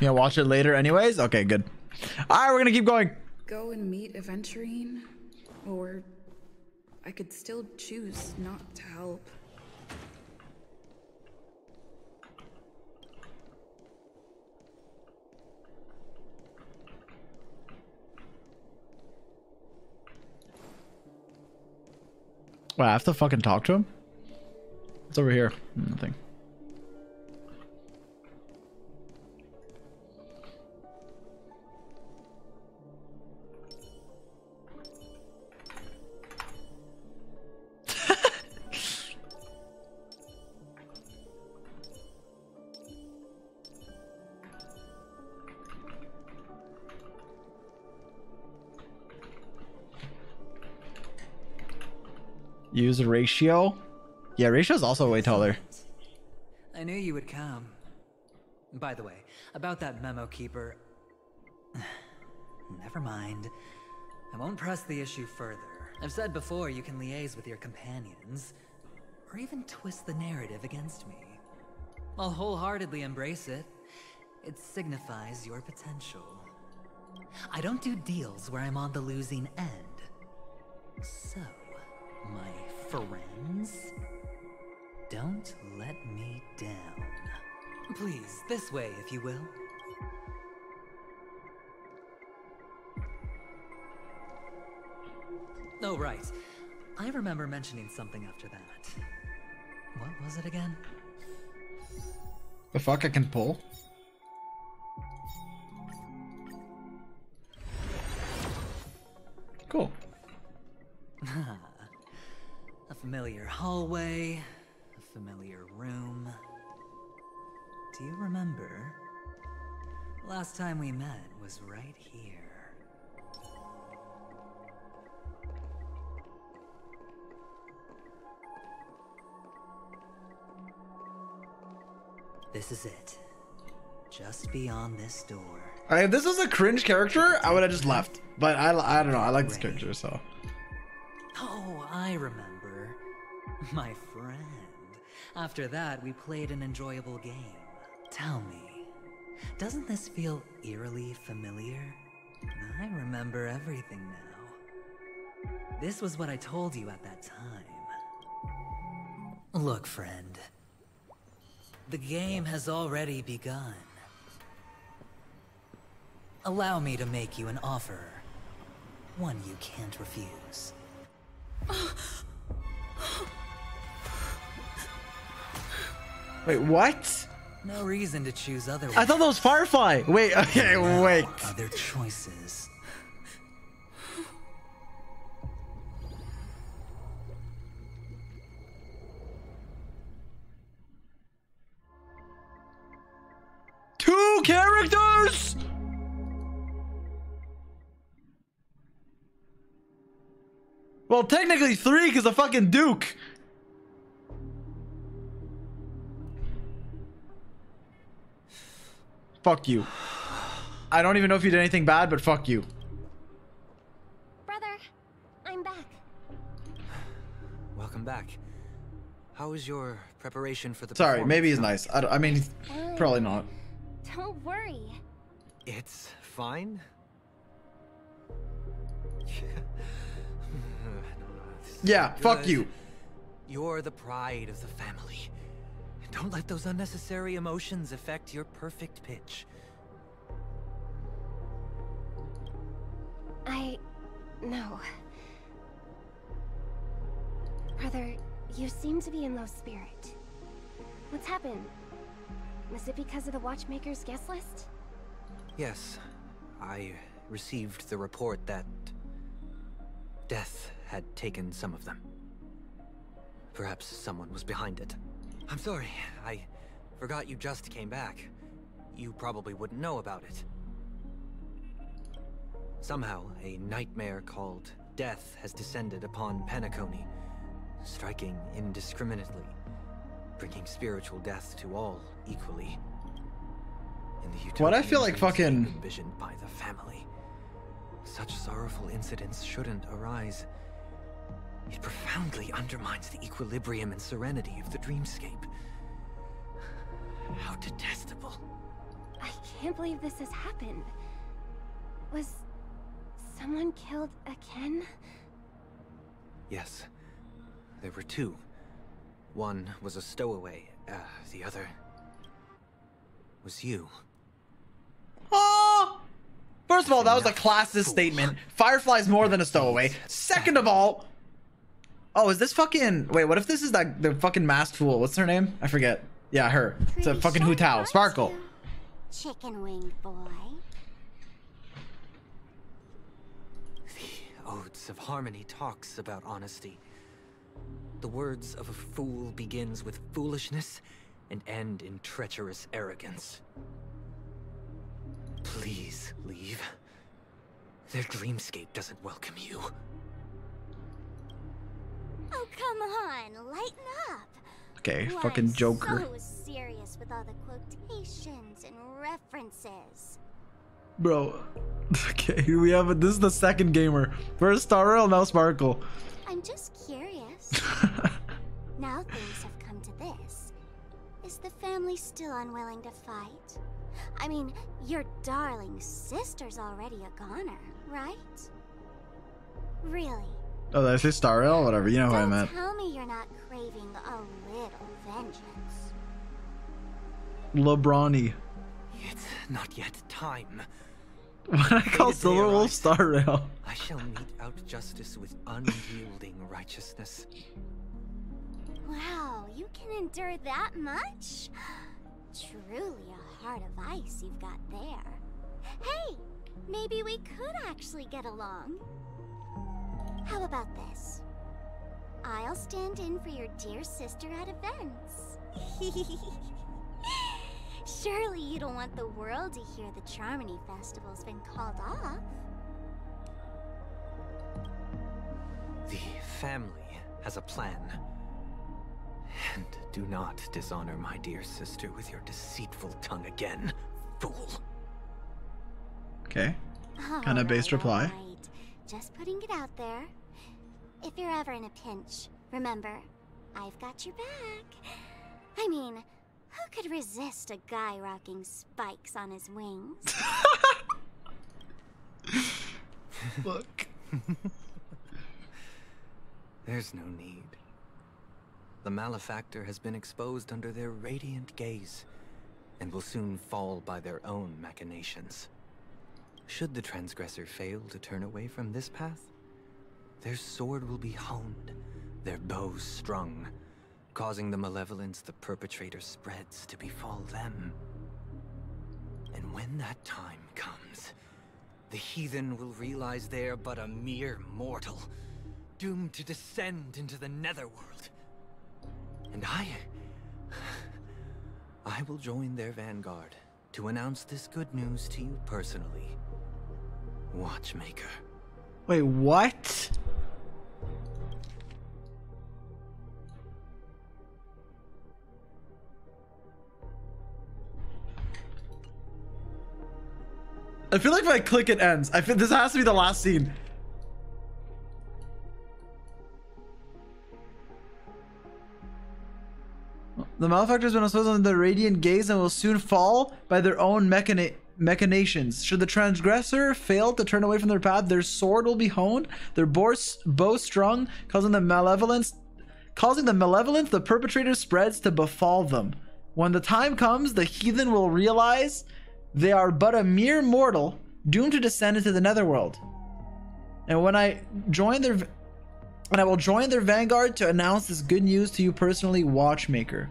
Yeah, watch it later anyways? Okay, good. Alright, we're gonna keep going. Go and meet Aventurine? Or I could still choose not to help. Wait, I have to fucking talk to him? It's over here. Hmm, nothing. Use ratio. Yeah, ratio's also way taller. I knew you would come. By the way, about that memo keeper. Never mind. I won't press the issue further. I've said before you can liaise with your companions, or even twist the narrative against me. I'll wholeheartedly embrace it. It signifies your potential. I don't do deals where I'm on the losing end. So, my friends, don't let me down. Please, this way, if you will. Oh, right. I remember mentioning something after that. What was it again? The fuck I can pull? Cool. Familiar hallway, a familiar room. Do you remember? Last time we met was right here. This is it. Just beyond this door. Alright, if this was a cringe character, I would have just left. But I, I don't know. I like this character, so. Oh, I remember. My friend. After that, we played an enjoyable game. Tell me, doesn't this feel eerily familiar? I remember everything now. This was what I told you at that time. Look, friend. The game has already begun. Allow me to make you an offer. One you can't refuse. Wait, what? No reason to choose otherwise. I thought that was Firefly. Wait, okay, wait. Other choices. Two characters? Well, technically three because the fucking Duke. Fuck you. I don't even know if you did anything bad, but fuck you. Brother, I'm back. Welcome back. How was your preparation for the Sorry, maybe he's nice. I, don't- I mean, probably not. Don't worry. It's fine. Yeah, fuck you. You're the pride of the family. Don't let those unnecessary emotions affect your perfect pitch. I... no. Brother, you seem to be in low spirit. What's happened? Was it because of the Watchmaker's guest list? Yes, I received the report that death had taken some of them. Perhaps someone was behind it. I'm sorry, I forgot you just came back. You probably wouldn't know about it. Somehow, a nightmare called Death has descended upon Penacony, striking indiscriminately, bringing spiritual death to all equally. In the What I feel like fucking- envisioned by the family. Such sorrowful incidents shouldn't arise. It profoundly undermines the equilibrium and serenity of the dreamscape. How detestable. I can't believe this has happened. Was someone killed again? Yes. There were two. One was a stowaway, uh, the other was you. Oh! First of all, that was a classist statement. Firefly's more than a stowaway. Second of all, oh, is this fucking? Wait, what if this is that the fucking masked fool? What's her name? I forget. Yeah, her. It's a fucking Hu Tao. Sparkle. Chicken winged boy. The Odes of Harmony talks about honesty. The words of a fool begins with foolishness and end in treacherous arrogance. Please leave. Their dreamscape doesn't welcome you. Oh, come on, lighten up. Okay, You fucking Joker. So serious with all the quotations and references. Bro. Okay, we have this is the second gamer. First Star Rail, now Sparkle. I'm just curious. now things have come to this. Is the family still unwilling to fight? I mean, your darling sister's already a goner, right? Really? Oh, did I say Star Rail? Whatever. You know who I Don't meant. tell me you're not craving a little vengeance. LeBronny. It's not yet time. Why did I call Silver Wolf Star Rail? I shall mete out justice with unyielding righteousness. Wow, you can endure that much? Truly a heart of ice you've got there. Hey, maybe we could actually get along. How about this? I'll stand in for your dear sister at events. Surely you don't want the world to hear the Charmony Festival's been called off. The family has a plan. And do not dishonor my dear sister with your deceitful tongue again, fool. Okay. Kind of based reply. Alright, just putting it out there. If you're ever in a pinch, remember, I've got your back. I mean, who could resist a guy rocking spikes on his wings? Look. There's no need. The malefactor has been exposed under their radiant gaze, and will soon fall by their own machinations. Should the transgressor fail to turn away from this path, their sword will be honed, their bow strung, causing the malevolence the perpetrator spreads to befall them. And when that time comes, the heathen will realize they are but a mere mortal, doomed to descend into the netherworld. And I... I will join their vanguard to announce this good news to you personally. Watchmaker. Wait, what? I feel like if I click it ends. I feel this has to be the last scene. The malefactor has been exposed under the radiant gaze and will soon fall by their own mechani- machinations. Should the transgressor fail to turn away from their path, their sword will be honed, their bow, strung, causing the malevolence, causing the malevolence the perpetrator spreads to befall them. When the time comes, the heathen will realize they are but a mere mortal, doomed to descend into the netherworld. And when I join their, and I will join their vanguard to announce this good news to you personally, Watchmaker.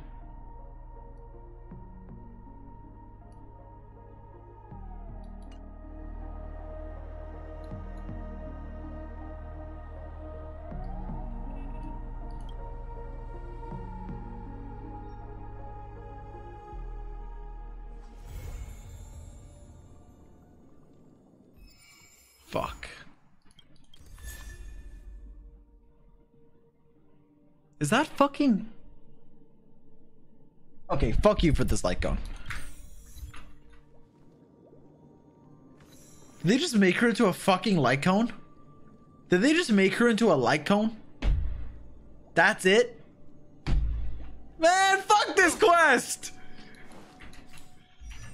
Is that fucking... Okay, fuck you for this light cone. Did they just make her into a fucking light cone? Did they just make her into a light cone? That's it? Man, fuck this quest!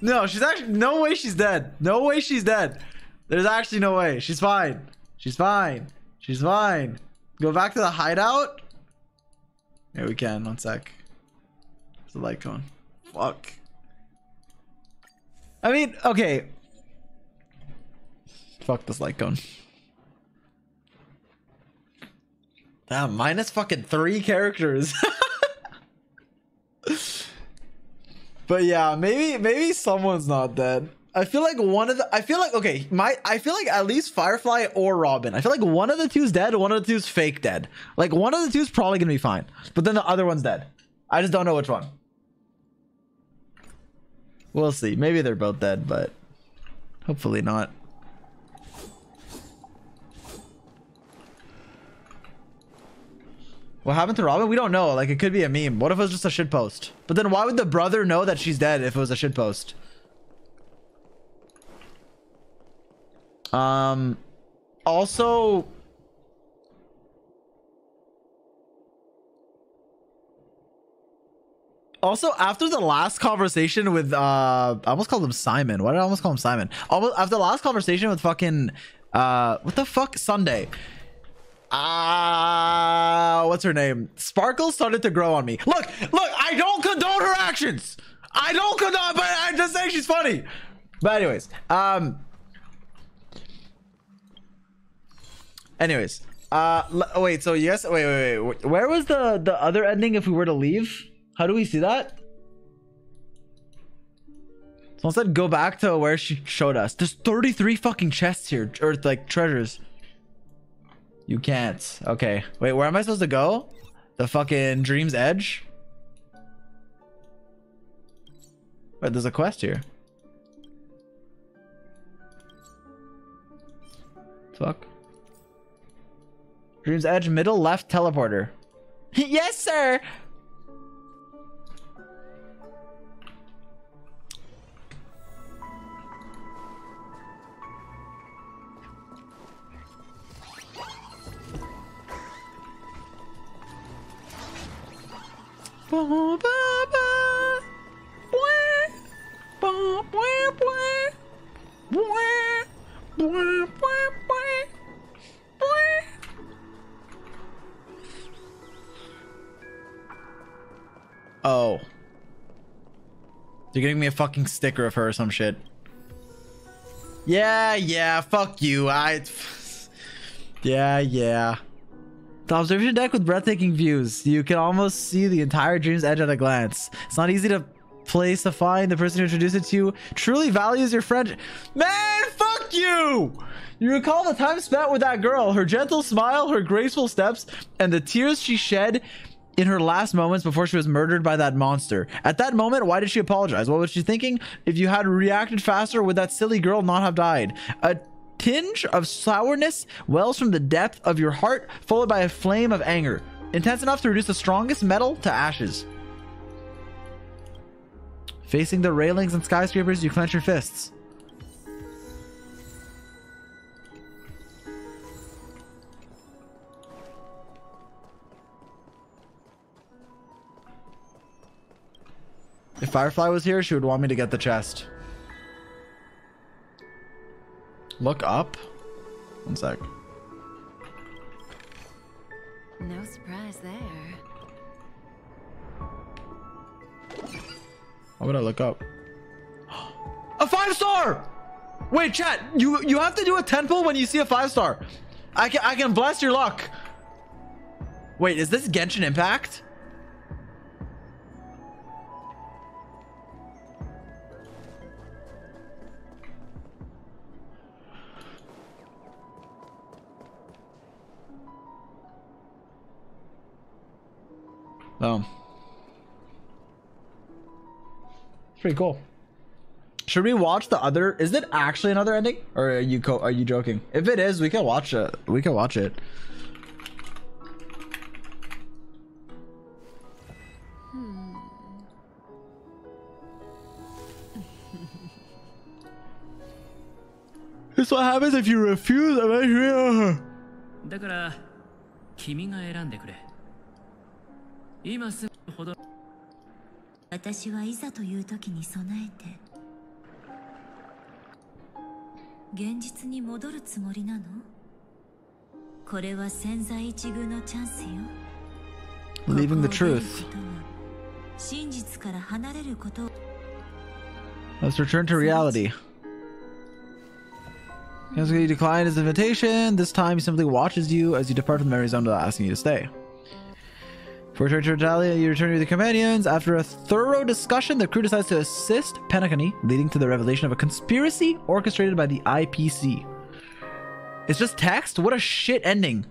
No, she's actually... No way she's dead. No way she's dead. There's actually no way. She's fine. She's fine. She's fine. Go back to the hideout? Yeah, we can. One sec. It's a light cone. Fuck. I mean, okay. Fuck this light cone. Damn, minus fucking three characters. but yeah, maybe maybe someone's not dead. I feel like one of the I feel like okay, my I feel like at least Firefly or Robin. I feel like one of the two's dead, one of the two's fake dead. Like one of the two's probably gonna be fine. But then the other one's dead. I just don't know which one. We'll see. Maybe they're both dead, but hopefully not. What happened to Robin? We don't know. Like, it could be a meme. What if it was just a shit post? But then why would the brother know that she's dead if it was a shit Um, also, Also, after the last conversation with uh I almost called him Simon. Why did I almost call him Simon? Almost after the last conversation with fucking uh what the fuck Sunday. Ah, what's her name? Sparkle started to grow on me. Look, look, I don't condone her actions. I don't condone, but I'm just saying she's funny. But anyways, um anyways, uh oh, wait, so yes, wait, wait, wait. Where was the the other ending if we were to leave? How do we see that? Someone said go back to where she showed us. There's 33 fucking chests here, or like treasures. You can't. Okay. Wait, where am I supposed to go? The fucking Dream's Edge? Wait, there's a quest here. Fuck. Dream's Edge, middle left teleporter. yes, sir! Oh. You're giving me a fucking sticker of her or some shit. Yeah, yeah, fuck you. I. Yeah, yeah. The observation deck with breathtaking views. You can almost see the entire Dream's Edge at a glance. It's not easy to place to find. The person who introduced it to you truly values your friend. Man, fuck you! You recall the time spent with that girl, her gentle smile, her graceful steps, and the tears she shed in her last moments before she was murdered by that monster. At that moment, why did she apologize? What was she thinking? If you had reacted faster, would that silly girl not have died? A tinge of sourness wells from the depth of your heart, followed by a flame of anger, intense enough to reduce the strongest metal to ashes. Facing the railings and skyscrapers, you clench your fists. If Firefly was here, she would want me to get the chest. Look up? One sec. No surprise there. Why would I look up? A five star! Wait, chat. You you have to do a temple when you see a five star. I can I can bless your luck. Wait, is this Genshin Impact? Oh. It's pretty cool. Should we watch the other? Is it actually another ending, or are you co- are you joking? If it is, we can watch it. We can watch it. This is what happens if you refuse eventually. だから君が選んでくれ 今すぐほど私はいざという時に備えて現実に戻るつもりなのこれは千載一遇のチャンスよ Leaving the truth. 真実から離れることを Let's return to reality. As he declined his invitation, this time he simply watches you as you depart from the memory zone without asking you to stay. For return to reality, you return to the companions. After a thorough discussion, the crew decides to assist Penacony, leading to the revelation of a conspiracy orchestrated by the IPC. It's just text? What a shit ending.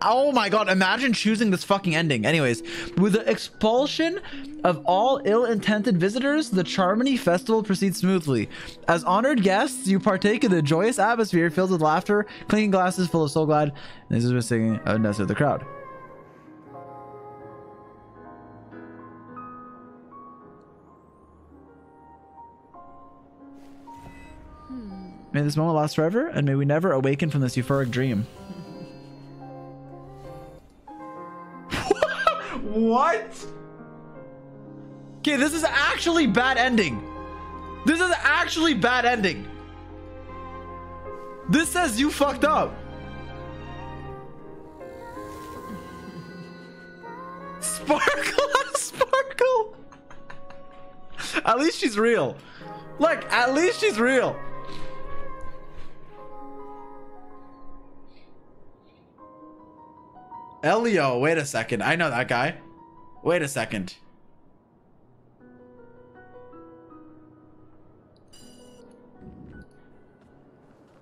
Oh my god, imagine choosing this fucking ending. Anyways, with the expulsion of all ill-intended visitors, the Charmony Festival proceeds smoothly. As honored guests, you partake in the joyous atmosphere filled with laughter, clinking glasses full of Soulglad, and this is nest of the crowd. May this moment last forever, and may we never awaken from this euphoric dream. what? Okay, this is actually bad ending. This is actually bad ending. This says you fucked up. Sparkle, sparkle. At least she's real. Look, at least she's real. Elio, wait a second. I know that guy. Wait a second.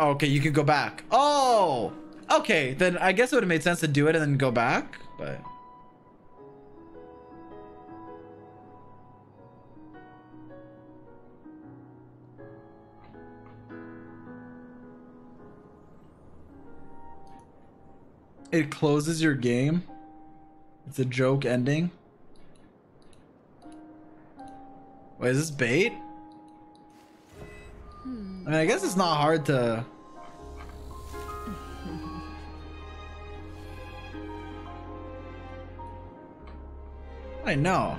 Oh, okay, you can go back. Oh! Okay, then I guess it would have made sense to do it and then go back, but... It closes your game. It's a joke ending. Wait, is this bait? I mean, I guess it's not hard to. I know.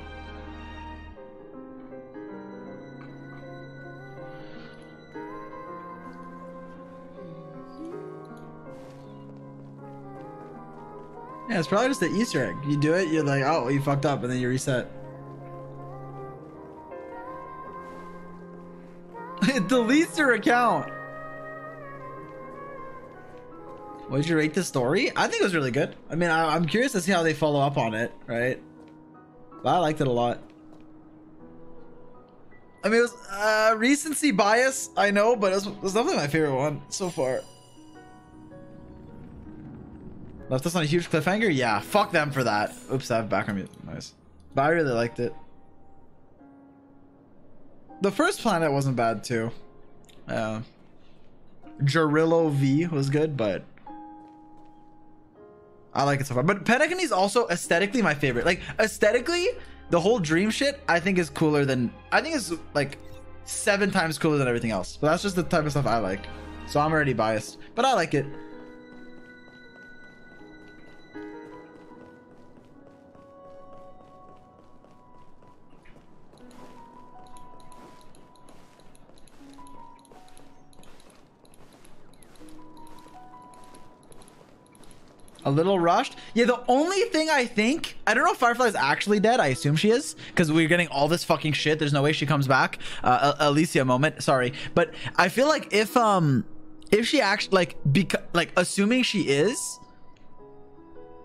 Yeah, it's probably just the Easter egg. You do it, you're like, oh, you fucked up, and then you reset. it deletes your account. What did you rate the story? I think it was really good. I mean, I, I'm curious to see how they follow up on it, right? But I liked it a lot. I mean, it was uh, recency bias, I know, but it was, it was definitely my favorite one so far. Left us on a huge cliffhanger? Yeah, fuck them for that. Oops, I have background music. Nice. But I really liked it. The first planet wasn't bad too. Uh, Jarilo V was good, but I like it so far. But Pentagon is also aesthetically my favorite. Like aesthetically, the whole dream shit I think is cooler than I think it's like seven times cooler than everything else. But that's just the type of stuff I like. So I'm already biased, but I like it. A little rushed. Yeah, the only thing I think, I don't know if Firefly is actually dead. I assume she is because we're getting all this fucking shit. There's no way she comes back. Uh, Alicia moment. Sorry, but I feel like if um if she actually like because like assuming she is,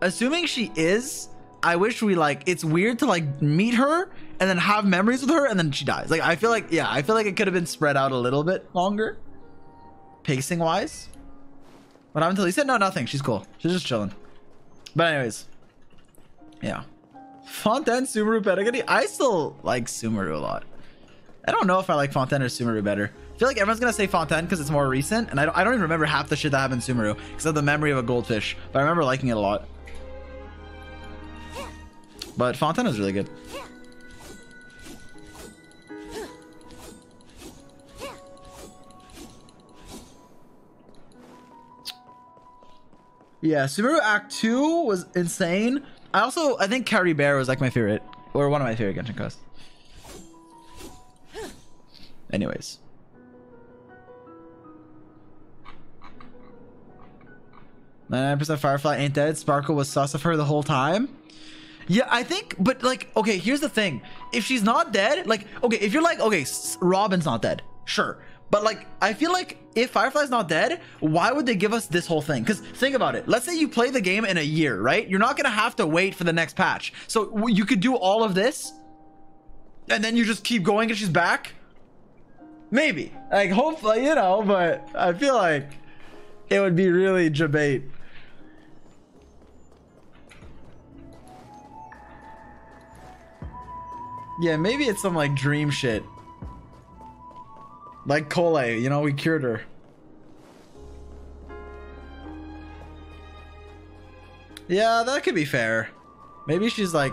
assuming she is, I wish we like. It's weird to like meet her and then have memories with her and then she dies. Like I feel like yeah, I feel like it could have been spread out a little bit longer, pacing wise. What happened to Lisa? No, nothing. She's cool. She's just chilling. But anyways, yeah. Fontaine, Sumeru, Penacony. I still like Sumeru a lot. I don't know if I like Fontaine or Sumeru better. I feel like everyone's gonna say Fontaine because it's more recent, and I don't, I don't even remember half the shit that happened in Sumeru because of the memory of a goldfish. But I remember liking it a lot. But Fontaine is really good. Yeah, Subaru Act 2 was insane. I also, I think Caribert was like my favorite, or one of my favorite Genshin quests. Anyways. Ninety-nine percent Firefly ain't dead. Sparkle was sus of her the whole time. Yeah, I think, but like, okay, here's the thing. If she's not dead, like, okay, if you're like, okay, Robin's not dead, sure. But like, I feel like if Firefly's not dead, why would they give us this whole thing? Because think about it. Let's say you play the game in a year, right? You're not gonna have to wait for the next patch. So you could do all of this, and then you just keep going and she's back. Maybe, like, hopefully, you know. But I feel like it would be really debate. Yeah, maybe it's some like dream shit. Like Cole, you know, we cured her. Yeah, that could be fair. Maybe she's like,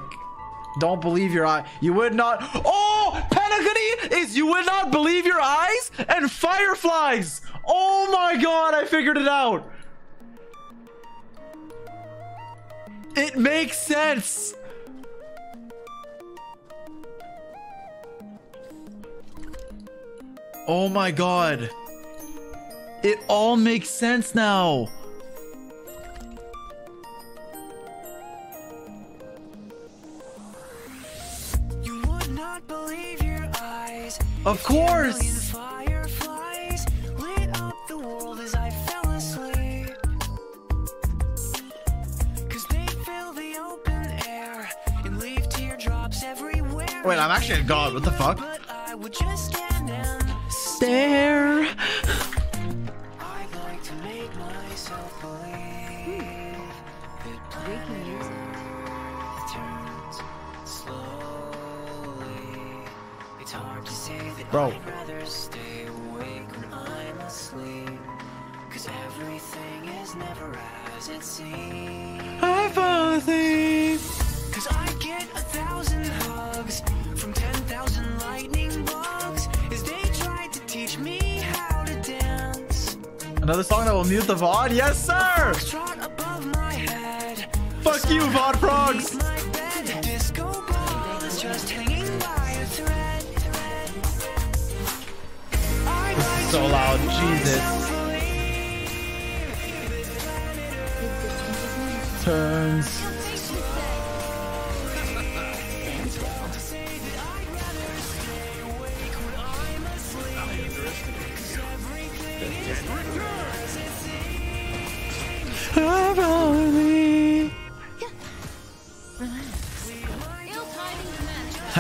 don't believe your eye. You would not. Oh, Penacony is you would not believe your eyes and fireflies. Oh my god, I figured it out. It makes sense. Oh my god. It all makes sense now. You would not believe your eyes. Of course. Fireflies lit up the world as I fell asleep. Cause they fill the open air and leave teardrops everywhere. Wait, I'm actually a god. What the fuck? But I would just stand and Stare. I'd like to make myself believe that we can use it. turns slowly. It's hard to say that Bro. I'd rather stay awake when I'm asleep. Cause everything is never as it seems. I fall asleep. Cause I get Another song that will mute the VOD? Yes, sir! Fuck you, VOD frogs! Ball is So loud, Jesus. Turns.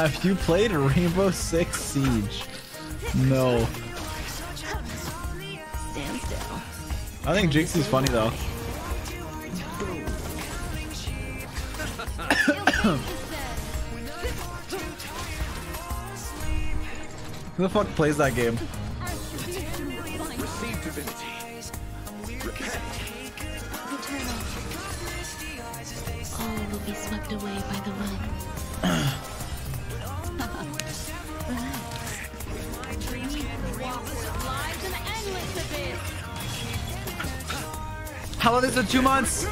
Have you played Rainbow Six Siege? No. I think Jinx is funny though. Who the fuck plays that game? Be swept away by the wind. How long is it? Two months?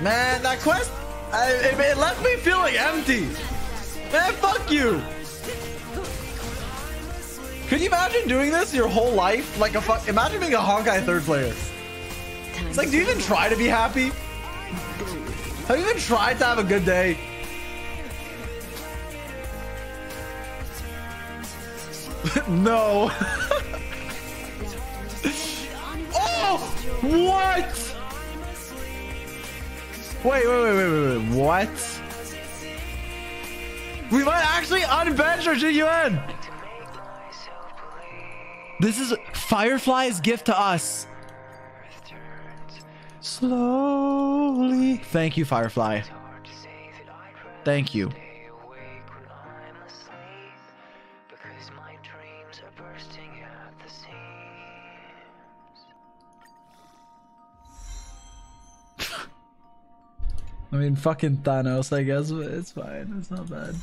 Man, that quest, I, it, it left me feeling empty. Man, fuck you. Could you imagine doing this your whole life? Like a fuck, imagine being a Honkai third player. It's like, do you even try to be happy? Have you even tried to have a good day? no. oh! What? Wait, wait, wait, wait, wait, wait. What? We might actually unbench our GUN. This is Firefly's gift to us. Slowly. Thank you, Firefly. Thank you. I mean, fucking Thanos, I guess, but it's fine. It's not bad.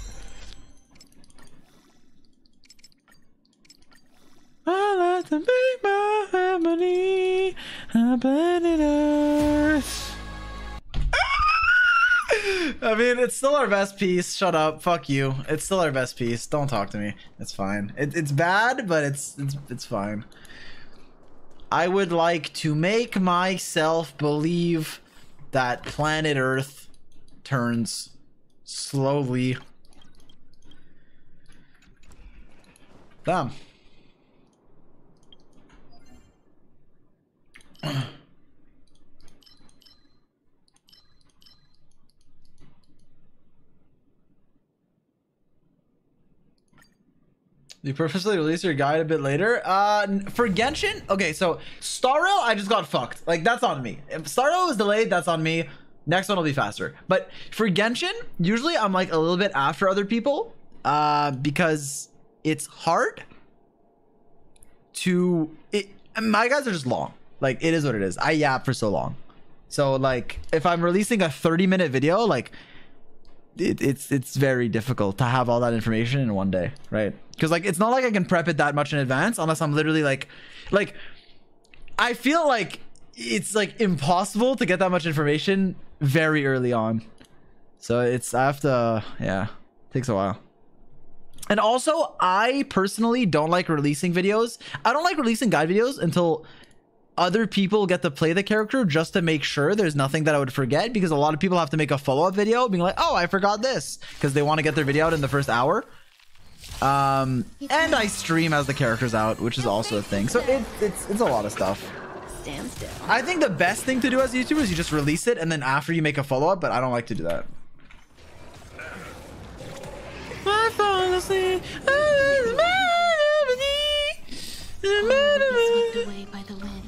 I like to make my harmony on planet Earth. Ah! I mean, it's still our best piece. Shut up. Fuck you. It's still our best piece. Don't talk to me. It's fine. It, it's bad, but it's it's it's fine. I would like to make myself believe that planet Earth turns slowly. Damn. You purposely release your guide a bit later. Uh, for Genshin, okay, so Star Rail, I just got fucked. Like that's on me. If Star Rail was delayed, that's on me. Next one will be faster. But for Genshin, usually I'm like a little bit after other people, uh, because it's hard to. It my guys are just long. Like it is what it is. I yap for so long. So like if I'm releasing a 30 minute video, like it, it's it's very difficult to have all that information in one day, right? Because like it's not like I can prep it that much in advance unless I'm literally like, like I feel like it's like impossible to get that much information very early on. So it's I have to yeah, takes a while. And also, I personally don't like releasing videos. I don't like releasing guide videos until other people get to play the character just to make sure there's nothing that I would forget because a lot of people have to make a follow-up video being like, "Oh, I forgot this" because they want to get their video out in the first hour. Um, and I stream as the character's out, which is also a thing. So it, it's it's a lot of stuff. Stand still. I think the best thing to do as a YouTuber is you just release it and then after you make a follow-up, but I don't like to do that. I fall asleep. Swept away by the wind.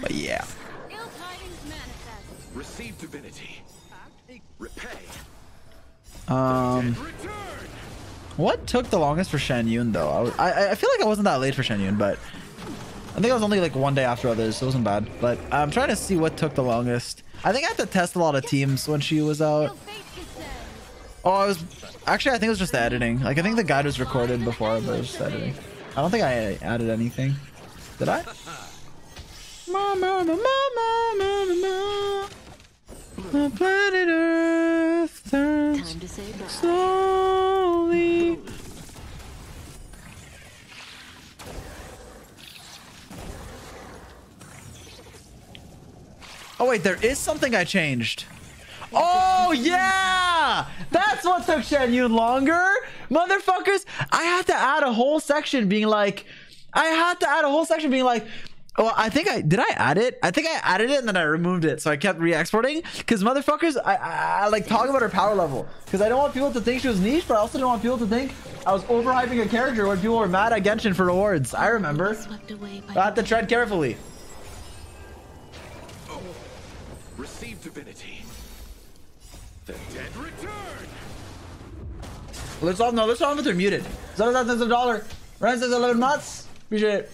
But yeah. Receive divinity. Repay. Um, what took the longest for Xianyun though? I, was, I I feel like I wasn't that late for Xianyun, but I think I was only like one day after others, so it wasn't bad. But I'm trying to see what took the longest. I think I had to test a lot of teams when she was out. Oh, I was actually I think it was just the editing. Like I think the guide was recorded before, but it was just editing. I don't think I added anything. Did I? Mama, mama, mama, mama. The planet Earth turns Time to say bye. slowly. Oh wait, there is something I changed. Oh yeah! That's what took Xianyun longer. Motherfuckers, I had to add a whole section being like, I had to add a whole section being like, well, I think I did. I add it. I think I added it and then I removed it. So I kept re-exporting because motherfuckers, I, I, I like talk about her power level because I don't want people to think she was niche, but I also don't want people to think I was overhyping a character when people were mad at Genshin for rewards. I remember. Swept away by I had to tread carefully. Receive divinity. The dead return. Let's all no. Let's all with her muted. Zero cents a dollar. Ryan says eleven months. Appreciate it.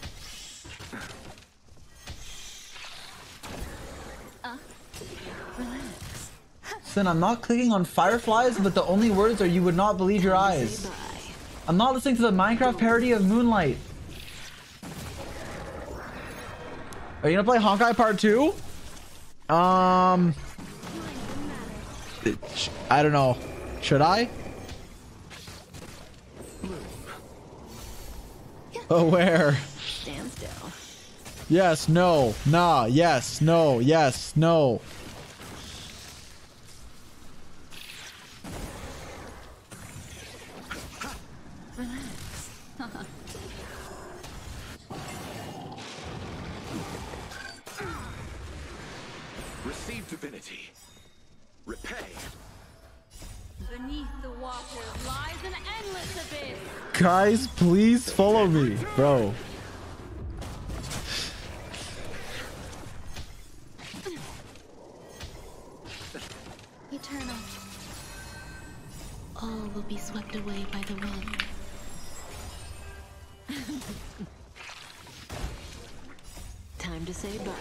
I'm not clicking on fireflies, but the only words are "you would not believe your eyes." I'm not listening to the Minecraft parody of Moonlight. Are you gonna play Honkai Part Two? Um, I don't know. Should I? Oh, where? Stand still. Yes, no, nah, yes, no, yes, no. Guys, please follow me, bro. Eternal. All will be swept away by the wind. Time to say bye.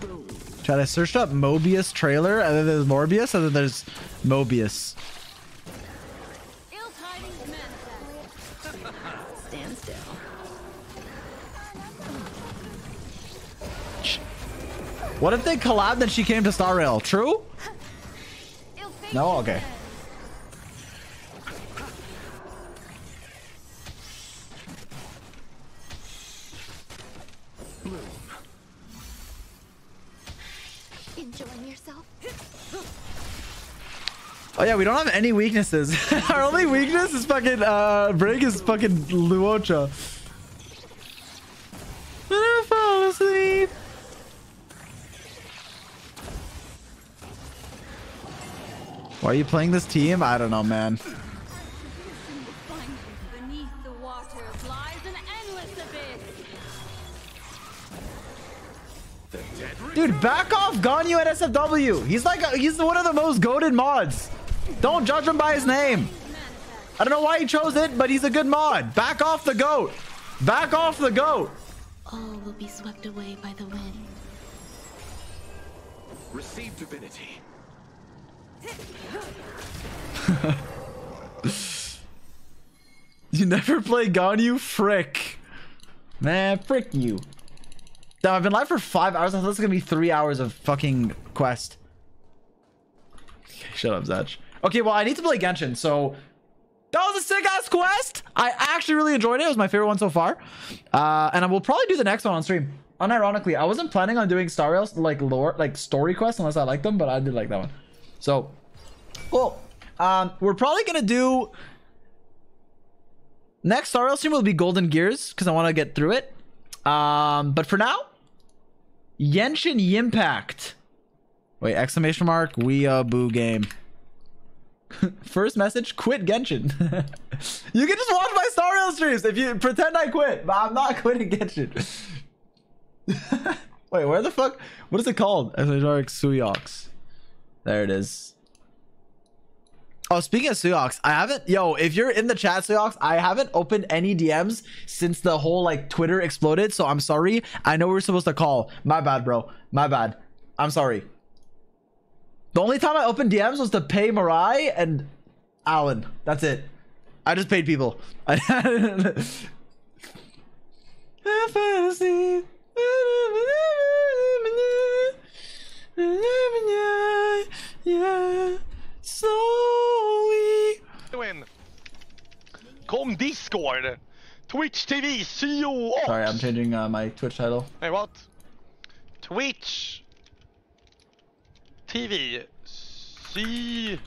Boom. Chad, I searched up Mobius trailer, and then there's Morbius, and then there's Mobius. What if they collabed and she came to Star Rail? True? No? Okay. Enjoying yourself? Oh yeah, we don't have any weaknesses. Our only weakness is fucking uh break is fucking Luocha. I fall asleep. Why are you playing this team? I don't know, man. Beneath the water lies an endless abyss. The dead return. Dude, back off Ganyu at SFW. He's like, he's one of the most goaded mods. Don't judge him by his name. I don't know why he chose it, but he's a good mod. Back off the goat. Back off the goat. All will be swept away by the wind. Receive divinity. You never play Ganyu? Frick. Man, frick you. Damn, I've been live for five hours. I thought this was gonna be three hours of fucking quest. Okay, shut up, Zach. Okay, well, I need to play Genshin, so that was a sick ass quest. I actually really enjoyed it. It was my favorite one so far. Uh, and I will probably do the next one on stream. Unironically, I wasn't planning on doing Star Rails like lore, like story quests unless I liked them, but I did like that one. So, cool. Um, we're probably gonna do next Star Rail stream will be Golden Gears because I want to get through it. Um, but for now, Genshin Impact. Wait, exclamation mark, we a boo game. First message, quit Genshin. you can just watch my Star Rail streams if you pretend I quit, but I'm not quitting Genshin. Wait, where the fuck? What is it called? Exclamation mark, Suyox. There it is. Oh, speaking of Suyox, I haven't. Yo, if you're in the chat, Suyox, I haven't opened any DMs since the whole like Twitter exploded. So I'm sorry. I know we are supposed to call. My bad, bro. My bad. I'm sorry. The only time I opened DMs was to pay Marai and Alan. That's it. I just paid people. yeah. Kom Discord. Twitch TV, CEO. Sorry, I'm changing uh, my Twitch title. Hey, what? Twitch TV. C.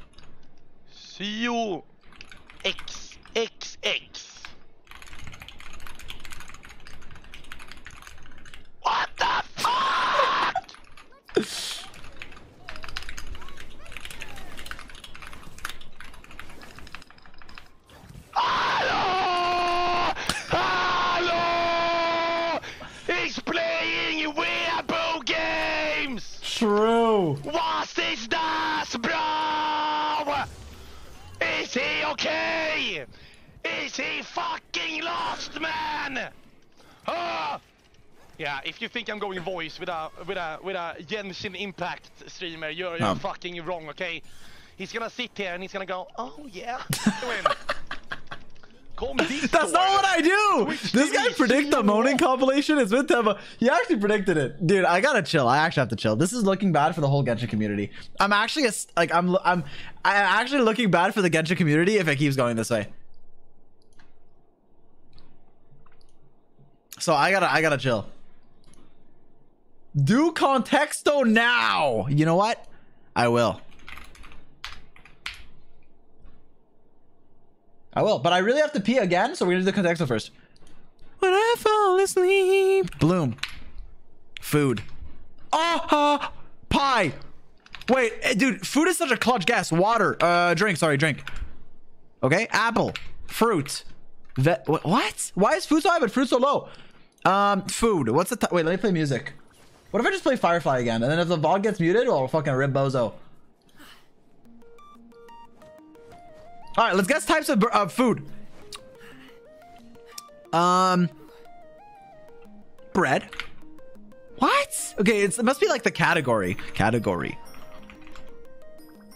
CEO. X. X. X. What the fuck? Hello! Hello! He's playing weeaboo games! True. What is this, bro? Is he okay? Is he fucking lost, man? Ah! Yeah, if you think I'm going voice with a with a with a Genshin Impact streamer, you're, you're fucking wrong, okay? He's gonna sit here and he's gonna go, oh yeah. Win. Kom Discord. That's not what I do. This guy predict the moaning compilation. It's with Temba. He actually predicted it, dude. I gotta chill. I actually have to chill. This is looking bad for the whole Genshin community. I'm actually a, like I'm I'm I'm actually looking bad for the Genshin community if it keeps going this way. So I gotta I gotta chill. Do contexto now. You know what? I will. I will, but I really have to pee again, so we're gonna do the contexto first. When I fall asleep. Bloom. Food. Ah, ah, pie. Wait, eh, dude, food is such a clutch guess. Water. Uh, drink. Sorry, drink. Okay, apple. Fruit. Ve- what? Why is food so high but fruit so low? Um, food. What's the wait? Let me play music. What if I just play Firefly again, and then if the VOD gets muted, well, fucking rip bozo. All right, let's guess types of, of food. Um, bread. What? Okay, it's, it must be like the category. Category.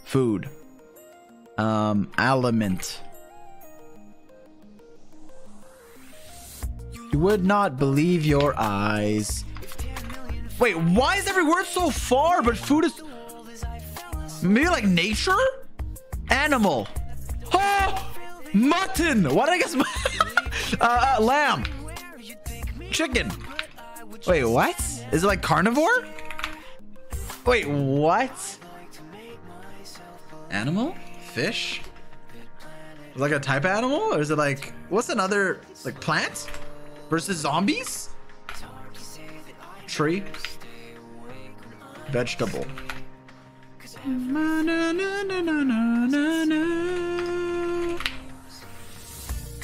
Food. Um, aliment. You would not believe your eyes. Wait, why is every word so far, but food is maybe like nature? Animal. Oh, mutton. Why did I guess? uh, uh, lamb. Chicken. Wait, what? Is it like carnivore? Wait, what? Animal? Fish? Like a type of animal? Or is it like, what's another, like plant? Versus zombies? Tree? Vegetable.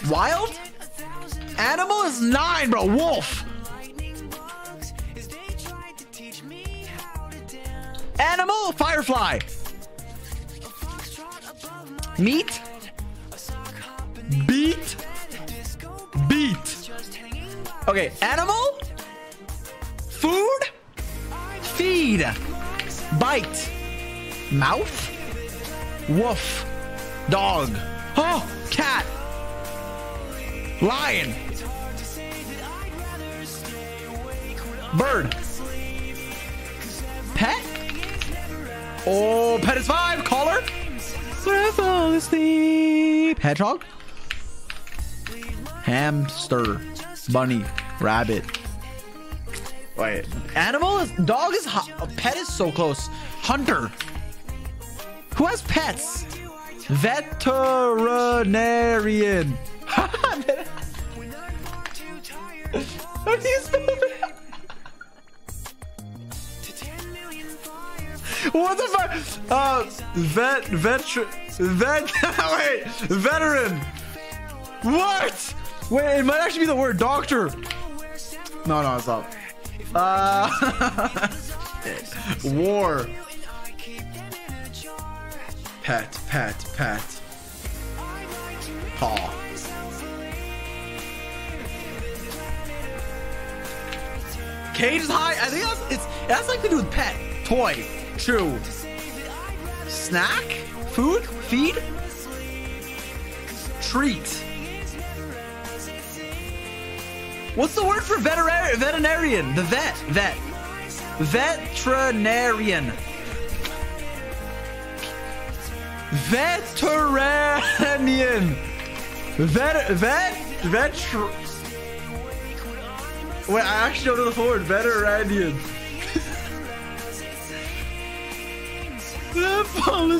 Wild? Animal is nine, bro. Wolf. Animal, firefly. Meat. Beat. Beat. Okay, animal. Food. Feed. Bite. Mouth. Woof. Dog. Oh, cat. Lion. Bird. Pet? Oh, pet is five. Collar. I fall asleep. Hedgehog. Hamster. Bunny. Rabbit. Wait. Animal is dog is pet is so close. Hunter. Who has pets? Veterinarian. How do you spell that? What the fuck? Uh, vet, veteran, vet, wait, veteran. What? Wait, it might actually be the word doctor. No, no, it's not. Uh, war. Pet, pet, pet. Paw. Cage is high. I think that's it's that's like to do with pet, toy, chew, snack, food, feed, treat. What's the word for veterinarian? The vet, vet, veterinarian. Veteranian. Vet, vet, vet. Wait, I actually don't know the full word. Veteranian. Fall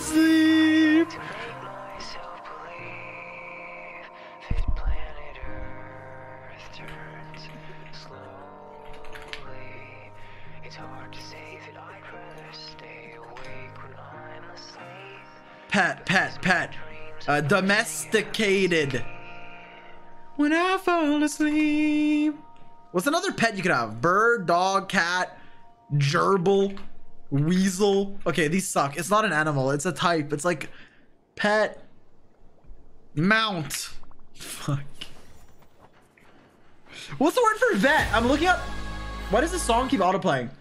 Pet, pet, pet. Uh, domesticated. When I fall asleep. What's another pet you could have? Bird, dog, cat, gerbil, weasel. Okay, these suck. It's not an animal. It's a type. It's like pet, mount. Fuck. What's the word for vet? I'm looking up. Why does this song keep autoplaying?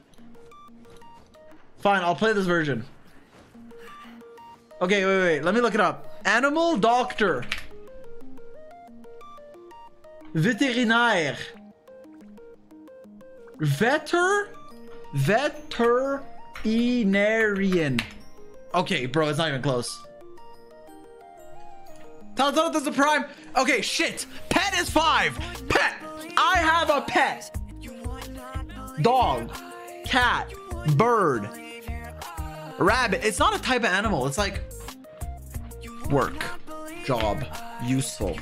Fine, I'll play this version. Okay, wait, wait. Let me look it up. Animal doctor. Veterinaire. Veter? Veterinarian. Okay, bro, it's not even close. Tell there's a prime. Okay, shit. Pet is five. Pet. I have a pet. Dog. Cat. Bird. Rabbit. It's not a type of animal. It's like work. Job. Useful.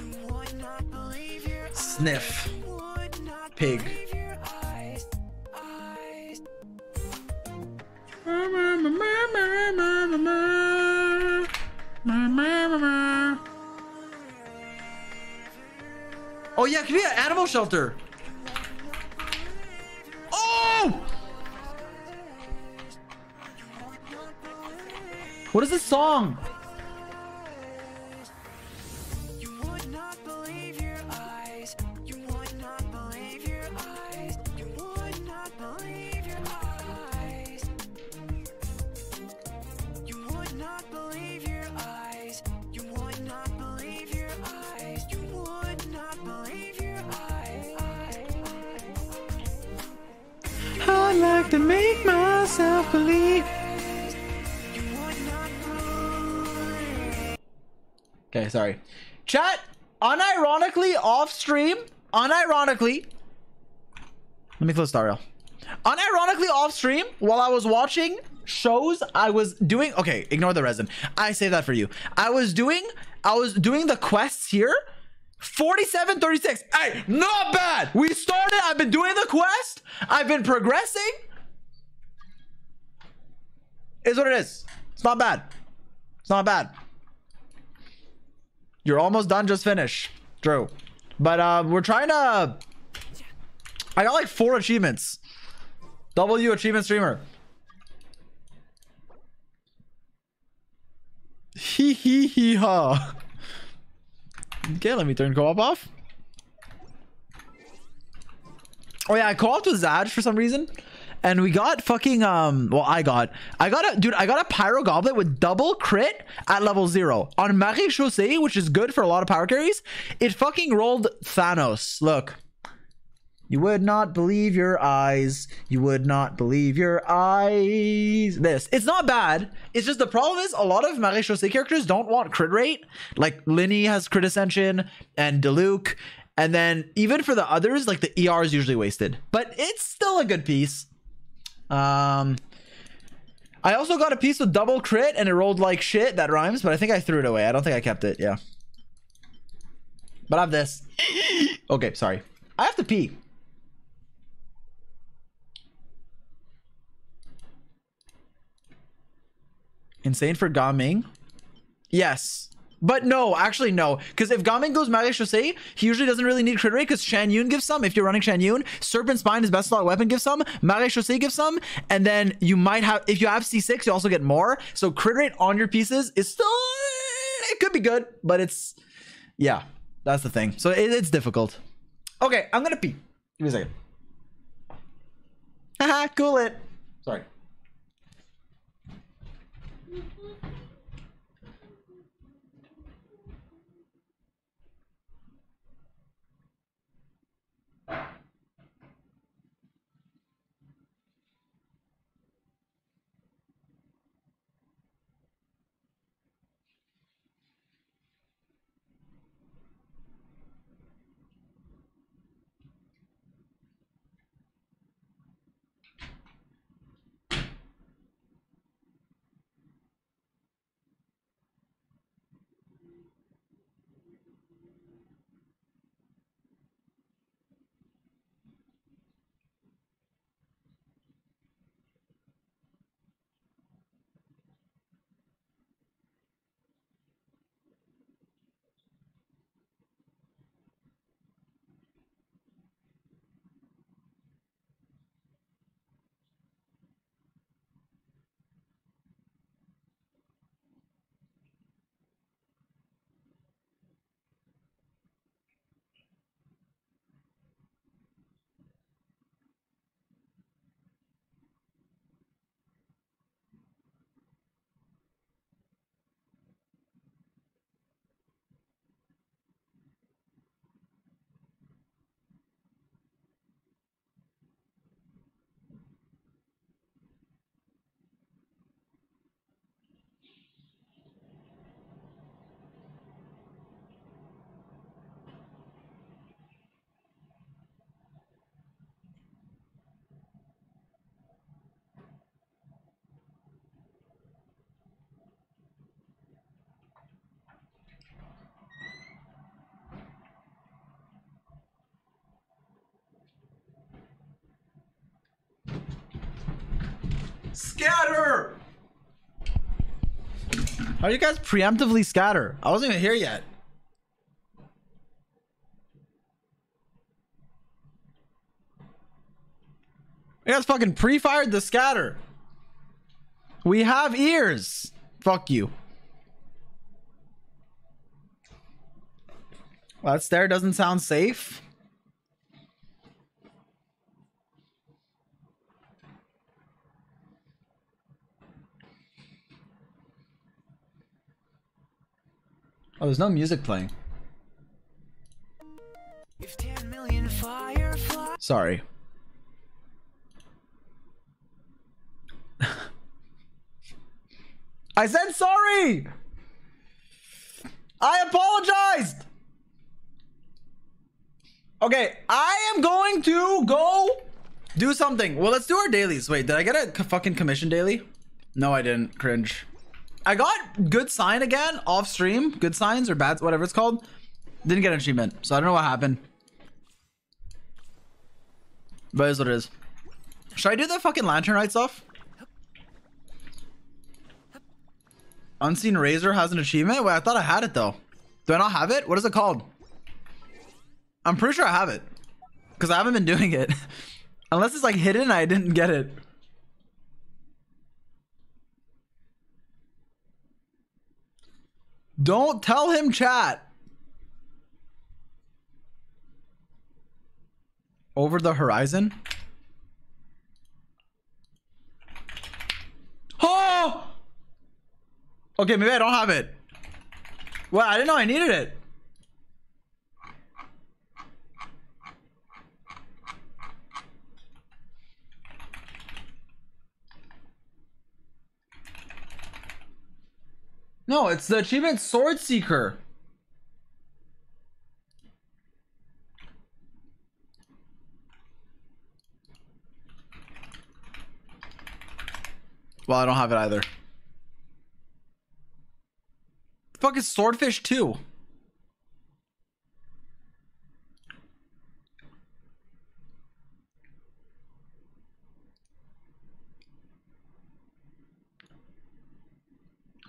Sniff. Pig. Oh yeah, it could be an animal shelter. Oh! What is this song? Sorry. Chat, unironically off stream, unironically. Let me close Star Unironically off stream, while I was watching shows, I was doing. Okay, ignore the resin. I say that for you. I was doing. I was doing the quests here. 47 36. Hey, not bad. We started. I've been doing the quest. I've been progressing. Is what it is. It's not bad. It's not bad. You're almost done. Just finish. True. But uh, we're trying to. I got like four achievements. W achievement streamer. Hee hee hee ha. Okay, let me turn co-op off. Oh yeah, I co-oped with Zaj for some reason. And we got fucking um well I got I got a dude I got a pyro goblet with double crit at level zero on Marechaussee, which is good for a lot of power carries. It fucking rolled Thanos. Look. You would not believe your eyes. You would not believe your eyes. This. It's not bad. It's just the problem is a lot of Marie characters don't want crit rate. Like Lyney has crit ascension and Diluc. And then even for the others, like the ER is usually wasted. But it's still a good piece. Um I also got a piece with double crit and it rolled like shit. That rhymes, but I think I threw it away. I don't think I kept it. Yeah. But I have this. okay, sorry. I have to pee. Insane for Gaming? Yes. But no, actually no. Because if Gaming goes Marechaussee, he usually doesn't really need crit rate because Xianyun gives some. If you're running Xianyun, Serpent Spine, his best slot weapon, gives some. Marechaussee gives some. And then you might have, if you have C6, you also get more. So crit rate on your pieces is still, it could be good, but it's, yeah, that's the thing. So it, it's difficult. Okay, I'm gonna pee. Give me a second. Haha, cool it. Sorry. Scatter! How do you guys preemptively scatter? I wasn't even here yet. You guys fucking pre-fired the scatter. We have ears. Fuck you. Well, that stare doesn't sound safe. Oh, there's no music playing. If 10 million fireflies Sorry. I said sorry! I apologized! Okay, I am going to go do something. Well, let's do our dailies. Wait, did I get a fucking commission daily? No, I didn't. Cringe. I got good sign again off stream. Good signs or bad, whatever it's called. Didn't get an achievement, so I don't know what happened. But it is what it is. Should I do the fucking lantern night stuff? Unseen Razor has an achievement? Wait, I thought I had it though. Do I not have it? What is it called? I'm pretty sure I have it. Because I haven't been doing it. Unless it's like hidden I didn't get it. Don't tell him chat. Over the horizon? Oh! Okay, maybe I don't have it. Well, I didn't know I needed it. No, it's the achievement Sword Seeker. Well, I don't have it either. Fuck is Swordfish 2?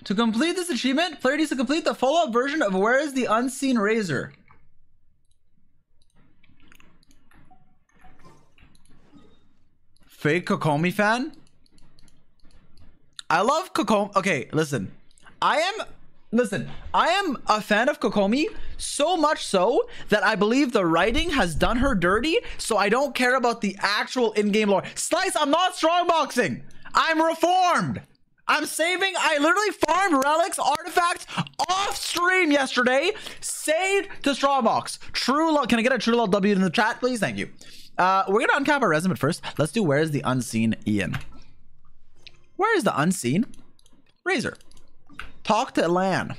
To complete this achievement, player needs to complete the follow-up version of Where is the Unseen Razor? Fake Kokomi fan? I love Kokomi. Okay, listen. I am listen, I am a fan of Kokomi so much so that I believe the writing has done her dirty, so I don't care about the actual in-game lore. Slice, I'm not strongboxing. I'm reformed. I'm saving. I literally farmed relics, artifacts off stream yesterday. Saved to Strawbox. True love. Can I get a true love W in the chat, please? Thank you. Uh, we're gonna uncap our resume first. Let's do where's the unseen Ian. Where is the unseen Razor? Talk to Lan.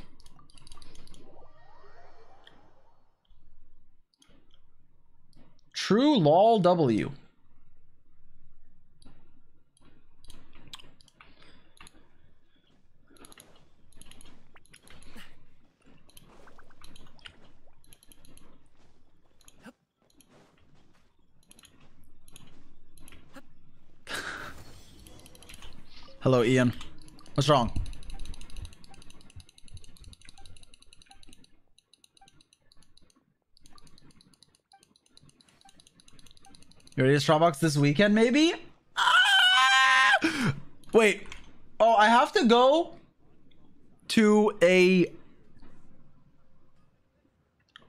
True lol W. Hello, Ian. What's wrong? You ready to Strawbox this weekend, maybe? Ah! Wait. Oh, I have to go to a.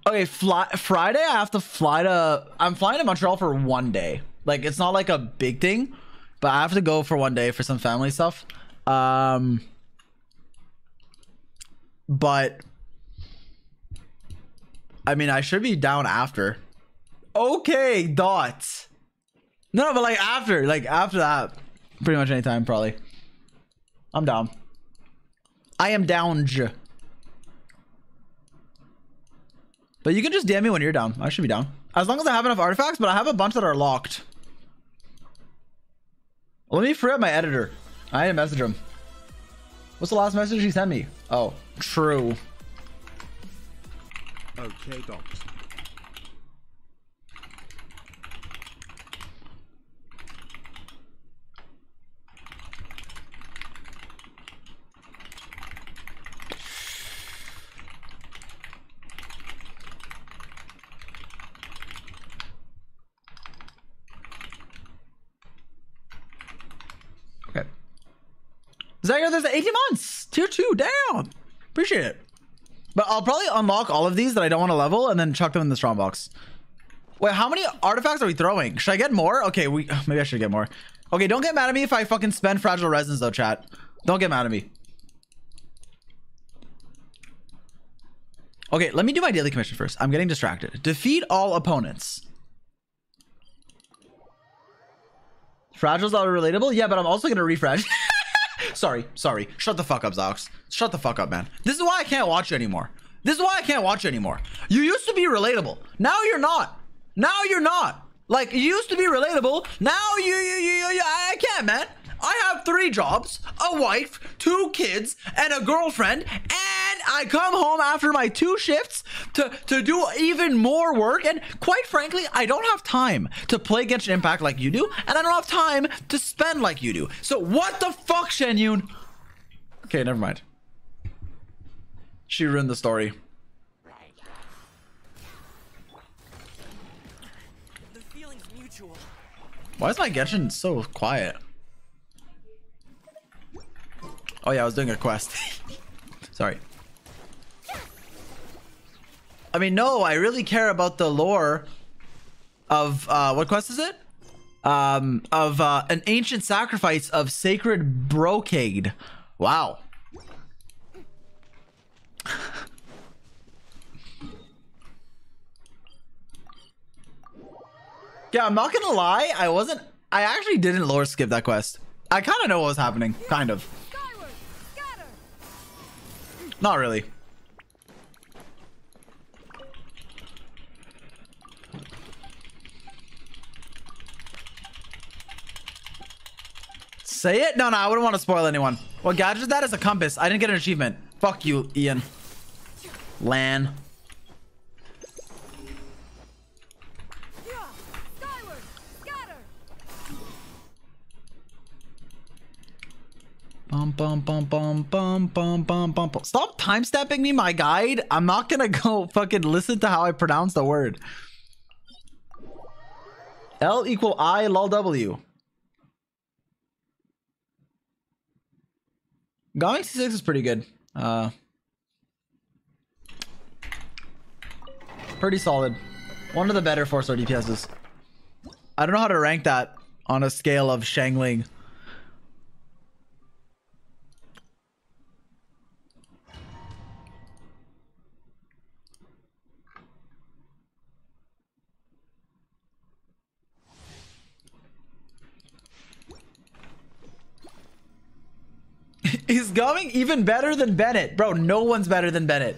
Okay, fly Friday. I have to fly to. I'm flying to Montreal for one day. Like, it's not like a big thing, but I have to go for one day for some family stuff. Um, but I mean, I should be down after. Okay, dots. No, but like after, like after that, pretty much anytime, probably. I'm down. I am down. But you can just DM me when you're down. I should be down. As long as I have enough artifacts, but I have a bunch that are locked. Let me up my editor. I didn't message him. What's the last message he sent me? Oh, true. Okay, docs. Zager, there's 18 months. Tier 2, damn. Appreciate it. But I'll probably unlock all of these that I don't want to level and then chuck them in the strong box. Wait, how many artifacts are we throwing? Should I get more? Okay, we maybe I should get more. Okay, don't get mad at me if I fucking spend fragile resins though, chat. Don't get mad at me. Okay, let me do my daily commission first. I'm getting distracted. Defeat all opponents. Fragile's not relatable? Yeah, but I'm also gonna refresh. sorry, sorry. Shut the fuck up, Zox. Shut the fuck up, man. This is why I can't watch you anymore. This is why I can't watch you anymore. You used to be relatable. Now you're not. Now you're not. Like you used to be relatable. Now you you you, you, you I can't, man. I have three jobs, a wife, two kids, and a girlfriend, and I come home after my two shifts to, to do even more work. And quite frankly, I don't have time to play Genshin Impact like you do, and I don't have time to spend like you do. So what the fuck, Xianyun? Okay, never mind. She ruined the story. The feeling's mutual. Why is my Genshin so quiet? Oh yeah, I was doing a quest. Sorry. I mean, no, I really care about the lore of uh what quest is it? Um of uh an ancient sacrifice of sacred brocade. Wow. yeah, I'm not gonna lie, I wasn't I actually didn't lore skip that quest. I kind of know what was happening, kind of. Not really. Say it? No, no, I wouldn't want to spoil anyone. What gadget that? Is a compass. I didn't get an achievement. Fuck you, Ian. Lan. Bum bum bum bum bum bum bum bum. Stop time stamping me my guide. I'm not gonna go fucking listen to how I pronounce the word. L equal I lol W. Gaming C6 is pretty good. Uh, pretty solid. One of the better four star DPSs. I don't know how to rank that on a scale of Xiangling. Is going even better than Bennett. Bro, no one's better than Bennett.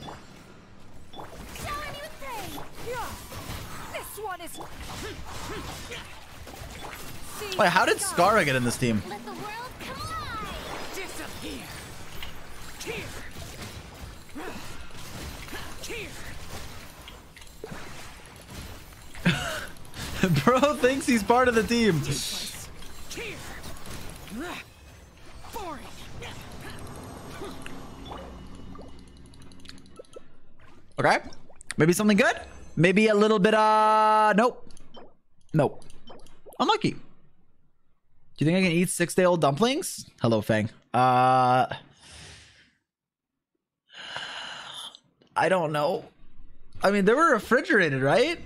This one is. Wait, how did Scara get in this team? Let the world collide. Disappear. Here. Here. Bro thinks he's part of the team. Okay. Maybe something good? Maybe a little bit, uh, nope. Nope. Unlucky. Do you think I can eat six day old dumplings? Hello, Fang. Uh, I don't know. I mean, they were refrigerated, right?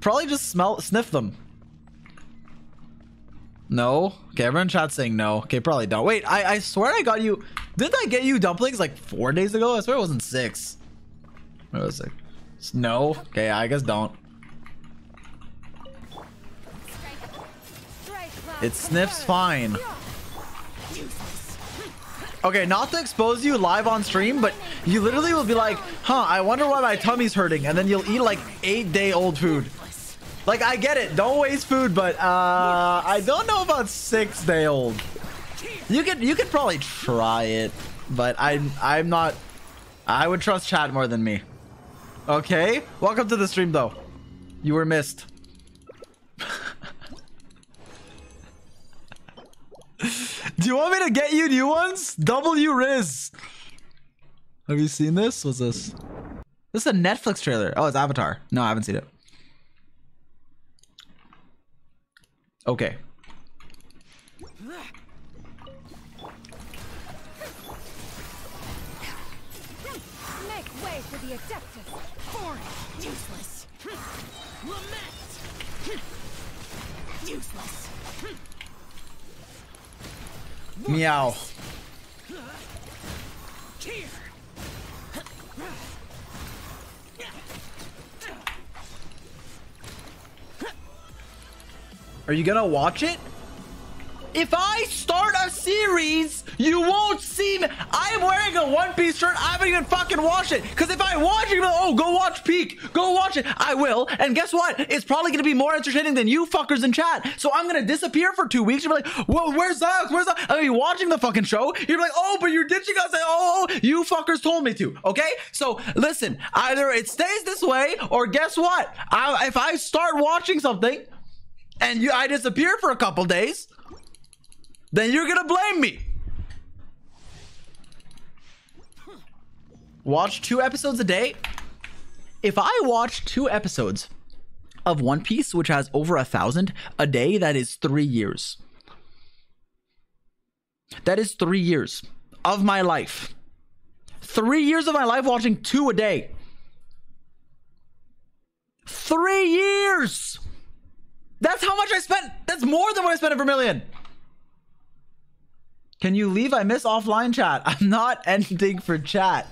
Probably just smell, sniff them. No. Okay, everyone chat saying no. Okay, probably don't. Wait, I, I swear I got you. Didn't I get you dumplings like four days ago? I swear it wasn't six. It? No. Okay, I guess don't. It sniffs fine. Okay, not to expose you live on stream, but you literally will be like, huh, I wonder why my tummy's hurting. And then you'll eat like eight day old food. Like, I get it. Don't waste food, but uh, I don't know about six day old. You could you could probably try it, but I'm I'm not. I would trust chat more than me. Okay, welcome to the stream though. You were missed. Do you want me to get you new ones? W Riz. Have you seen this? What's this? This is a Netflix trailer. Oh, it's Avatar. No, I haven't seen it. Okay. Meow. Are you gonna watch it? If I start a series, you won't see me. I am wearing a One Piece shirt. I haven't even fucking watched it. Because if I watch it, oh, go watch Peak. Go watch it. I will. And guess what? It's probably going to be more entertaining than you fuckers in chat. So I'm going to disappear for two weeks. You'll be like, whoa, where's that? Where's that? I'm going to be watching the fucking show. You'll be like, oh, but you're ditching us. Like, oh, oh, oh, you fuckers told me to. Okay? So listen, either it stays this way or guess what? I, if I start watching something and you, I disappear for a couple days, then you're gonna blame me. Watch two episodes a day. If I watch two episodes of One Piece, which has over a thousand a day, that is three years. That is three years of my life. Three years of my life watching two a day. Three years. That's how much I spent. That's more than what I spent in Vermilion. Can you leave? I miss offline chat. I'm not ending for chat.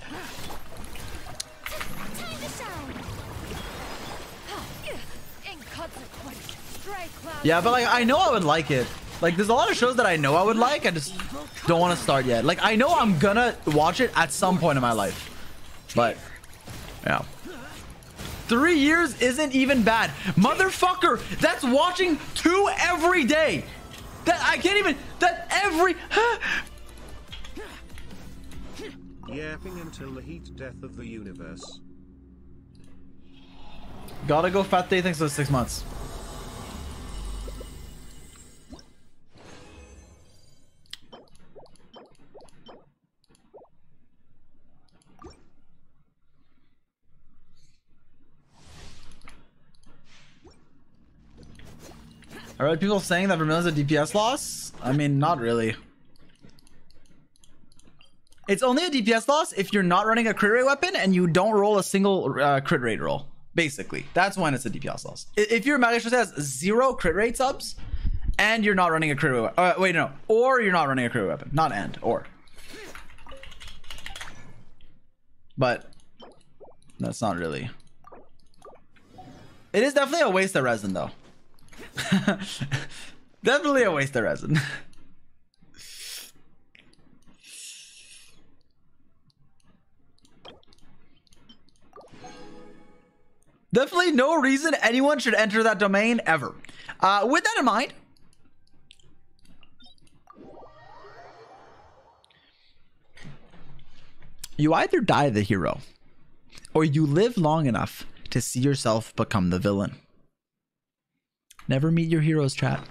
Yeah, but like I know I would like it. Like, there's a lot of shows that I know I would like. I just don't want to start yet. Like, I know I'm gonna watch it at some point in my life. But, yeah. Three years isn't even bad. Motherfucker, that's watching two every day. That I can't even, that every, Yapping until the heat death of the universe. gotta go fat day thanks for the six months. All right, people saying that Vermilion's a DPS loss? I mean, not really. It's only a DPS loss if you're not running a crit rate weapon and you don't roll a single uh, crit rate roll. Basically, that's when it's a DPS loss. If your Magic has zero crit rate subs and you're not running a crit rate weapon, uh, wait, no, or you're not running a crit rate weapon, not and, or. But that's not really. It is definitely a waste of resin, though. definitely a waste of resin. Definitely no reason anyone should enter that domain ever. Uh, with that in mind, you either die the hero or you live long enough to see yourself become the villain. Never meet your heroes, chat.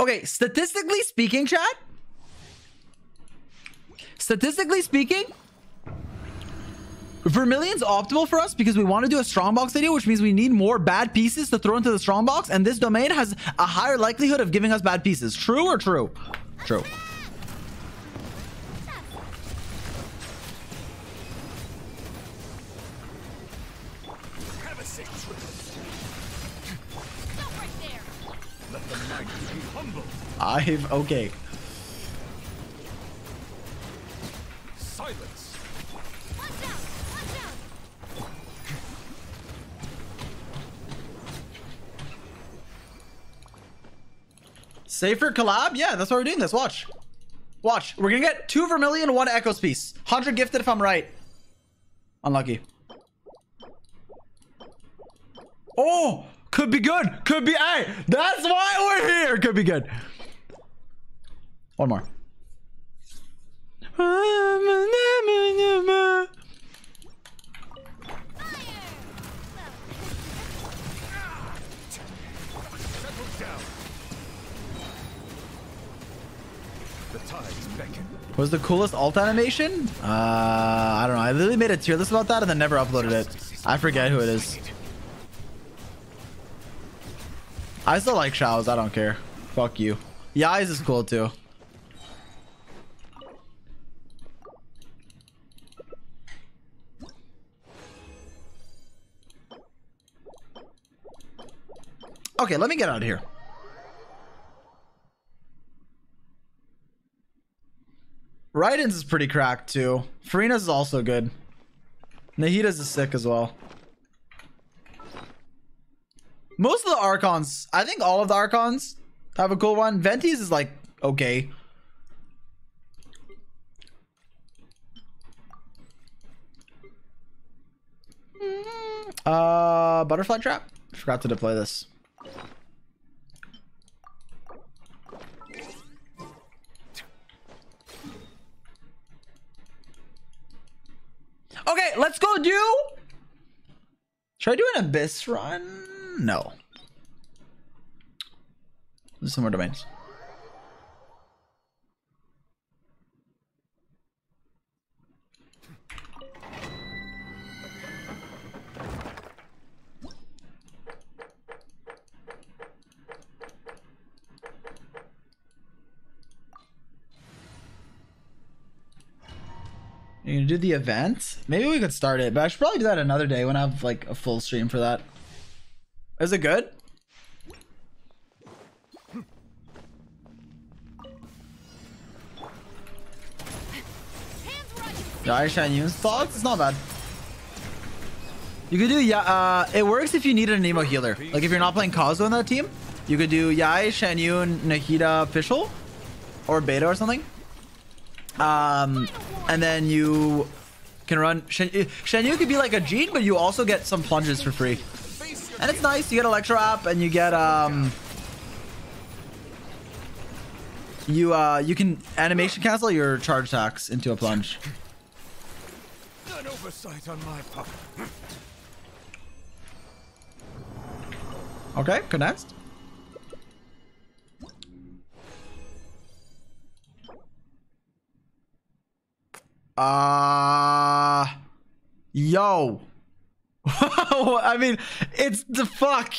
Okay, statistically speaking, chat. Statistically speaking, Vermilion's optimal for us because we want to do a strongbox video, which means we need more bad pieces to throw into the strongbox, and this domain has a higher likelihood of giving us bad pieces. True or true? True. I've a Safer collab? Yeah, that's why we're doing this. Watch. Watch. We're gonna get two Vermilion, one Echoes piece. 100 gifted if I'm right. Unlucky. Oh! Could be good. Could be. Hey, that's why we're here. Could be good. One more. Was the coolest alt animation? Uh, I don't know. I literally made a tier list about that and then never uploaded it. I forget who it is. I still like Xiao's. I don't care. Fuck you. Yae's is cool too. Okay, let me get out of here. Raiden's is pretty cracked too. Furina's is also good. Nahida's is sick as well. Most of the Archons, I think all of the Archons have a cool one. Venti's is like okay. Uh, Butterfly Trap. Forgot to deploy this. Okay, let's go do. Should I do an Abyss run? No. Some more domains. You're gonna do the event? Maybe we could start it, but I should probably do that another day when I have like a full stream for that. Is it good? Die Xianyun's thoughts? It's not bad. You could do yeah. Uh, it works if you need an Nemo healer. Like if you're not playing Kazu on that team, you could do Yae, Shen Yun, Nahida, Fischl, or Beta or something. Um, and then you can run Shen, Shen could be like a Jean, but you also get some plunges for free. And it's nice. You get Electro app and you get um. You uh you can animation cancel your charge attacks into a plunge. An oversight on my part. Okay, good Uh yo. I mean, it's the fuck.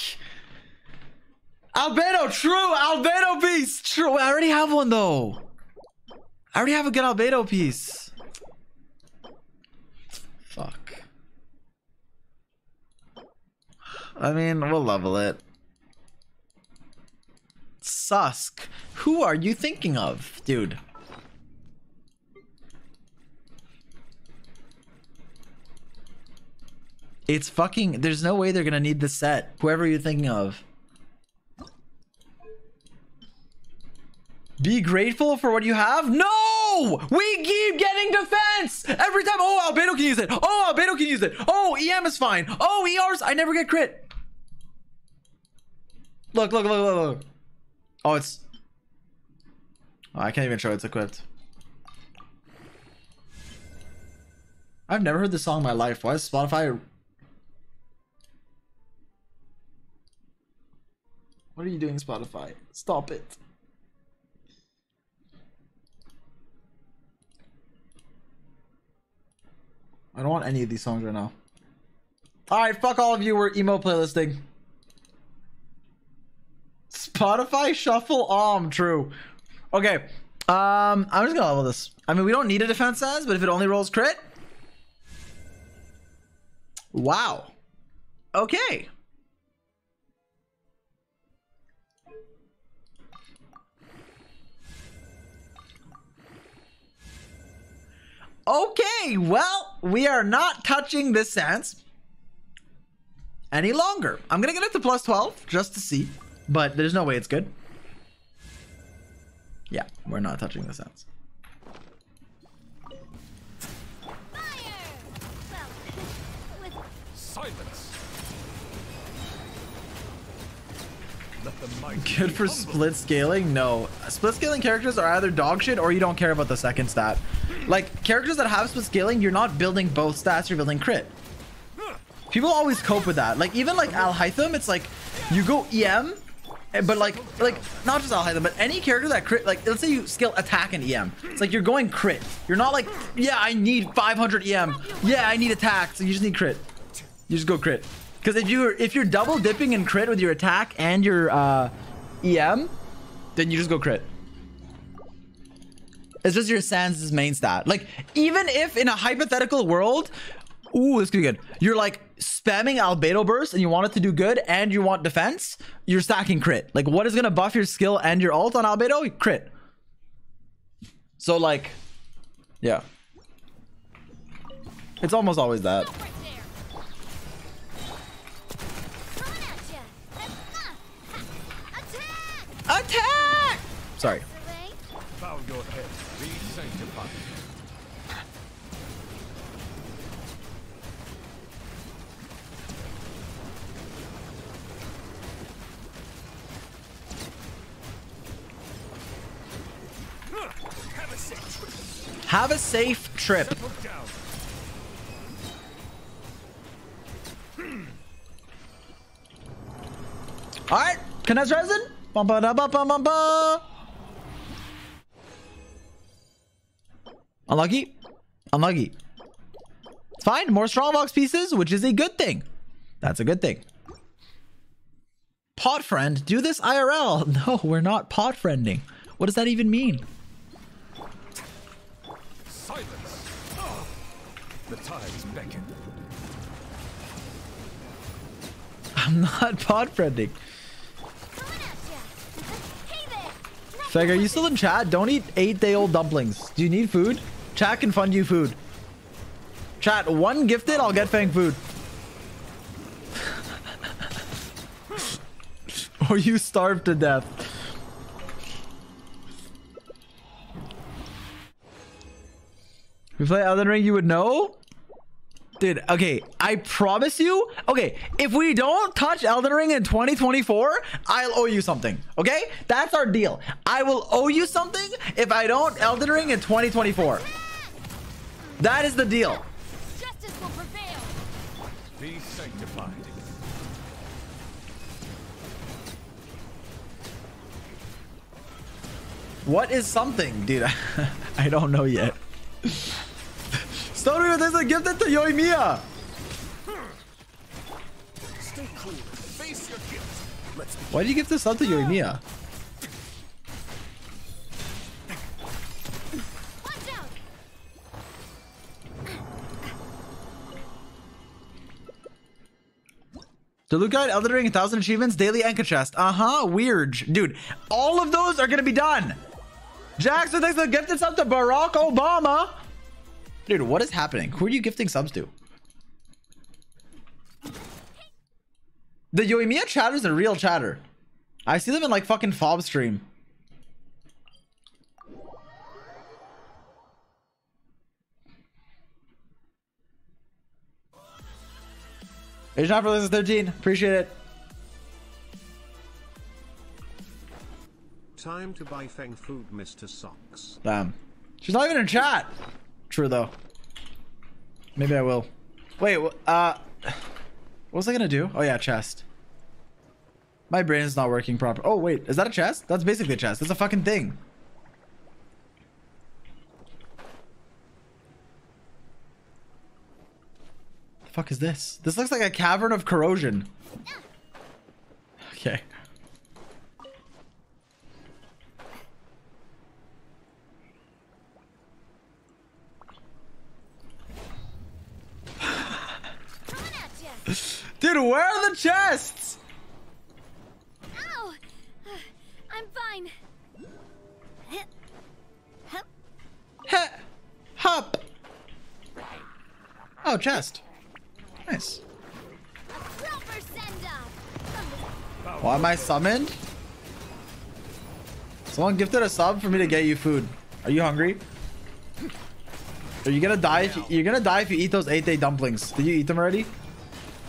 Albedo, true. Albedo piece. True. I already have one though. I already have a good Albedo piece. Fuck. I mean, we'll level it. Susk. Who are you thinking of, dude? It's fucking. There's no way they're gonna need the set. Whoever you're thinking of. Be grateful for what you have? No! We keep getting defense! Every time. Oh, Albedo can use it. Oh, Albedo can use it. Oh, EM is fine. Oh, ER's. I never get crit. Look, look, look, look, look. Oh, it's. Oh, I can't even show it's equipped. I've never heard this song in my life. Why is Spotify What are you doing, Spotify? Stop it. I don't want any of these songs right now. Alright, fuck all of you. We're emo playlisting. Spotify shuffle om true. Okay. Um, I'm just gonna level this. I mean, we don't need a defense as, but if it only rolls crit. Wow. Okay. Okay, well, we are not touching this Sands any longer. I'm gonna get it to plus 12 just to see, but there's no way it's good. Yeah, we're not touching the Sans. Good for split scaling? No. Split scaling characters are either dog shit or you don't care about the second stat. Like, characters that have split scaling, you're not building both stats, you're building crit. People always cope with that. Like, even like Alhaitham, it's like, you go EM, eh, but like, like not just Alhaitham, but any character that crit, like, let's say you skill attack and EM. It's like you're going crit. You're not like, yeah, I need 500 EM. Yeah, I need attack, so you just need crit. You just go crit. Because if you're if you're double dipping in crit with your attack and your uh, EM, then you just go crit. It's just your Sands' main stat. Like, even if in a hypothetical world, ooh, this could be good. You're like spamming Albedo Burst and you want it to do good and you want defense, you're stacking crit. Like, what is gonna buff your skill and your ult on Albedo? Crit. So like, yeah. It's almost always that. Attack! Sorry. Bow your head. Be sanctified. Have a safe trip. Have a safe trip. All right, Knez resin. Bum, ba, da, ba, bum, bum, ba. Unlucky. Unlucky. It's fine. More strongbox pieces, which is a good thing. That's a good thing. Pot friend, do this IRL. No, we're not pot friending. What does that even mean? Silence. Ah. The tides beckon. I'm not pot friending. Feg, are you still in chat? Don't eat eight day old dumplings. Do you need food? Chat can fund you food. Chat, one gifted, I'll get Fang food. or you starve to death. If you play Elden Ring, you would know? Dude, okay, I promise you. Okay, if we don't touch Elden Ring in 2024, I'll owe you something. Okay? That's our deal. I will owe you something if I don't Elden Ring in 2024. That is the deal. Justice will prevail. Be sanctified. What is something? Dude, I don't know yet. Stone there's a gifted to Yoimiya. Stay cool. Face your gift. Let's Why do you give this up to Yoimiya? The loot guide, Elden Ring, 1000 achievements, daily anchor chest. Uh-huh, weird. Dude, all of those are gonna be done. Jackson thanks for the gifted sub to Barack Obama. Dude, what is happening? Who are you gifting subs to? The Yoimiya chatter is a real chatter. I see them in like fucking fob stream. It's not for this 13. Appreciate it. Time to buy Feng food, Mr. Socks. Damn. She's not even in chat. True though. Maybe I will. Wait, uh what was I gonna do? Oh yeah, chest. My brain is not working proper. Oh wait, is that a chest? That's basically a chest. That's a fucking thing. The fuck is this? This looks like a cavern of corrosion. Okay. Dude, where are the chests? Ow! I'm fine. Heh. Hop. Oh, chest. Nice. Proper send off. Why am I summoned? Someone gifted a sub for me to get you food. Are you hungry? Are you gonna die if you, you're gonna die if you eat those 8-day dumplings. Did you eat them already?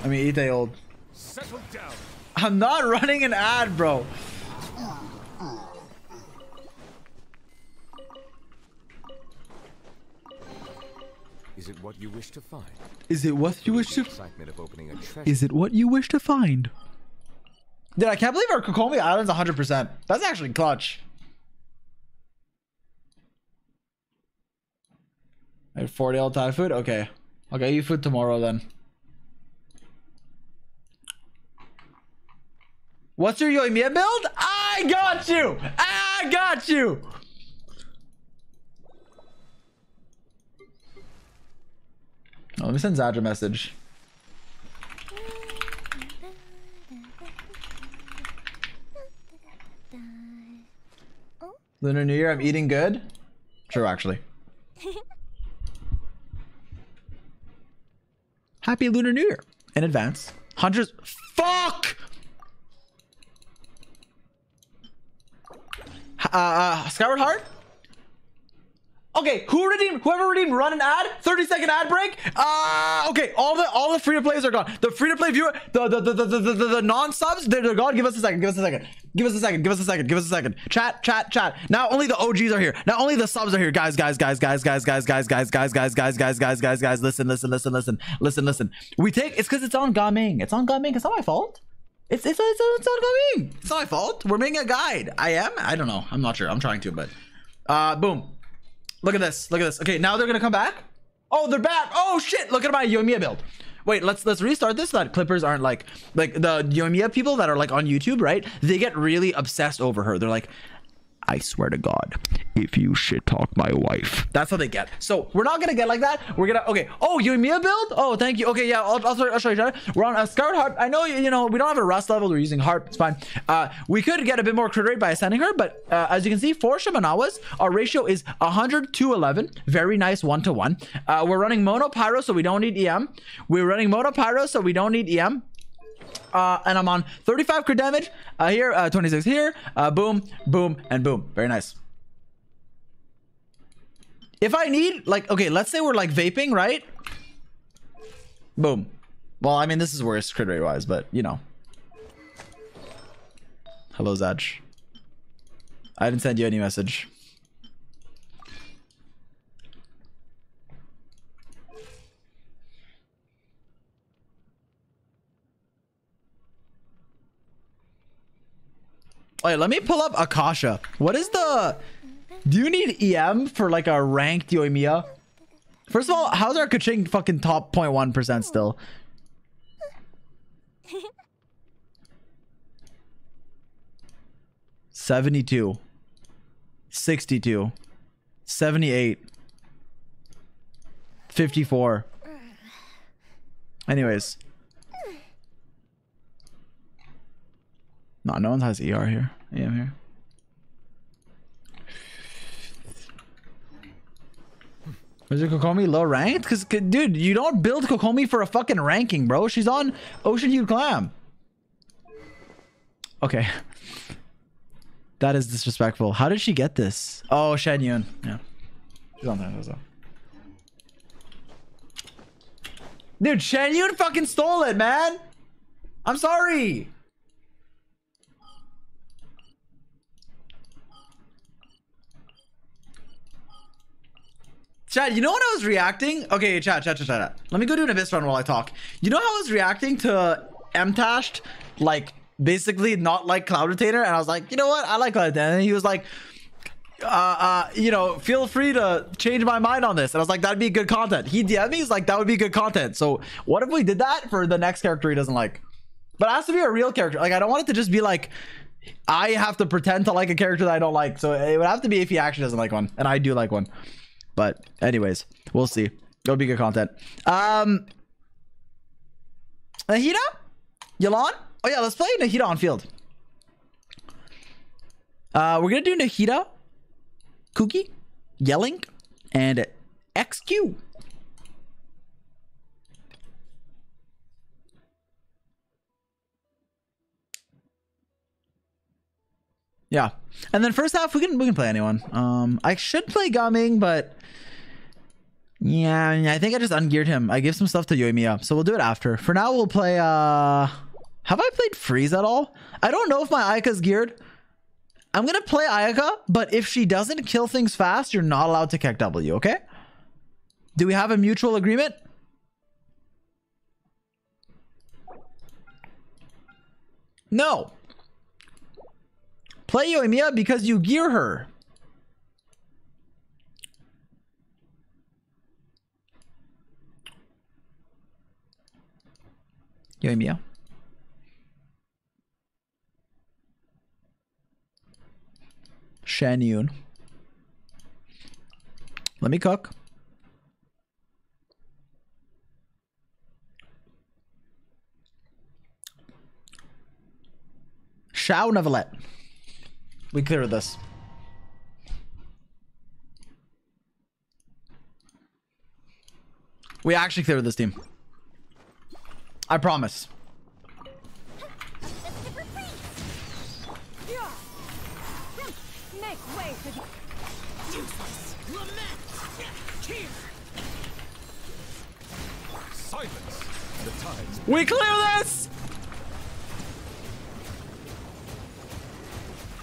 I mean 8-day old. Settle down. I'm not running an ad, bro. Is it what you wish to find? Is it what you wish to Excitement of opening a treasure. Is it what you wish to find? Dude, I can't believe our Kokomi Island's 100%. That's actually clutch. I had 40 all Thai food? Okay. I'll get you food tomorrow then. What's your Yoimiya build? I got you! I got you! Oh, let me send Zadra a message. Lunar New Year, I'm eating good. True, actually. Happy Lunar New Year in advance. Hundreds. Fuck! Uh, uh, Skyward Heart? Okay, who redeemed? Whoever redeemed run an ad, 30 second ad break. Uh okay, all the all the free to plays are gone. The free to play viewer, the the the the, the, the, the non subs, they're, they're gone. Give us a second. Give us a second. Give us a second. Give us a second. Give us a second. Chat, chat, chat. Now only the OGs are here. Now only the subs are here. Guys, guys, guys, guys, guys, guys, guys, guys, guys, guys, guys, guys, guys, guys, guys. Listen, listen, listen, listen, listen, listen. We take it's because it's on Gaming. It's on Gaming. It's not my fault. It's it's it's, it's on Gaming. It's not my fault. We're making a guide. I am. I don't know. I'm not sure. I'm trying to, but uh, boom. Look at this. Look at this. Okay, now they're gonna come back. Oh, they're back. Oh shit! Look at my Yoimiya build. Wait, let's let's restart this so that clippers aren't like like the Yoimiya people that are like on YouTube, right? They get really obsessed over her. They're like, I swear to God, if you shit talk my wife. That's what they get. So we're not gonna get like that. We're gonna okay. Oh, Yoimiya build? Oh, thank you. Okay, yeah, I'll, I'll, I'll show you. We're on a Scarlet Harp. I know you, you know we don't have a rust level. We're using Harp. It's fine. Uh, we could get a bit more crit rate by ascending her, but uh, as you can see, for Shimenawas, our ratio is 100 to 11. Very nice one to one. Uh, we're running Mono Pyro, so we don't need EM. We're running Mono Pyro, so we don't need EM. Uh, and I'm on 35 crit damage uh, here, uh, 26 here, uh, boom, boom, and boom. Very nice. If I need, like, okay, let's say we're like vaping, right? Boom. Well, I mean, this is worse crit rate wise, but you know. Hello, Zaj. I didn't send you any message. Wait, let me pull up Akasha. What is the... Do you need EM for like a ranked Yoimiya? First of all, how's our Keqing fucking top 0.1% still? Seventy-two, sixty-two, seventy-eight, fifty-four. Anyways. No, no one has ER here. EM here. Is it Kokomi low ranked? Because, dude, you don't build Kokomi for a fucking ranking, bro. She's on Ocean Hued Clam. Okay. That is disrespectful. How did she get this? Oh, Xianyun. Yeah. She's on there. Dude, Xianyun fucking stole it, man. I'm sorry. Chad, you know what I was reacting? Okay, chat, chat, chat, chat. Let me go do an abyss run while I talk. You know how I was reacting to Mtashed, like basically not like Cloud Retainer, and I was like, you know what? I like Cloud Retainer. And he was like, uh, uh, you know, feel free to change my mind on this. And I was like, that'd be good content. He DM'd me, he's like, that would be good content. So what if we did that for the next character he doesn't like? But it has to be a real character. Like, I don't want it to just be like, I have to pretend to like a character that I don't like. So it would have to be if he actually doesn't like one. And I do like one. But anyways, we'll see. It'll be good content. Um Nahida? Yelan? Oh yeah, let's play Nahida on field. Uh we're gonna do Nahida, Kuki, Yelan, and XQ. Yeah. And then first half we can we can play anyone. Um I should play Gaming, but yeah, I think I just ungeared him. I gave some stuff to Yoimiya, so we'll do it after. For now we'll play uh have I played Freeze at all? I don't know if my Ayaka's geared. I'm gonna play Ayaka, but if she doesn't kill things fast, you're not allowed to kick W, okay? Do we have a mutual agreement? No. Play Yoimiya because you gear her. Yoimiya. Xianyun. Let me cook. Xiao Neverlet. We cleared this. We actually cleared this team. I promise. Make way for the useless lament. Here. Silence. The tides. We clear this!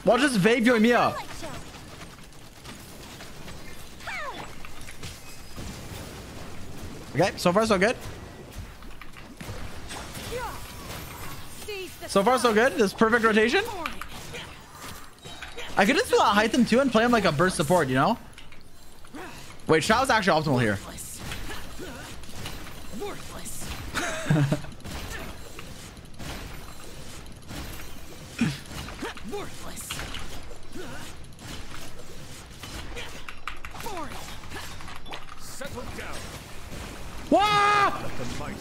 Watch this vape Yoimiya. Okay, so far so good. So far so good. This perfect rotation. I could just do a Hytham too and play him like a burst support, you know? Wait, Xiao's actually optimal here.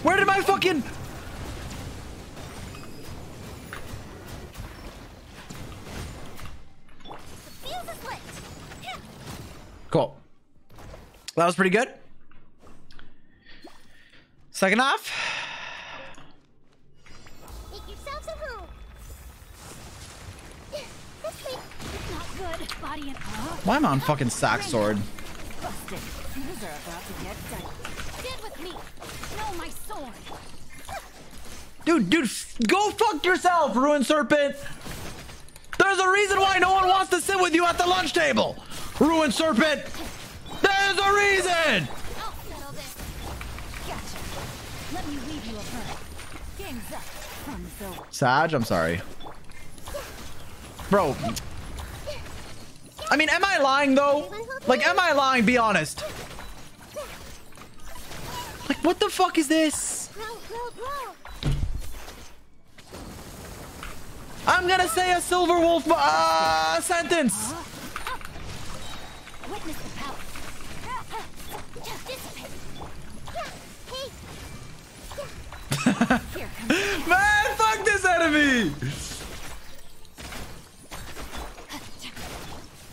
Where did my fucking... Cool. That was pretty good. Second half. Make yourselves at home. This way. Not good. Body and Why am I on fucking sack sword? busted. These are about to get. Stand with me. No, my sword. Dude, dude, go fuck yourself, Ruined Serpent. There's a reason why no one wants to sit with you at the lunch table. Ruined Serpent. There's a reason. I'll settle this. Gotcha. Let me leave you a bird. Game's up. Fun's over. Sag, I'm sorry. Bro. I mean, am I lying though? Like, am I lying? Be honest. Like, what the fuck is this? I'm gonna say a Silver Wolf uh, sentence. Man, fuck this enemy.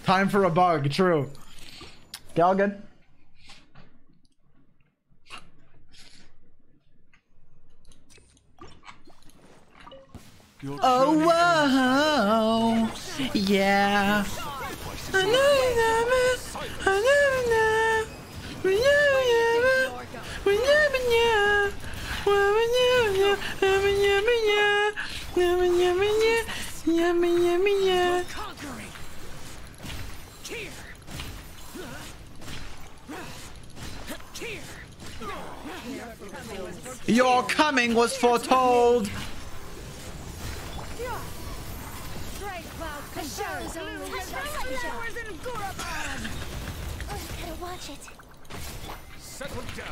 Time for a bug. True. Okay, Oh, whoa. Yeah. Your coming was foretold. Cloud concerns showers in Gurabad. Gotta watch it. Settle down.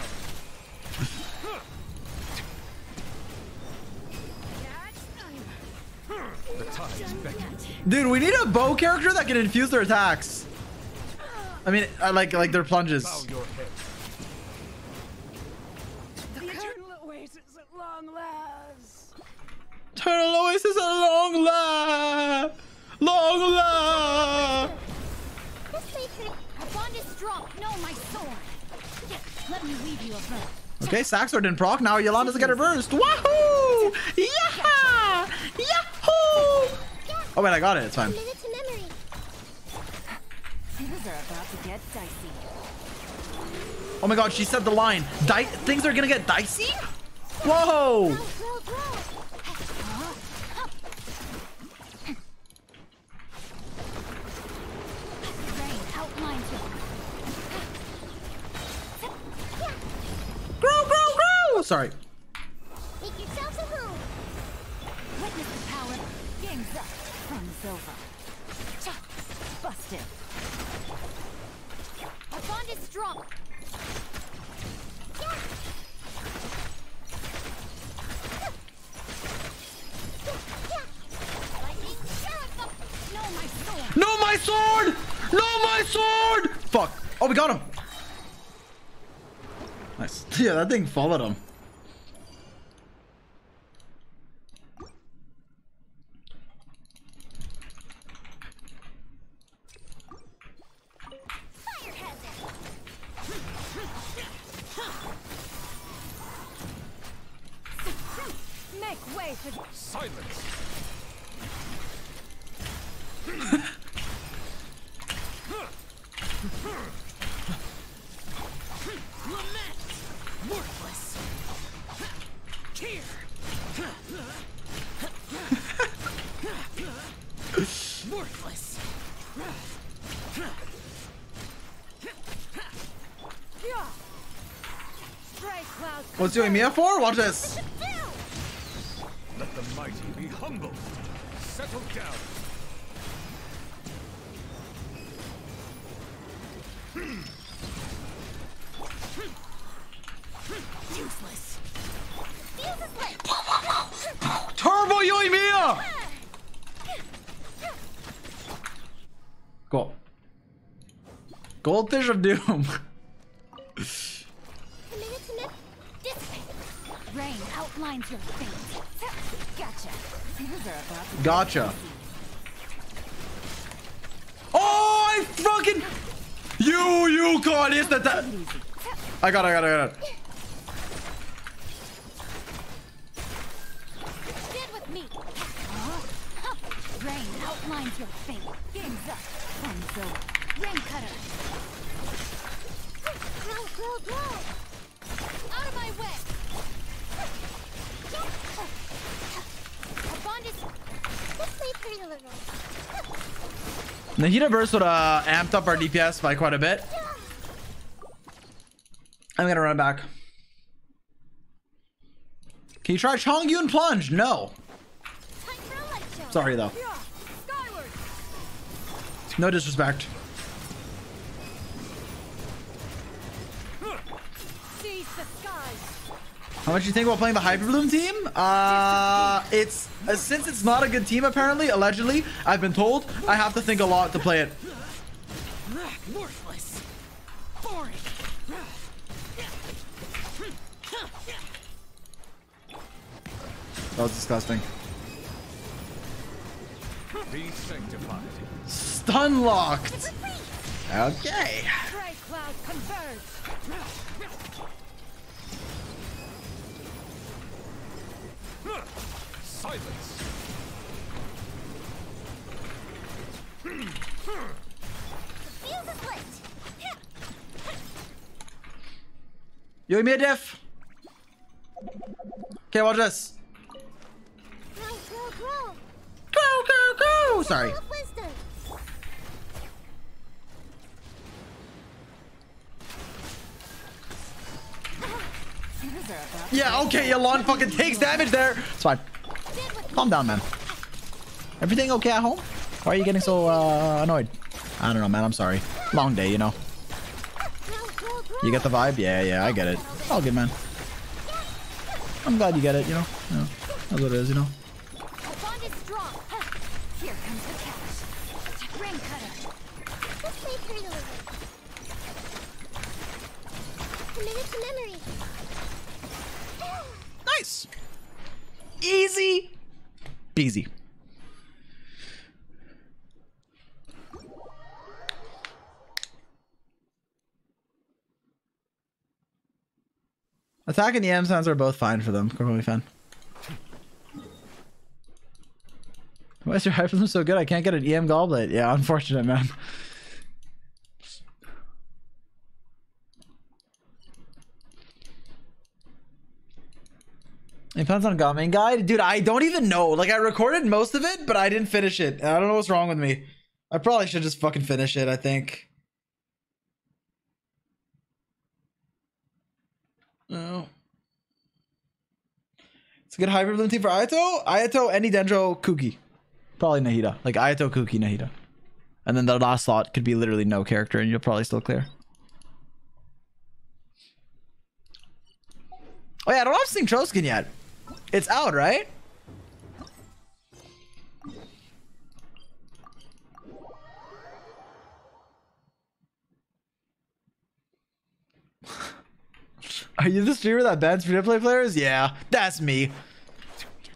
The tides beckon. Dude, we need a bow character that can infuse their attacks. I mean, I like like their plunges. Bow your head. The eternal oasis at long last. Eternal Oasis at long last. Long last. Our bond is strong. No, my sword. Yes, let me leave you a bird. Okay, Saxor didn't proc. Now Yolanda's her burst. Wahoo! Yeah! Yahoo! Oh wait, I got it. It's fine. Oh my god, she said the line. Di- things are gonna get dicey? Whoa! Rain outlines it. Grow, grow, grow! Sorry. Make yourselves at home. Witness the power. Game's up. Fun's over. Busted. Bond is strong. Lightning, No, my sword. No, my sword! No, my sword! Fuck. Oh, we got him. Nice. Yeah, that thing followed him. Fire hazard. Make Silence. lament. Worthless. Cheer. Worthless. What's doing Mia for? Watch this. Humble. Settle down. Useless. Fuse is lit. Turbo Yui Mia! Cool. Goldfish of Doom. A minute to mem- outlines your fate. Gotcha. Oh, I fucking you you it. That that. I got it. I got it. I got it. Rain up. Fun's over. Rain cutter. Grow, grow, grow! Out of my way! Our bond is... Let's play pretty little. Nahida burst would uh, amped up our DPS by quite a bit. I'm gonna run back. Can you try Chong Chongyun plunge? No. Sorry though. No disrespect. How much you think about playing the Hyper Bloom team? Uh, it's uh, since it's not a good team apparently, allegedly, I've been told I have to think a lot to play it. Worthless. Boring. That was disgusting. Be sanctified. Stun locked. Okay. Gray cloud converge. Silence. Fuse is lit! Yo, me a diff. Okay, watch this. Grow, grow, grow! Go, go, go! Sorry. Full of wisdom. These are about Yeah, okay, Elon fucking takes damage there. It's fine. Calm down, man. Everything okay at home? Why are you getting so uh, annoyed? I don't know, man. I'm sorry. Long day, you know. You get the vibe? Yeah, yeah, I get it. All good, man. I'm glad you get it, you know. Know that's what it is, you know. Our bond is strong. Huh. Here comes the cash. Rain cutter. Let's play pretty little. Committed to memory. Nice. Easy. Beezy. Attack and EM sounds are both fine for them. Completely fine. Why is your hyperbloom so good? I can't get an EM goblet. Yeah, unfortunate, man. Depends on Gaming Guide. Dude, I don't even know. Like, I recorded most of it, but I didn't finish it. I don't know what's wrong with me. I probably should just fucking finish it, I think. No. It's a good hybrid bloom team for Ayato. Ayato, any Dendro, Kuki. Probably Nahida. Like Ayato, Kuki, Nahida. And then the last slot could be literally no character and you'll probably still clear. Oh yeah, I don't have Sing Troskin yet. It's out, right? Are you the streamer that bans free to play players? Yeah, that's me.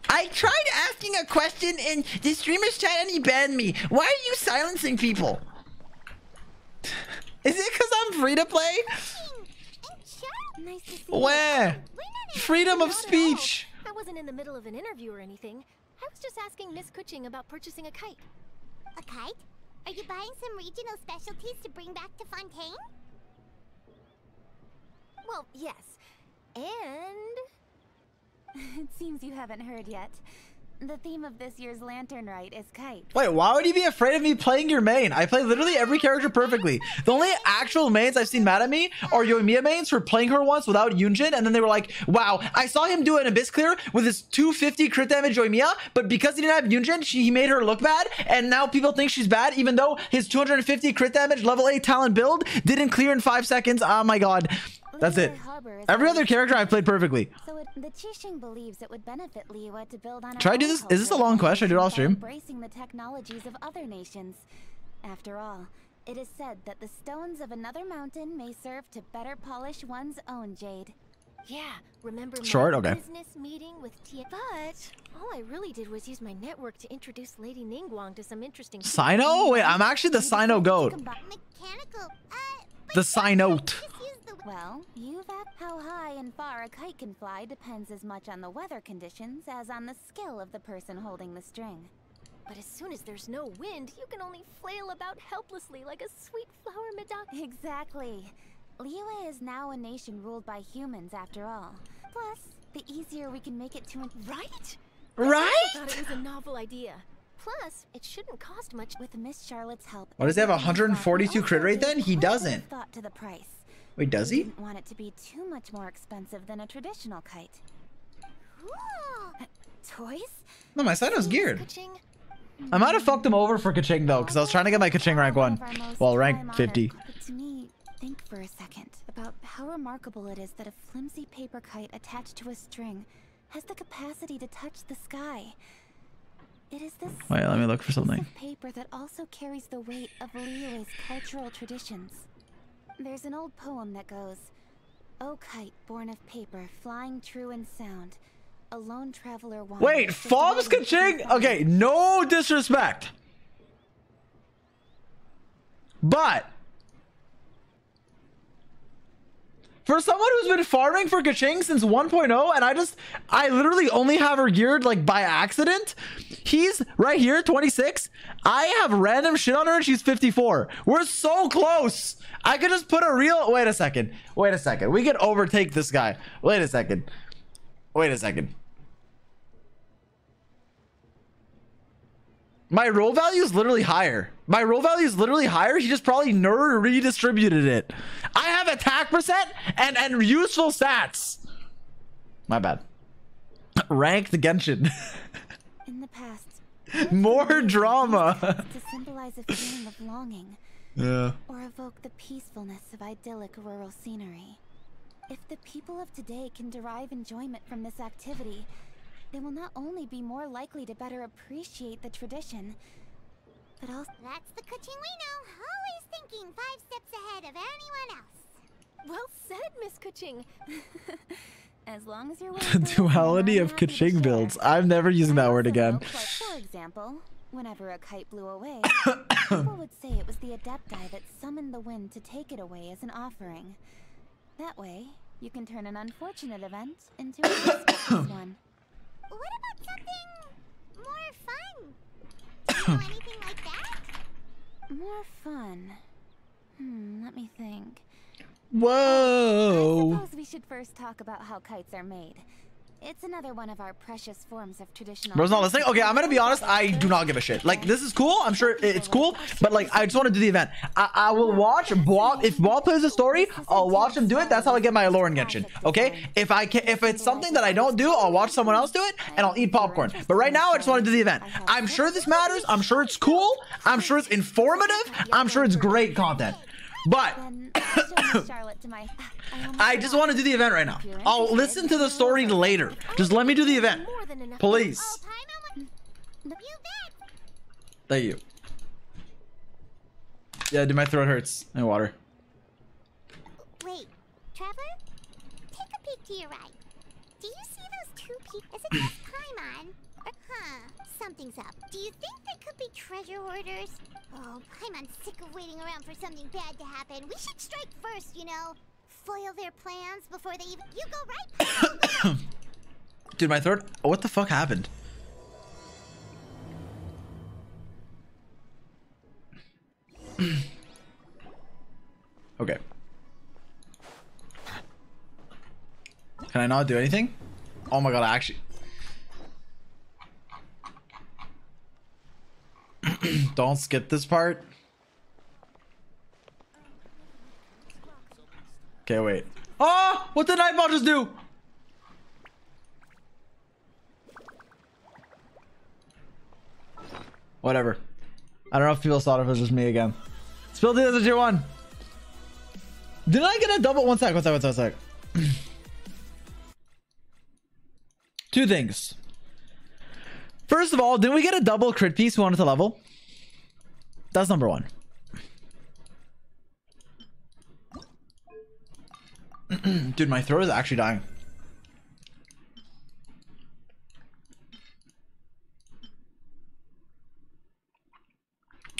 I tried asking a question in the streamer's chat and he banned me. Why are you silencing people? Is it because I'm free to play? Nice to see Where? Freedom of speech. I wasn't in the middle of an interview or anything. I was just asking Miss Keqing about purchasing a kite. A kite? Are you buying some regional specialties to bring back to Fontaine? Well, yes. And it seems you haven't heard yet. The theme of this year's Lantern Rite is kite. Wait, why would you be afraid of me playing your main? I play literally every character perfectly. The only actual mains I've seen mad at me are Yoimiya mains for playing her once without Yunjin, and then they were like, wow, I saw him do an Abyss Clear with his 250 crit damage Yoimiya, but because he didn't have Yunjin, she, he made her look bad, and now people think she's bad, even though his 250 crit damage level 8 talent build didn't clear in 5 seconds. Oh my god. That's it. Every other character I've played perfectly. So it, the Qixing believes it would benefit Liyue to build on. Should I do this? Is this a long quest? Should I do it all stream? Embracing the technologies of other nations. After all, it is said that the stones of another mountain may serve to better polish one's own jade. Yeah, remember my Short? Okay. business meeting with Tia? But all I really did was use my network to introduce Lady Ningguang to some interesting. Cyno? Wait, I'm actually the Cyno goat. Mechanical. Uh, The sign out. Well, you've asked how high and far a kite can fly depends as much on the weather conditions as on the skill of the person holding the string. But as soon as there's no wind, you can only flail about helplessly like a sweet flower Madonna. Exactly. Liyue is now a nation ruled by humans after all. Plus, the easier we can make it to an- Right? Right? I thought it was a novel idea. Plus, it shouldn't cost much With Miss Charlotte's help. What does he have? 142 crit rate then? He Put a bit of doesn't. Thought to the price. Wait, does he? didn't want it to be too much more expensive than a traditional kite. Uh, toys? No, my Cyno's geared. Keqing. I might have fucked him over for Keqing though, because I was trying to get my Keqing rank 1. Well, rank 50. To me, think for a second about how remarkable it is that a flimsy paper kite attached to a string has the capacity to touch the sky. It is this Wait, let me look for something. paper that also carries the weight of Liyue's cultural traditions. There's an old poem that goes, O kite born of paper, flying true and sound, a lone traveler wanders Wait, just Fobs waiting Keqing? Okay, no disrespect. But for someone who's been farming for Keqing since 1.0, and I just, I literally only have her geared like by accident. He's right here, 26. I have random shit on her and she's 54. We're so close. I could just put a real. Wait a second. Wait a second. We could overtake this guy. Wait a second. Wait a second. My roll value is literally higher. My roll value is literally higher. He just probably nerd redistributed it. I have attack percent and and useful stats. My bad. Ranked Genshin. In the past, More drama. to symbolize a feeling of longing yeah. or evoke the peacefulness of idyllic rural scenery. If the people of today can derive enjoyment from this activity, they will not only be more likely to better appreciate the tradition, but also That's the Keqing we know. Always thinking five steps ahead of anyone else. Well said, Miss Keqing. as long as you're willing to listen, Duality of happy to Keqing builds. I'm never using that word again. Like, for example, whenever a kite blew away, people would say it was the Adepti that summoned the wind to take it away as an offering. That way, you can turn an unfortunate event into a auspicious one. What about something more fun? Do you know anything like that? More fun. Hmm, let me think. Whoa. I Suppose we should first talk about how kites are made. It's another one of our precious forms of traditional. Bro's not listening. Okay, I'm gonna be honest. I do not give a shit. Like this is cool. I'm sure it's cool, but like I just want to do the event. I, I will watch Bob. If Bob plays a story, I'll watch him do it. That's how I get my lore in Genshin. Okay. If I can, if it's something that I don't do, I'll watch someone else do it and I'll eat popcorn. But right now, I just want to do the event. I'm sure this matters. I'm sure it's cool. I'm sure it's informative. I'm sure it's great content. But um, my. I just want to do the event right now. I'll listen to the story later. Just let me do the event, please. Thank you. Yeah, dude, my throat hurts. And water. Wait, Trevor? Take a peek to your right. Do you see those two people? Something's up. Do you think they could be treasure hoarders? Oh, Paimon's sick of waiting around for something bad to happen. We should strike first, you know? Foil their plans before they even. You go right, Dude, my throat. What the fuck happened? okay. Can I not do anything? Oh my god, I actually. Don't skip this part. Okay, wait. Oh, what did Nightball just do? Whatever. I don't know if people thought it was just me again. Spill the other tier one. Did I get a double? One sec, one sec, one sec, one sec. Two things. First of all, didn't we get a double crit piece we wanted to level? That's number one. Dude, my throat is actually dying.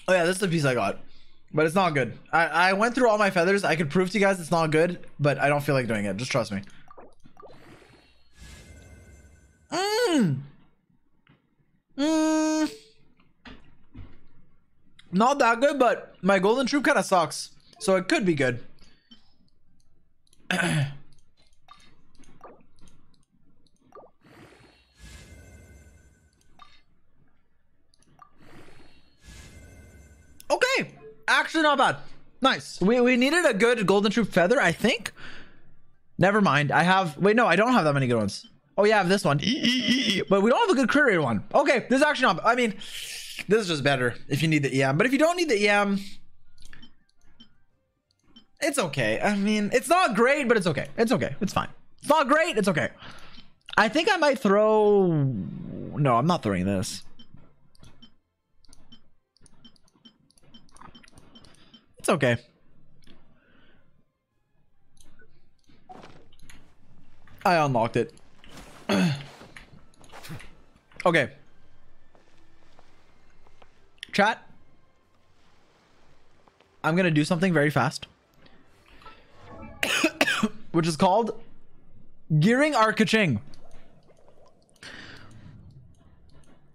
Oh yeah, this is the piece I got. But it's not good. I, I went through all my feathers. I could prove to you guys it's not good, but I don't feel like doing it. Just trust me. Mmm! Mmm. Not that good, but my Golden Troupe kind of sucks. So it could be good. okay. Actually not bad. Nice. We, we needed a good Golden Troupe feather, I think. Never mind. I have... Wait, no, I don't have that many good ones. Oh, yeah, I have this one. But we don't have a good crit rate one. Okay, this is actually not... I mean, this is just better if you need the EM. But if you don't need the EM... It's okay. I mean, it's not great, but it's okay. It's okay. It's fine. It's not great. It's okay. I think I might throw... No, I'm not throwing this. It's okay. I unlocked it. okay. Chat. I'm going to do something very fast. Which is called gearing our Keqing.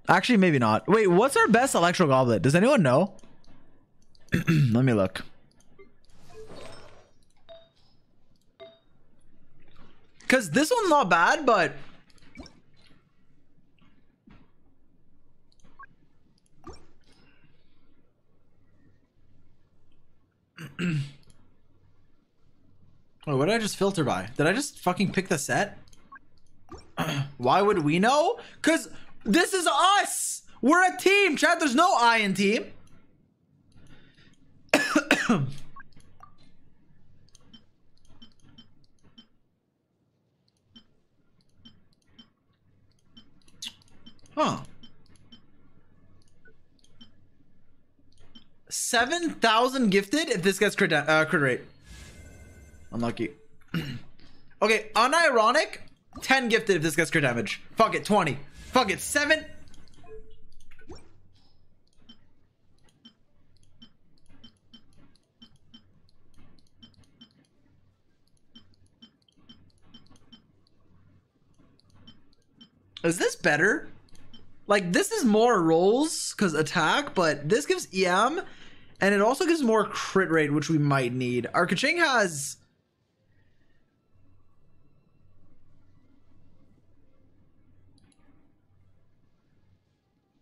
Actually, maybe not. Wait, what's our best electro goblet? Does anyone know? Let me look. Because this one's not bad, but... Wait, what did I just filter by? Did I just fucking pick the set? Why would we know? Because this is us! We're a team, chat. There's no I in team. Huh. 7,000 gifted if this gets crit, uh, crit rate. Unlucky. okay, unironic, 10 gifted if this gets crit damage. Fuck it, 20. Fuck it, 7. Is this better? Like, this is more rolls because attack, but this gives EM and it also gives more crit rate, which we might need. Our Keqing has.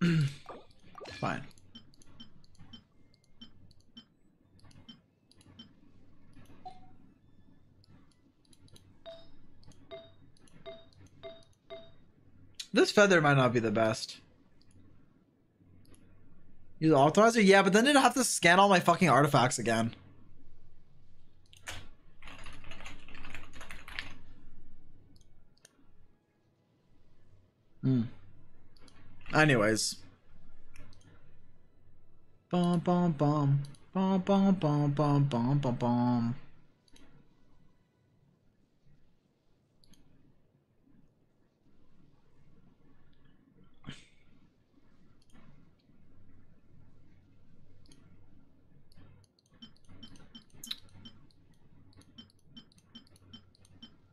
Fine. This feather might not be the best. Use optimizer? Yeah, but then it'd have to scan all my fucking artifacts again. Hmm. Anyways. Bum bum bum. Bum bum bum bum bum bum bum.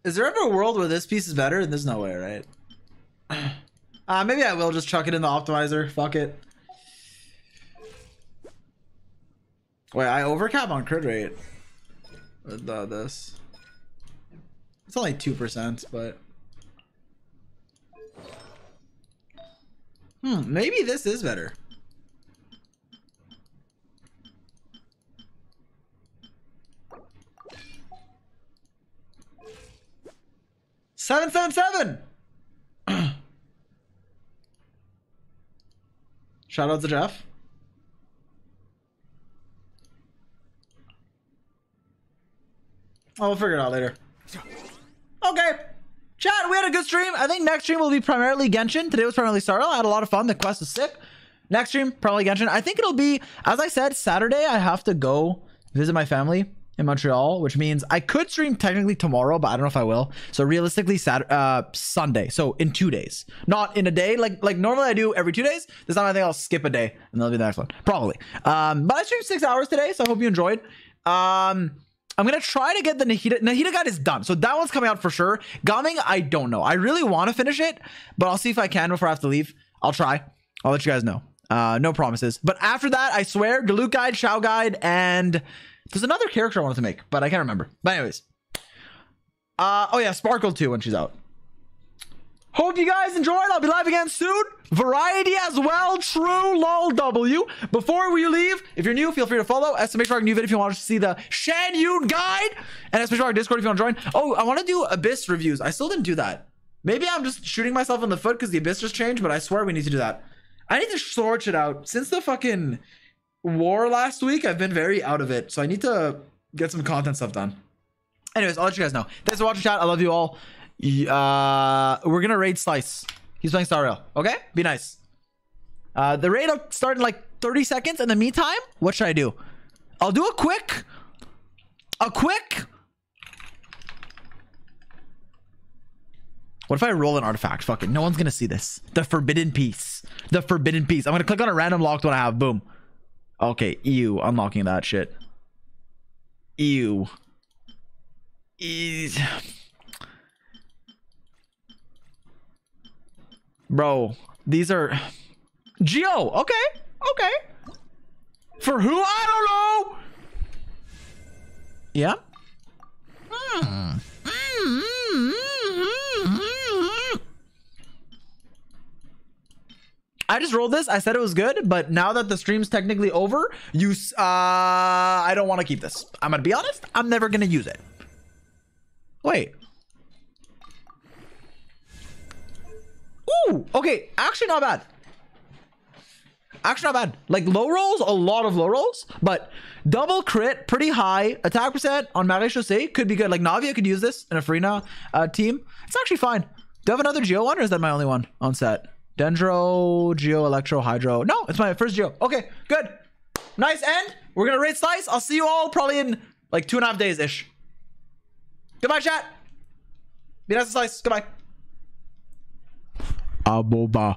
Is there ever a world where this piece is better? There's no way, right? Uh, maybe I will just chuck it in the optimizer. Fuck it. Wait, I overcap on crit rate. With uh, this. It's only 2%, but... Hmm, maybe this is better. Seven seven seven. Shout out to Jeff. Oh, we'll figure it out later. Okay. Chat, we had a good stream. I think next stream will be primarily Genshin. Today was primarily Starl. I had a lot of fun. The quest was sick. Next stream, probably Genshin. I think it'll be, as I said, Saturday. I have to go visit my family in Montreal, which means I could stream technically tomorrow, but I don't know if I will. So realistically, Saturday, uh, Sunday. So in two days, not in a day. Like like normally I do every two days. This time I think I'll skip a day and that'll be the next one, probably. Um, but I streamed six hours today, so I hope you enjoyed. Um. I'm gonna try to get the Nahida. Nahida guide is done, so that one's coming out for sure. Gaming, I don't know. I really want to finish it, but I'll see if I can before I have to leave. I'll try. I'll let you guys know. Uh, no promises. But after that, I swear, Diluc guide, Xiao guide, and there's another character I wanted to make, but I can't remember. But anyways, uh, oh yeah, Sparkle too when she's out. Hope you guys enjoyed. I'll be live again soon. Variety as well. True lol W. Before we leave, if you're new, feel free to follow. Estimation Rock new video if you want to see the Xianyun guide. And Estimation Rock Discord if you want to join. Oh, I want to do Abyss reviews. I still didn't do that. Maybe I'm just shooting myself in the foot because the Abyss just changed, but I swear we need to do that. I need to sort it out. Since the fucking war last week, I've been very out of it. So I need to get some content stuff done. Anyways, I'll let you guys know. Thanks for watching, chat. I love you all. Uh, we're gonna raid Slice. He's playing Star Rail. Okay, be nice. Uh, the raid will start in like 30 seconds. In the meantime, what should I do? I'll do a quick, a quick. What if I roll an artifact? Fuck it. No one's gonna see this. The forbidden piece. The forbidden piece. I'm gonna click on a random locked one I have. Boom. Okay. Ew. Unlocking that shit. Ew. Ew. Bro, these are Geo. Okay, okay. For who? I don't know. Yeah. Hmm. hmm, hmm, hmm. I just rolled this. I said it was good, but now that the stream's technically over, you, uh, I don't want to keep this. I'm gonna be honest. I'm never gonna use it. Wait. Ooh, okay. Actually, not bad. Actually, not bad. Like low rolls, a lot of low rolls, but double crit, pretty high attack percent on Marechaussee could be good. Like Navia could use this in a Furina uh, team. It's actually fine. Do I have another Geo one, or is that my only one on set? Dendro, Geo, Electro, Hydro. No, it's my first Geo. Okay, good. Nice end. We're gonna raid slice. I'll see you all probably in like two and a half days ish. Goodbye, chat. Be nice to slice. Goodbye. Aboba.